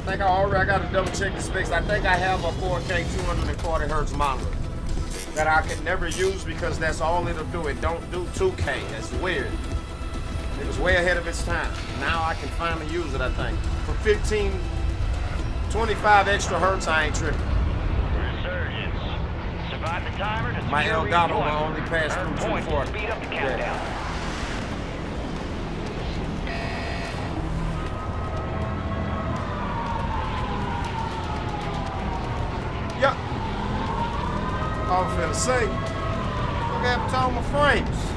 Think I already I gotta double check the specs. I think I have a 4K 240 hertz monitor that I can never use because that's all it'll do. It don't do 2K. That's weird. It was way ahead of its time. Now I can finally use it, I think. For 15, 25 extra hertz, I ain't tripping. Resurgence. Survive the timer to My Elgato will only pass through 240. Speed up the countdown. Yep. I was finna say, what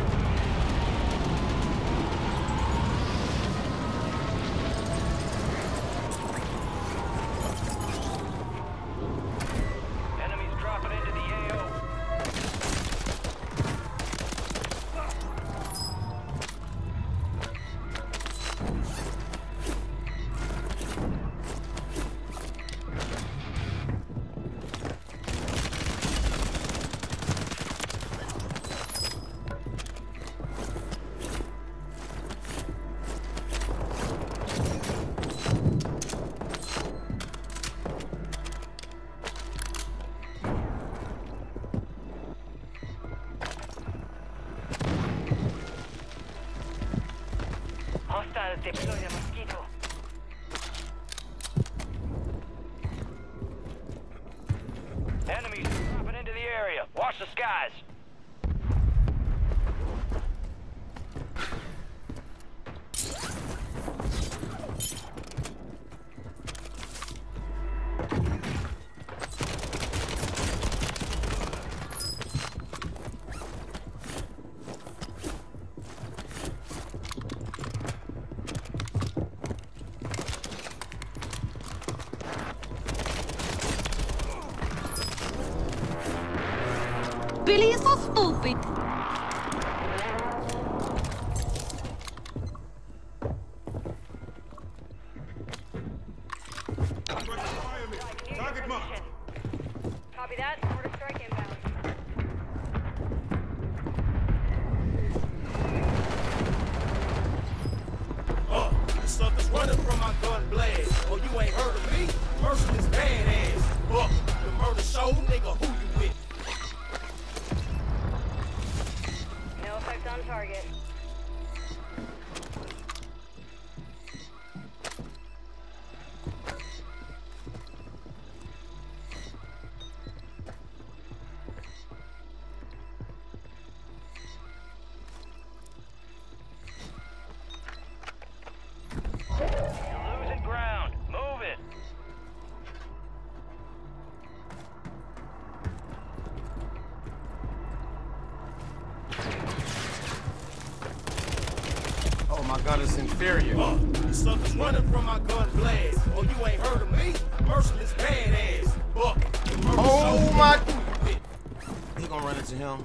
inferior. Uh, the suckers running from my gun blast. Oh, you ain't heard of me? Merciless badass. Buck, the Oh my- nigga, who you with? He gonna run into him.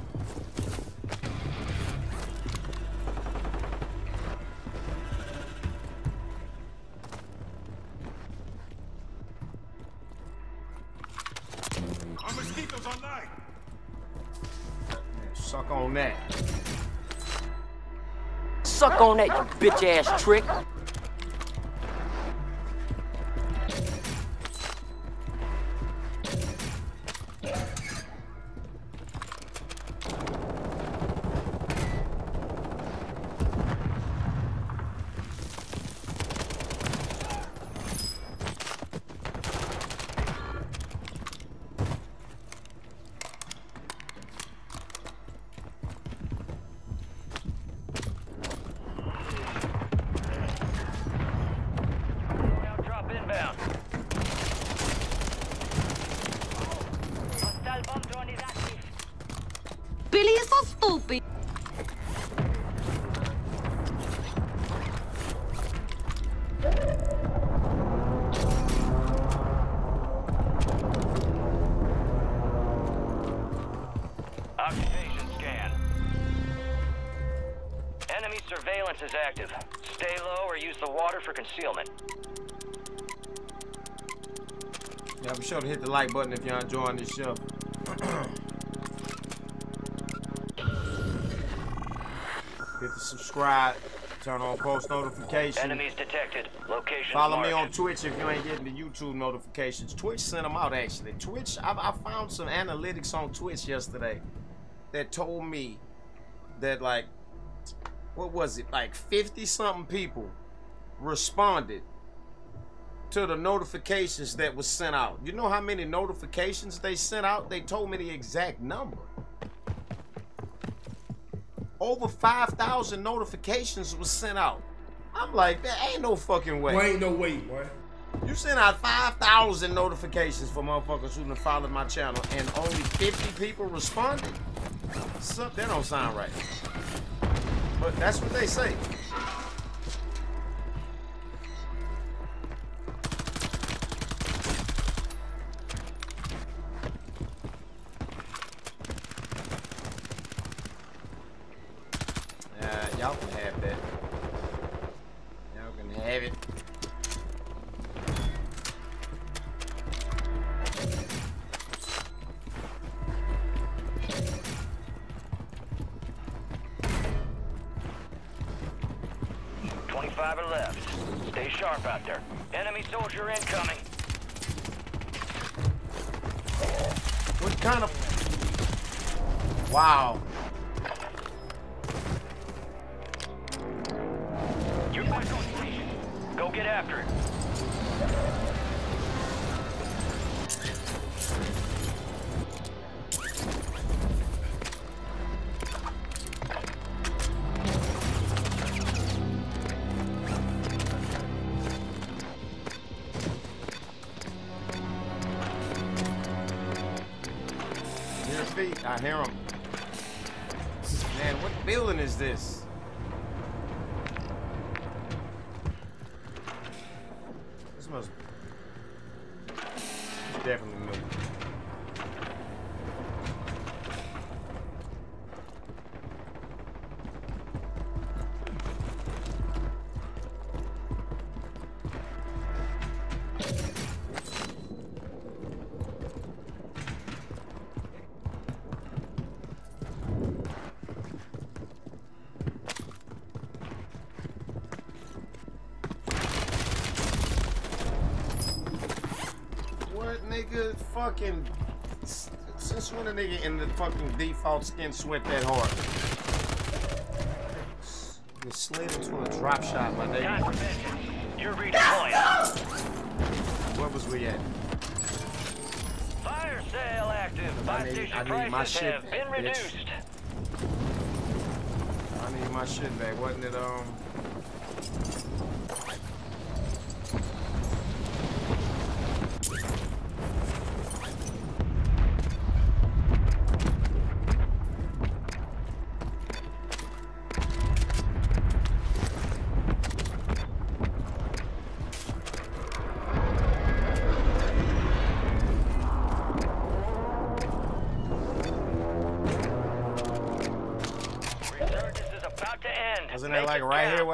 Our online. Suck on that. Suck on that, you bitch ass trick. Concealment. Yeah, be sure to hit the like button if you're enjoying this show. hit the subscribe, turn on post notifications. Enemies detected. Location Follow me on Twitch if you ain't getting the YouTube notifications. Twitch sent them out actually. Twitch, I, I found some analytics on Twitch yesterday that told me that like, what was it, like 50 something people responded to the notifications that was sent out. You know how many notifications they sent out? They told me the exact number. Over 5,000 notifications was sent out. I'm like, there ain't no fucking way. Boy, ain't no way, boy. You sent out 5,000 notifications for motherfuckers who done followed my channel and only 50 people responded? Some, that don't sound right. But that's what they say. Fucking since when a nigga in the fucking default skin sweat that hard? You slid into a drop shot, my nigga. You're redeploying. Where was we at? Fire sale active. I need- I need my prices shit have back, been bitch. reduced. I need my shit back, wasn't it? Um.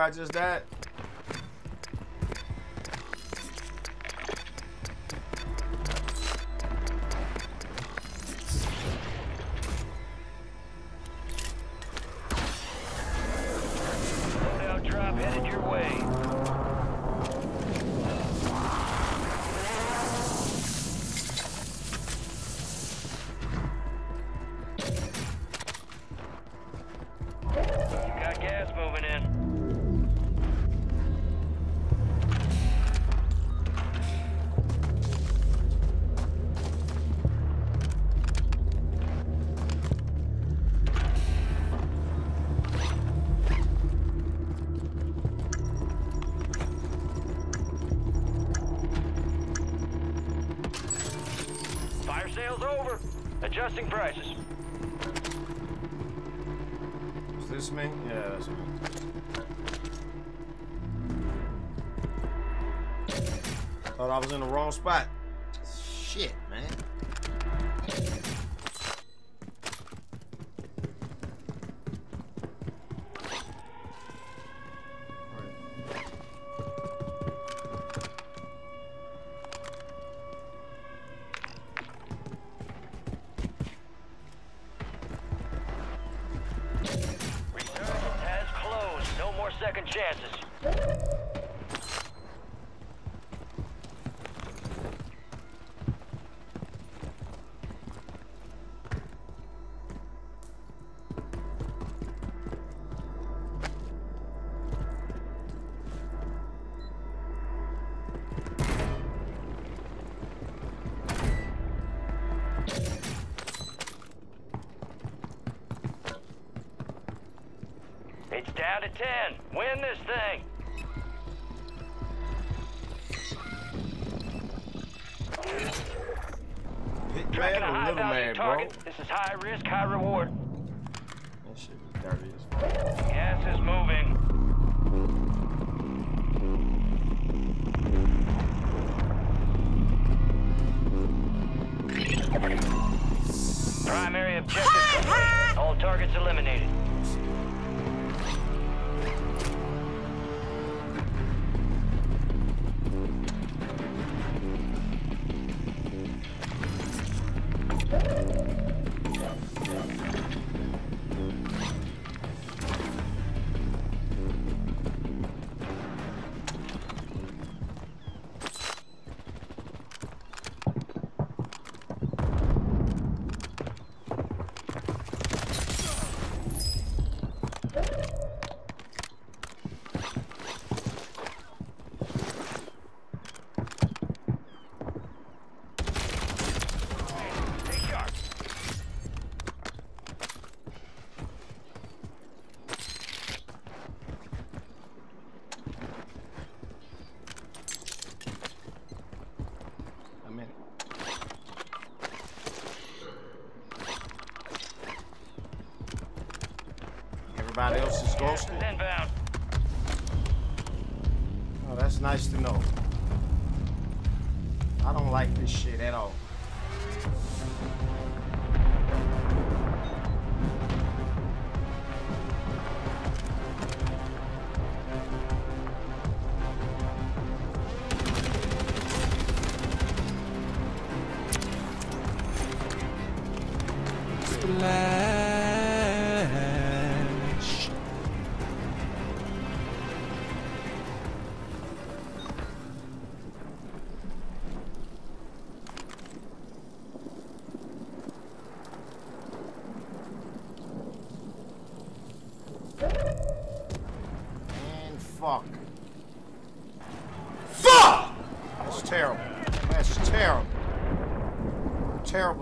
I just died? Spot. Down to 10. Win this thing. Big Tracking a or high value man, bro? target. This is high risk, high reward. Nice to know. I don't like this shit at all.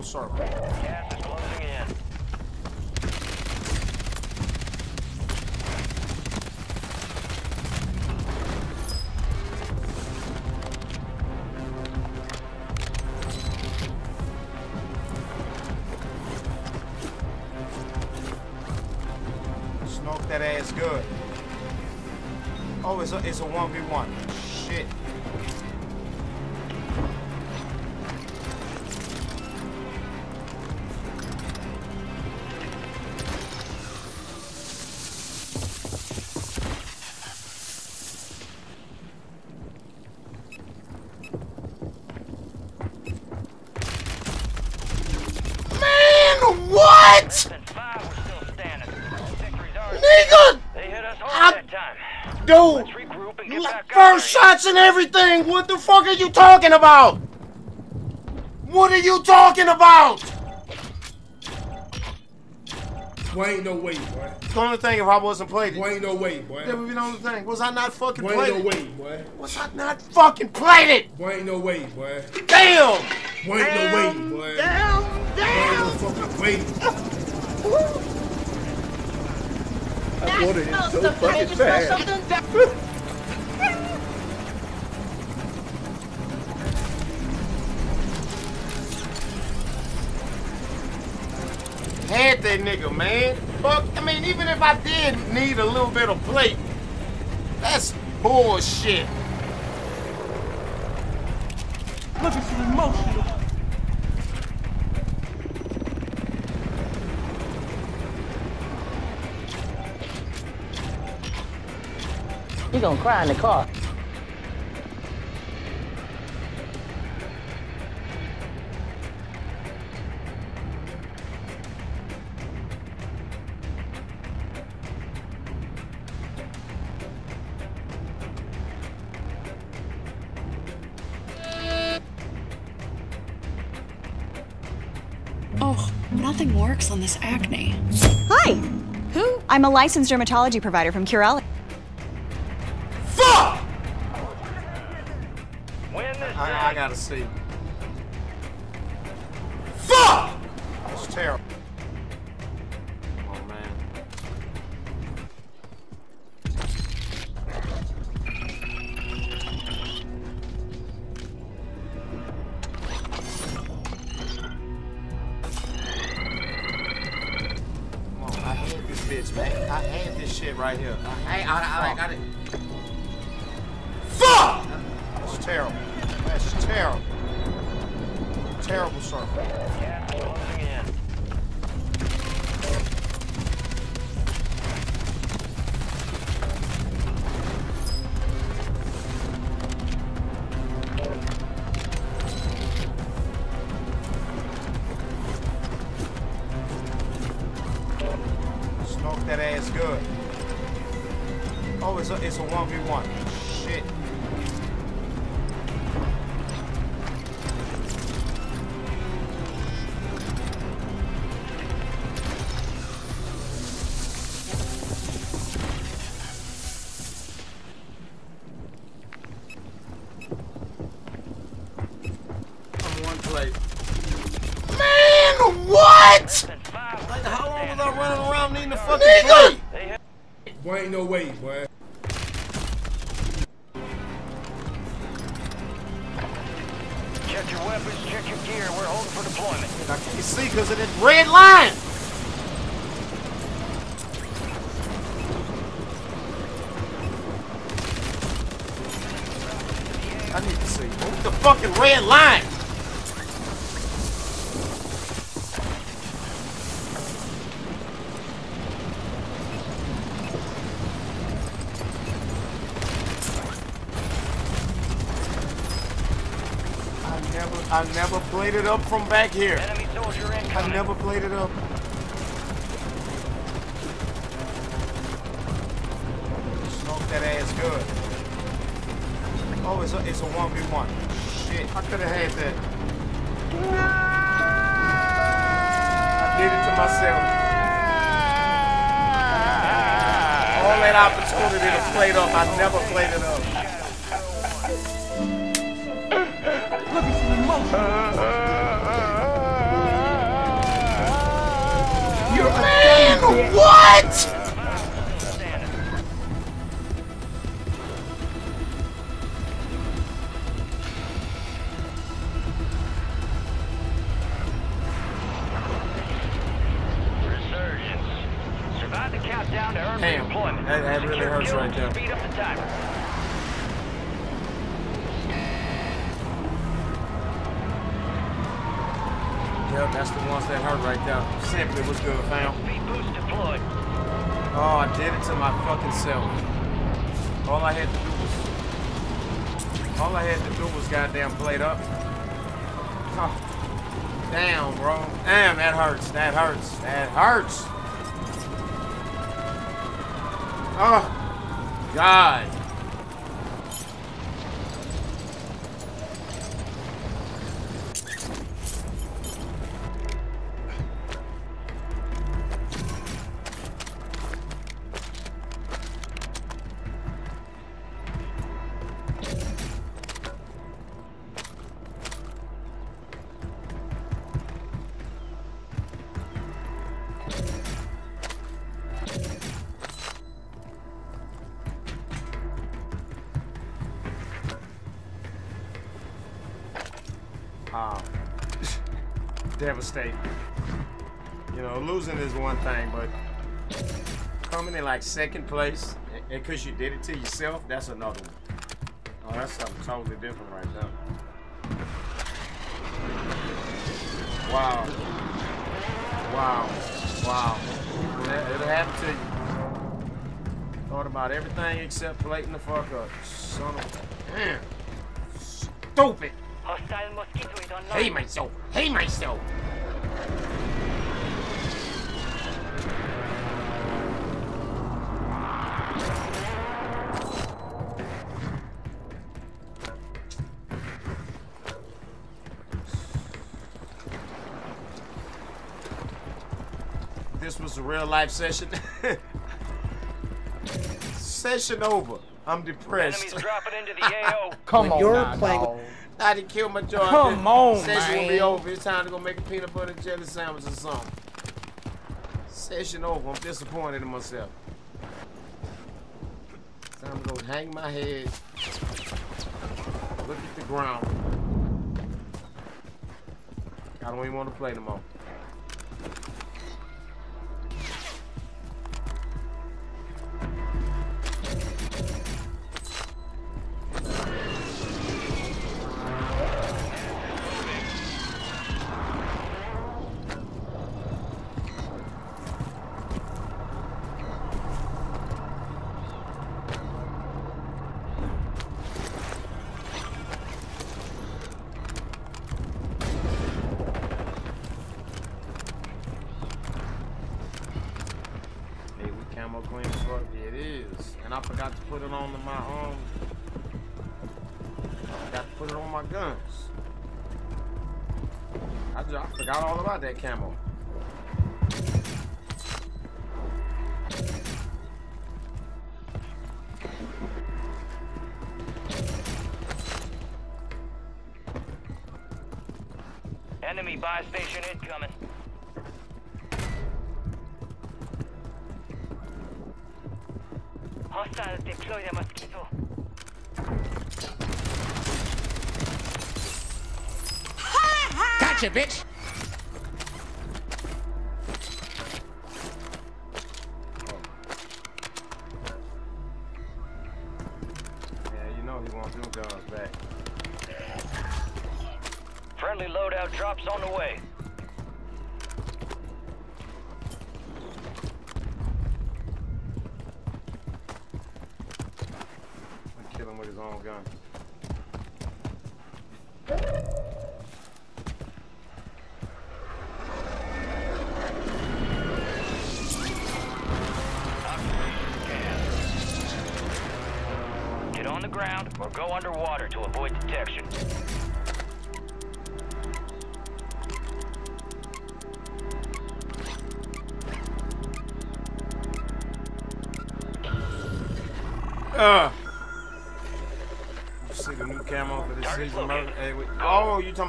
Terrible circle. Gas is closing in. Smoke that ass good. Oh, it's a, it's a 1v1. About? What are you talking about? Boy, ain't no way, boy. It's The only thing if I wasn't played it. Boy, ain't no way, boy. That would be the only thing. Was I not fucking Boy, played ain't no it? way, boy. Was I not fucking played it? Boy, ain't no way, boy. Damn! Boy, ain't no way, boy. Damn! Boy, ain't no fucking way. I wanted it so fucking bad. If I did need a little bit of plate, that's bullshit. Looking so emotional. You gonna cry in the car. I'm a licensed dermatology provider from Curology. Fuck! I, I gotta see. Played it up from back here. Enemy soldier I incoming. never played it up. Smoke that ass good. Oh, it's a, it's a 1v1. Shit, I could have had that. I did it to myself. All that opportunity to play it up, I never played it up. What? Goddamn plate up. Oh, damn, bro. Damn, that hurts. That hurts. That hurts. Oh, second place, and because you did it to yourself, that's another one. Oh, that's something totally different right there. Wow. Wow. Wow. It- It'll happen to you. Thought about everything except plating the fuck up. Son of a... Damn. Session. session over. I'm depressed. Enemies dropping into the AO. Come When on, you're now, playing- dog. I done killed my jaw. Come on, Session will be over. It's time to go make a peanut butter and jelly sandwich or something. Session over. I'm disappointed in myself. It's time to go hang my head. Look at the ground. I don't even want to play no more. Buy station incoming.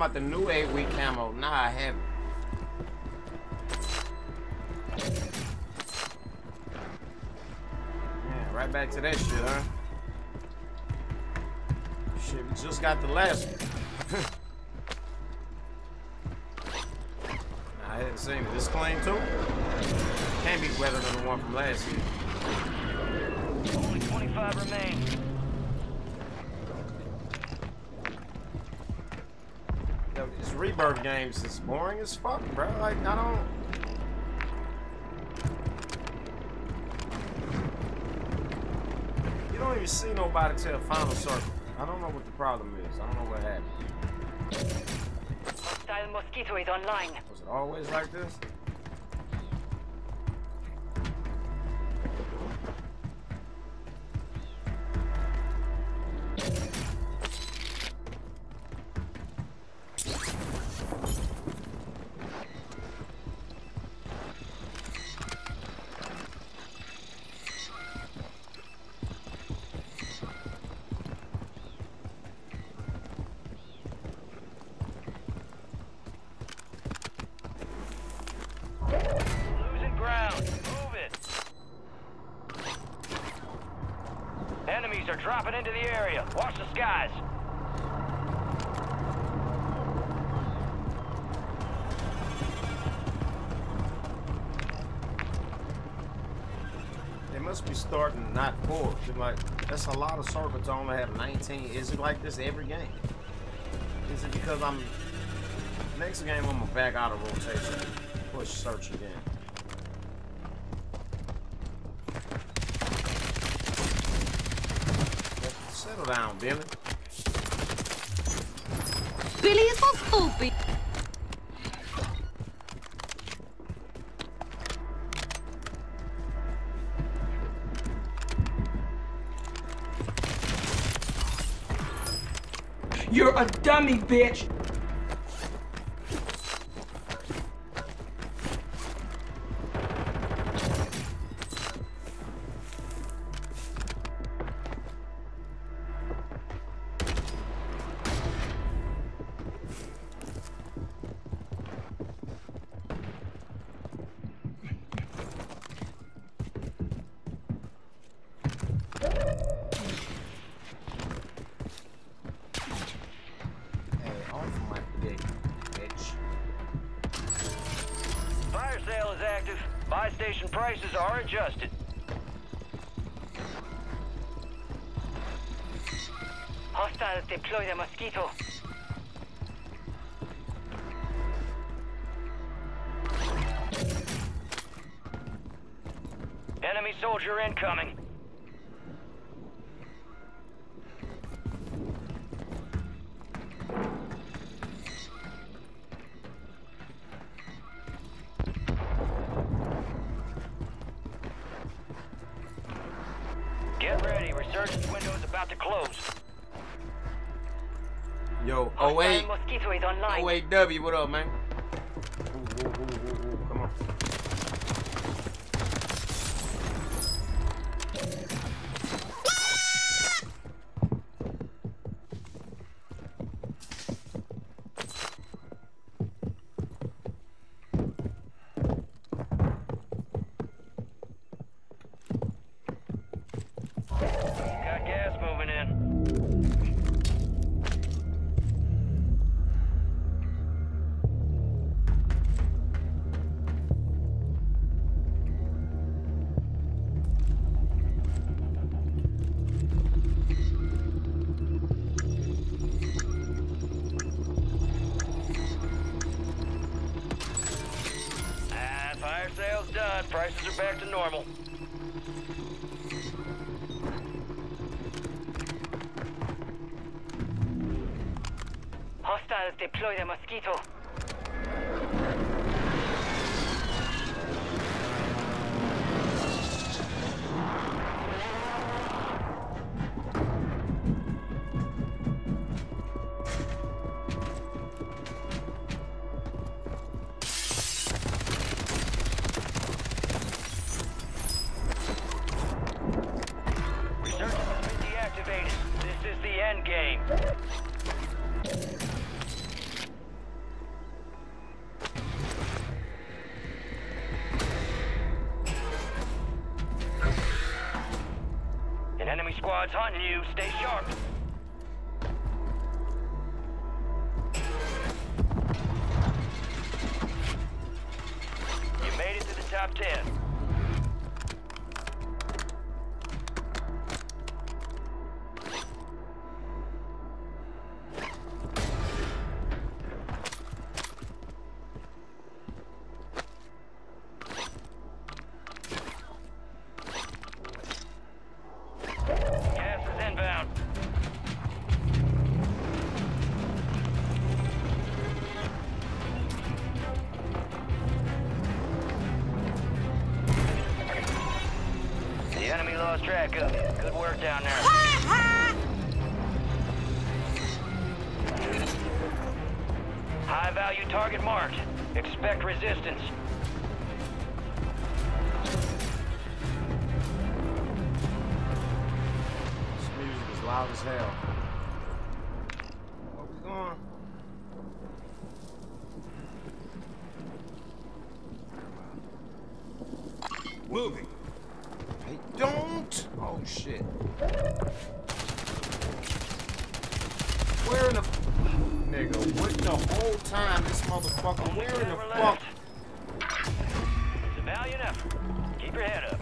Talking about the new eight week camo? Nah, I haven't. Yeah, right back to that shit, huh? Shit, we just got the last this games is boring as fuck, bro. Like, I don't. You don't even see nobody till final circle. I don't know what the problem is. I don't know what happened. Hostile mosquito is online. Was it always like this? That's a lot of servers to only have 19. Is it like this every game? Is it because I'm next game I'm gonna back out of rotation, push search again. You're bitch. Incoming. Get ready, resurgence window is about to close. Yo, oh wait, Mosquito is online. oh wait, W, what up, man? Down there. High value target marked. Expect resistance. This music is loud as hell. Where we going? Moving. Hey, don't! Oh shit. Where in the nigga? What the whole time this motherfucker? Where in the fuck? It's a valiant effort. Keep your head up.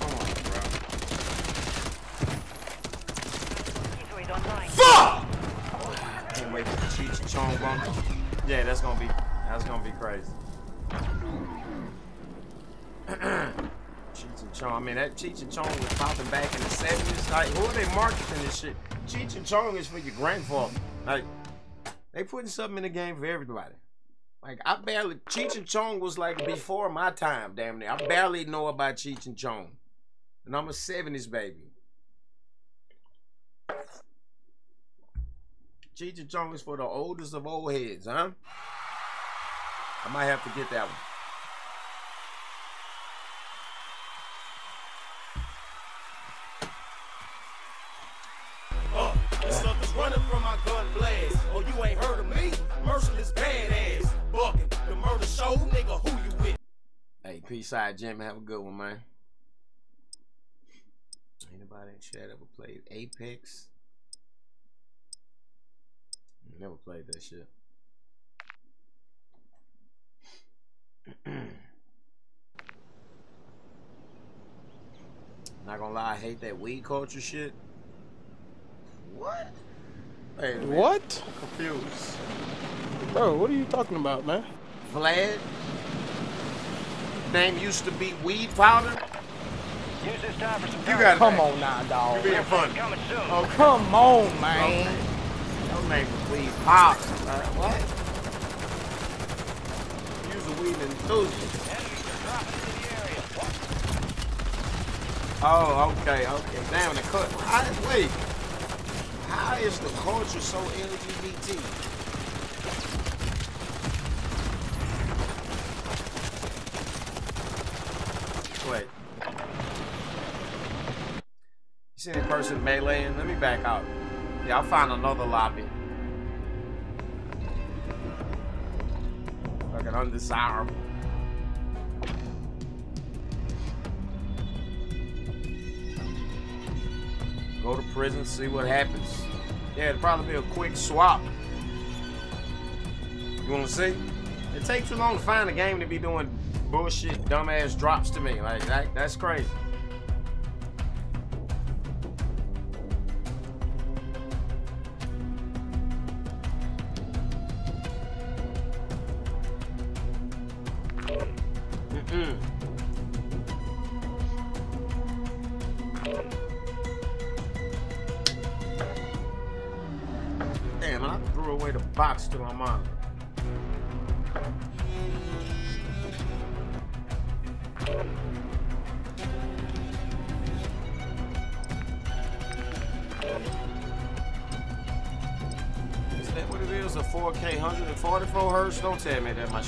Come on, bro. Mosquito is online. Fuck! Can't wait for the Cheech Chong one. Yeah, that's gonna be that's gonna be crazy. Chong. I mean, that Cheech and Chong was popping back in the 70s. Like, who are they marketing this shit? Cheech and Chong is for your grandfather. Like, they putting something in the game for everybody. Like, I barely, Cheech and Chong was like before my time, damn near. I barely know about Cheech and Chong. And I'm a 70s baby. Cheech and Chong is for the oldest of old heads, huh? I might have to get that one. The suckers running from my gun blast. Oh, you ain't heard of me? Merciless badass. Bucking the murder show, nigga. Who you with? Hey, peace out, Jimmy. Have a good one, man. Anybody in chat ever played Apex? Never played that shit. Not gonna lie, I hate that weed culture shit. What? Hey, man, What? I'm confused. Bro, what are you talking about, man? Vlad? Name used to be weed powder? Use this time for some You got Come on now, dog. You're being funny. Coming soon. Oh, Come on, man. Your name was weed powder. Uh, what? Use a weed enthusiast. Oh, okay, okay. Damn, the cut. I, wait. How is the culture so LGBT? Wait. You see any person meleeing? Let me back out. Yeah, I'll find another lobby. Fucking undesirable. Go to prison, see what happens. Yeah, it'll probably be a quick swap. You wanna see? It takes too long to find a game to be doing bullshit, dumbass drops to me. Like that, that's crazy.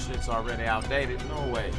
Shit's already outdated. No way.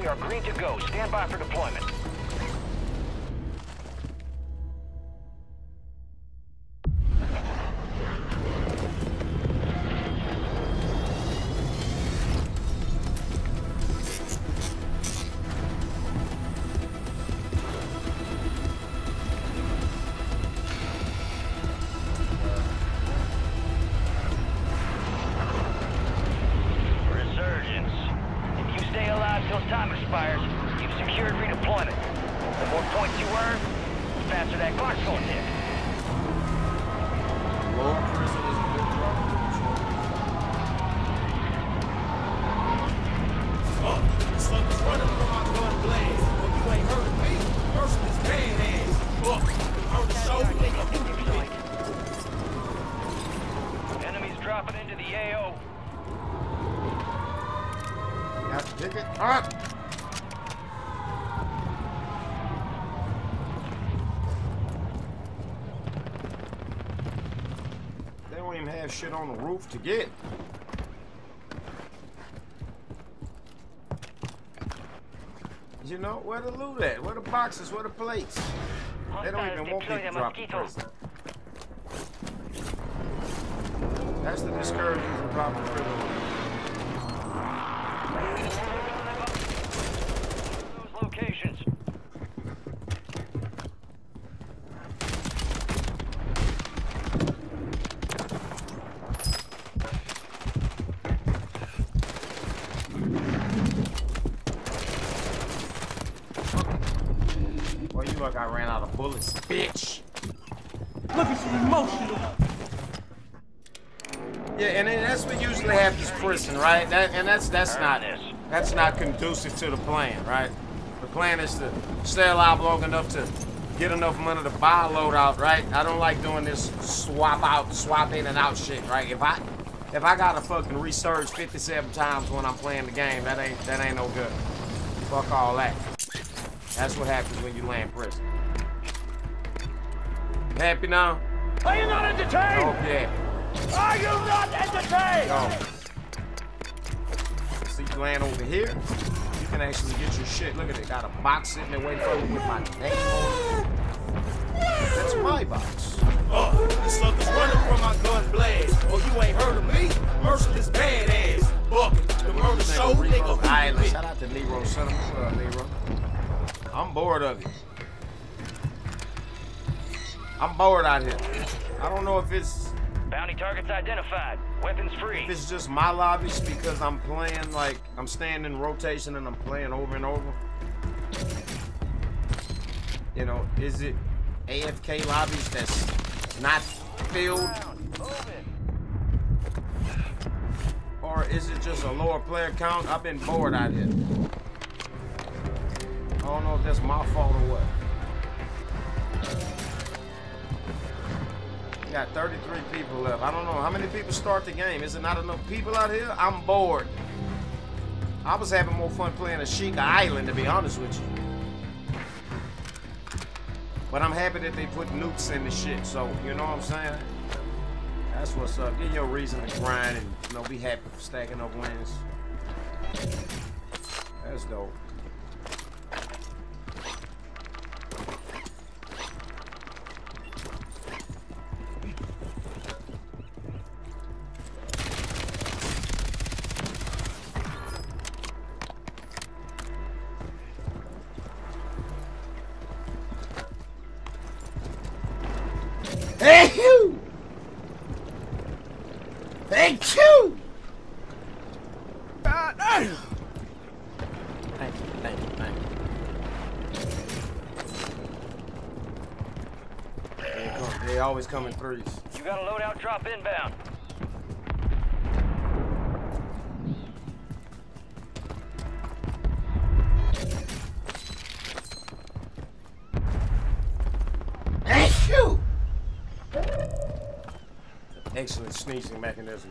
We are green to go. Stand by for deployment. Shit on the roof to get. You know, where the loot at? Where the boxes? Where the plates? They don't even want me to drop the prison. That's the discouraging from dropping prison. Those locations. bullets, bitch. Looking some emotional. Yeah, and then that's what usually happens prison, right? That, and that's that's not it. that's not conducive to the plan, right? The plan is to stay alive long enough to get enough money to buy a loadout, right? I don't like doing this swap out, swap in and out shit, right? If I if I gotta fucking resurge 57 times when I'm playing the game, that ain't that ain't no good. Fuck all that. That's what happens when you land prison. Happy now? Are you not entertained? Oh yeah. Are you not entertained? Yo. See you land over here. You can actually get your shit. Look at it. Got a box sitting there waiting for me with my name on it. That's my box. Uh, these suckers running from my gun blast. Oh, you ain't heard of me? Merciless badass. Bucket, the murder show, nigga. who Island. Shout out to Nero. Son of a Nero. I'm bored of it. I'm bored out here. I don't know if it's Bounty targets identified. Weapons free. if it's just my lobbies because I'm playing like I'm staying in rotation and I'm playing over and over. You know, is it AFK lobbies that's not filled? Or is it just a lower player count? I've been bored out here. I don't know if that's my fault or what. We got 33 people left. I don't know. How many people start the game? Is it not enough people out here? I'm bored. I was having more fun playing Ashika Island, to be honest with you. But I'm happy that they put nukes in the shit, so you know what I'm saying? That's what's up. Get your reason to grind and you know be happy for stacking up wins. That's dope. Come, they always come in threes. You got a loadout drop inbound. Excellent sneezing mechanism.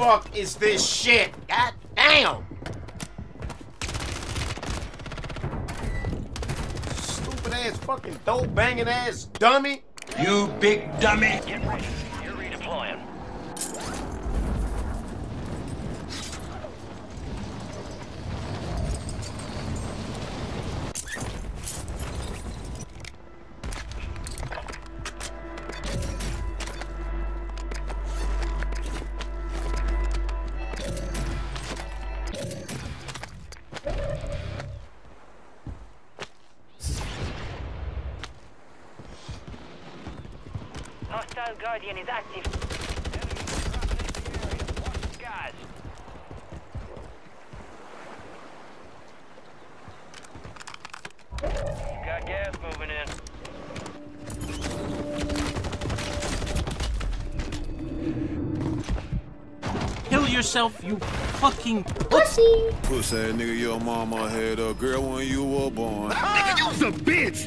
fuck is this shit? God damn! Stupid ass fucking dope banging ass dummy! You big dummy. Yourself, you fucking Pussy. Pussy ass nigga, your mama had a girl when you were born. Nigga, you's a bitch.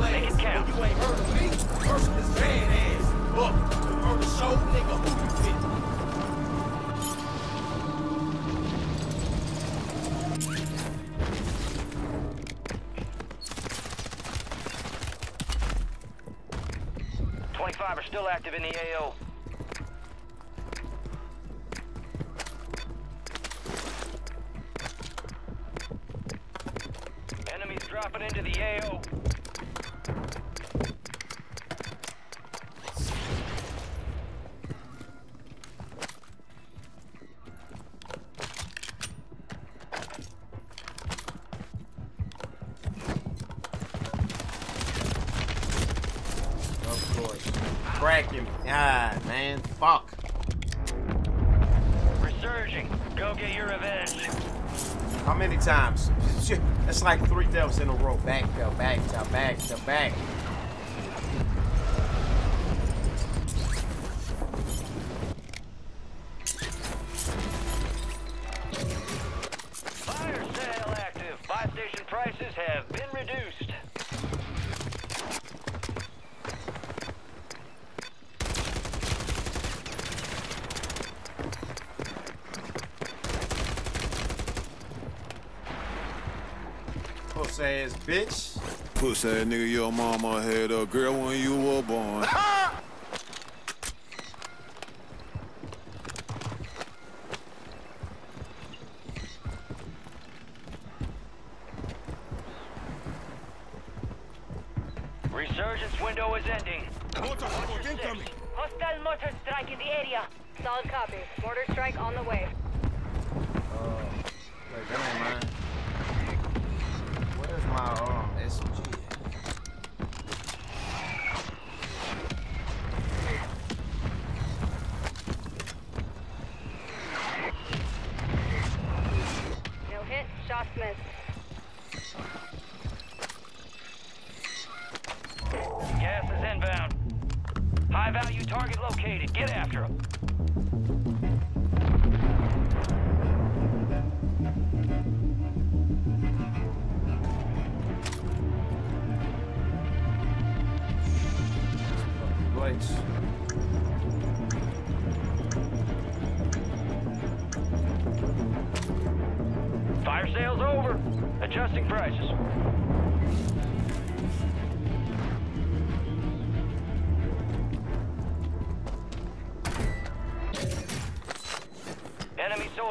Make it count. You ain't heard of me? Merciless badass. Welcome to the show, nigga. Who you with? Twenty-five are still active in the AO. Bitch. Puss that nigga your mama had a girl when you were born.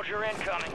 Soldier incoming.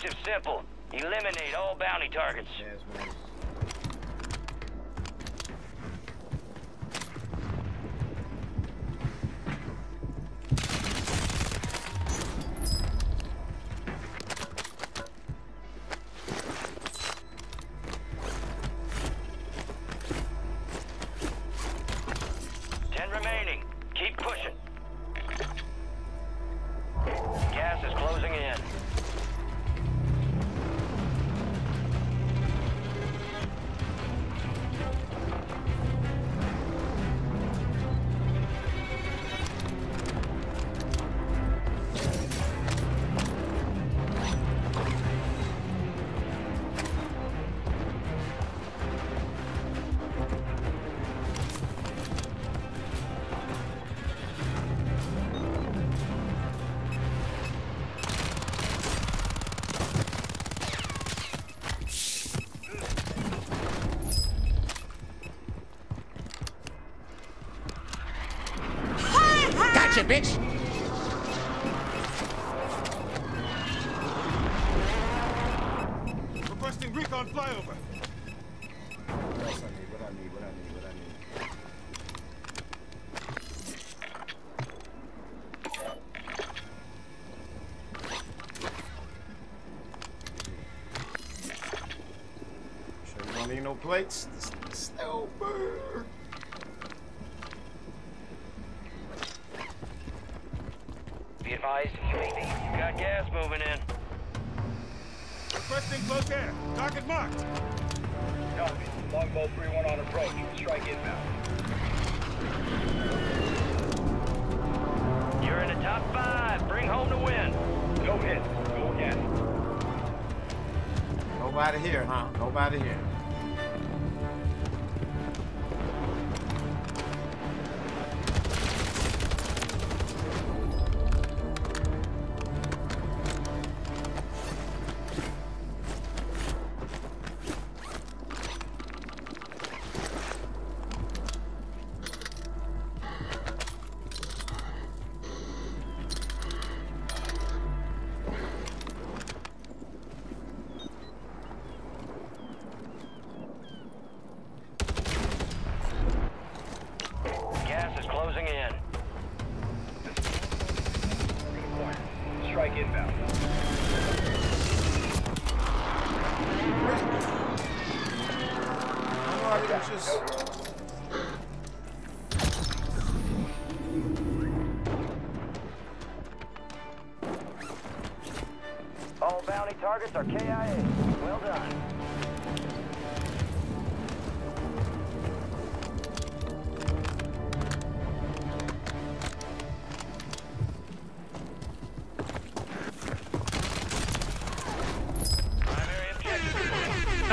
Your objective's simple. Eliminate all bounty targets. Plates.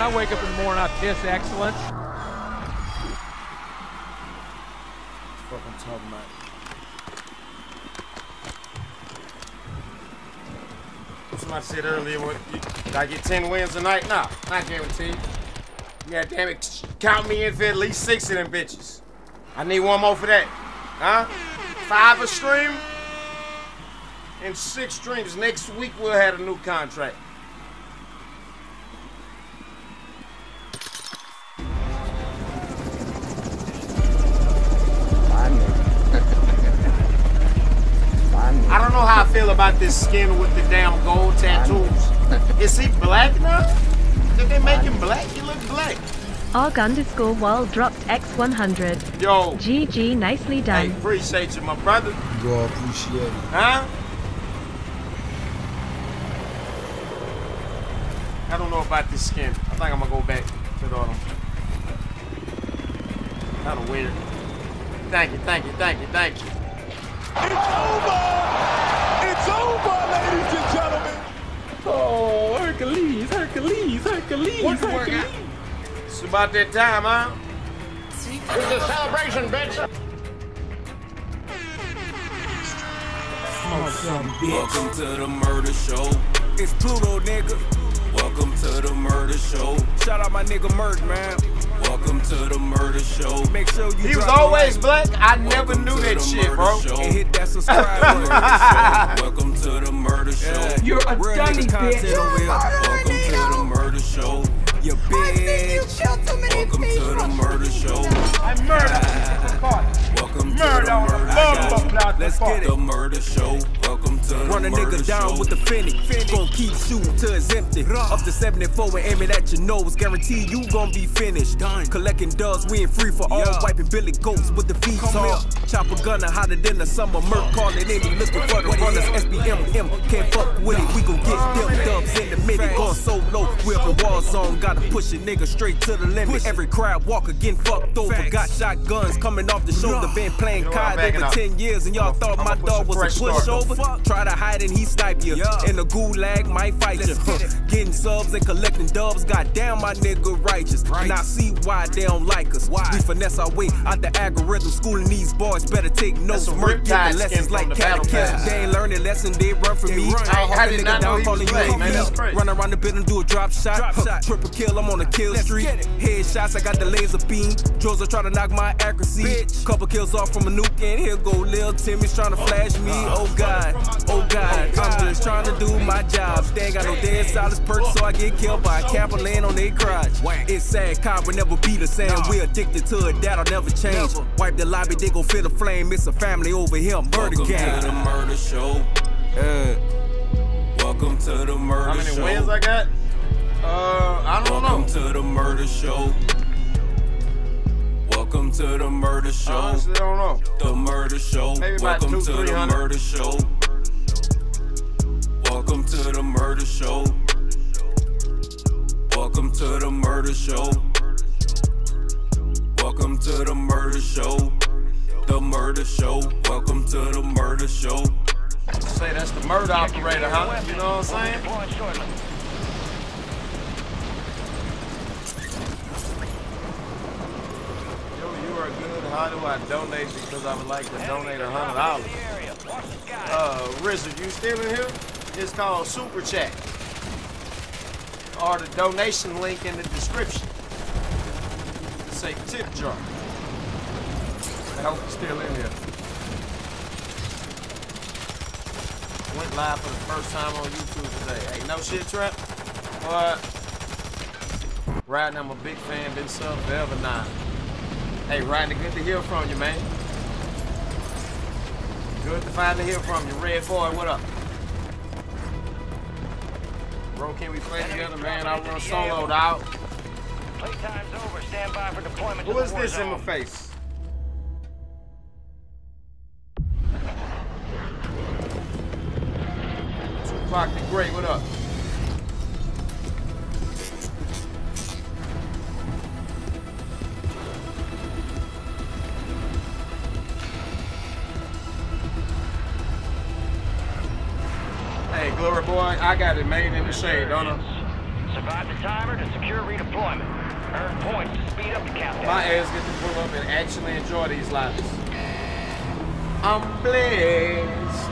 I wake up in the morning, I piss excellence. I'm talking about. Somebody said earlier, what, you, did I get 10 wins tonight? Nah, not guaranteed. Yeah, damn it, count me in for at least six of them bitches. I need one more for that. Huh? Five a stream? And six streams. Next week we'll have a new contract. This skin with the damn gold tattoos. Is he black now? Did they make him black? He look black. Arg underscore wild dropped X100. Yo. GG, nicely done. Hey, appreciate you, my brother. Go appreciate it. Huh? I don't know about this skin. I think I'm gonna go back to the um, other one. Kind of weird. Thank you, thank you, thank you, thank you. It's over! Hercules, Hercules, Hercules, What's Hercules. It's about that time, huh? It's a celebration, bitch. Welcome to the murder show. It's Pluto, nigga. Welcome to the murder show. Shout out my nigga Murd, man. Welcome to the murder show. Make sure you He was always black. I never knew that shit, bro. And hit that subscribe button. Welcome to the murder show. You're a Real dummy, nigga content bitch. over. Welcome to the murder show. You bitch. Welcome to the murder show. I murdered. Welcome Murder to the the murder show. Let's get it. The murder show. Welcome to the Run a nigga down with the finish. Gon' keep shooting till it's empty. Up to 74 and aiming at your nose. Guarantee you gon' be finished. Collecting dubs, we ain't free for all. Wiping Billy Goats with the feet Come tall. here. Chopper gunner hotter than the summer. Merc calling in. He looking for the runners. SBM can't fuck with it. We gon' get them dubs in the minute. Going so low. We up in war zone. Gotta push a nigga straight to the limit. Every crowd walker getting fucked over. Got shotguns coming off the shoulder. Been playing You know what, COD over 10 years and y'all thought my dog was a pushover. Try to hide and he snipe you. In the gulag might fight you. Let's get it. Getting subs and collecting dubs. Goddamn, my nigga righteous. Right. Now see why they don't like us. Why? We finesse our way out the algorithm. Schooling these boys better take notes. Merc giving lessons like the catechism. Pass. They ain't learning lessons. They run from They me. run. I I did nigga not down, calling you black, man. That's beast. crazy. Run around the building, do a drop shot. Drop Huh, shot. Triple kill, I'm on a kill Let's streak. Get it. Headshots, I got the laser beam. Joser try to knock my accuracy. Bitch. Couple kills off from a nuke, and here go Lil Timmy's trying to flash me. Oh God, oh God, I'm just trying to do my job. They ain't got no dead silence perks, so I get killed by a cap and laying on their crotch. It's sad, cop will never be the same. We addicted to it, that'll never change. Wipe the lobby, they gon' feel the flame. It's a family over here, murder Welcome gang. to the murder show. Uh, Welcome to the murder How many show. wins I got? I don't Welcome know. to the murder show. Welcome to the murder show. I honestly don't know. The murder show. Maybe Welcome two, to the murder show. I would like to donate a hundred dollars. Uh, Rizard, you still in here? It's called Super Chat. Or the donation link in the description. Say tip jar. I hope you're still in here. Went live for the first time on YouTube today. Hey, no shit, Trap. What? Riding, I'm a big fan. Been sub forever now. Hey, Rodney, good to hear from you, man. Good to finally hear from you. Red boy, what up? Bro, can we play together, man? I run soloed out. Playtime's over. Stand by for deployment Who to is the war this in my face? Shade, don't I? Survive the timer to secure redeployment. Earn points to speed up the countdown. My ass get to pull up and actually enjoy these lives. I'm blessed.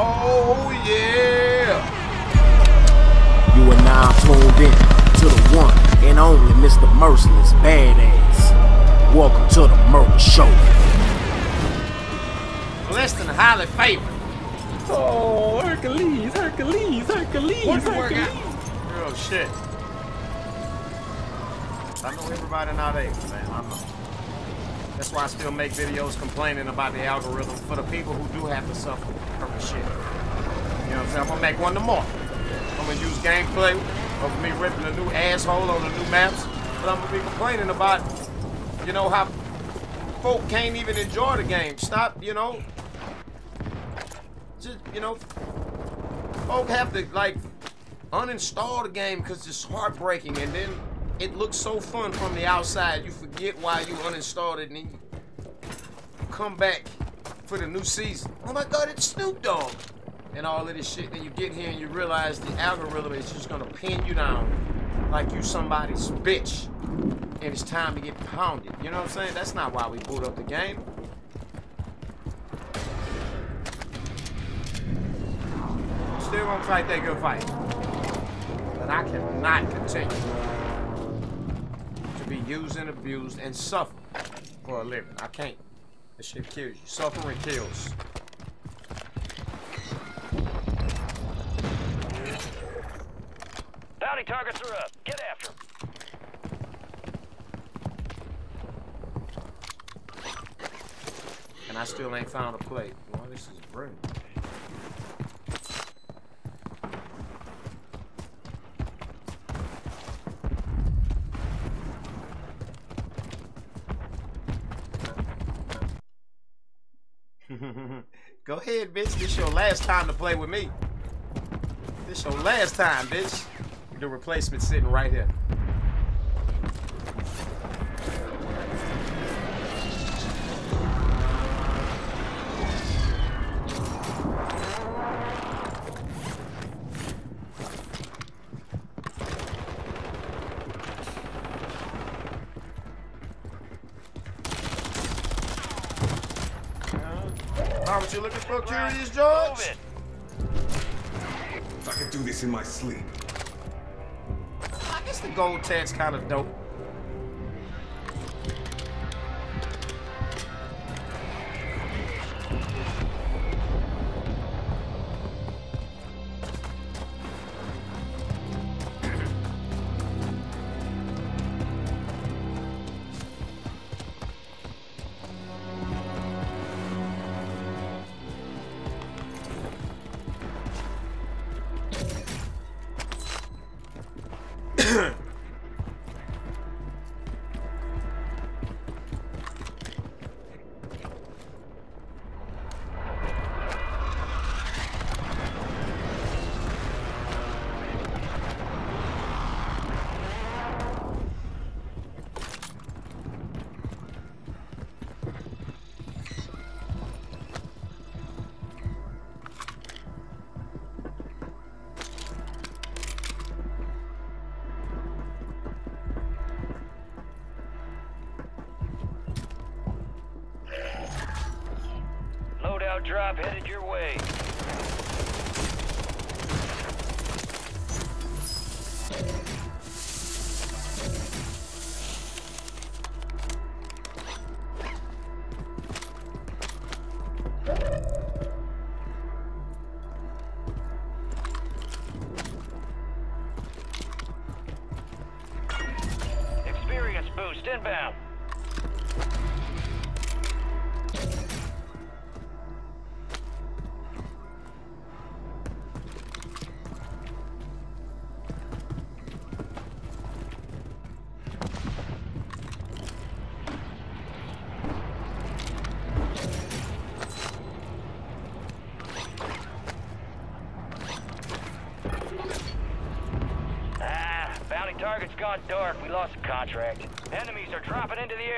Oh yeah. You are now tuned in to the one and only Mr. Merciless Badass. Welcome to the Murder Show. Blessed and highly favored. Oh, Hercules, Hercules, Hercules, Hercules. Oh, shit. I know everybody nowadays, man. I know. That's why I still make videos complaining about the algorithm for the people who do have to suffer from the shit. You know what I'm saying? I'm gonna make one tomorrow. I'm gonna use gameplay of me ripping a new asshole on the new maps, but I'm gonna be complaining about, you know, how folk can't even enjoy the game. Stop, you know, just you know, folk have to like uninstall the game because it's heartbreaking, and then it looks so fun from the outside. You forget why you uninstalled it, and then you come back for the new season. Oh my God, it's Snoop Dogg, and all of this shit. Then you get here and you realize the algorithm is just gonna pin you down like you somebody's bitch, and it's time to get pounded. You know what I'm saying? That's not why we boot up the game. Still gonna fight that good fight. But I cannot continue to be used and abused and suffer for a living. I can't. This shit kills you. Suffering kills. Bounty targets are up. Get after 'em. And I still ain't found a plate. Boy, this is brilliant. Bitch. This your last time to play with me. This your last time, bitch. The replacement sitting right here. In my sleep. I guess the gold tag's kind of dope. dark, we lost a contract. Enemies are dropping into the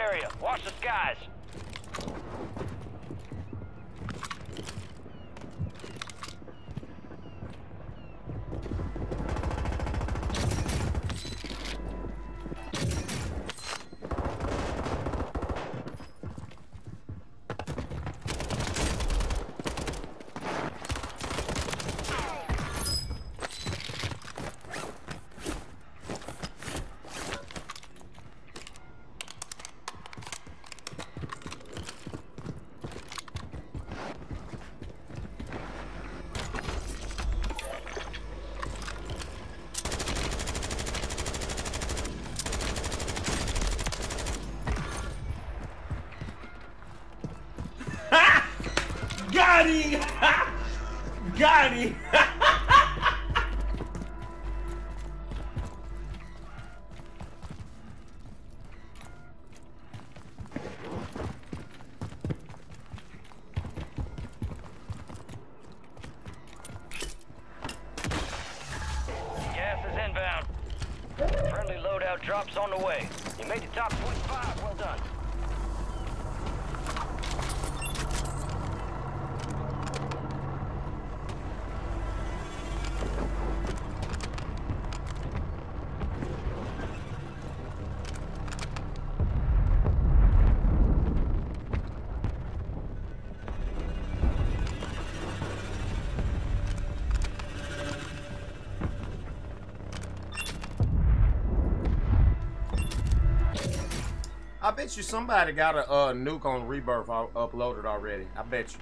bet you somebody got a uh, nuke on Rebirth uploaded already. I bet you.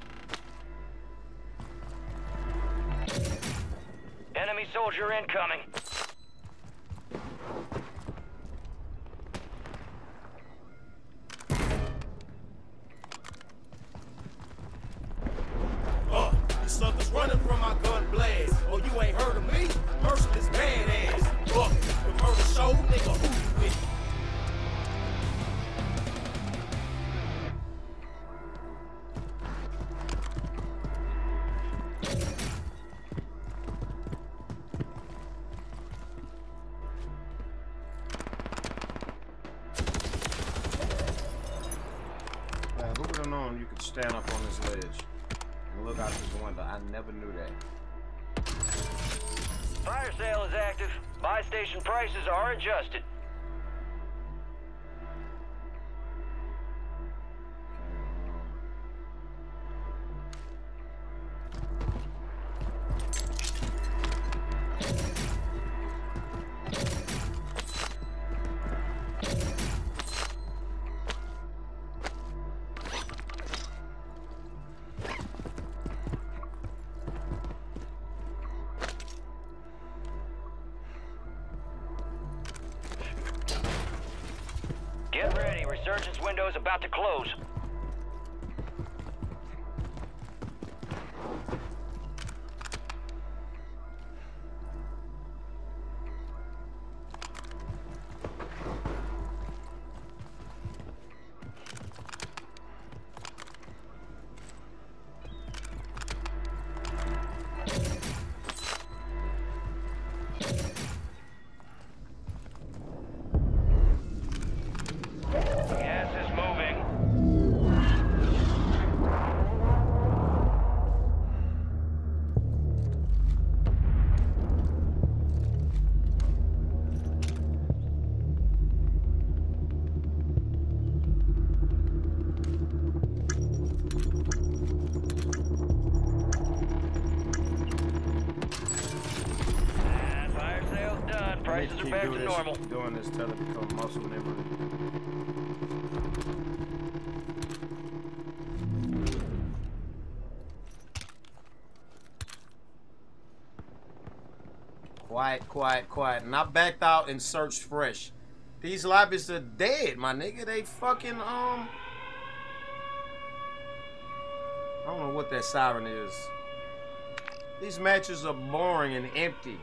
Enemy soldier incoming. window is about to close. on time to become muscle memory. Quiet, quiet, quiet. And I backed out and searched fresh. These lobbies are dead, my nigga. They fucking, um... I don't know what that siren is. These matches are boring and empty.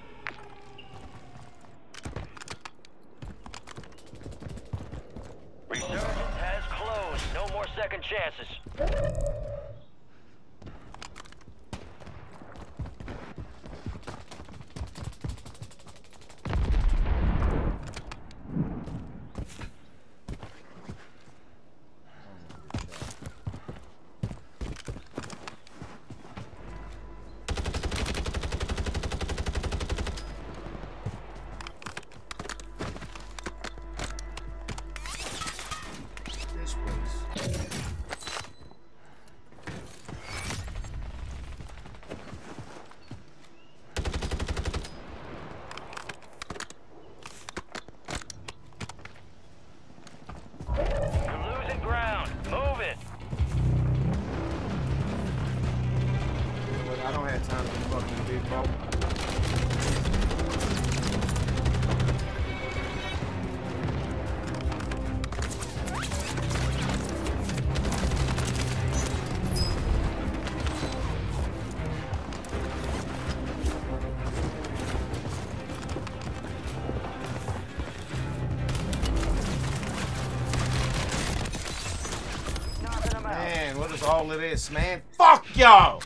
all of this, man. Fuck y'all!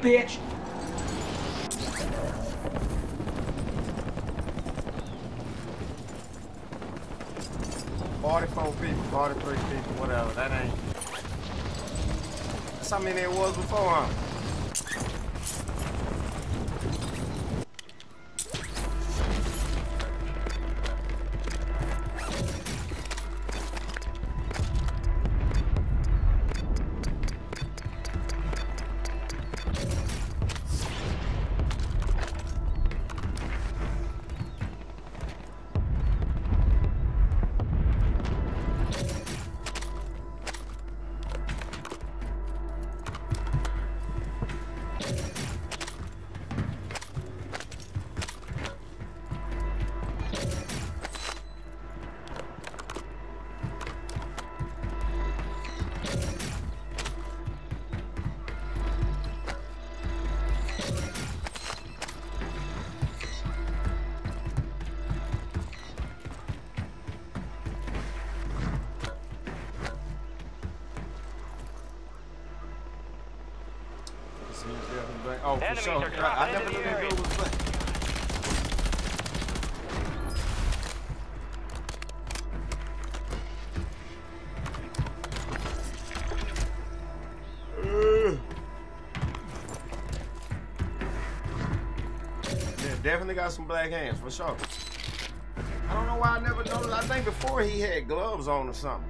Bitch. Enemies sure. are I, I dropping never into knew the that area. dude was black. Definitely got some black hands for sure. I don't know why I never noticed. I think before he had gloves on or something.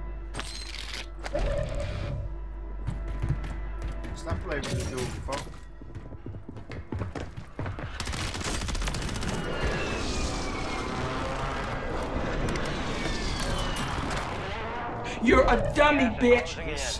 Bitch.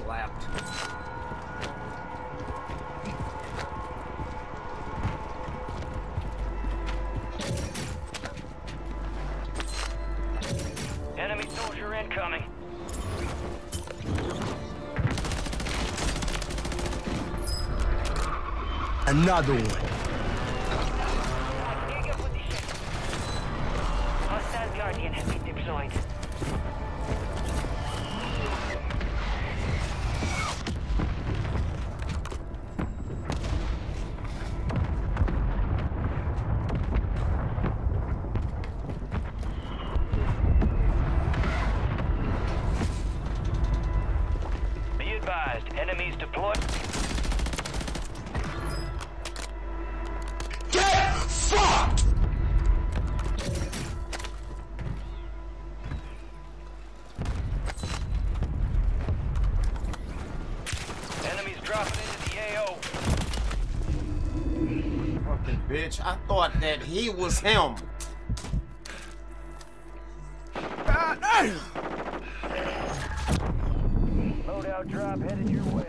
Bitch. I thought that he was him. Loadout drop headed your way.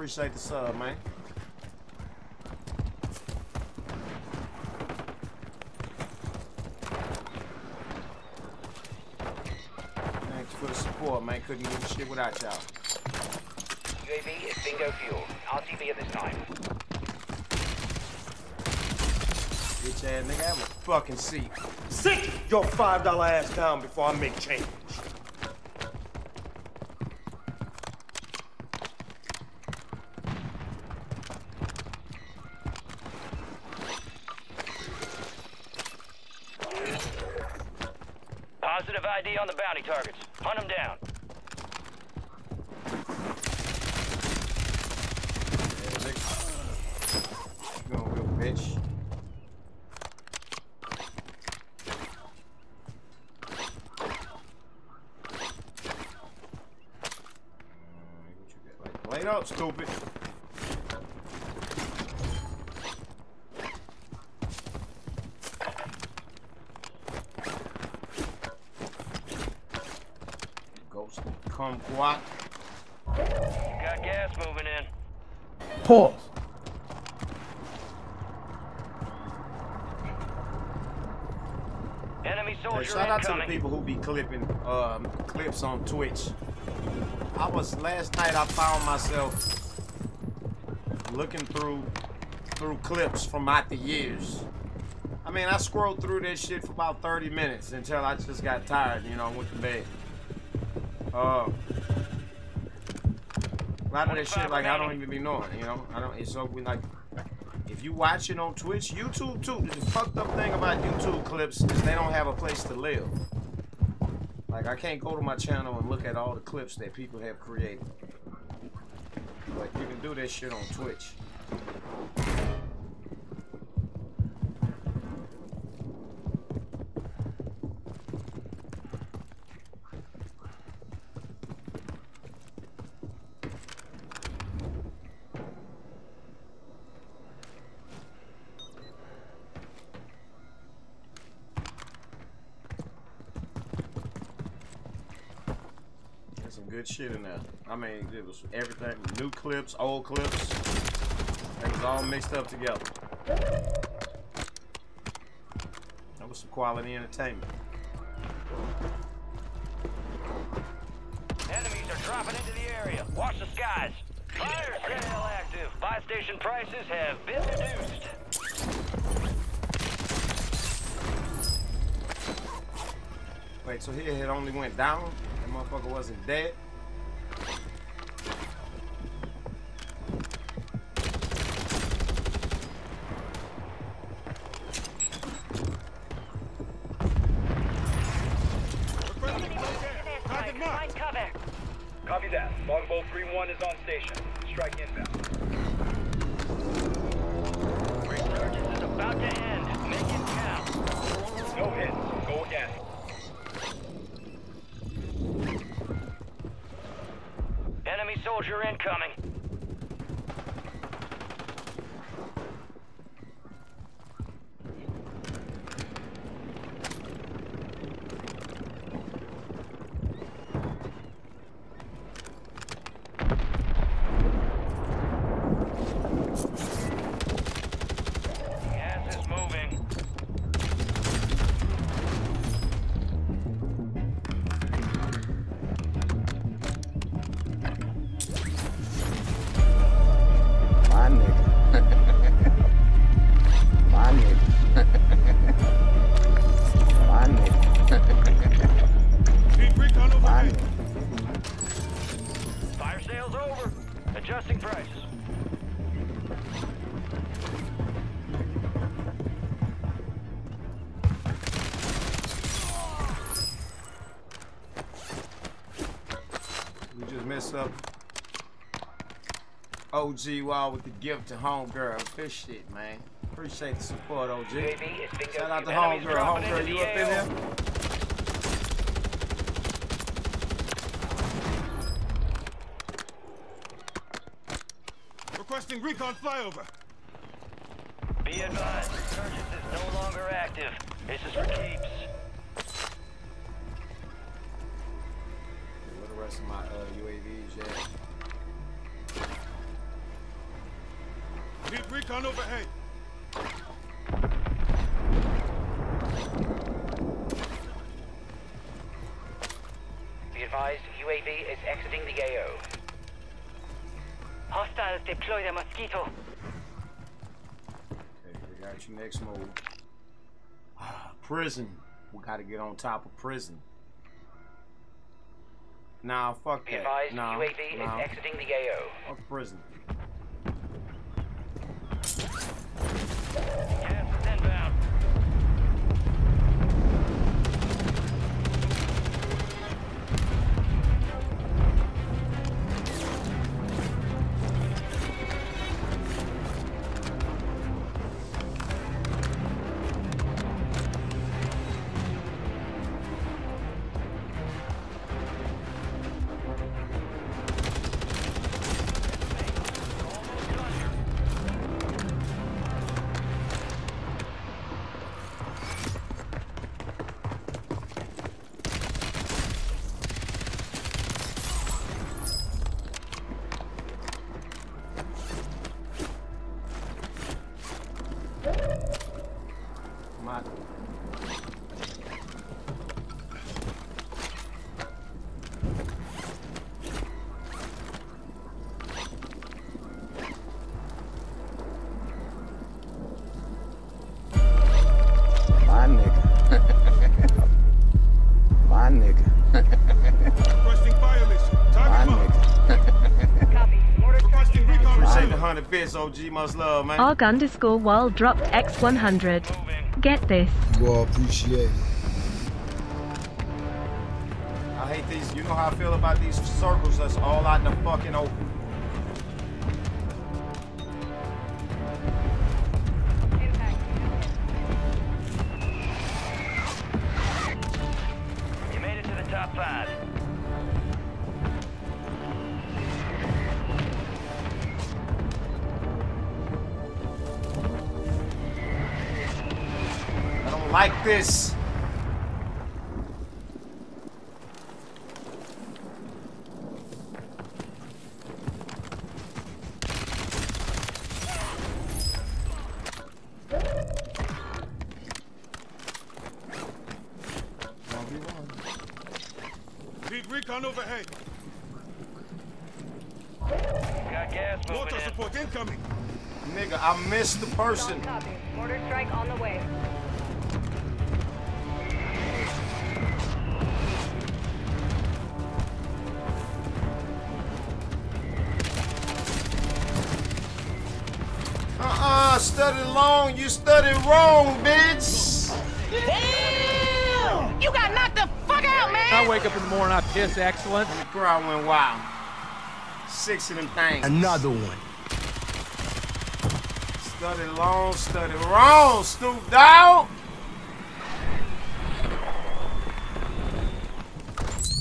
Appreciate the sub, man. Thanks for the support, man. Couldn't do shit without y'all. UAV is bingo fuel. RTB at this time. Bitch ass nigga, have a fucking seat. Sit your five dollar ass down before I make change. Positive ID on the bounty targets. Hunt them down. Go, real bitch. up, stupid. Ghost kumquat. Got gas moving in. Pause. Enemy Hey, soldier shout out to the incoming. people who be clipping on Twitch. I was last night. I found myself looking through through clips from out the years. I mean, I scrolled through this shit for about 30 minutes until I just got tired. You know, and went to bed. Uh, a lot of this shit, like I don't even be knowing. You know, I don't. It's so we like. If you watch it on Twitch, YouTube too. The fucked up thing about YouTube clips is they don't have a place to live. Like I can't go to my channel and look at all the clips that people have created. But you can do this shit on Twitch. There's some good shit in there. I mean, it was everything. New clips, old clips. It was all mixed up together. That was some quality entertainment. Enemies are dropping into the area. Watch the skies. Fire sale active. Buy station prices have been reduced. Wait, so here it only went down? That motherfucker wasn't dead? OG Wall with the gift to homegirl. Good shit, man. Appreciate the support, OG. Shout out to homegirl. Homegirl, into you up in AO. here? Requesting recon flyover. Recon overhead. Be advised, UAV is exiting the AO. Hostiles deploy the mosquito. Okay, we got your next move. Ah, prison. We gotta get on top of prison. Nah, fuck Be that. advised, nah, UAV nah. is exiting the AO. Fuck prison. OG. Much love, man. Arg underscore wild dropped X100. Get this. You appreciate it. I hate these. You know how I feel about these circles that's all out in the fucking open. Piss excellent. And the crowd went wild. Six of them things. Another one. Study long, study wrong, Snoop Dogg.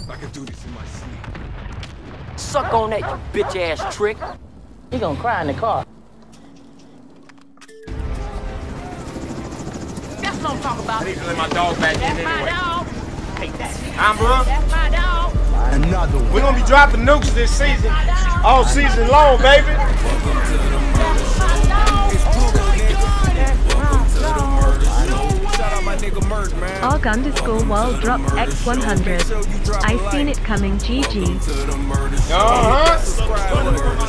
I can do this in my sleep. Suck on that, you bitch ass trick. You gonna cry in the car. That's what I'm talking about. I need to let my dog back in That's my anyway. dog. Take that. I'm bro. That's my dog. Another one. We're gonna be dropping nukes this season. All season long, baby. Shout out my nigga Merc, man. Arg underscore wild dropped X100. I seen it coming GG. Uh-huh. I'm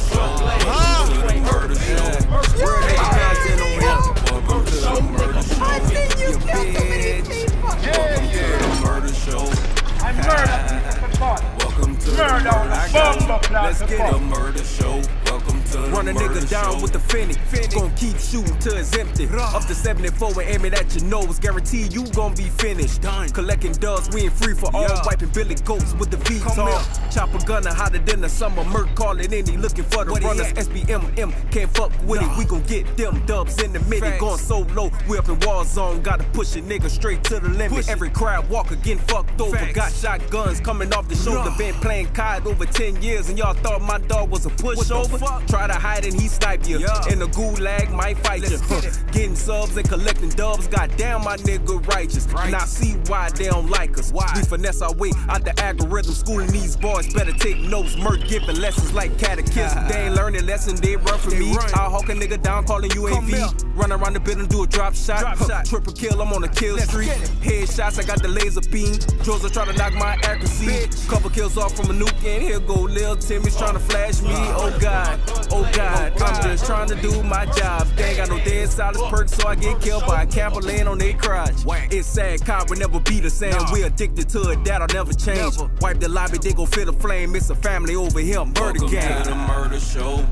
Let's get a murder show. Welcome to the Run a nigga down show. with the Finnick. Gon' keep shooting till it's empty. Up to 74 and aiming at your nose. Guarantee you gon' be finished. Done. Collecting dubs, we ain't free for all. Yeah. Wiping Billy Goats with the VTOL. Chopper gunner hotter than the summer. Merc calling in, he looking for the What runners. SBMM can't fuck with it. We gon' get them dubs in the minute. Going so low, we up in war zone. Gotta push a nigga straight to the limit. Push. Every crowd walker getting fucked over. Facts. Got shotguns coming off the shoulder. Nah. Been playing COD over 10 years and y'all thought my dog was a pushover. Try to hide and he snipe you. Yeah. In the gulag, might fight Let's you. Get. Getting subs and collecting dubs. Goddamn, my nigga righteous. And I see why they don't like us. Why? We finesse our way out the algorithm. Schooling these boys better take notes. Merc giving lessons like catechism. Ah. they ain't learning lesson, they run from me. I'll hawk a nigga down, calling UAV. Run around the building, do a drop shot. Drop Huh, shot. Triple kill, I'm on a kill Let's streak. Headshots, I got the laser beam. Drones are trying to knock my accuracy. Bitch. Couple kills off from a nuke, and here go Lil Timmy's trying to flash me. Oh God, oh God, I'm just trying to do my job. They ain't got no dead silence perks, so I get killed by a camper laying on their crotch. It's sad, cop will never be the same. We addicted to it, that'll never change. Wipe the lobby, they gon' feel the flame. It's a family over here, murder Welcome gang. to the murder show.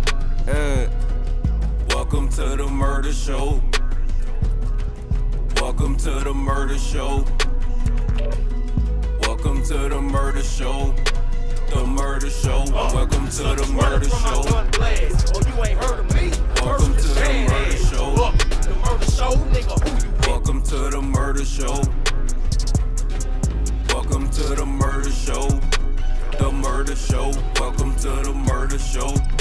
Uh, Welcome to the murder show. Welcome to the murder show. Welcome to the murder show. The murder show. Welcome to the murder show. Welcome to the murder show. The murder show? Welcome to the murder show. Welcome to the murder show. The murder show. Welcome to the murder show.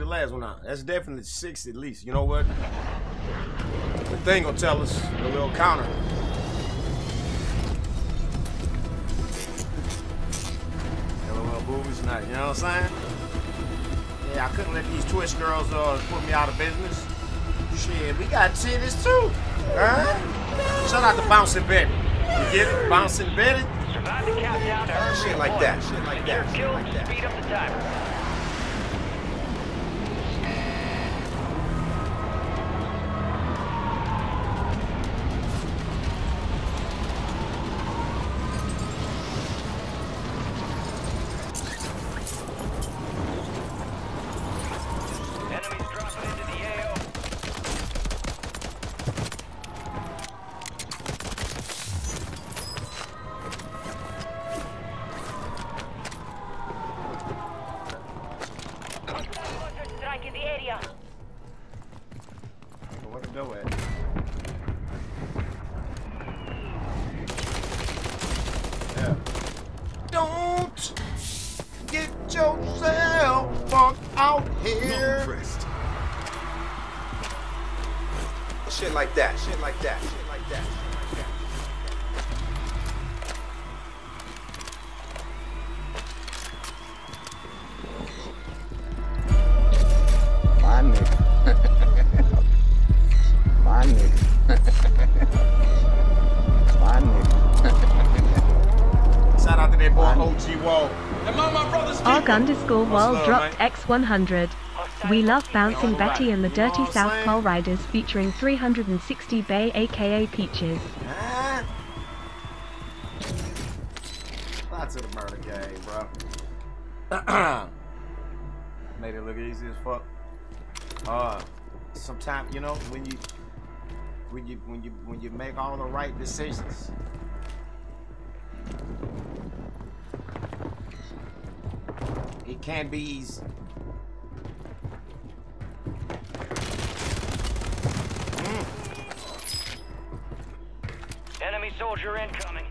The last one out. That's definitely six at least. You know what? The thing gonna tell us the little counter. LOL boobies night, you know what I'm saying? Yeah, I couldn't let these Twitch girls uh, put me out of business. Shit, we got titties too. Huh? Shout out to Bouncing Betty. You get it? Bouncing Betty? Survive the countdown to earn Shit like that, shit like that, shit Kill, like that. Arg underscore world love, dropped X100. We love bouncing Betty and the Dirty South Pole Riders featuring 360 Bay aka Peaches. Huh? Lots of the murder game, bro. Made it look easy as fuck. Uh, sometimes you know when you when you when you when you make all the right decisions. Can be easy. Hmm. Enemy soldier incoming.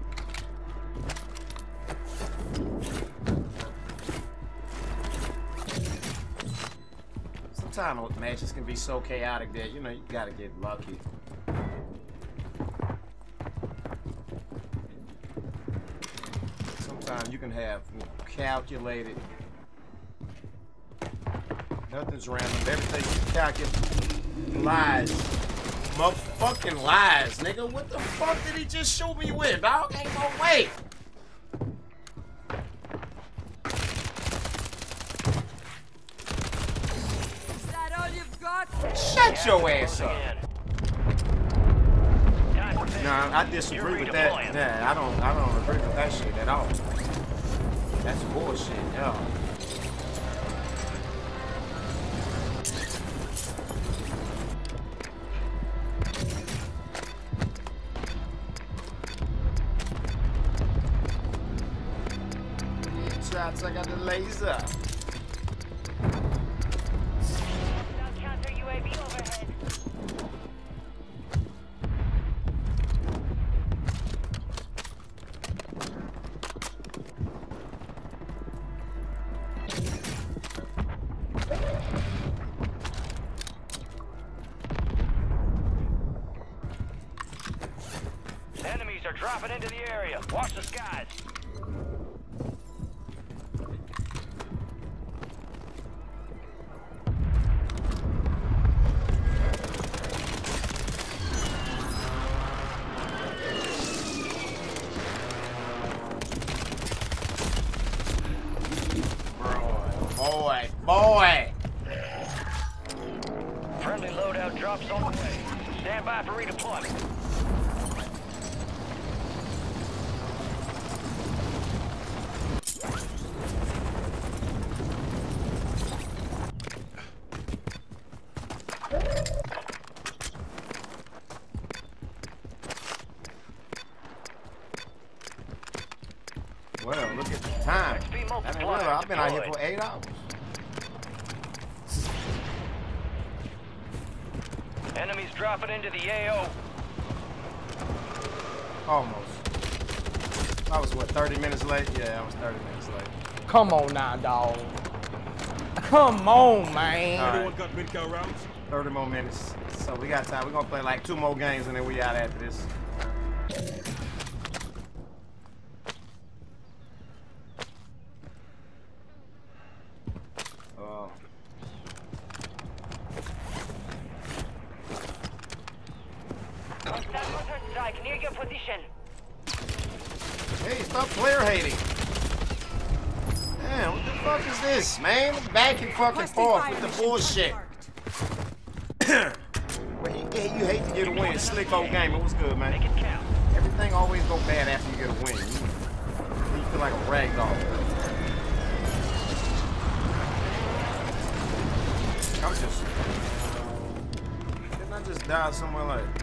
Sometimes matches can be so chaotic that you know you gotta get lucky. Sometimes you can have calculated. Nothing's random. Everything's you calculate lies. Motherfucking lies, nigga. What the fuck did he just shoot me with, dog? Ain't no way. Shut your ass up. Nah, I disagree with that. Nah, I don't. I don't agree with that shit at all. That's bullshit, yo. Come on, man. All right. got mid-count rounds? 30 more minutes. So we got time. We're gonna play like two more games and then we out after this. Oh. Strike near your position. Hey, stop player hating. Damn, what the fuck is this, man? Back and fucking forth with the bullshit. Well, you, you hate to get a win. Slick old game. It was good, man. Everything always go bad after you get a win. You, you feel like a rag doll. I'm just. Didn't I just die somewhere like.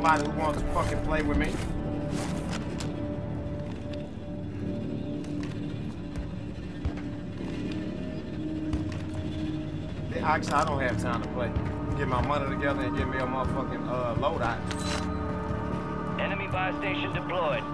Somebody who wants to fucking play with me. Actually, I don't have time to play. Get my money together and get me a motherfucking uh, loadout. Enemy buy station deployed.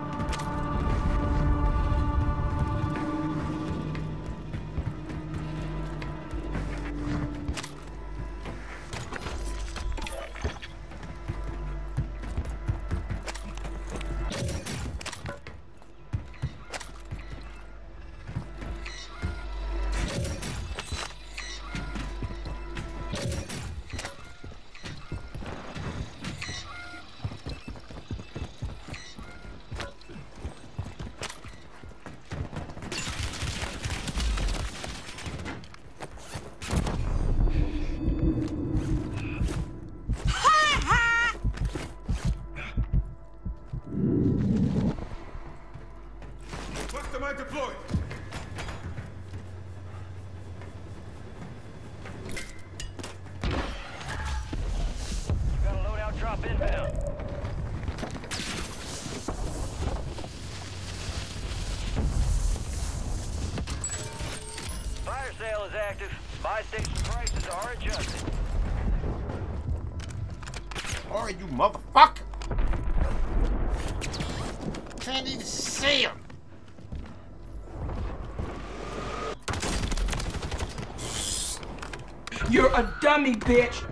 Bitch.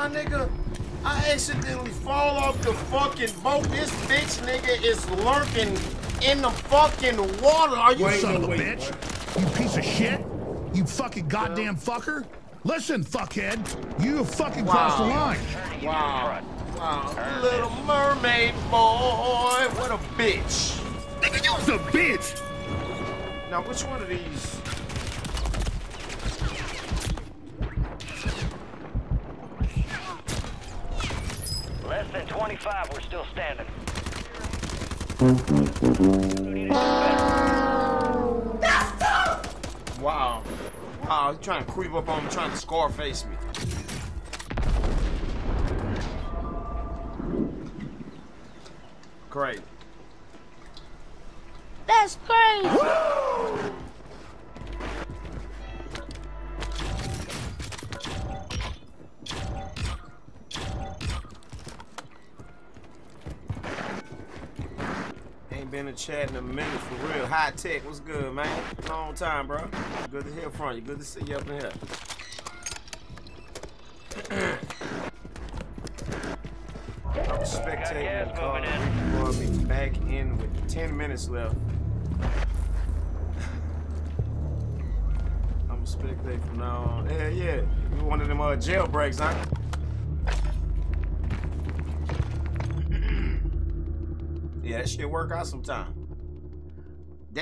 My nigga? I accidentally fall off the fucking boat. This bitch nigga is lurking in the fucking water. Are you You son of a bitch. You piece of shit. You fucking goddamn fucker. Listen, fuckhead. You fucking crossed the line. Wow. Wow. Little mermaid boy. What a bitch. Nigga, you's a bitch. Now, which one of these? Less than 25, we're still standing. Wow. Wow, he's trying to creep up on me, trying to scarface me. Great. Tech, what's good, man? Long time, bro. Good to hear from you. Good to see you up in here. I'm spectating the car. I'll be back in with 10 minutes left. I'm spectating from now on. Yeah, yeah. You one of them uh, jailbreaks, huh? Yeah, that shit work out sometime.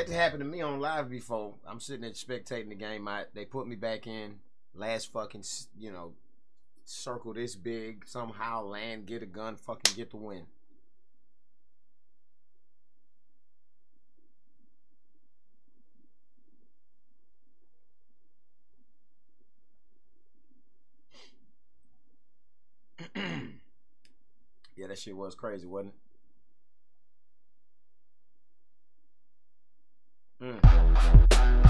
That happened to me on live before. I'm sitting there spectating the game. I, they put me back in last fucking, you know, circle this big, somehow land, get a gun, fucking get the win. yeah, that shit was crazy, wasn't it? Mm.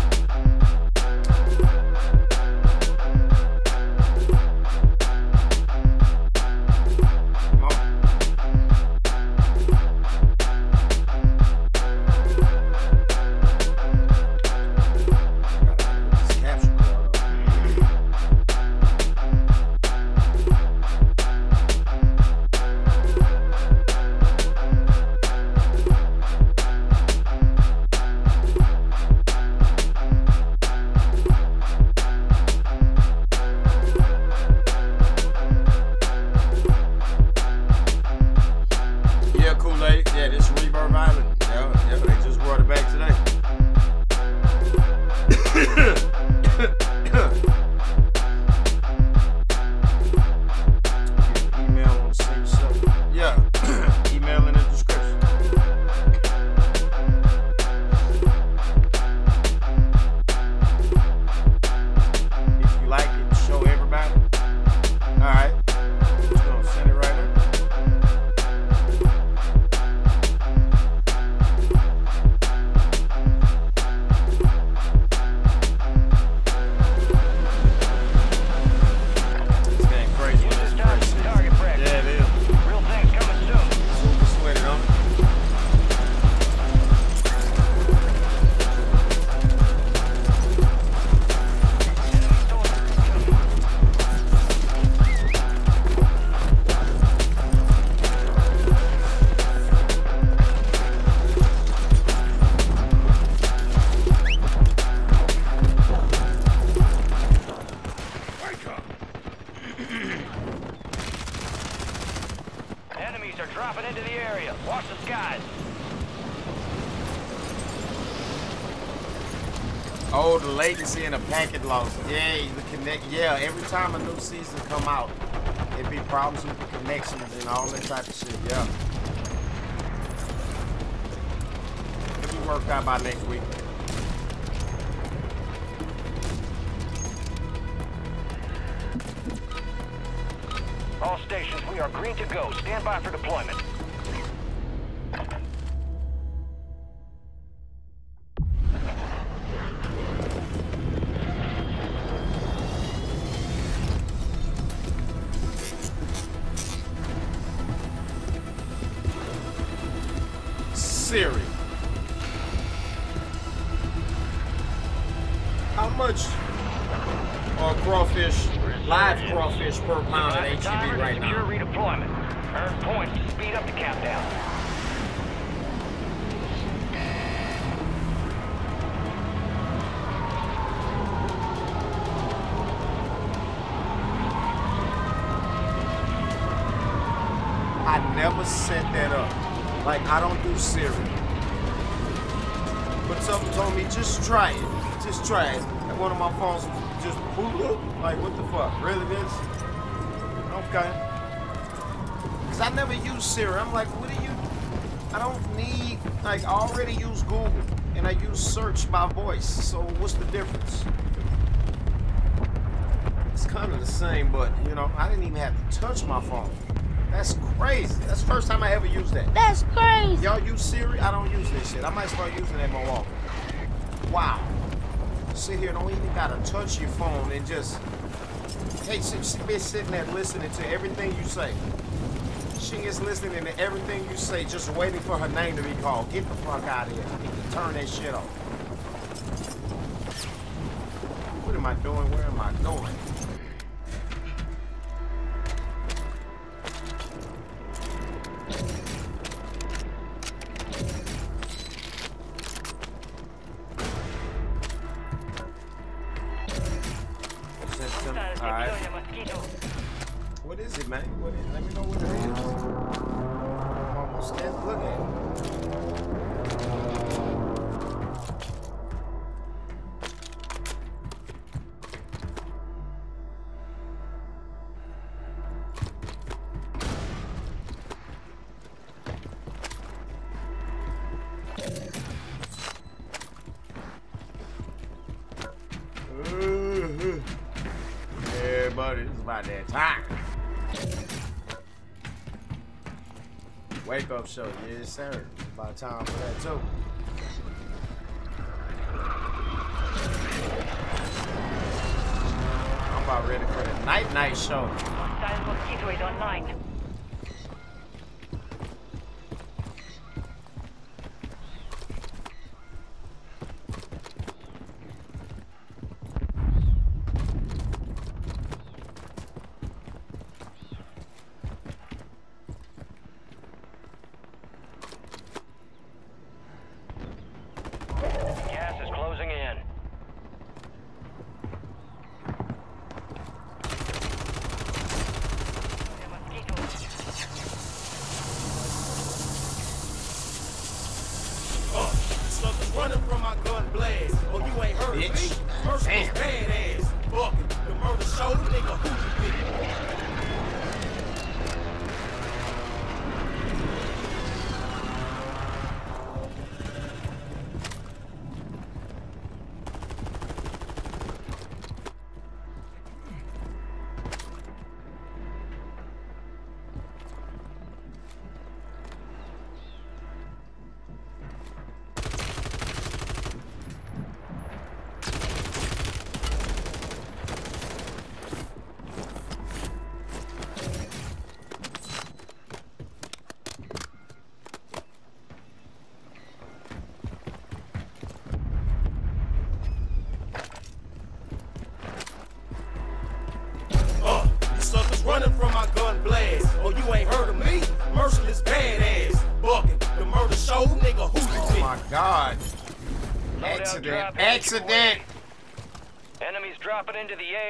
Yeah, every time a new season come out, it be problems with the connections and all that type of shit. Yeah. It'll be worked out by next voice. So what's the difference? It's kind of the same, but, you know, I didn't even have to touch my phone. That's crazy. That's the first time I ever used that. That's crazy. Y'all use Siri? I don't use this shit. I might start using that more often. Wow. Sit here, don't even gotta touch your phone and just. Hey, she, she been sitting there listening to everything you say. She is listening to everything you say, just waiting for her name to be called. Get the fuck out of here. I need to turn that shit off. Doing? Where am I going? Show, nigga. Who you Accident. Enemies dropping into the AO.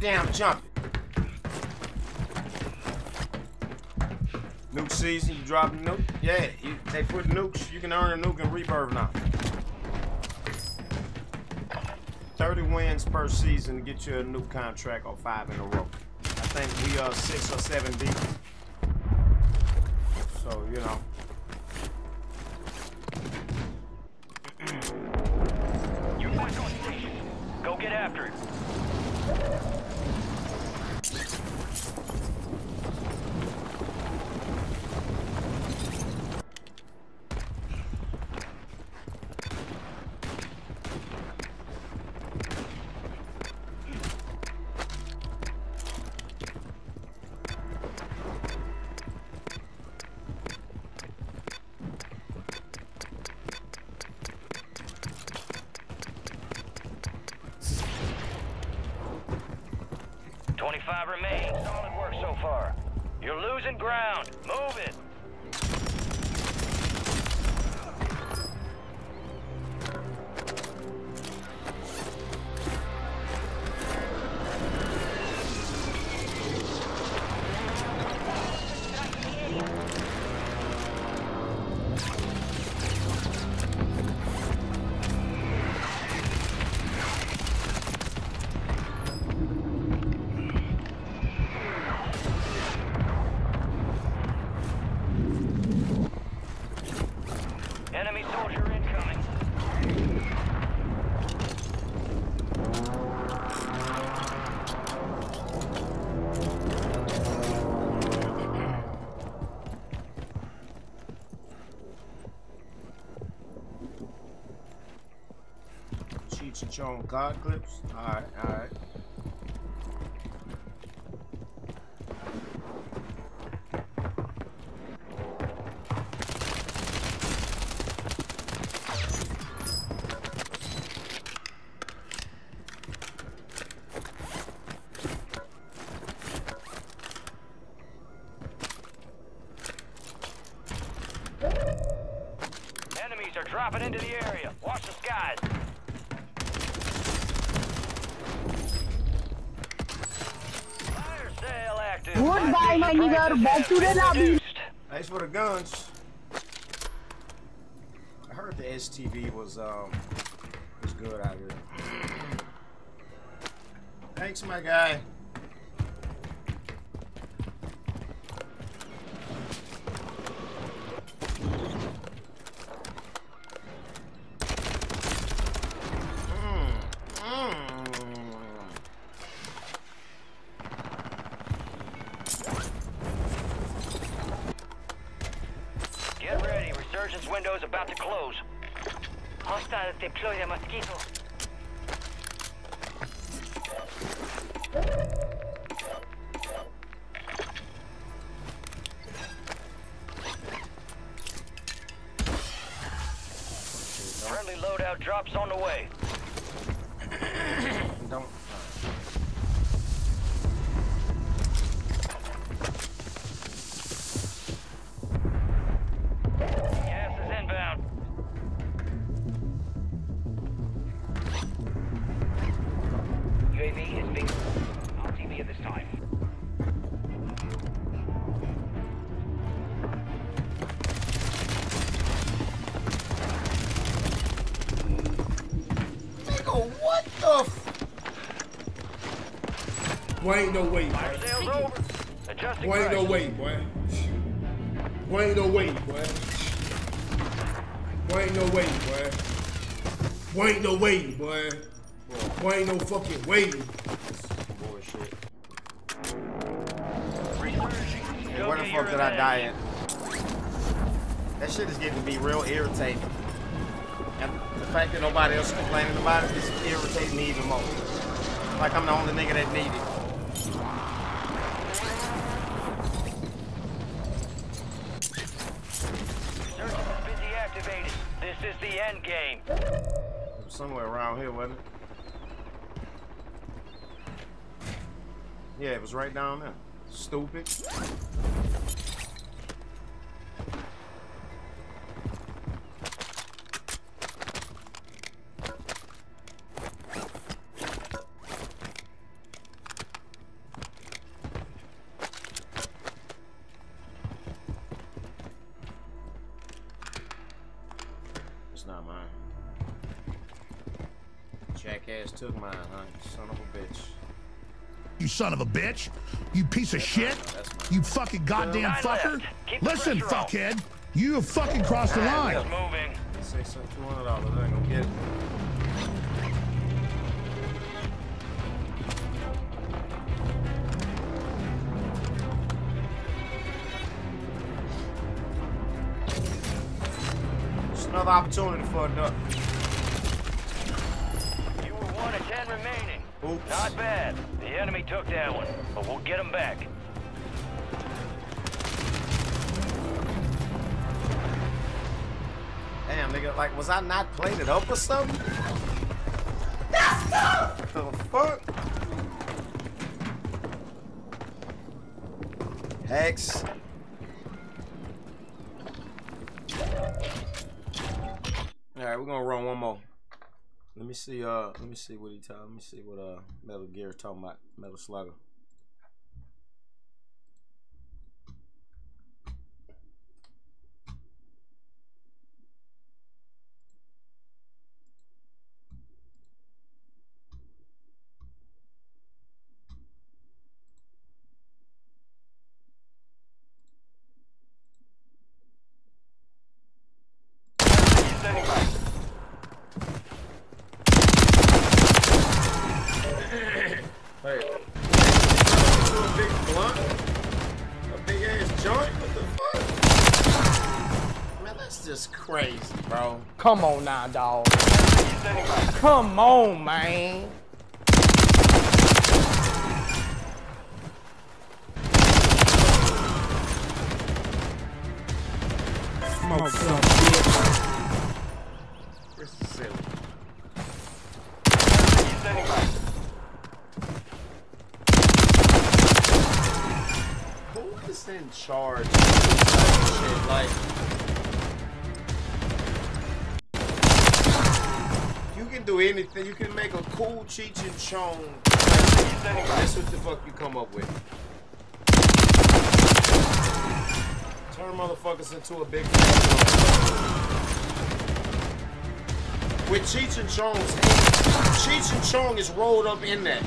Goddamn jump. Nuke season, you drop a nuke? Yeah, you, they put nukes, you can earn a nuke and rebirth now. 30 wins per season to get you a new contract or five in a row. I think we are six or seven deep. God clips. Alright, alright. Enemies are dropping into the area. Watch the skies. Fire sale active. Goodbye, my nigga. Back to the lobby. Thanks for the guns. I heard the STB was um was good out here. Thanks, my guy. Hostiles deploy the mosquito. Boy, ain't no fucking way. Bullshit. Hey, where the fuck did I die at? That shit is getting to be real irritating. And the fact that nobody else is complaining about it is irritating me even more. Like I'm the only nigga that need it. Right down there. Stupid. Son of a bitch. you son of a bitch. You piece of shit. You fucking goddamn fucker. left. Keep the Listen, fuckhead. You have fucking crossed the line. Say some two hundred dollars. I ain't gonna get it. Another opportunity for another. Was I not playing it up or something? the fuck? Hex. All right, we're gonna run one more. Let me see. Uh, let me see what he tell. Let me see what uh Metal Gear talking about. Metal Slugger. Hey. A big blunt? A big ass joint? What the fuck? Man, that's just crazy, bro. Come on now, dog. Come on, man. Smoke some anything. You can make a cool Cheech and Chong. That's what the fuck you come up with. Turn motherfuckers into a big With Cheech and Chong's Cheech and Chong is rolled up in that.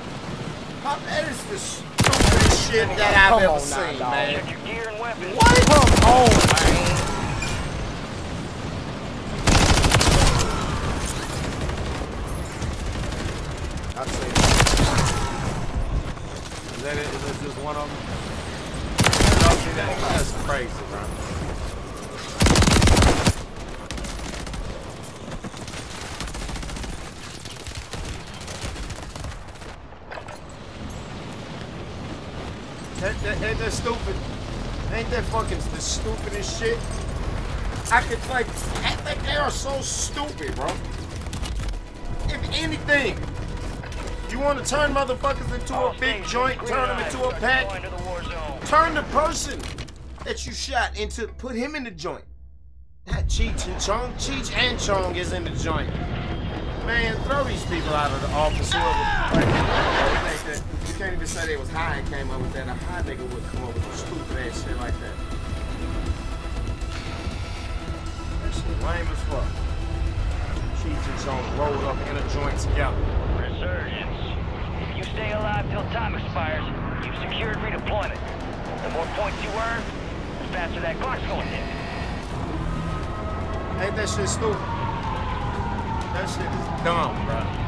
How, that is the stupidest shit that I've Come ever on now, seen, dog. man. Check your gear and weapons. What? Come on, man. I'd say Is that it? Is that just one of them? See, that, that's crazy, bro. That, that, ain't that stupid? Ain't that fucking the stupidest shit? I could like, I think they are so stupid, bro. If anything, you want to turn motherfuckers into a big joint, turn them into a pack, turn the person that you shot into, put him in the joint. Not Cheech and Chong. Cheech and Chong is in the joint. Man, throw these people out of the office. That- you can't even say they was high and came up with that. A high nigga would come up with stupid ass shit like that. That shit lame as fuck. Cheech and Chong rolled up in a joint together. Resurgence. Stay alive till time expires, you've secured redeployment. The more points you earn, the faster that clock's going to. Ain't that shit stupid? That shit is dumb, bro.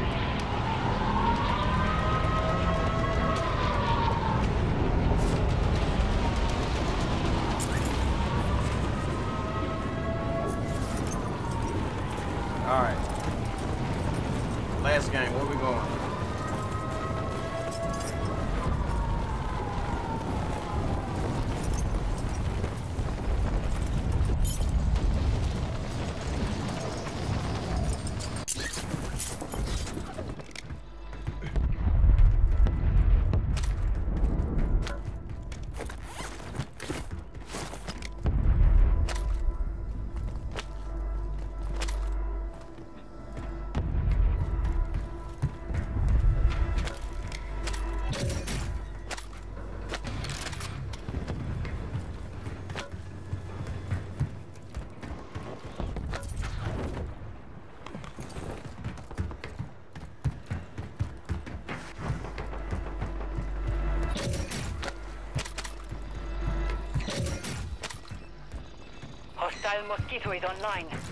Mosquito online.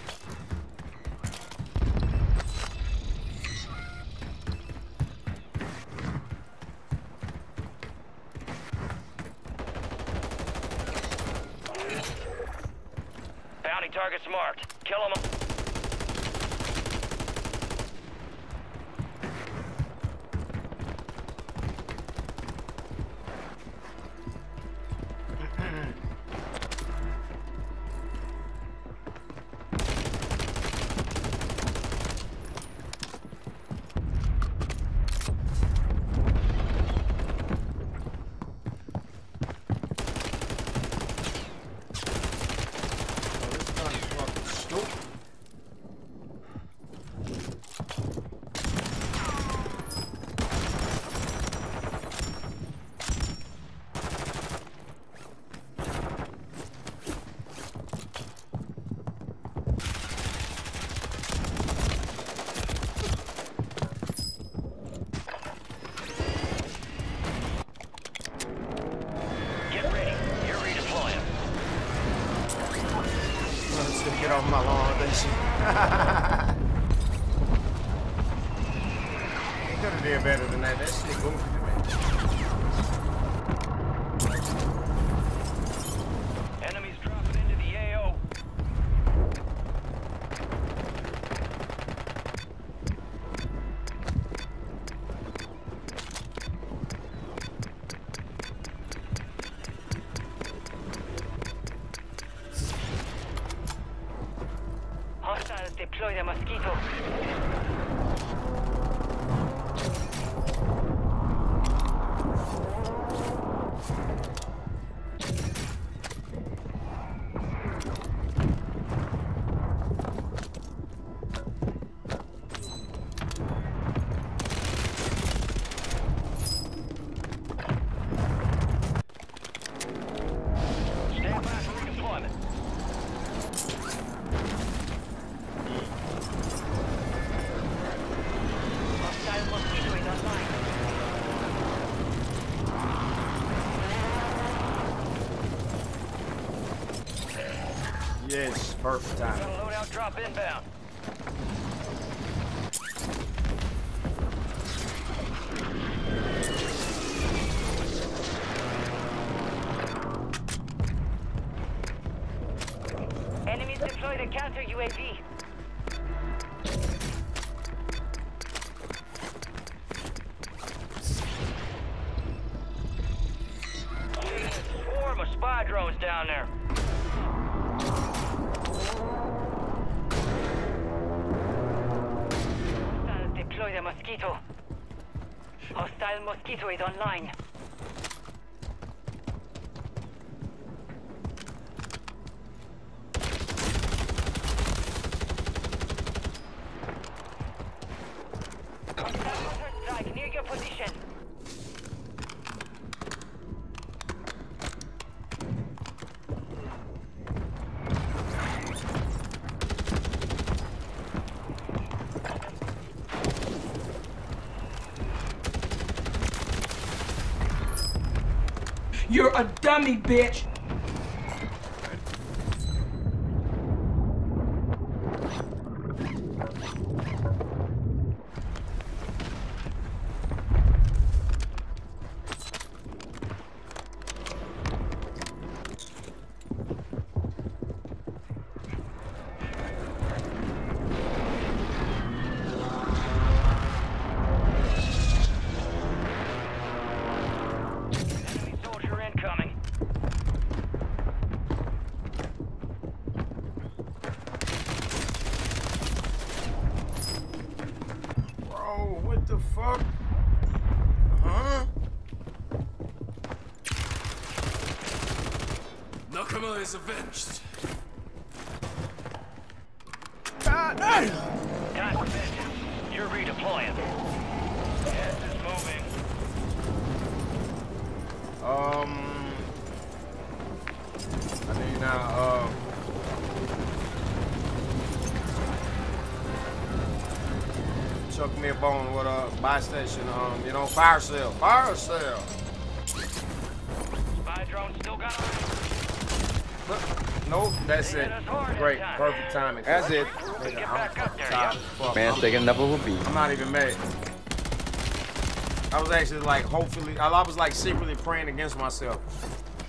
Perfect time. Loadout drop inbound. Mosquito online. Hostile mortar strike near your position. You're a dummy, bitch. Enemy soldier incoming. Bro, what the fuck? Huh? Nakama is avenged. God damn! Time for vengeance. You're redeploying. Gas is moving. Um, I need now. Uh, chuck me a bone with a buy station. Um, you know, fire sale, fire sale. Perfect timing. That's it. Nigga, I'm fucking tired. Fuck, Man's I'm- taking enough of a beat. I'm not even mad. I was actually like, hopefully, I was like secretly praying against myself.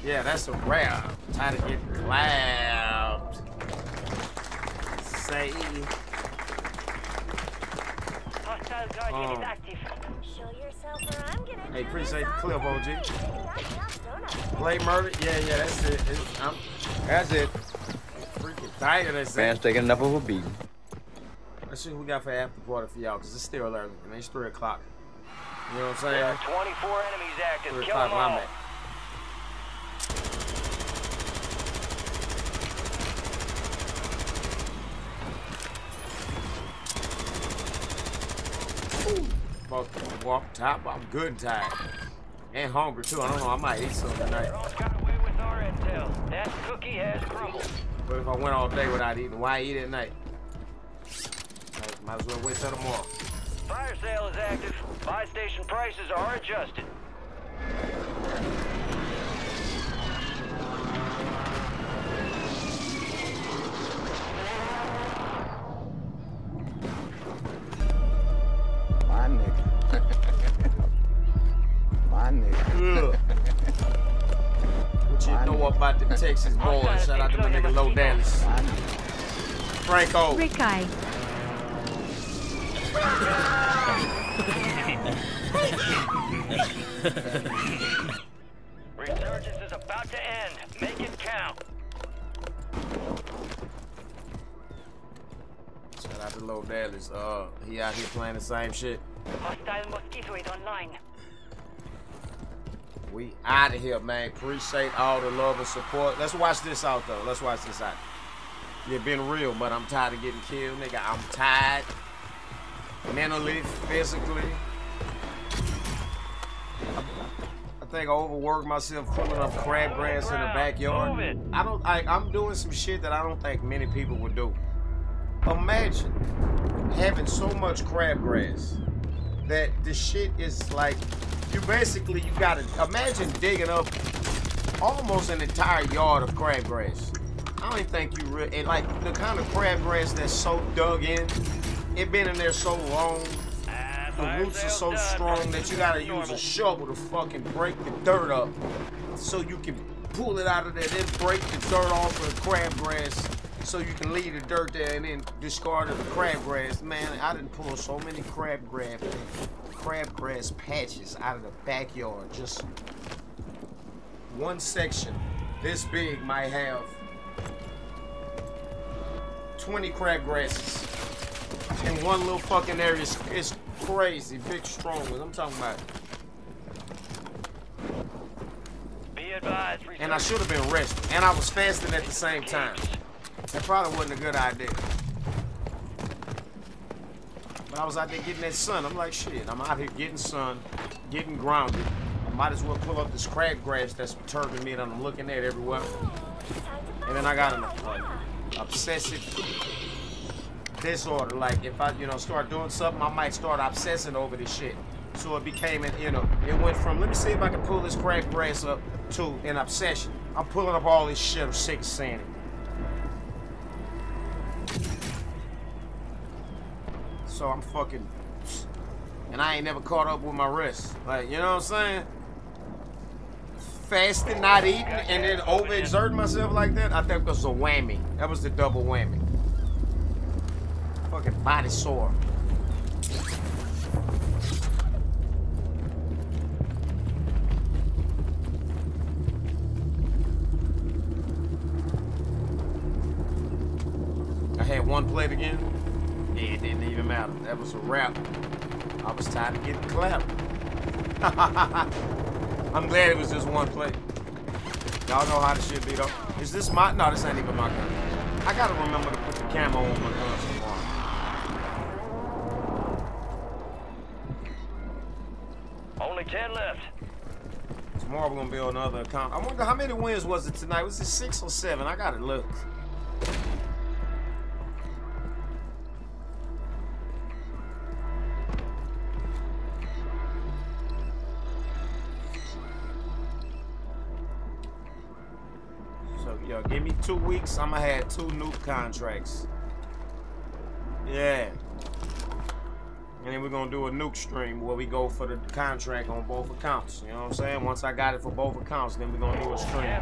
Yeah, that's a wrap. Tired of getting clapped. Say. Hostile Um, is active. Show yourself where I'm gonna Hey, do appreciate the this clip, all OG. day. Got enough, don't I? Play murder? Yeah, yeah, that's it. It's, I'm That's it. Freaking tired of that Man's taking enough of a beating. Let's see what we got for after party for y'all, because it's still early. And it's 3 o'clock. You know what I'm There are saying? 24 enemies active. 3 Kill o'clock them where I'm all. at. Fuck, walk top. I'm good and tired. And hungry too. I don't know. I might eat something tonight. Got away with our intel. That cookie has crumbled. But if I went all day without eating, why eat at night? Might- Might as well wait till tomorrow. Fire sale is active. Buy station prices are adjusted. My nigga. My nigga. Ugh. What you know about the Texas boys? Shout out to my nigga Low Dallas. Franco. Rick Eye. Resurgence is about to end. Make it count. Shout out to Low Dallas. Uh, he out here playing the same shit. Hostile mosquito is online. We out of here, man. Appreciate all the love and support. Let's watch this out, though. Let's watch this out. Yeah, been real, but I'm tired of getting killed, nigga. I'm tired. Mentally, physically. I think I overworked myself pulling up crabgrass in the backyard. I don't. I, I'm doing some shit that I don't think many people would do. Imagine having so much crabgrass that the shit is like you basically you gotta imagine digging up almost an entire yard of crabgrass. I don't even think you really like the kind of crabgrass that's so dug in, it been in there so long. The roots are so strong that you gotta use a shovel to fucking break the dirt up so you can pull it out of there, then break the dirt off of the crabgrass so you can leave the dirt there and then discard the crabgrass. Man, I didn't pull so many crabgrass crabgrass patches out of the backyard. Just one section this big might have 20 crabgrasses in one little fucking area. It's, it's crazy, big, strong ones. I'm talking about. Be advised. And I should have been resting. And I was fasting at the same time. That probably wasn't a good idea. But I was out there getting that sun. I'm like, shit, I'm out here getting sun, getting grounded. I might as well pull up this crabgrass that's perturbing me that I'm looking at everywhere. And then I got an obsessive disorder. Like if I, you know, start doing something, I might start obsessing over this shit. So it became an, you know, it went from let me see if I can pull this crabgrass up to an obsession. I'm pulling up all this shit. I'm sick of seeing it. So I'm fucking, and I ain't never caught up with my rest. Like you know what I'm saying? Fasting, not eating, and then overexerting myself like that. I think was a whammy. That was the double whammy. Fucking body sore. I had one plate again. Yeah, it didn't even matter. That was a wrap. I was tired of getting clapped. I'm glad it was just one play. Y'all know how this shit be though. Is this my? No, this ain't even my gun. I gotta remember to put the camo on my gun tomorrow. Only 10 left. Tomorrow we're gonna build another account. I wonder how many wins was it tonight? Was it six or seven? I gotta look. Yo, give me two weeks, I'm gonna have two new contracts. Yeah. And then we're gonna do a nuke stream where we go for the contract on both accounts. You know what I'm saying? Once I got it for both accounts, then we're gonna do a stream.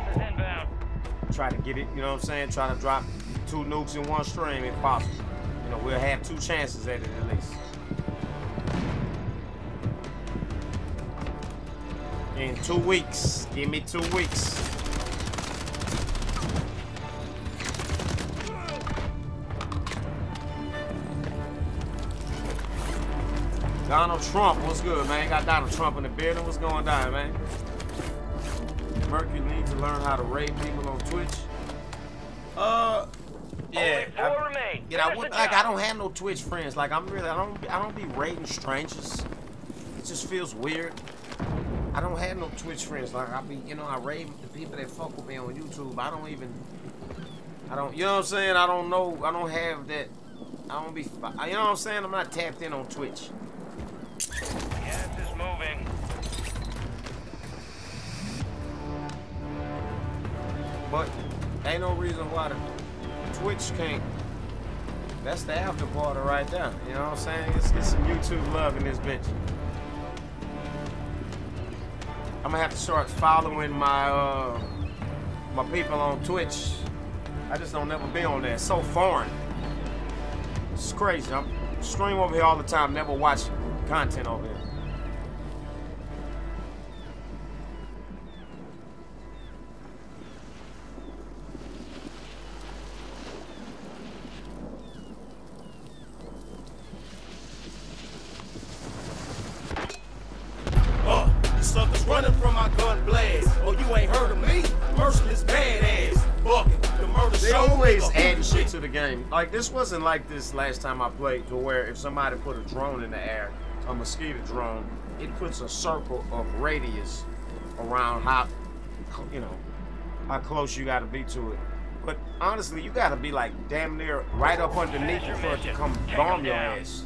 Try to get it, you know what I'm saying? Try to drop two nukes in one stream if possible. You know, we'll have two chances at it at least. In two weeks. Give me two weeks. Donald Trump, what's good, man? Got Donald Trump in the building. What's going down, man? Mercury needs to learn how to raid people on Twitch. Uh, yeah. I. Yeah, I would, like. I don't have no Twitch friends. Like I'm really, I don't, I don't be raiding strangers. It just feels weird. I don't have no Twitch friends. Like I be, you know, I raid the people that fuck with me on YouTube. I don't even, I don't, you know what I'm saying? I don't know. I don't have that. I don't be, you know what I'm saying? I'm not tapped in on Twitch. Moving. But ain't no reason why the Twitch can't. That's the after party right there. You know what I'm saying? Let's get some YouTube love in this bitch. I'm gonna have to start following my uh my people on Twitch. I just don't never be on there. It's so foreign. It's crazy. I'm stream over here all the time, never watch content over here. Uh, suckers running from my gun blast. Oh, you ain't heard of me? Merciless badass. Bucket, the murder They show. always nigga. add shit to the game. Like this wasn't like this last time I played, to where if somebody put a drone in the air, a mosquito drone, it puts a circle of radius around how, you know, how close you got to be to it. But honestly, you got to be like damn near right up underneath it for it to come bomb your ass.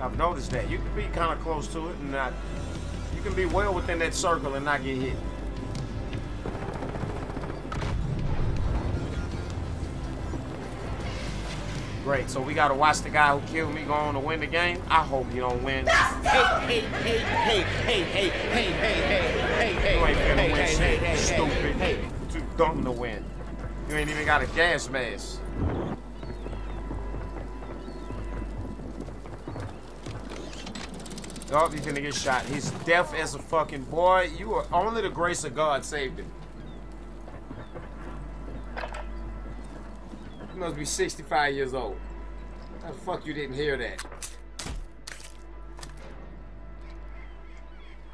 I've noticed that. You can be kind of close to it and not. You can be well within that circle and not get hit. Great. So we gotta watch the guy who killed me go on to win the game. I hope he don't win. Hey, hey, hey, hey, hey, hey, hey, hey, hey, hey, You ain't finna hey, win hey, shit. hey, hey, Stupid. hey. Too dumb to win. You ain't even got a gas mask. Oh, he's gonna get shot. He's deaf as a fucking boy. You are only the grace of God saved him. Must be 65 years old. How the fuck you didn't hear that?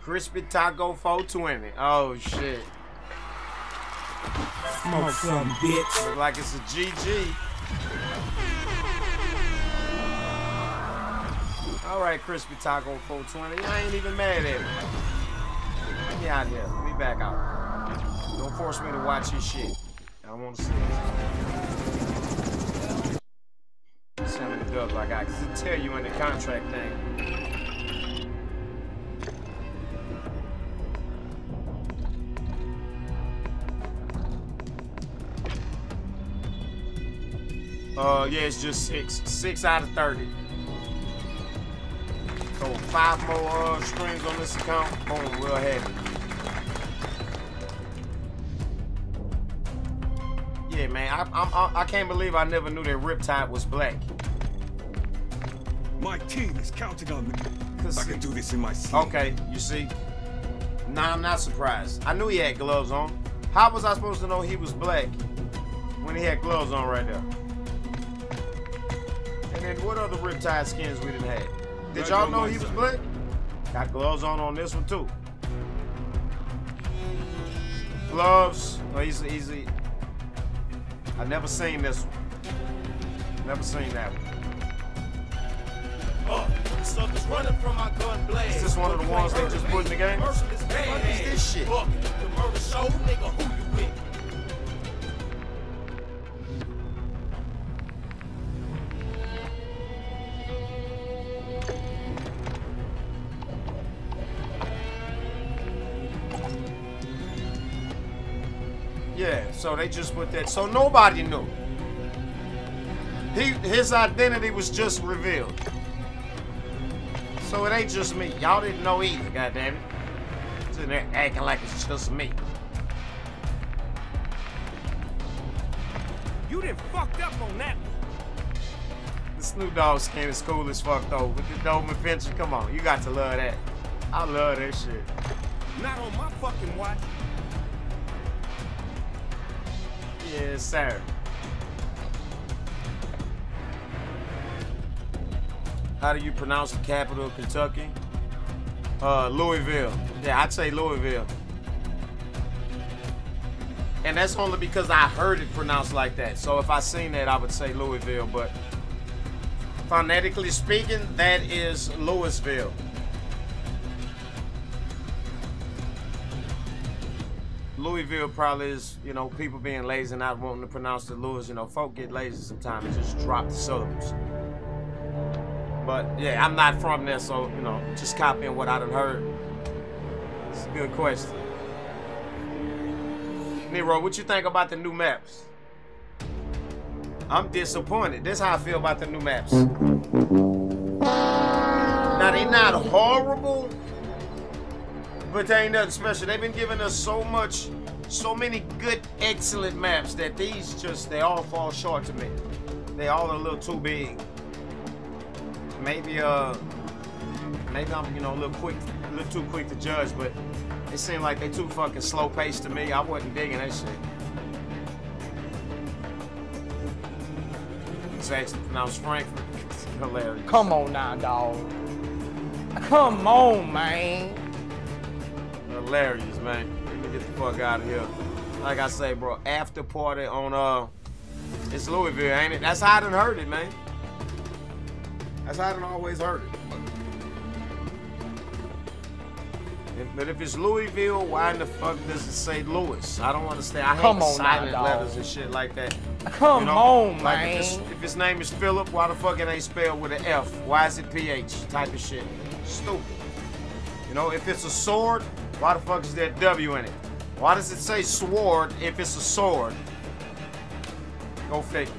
Crispy Taco 420. Oh shit. Smoke some, bitch. Look like it's a GG. All right, Crispy Taco 420. I ain't even mad at him. Get me out here. Let me back out. Don't force me to watch his shit. I don't want to see it. See how many dubs I got. Because it tell you in the contract thing. Uh, yeah, it's just six. Six out of 30. So five more uh, streams on this account. Boom, we'll have it. Yeah, man, I, I'm, I, I can't believe I never knew that Riptide was black. My team is counting on me. Cause I can do this in my sleep. Okay, you see? Nah, I'm not surprised. I knew he had gloves on. How was I supposed to know he was black when he had gloves on right there? And then what other Riptide skins we didn't have? Did y'all know he was black? Got gloves on on this one too. Gloves. Oh, he's he's. He, I never seen this one. Never seen that one. Uh, you suckers running from my gun blast. Is this one of the ones they just put in the game? What is this shit? Bucket, the murder show, nigga, who you So they just put that. So nobody knew. He his identity was just revealed. So it ain't just me. Y'all didn't know either, goddamn it. Sitting there acting like it's just me. You didn't fucked up on that The Snoop Dogg skin is cool as fuck though. With the Doberman Pinscher, come on, you got to love that. I love that shit. Not on my fucking watch. Yes, sir. How do you pronounce the capital of Kentucky? Uh, Louisville. Yeah, I'd say Louisville. And that's only because I heard it pronounced like that. So if I seen that, I would say Louisville. But phonetically speaking, that is Louisville. Louisville probably is, you know, people being lazy and not wanting to pronounce the Louis. You know, folk get lazy sometimes and just drop the syllables. But yeah, I'm not from there, so you know, just copying what I done heard. It's a good question. Nero, what you think about the new maps? I'm disappointed. This how I feel about the new maps. Now they're not horrible, but they ain't nothing special. They've been giving us so much, so many good, excellent maps that these just they all fall short to me. They all a little too big. Maybe uh, maybe I'm you know a little quick, a little too quick to judge, but it seemed like they too fucking slow paced to me. I wasn't digging that shit. It's actually pronounced Frankfort. Hilarious. Come on now, dog. Come on, man. Hilarious, man. Let me get the fuck out of here. Like I say, bro, after party on uh, it's Louisville, ain't it? That's how I done heard it, man. That's how I done always heard it. But if it's Louisville, why in the fuck does it say Louis? I don't understand. I hate Come the on now, silent dog. letters and shit like that. Come You know? on, Like man. If, if his name is Philip, why the fuck it ain't spelled with an F? Why is it PH? Type of shit. Stupid. You know, if it's a sword, why the fuck is there W in it? Why does it say sword if it's a sword? Go figure.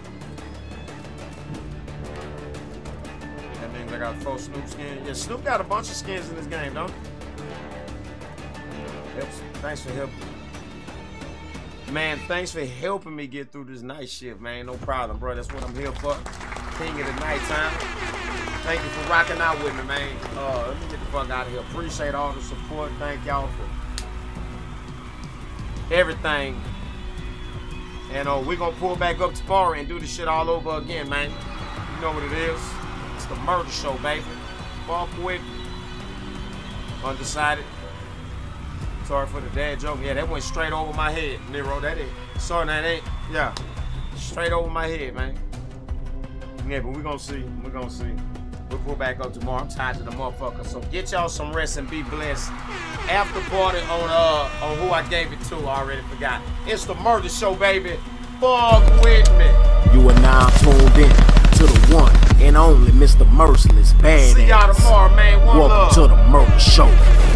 That means I got four Snoop skin. Yeah, Snoop got a bunch of skins in this game, don't he? Thanks for helping. Man, thanks for helping me get through this night shift, man. No problem, bro. That's what I'm here for. King of the nighttime. Thank you for rocking out with me, man. Uh, let me get the fuck out of here. Appreciate all the support. Thank y'all for everything. And uh, we're gonna pull back up tomorrow and do this shit all over again, man. You know what it is. It's the murder show, baby. Fuck with undecided. Sorry for the dad joke. Yeah, that went straight over my head, Nero. That is. Sorry, that ain't. Yeah, straight over my head, man. Yeah, but we're gonna see. We're gonna see. We'll pull back up tomorrow. I'm tired to the motherfucker. So get y'all some rest and be blessed. After party on uh on who I gave it to, I already forgot. It's the murder show, baby. Fuck with me. You are now tuned in to the one and only Mr. Merciless Badass. See y'all tomorrow, man. One Welcome love. to the Murder Show.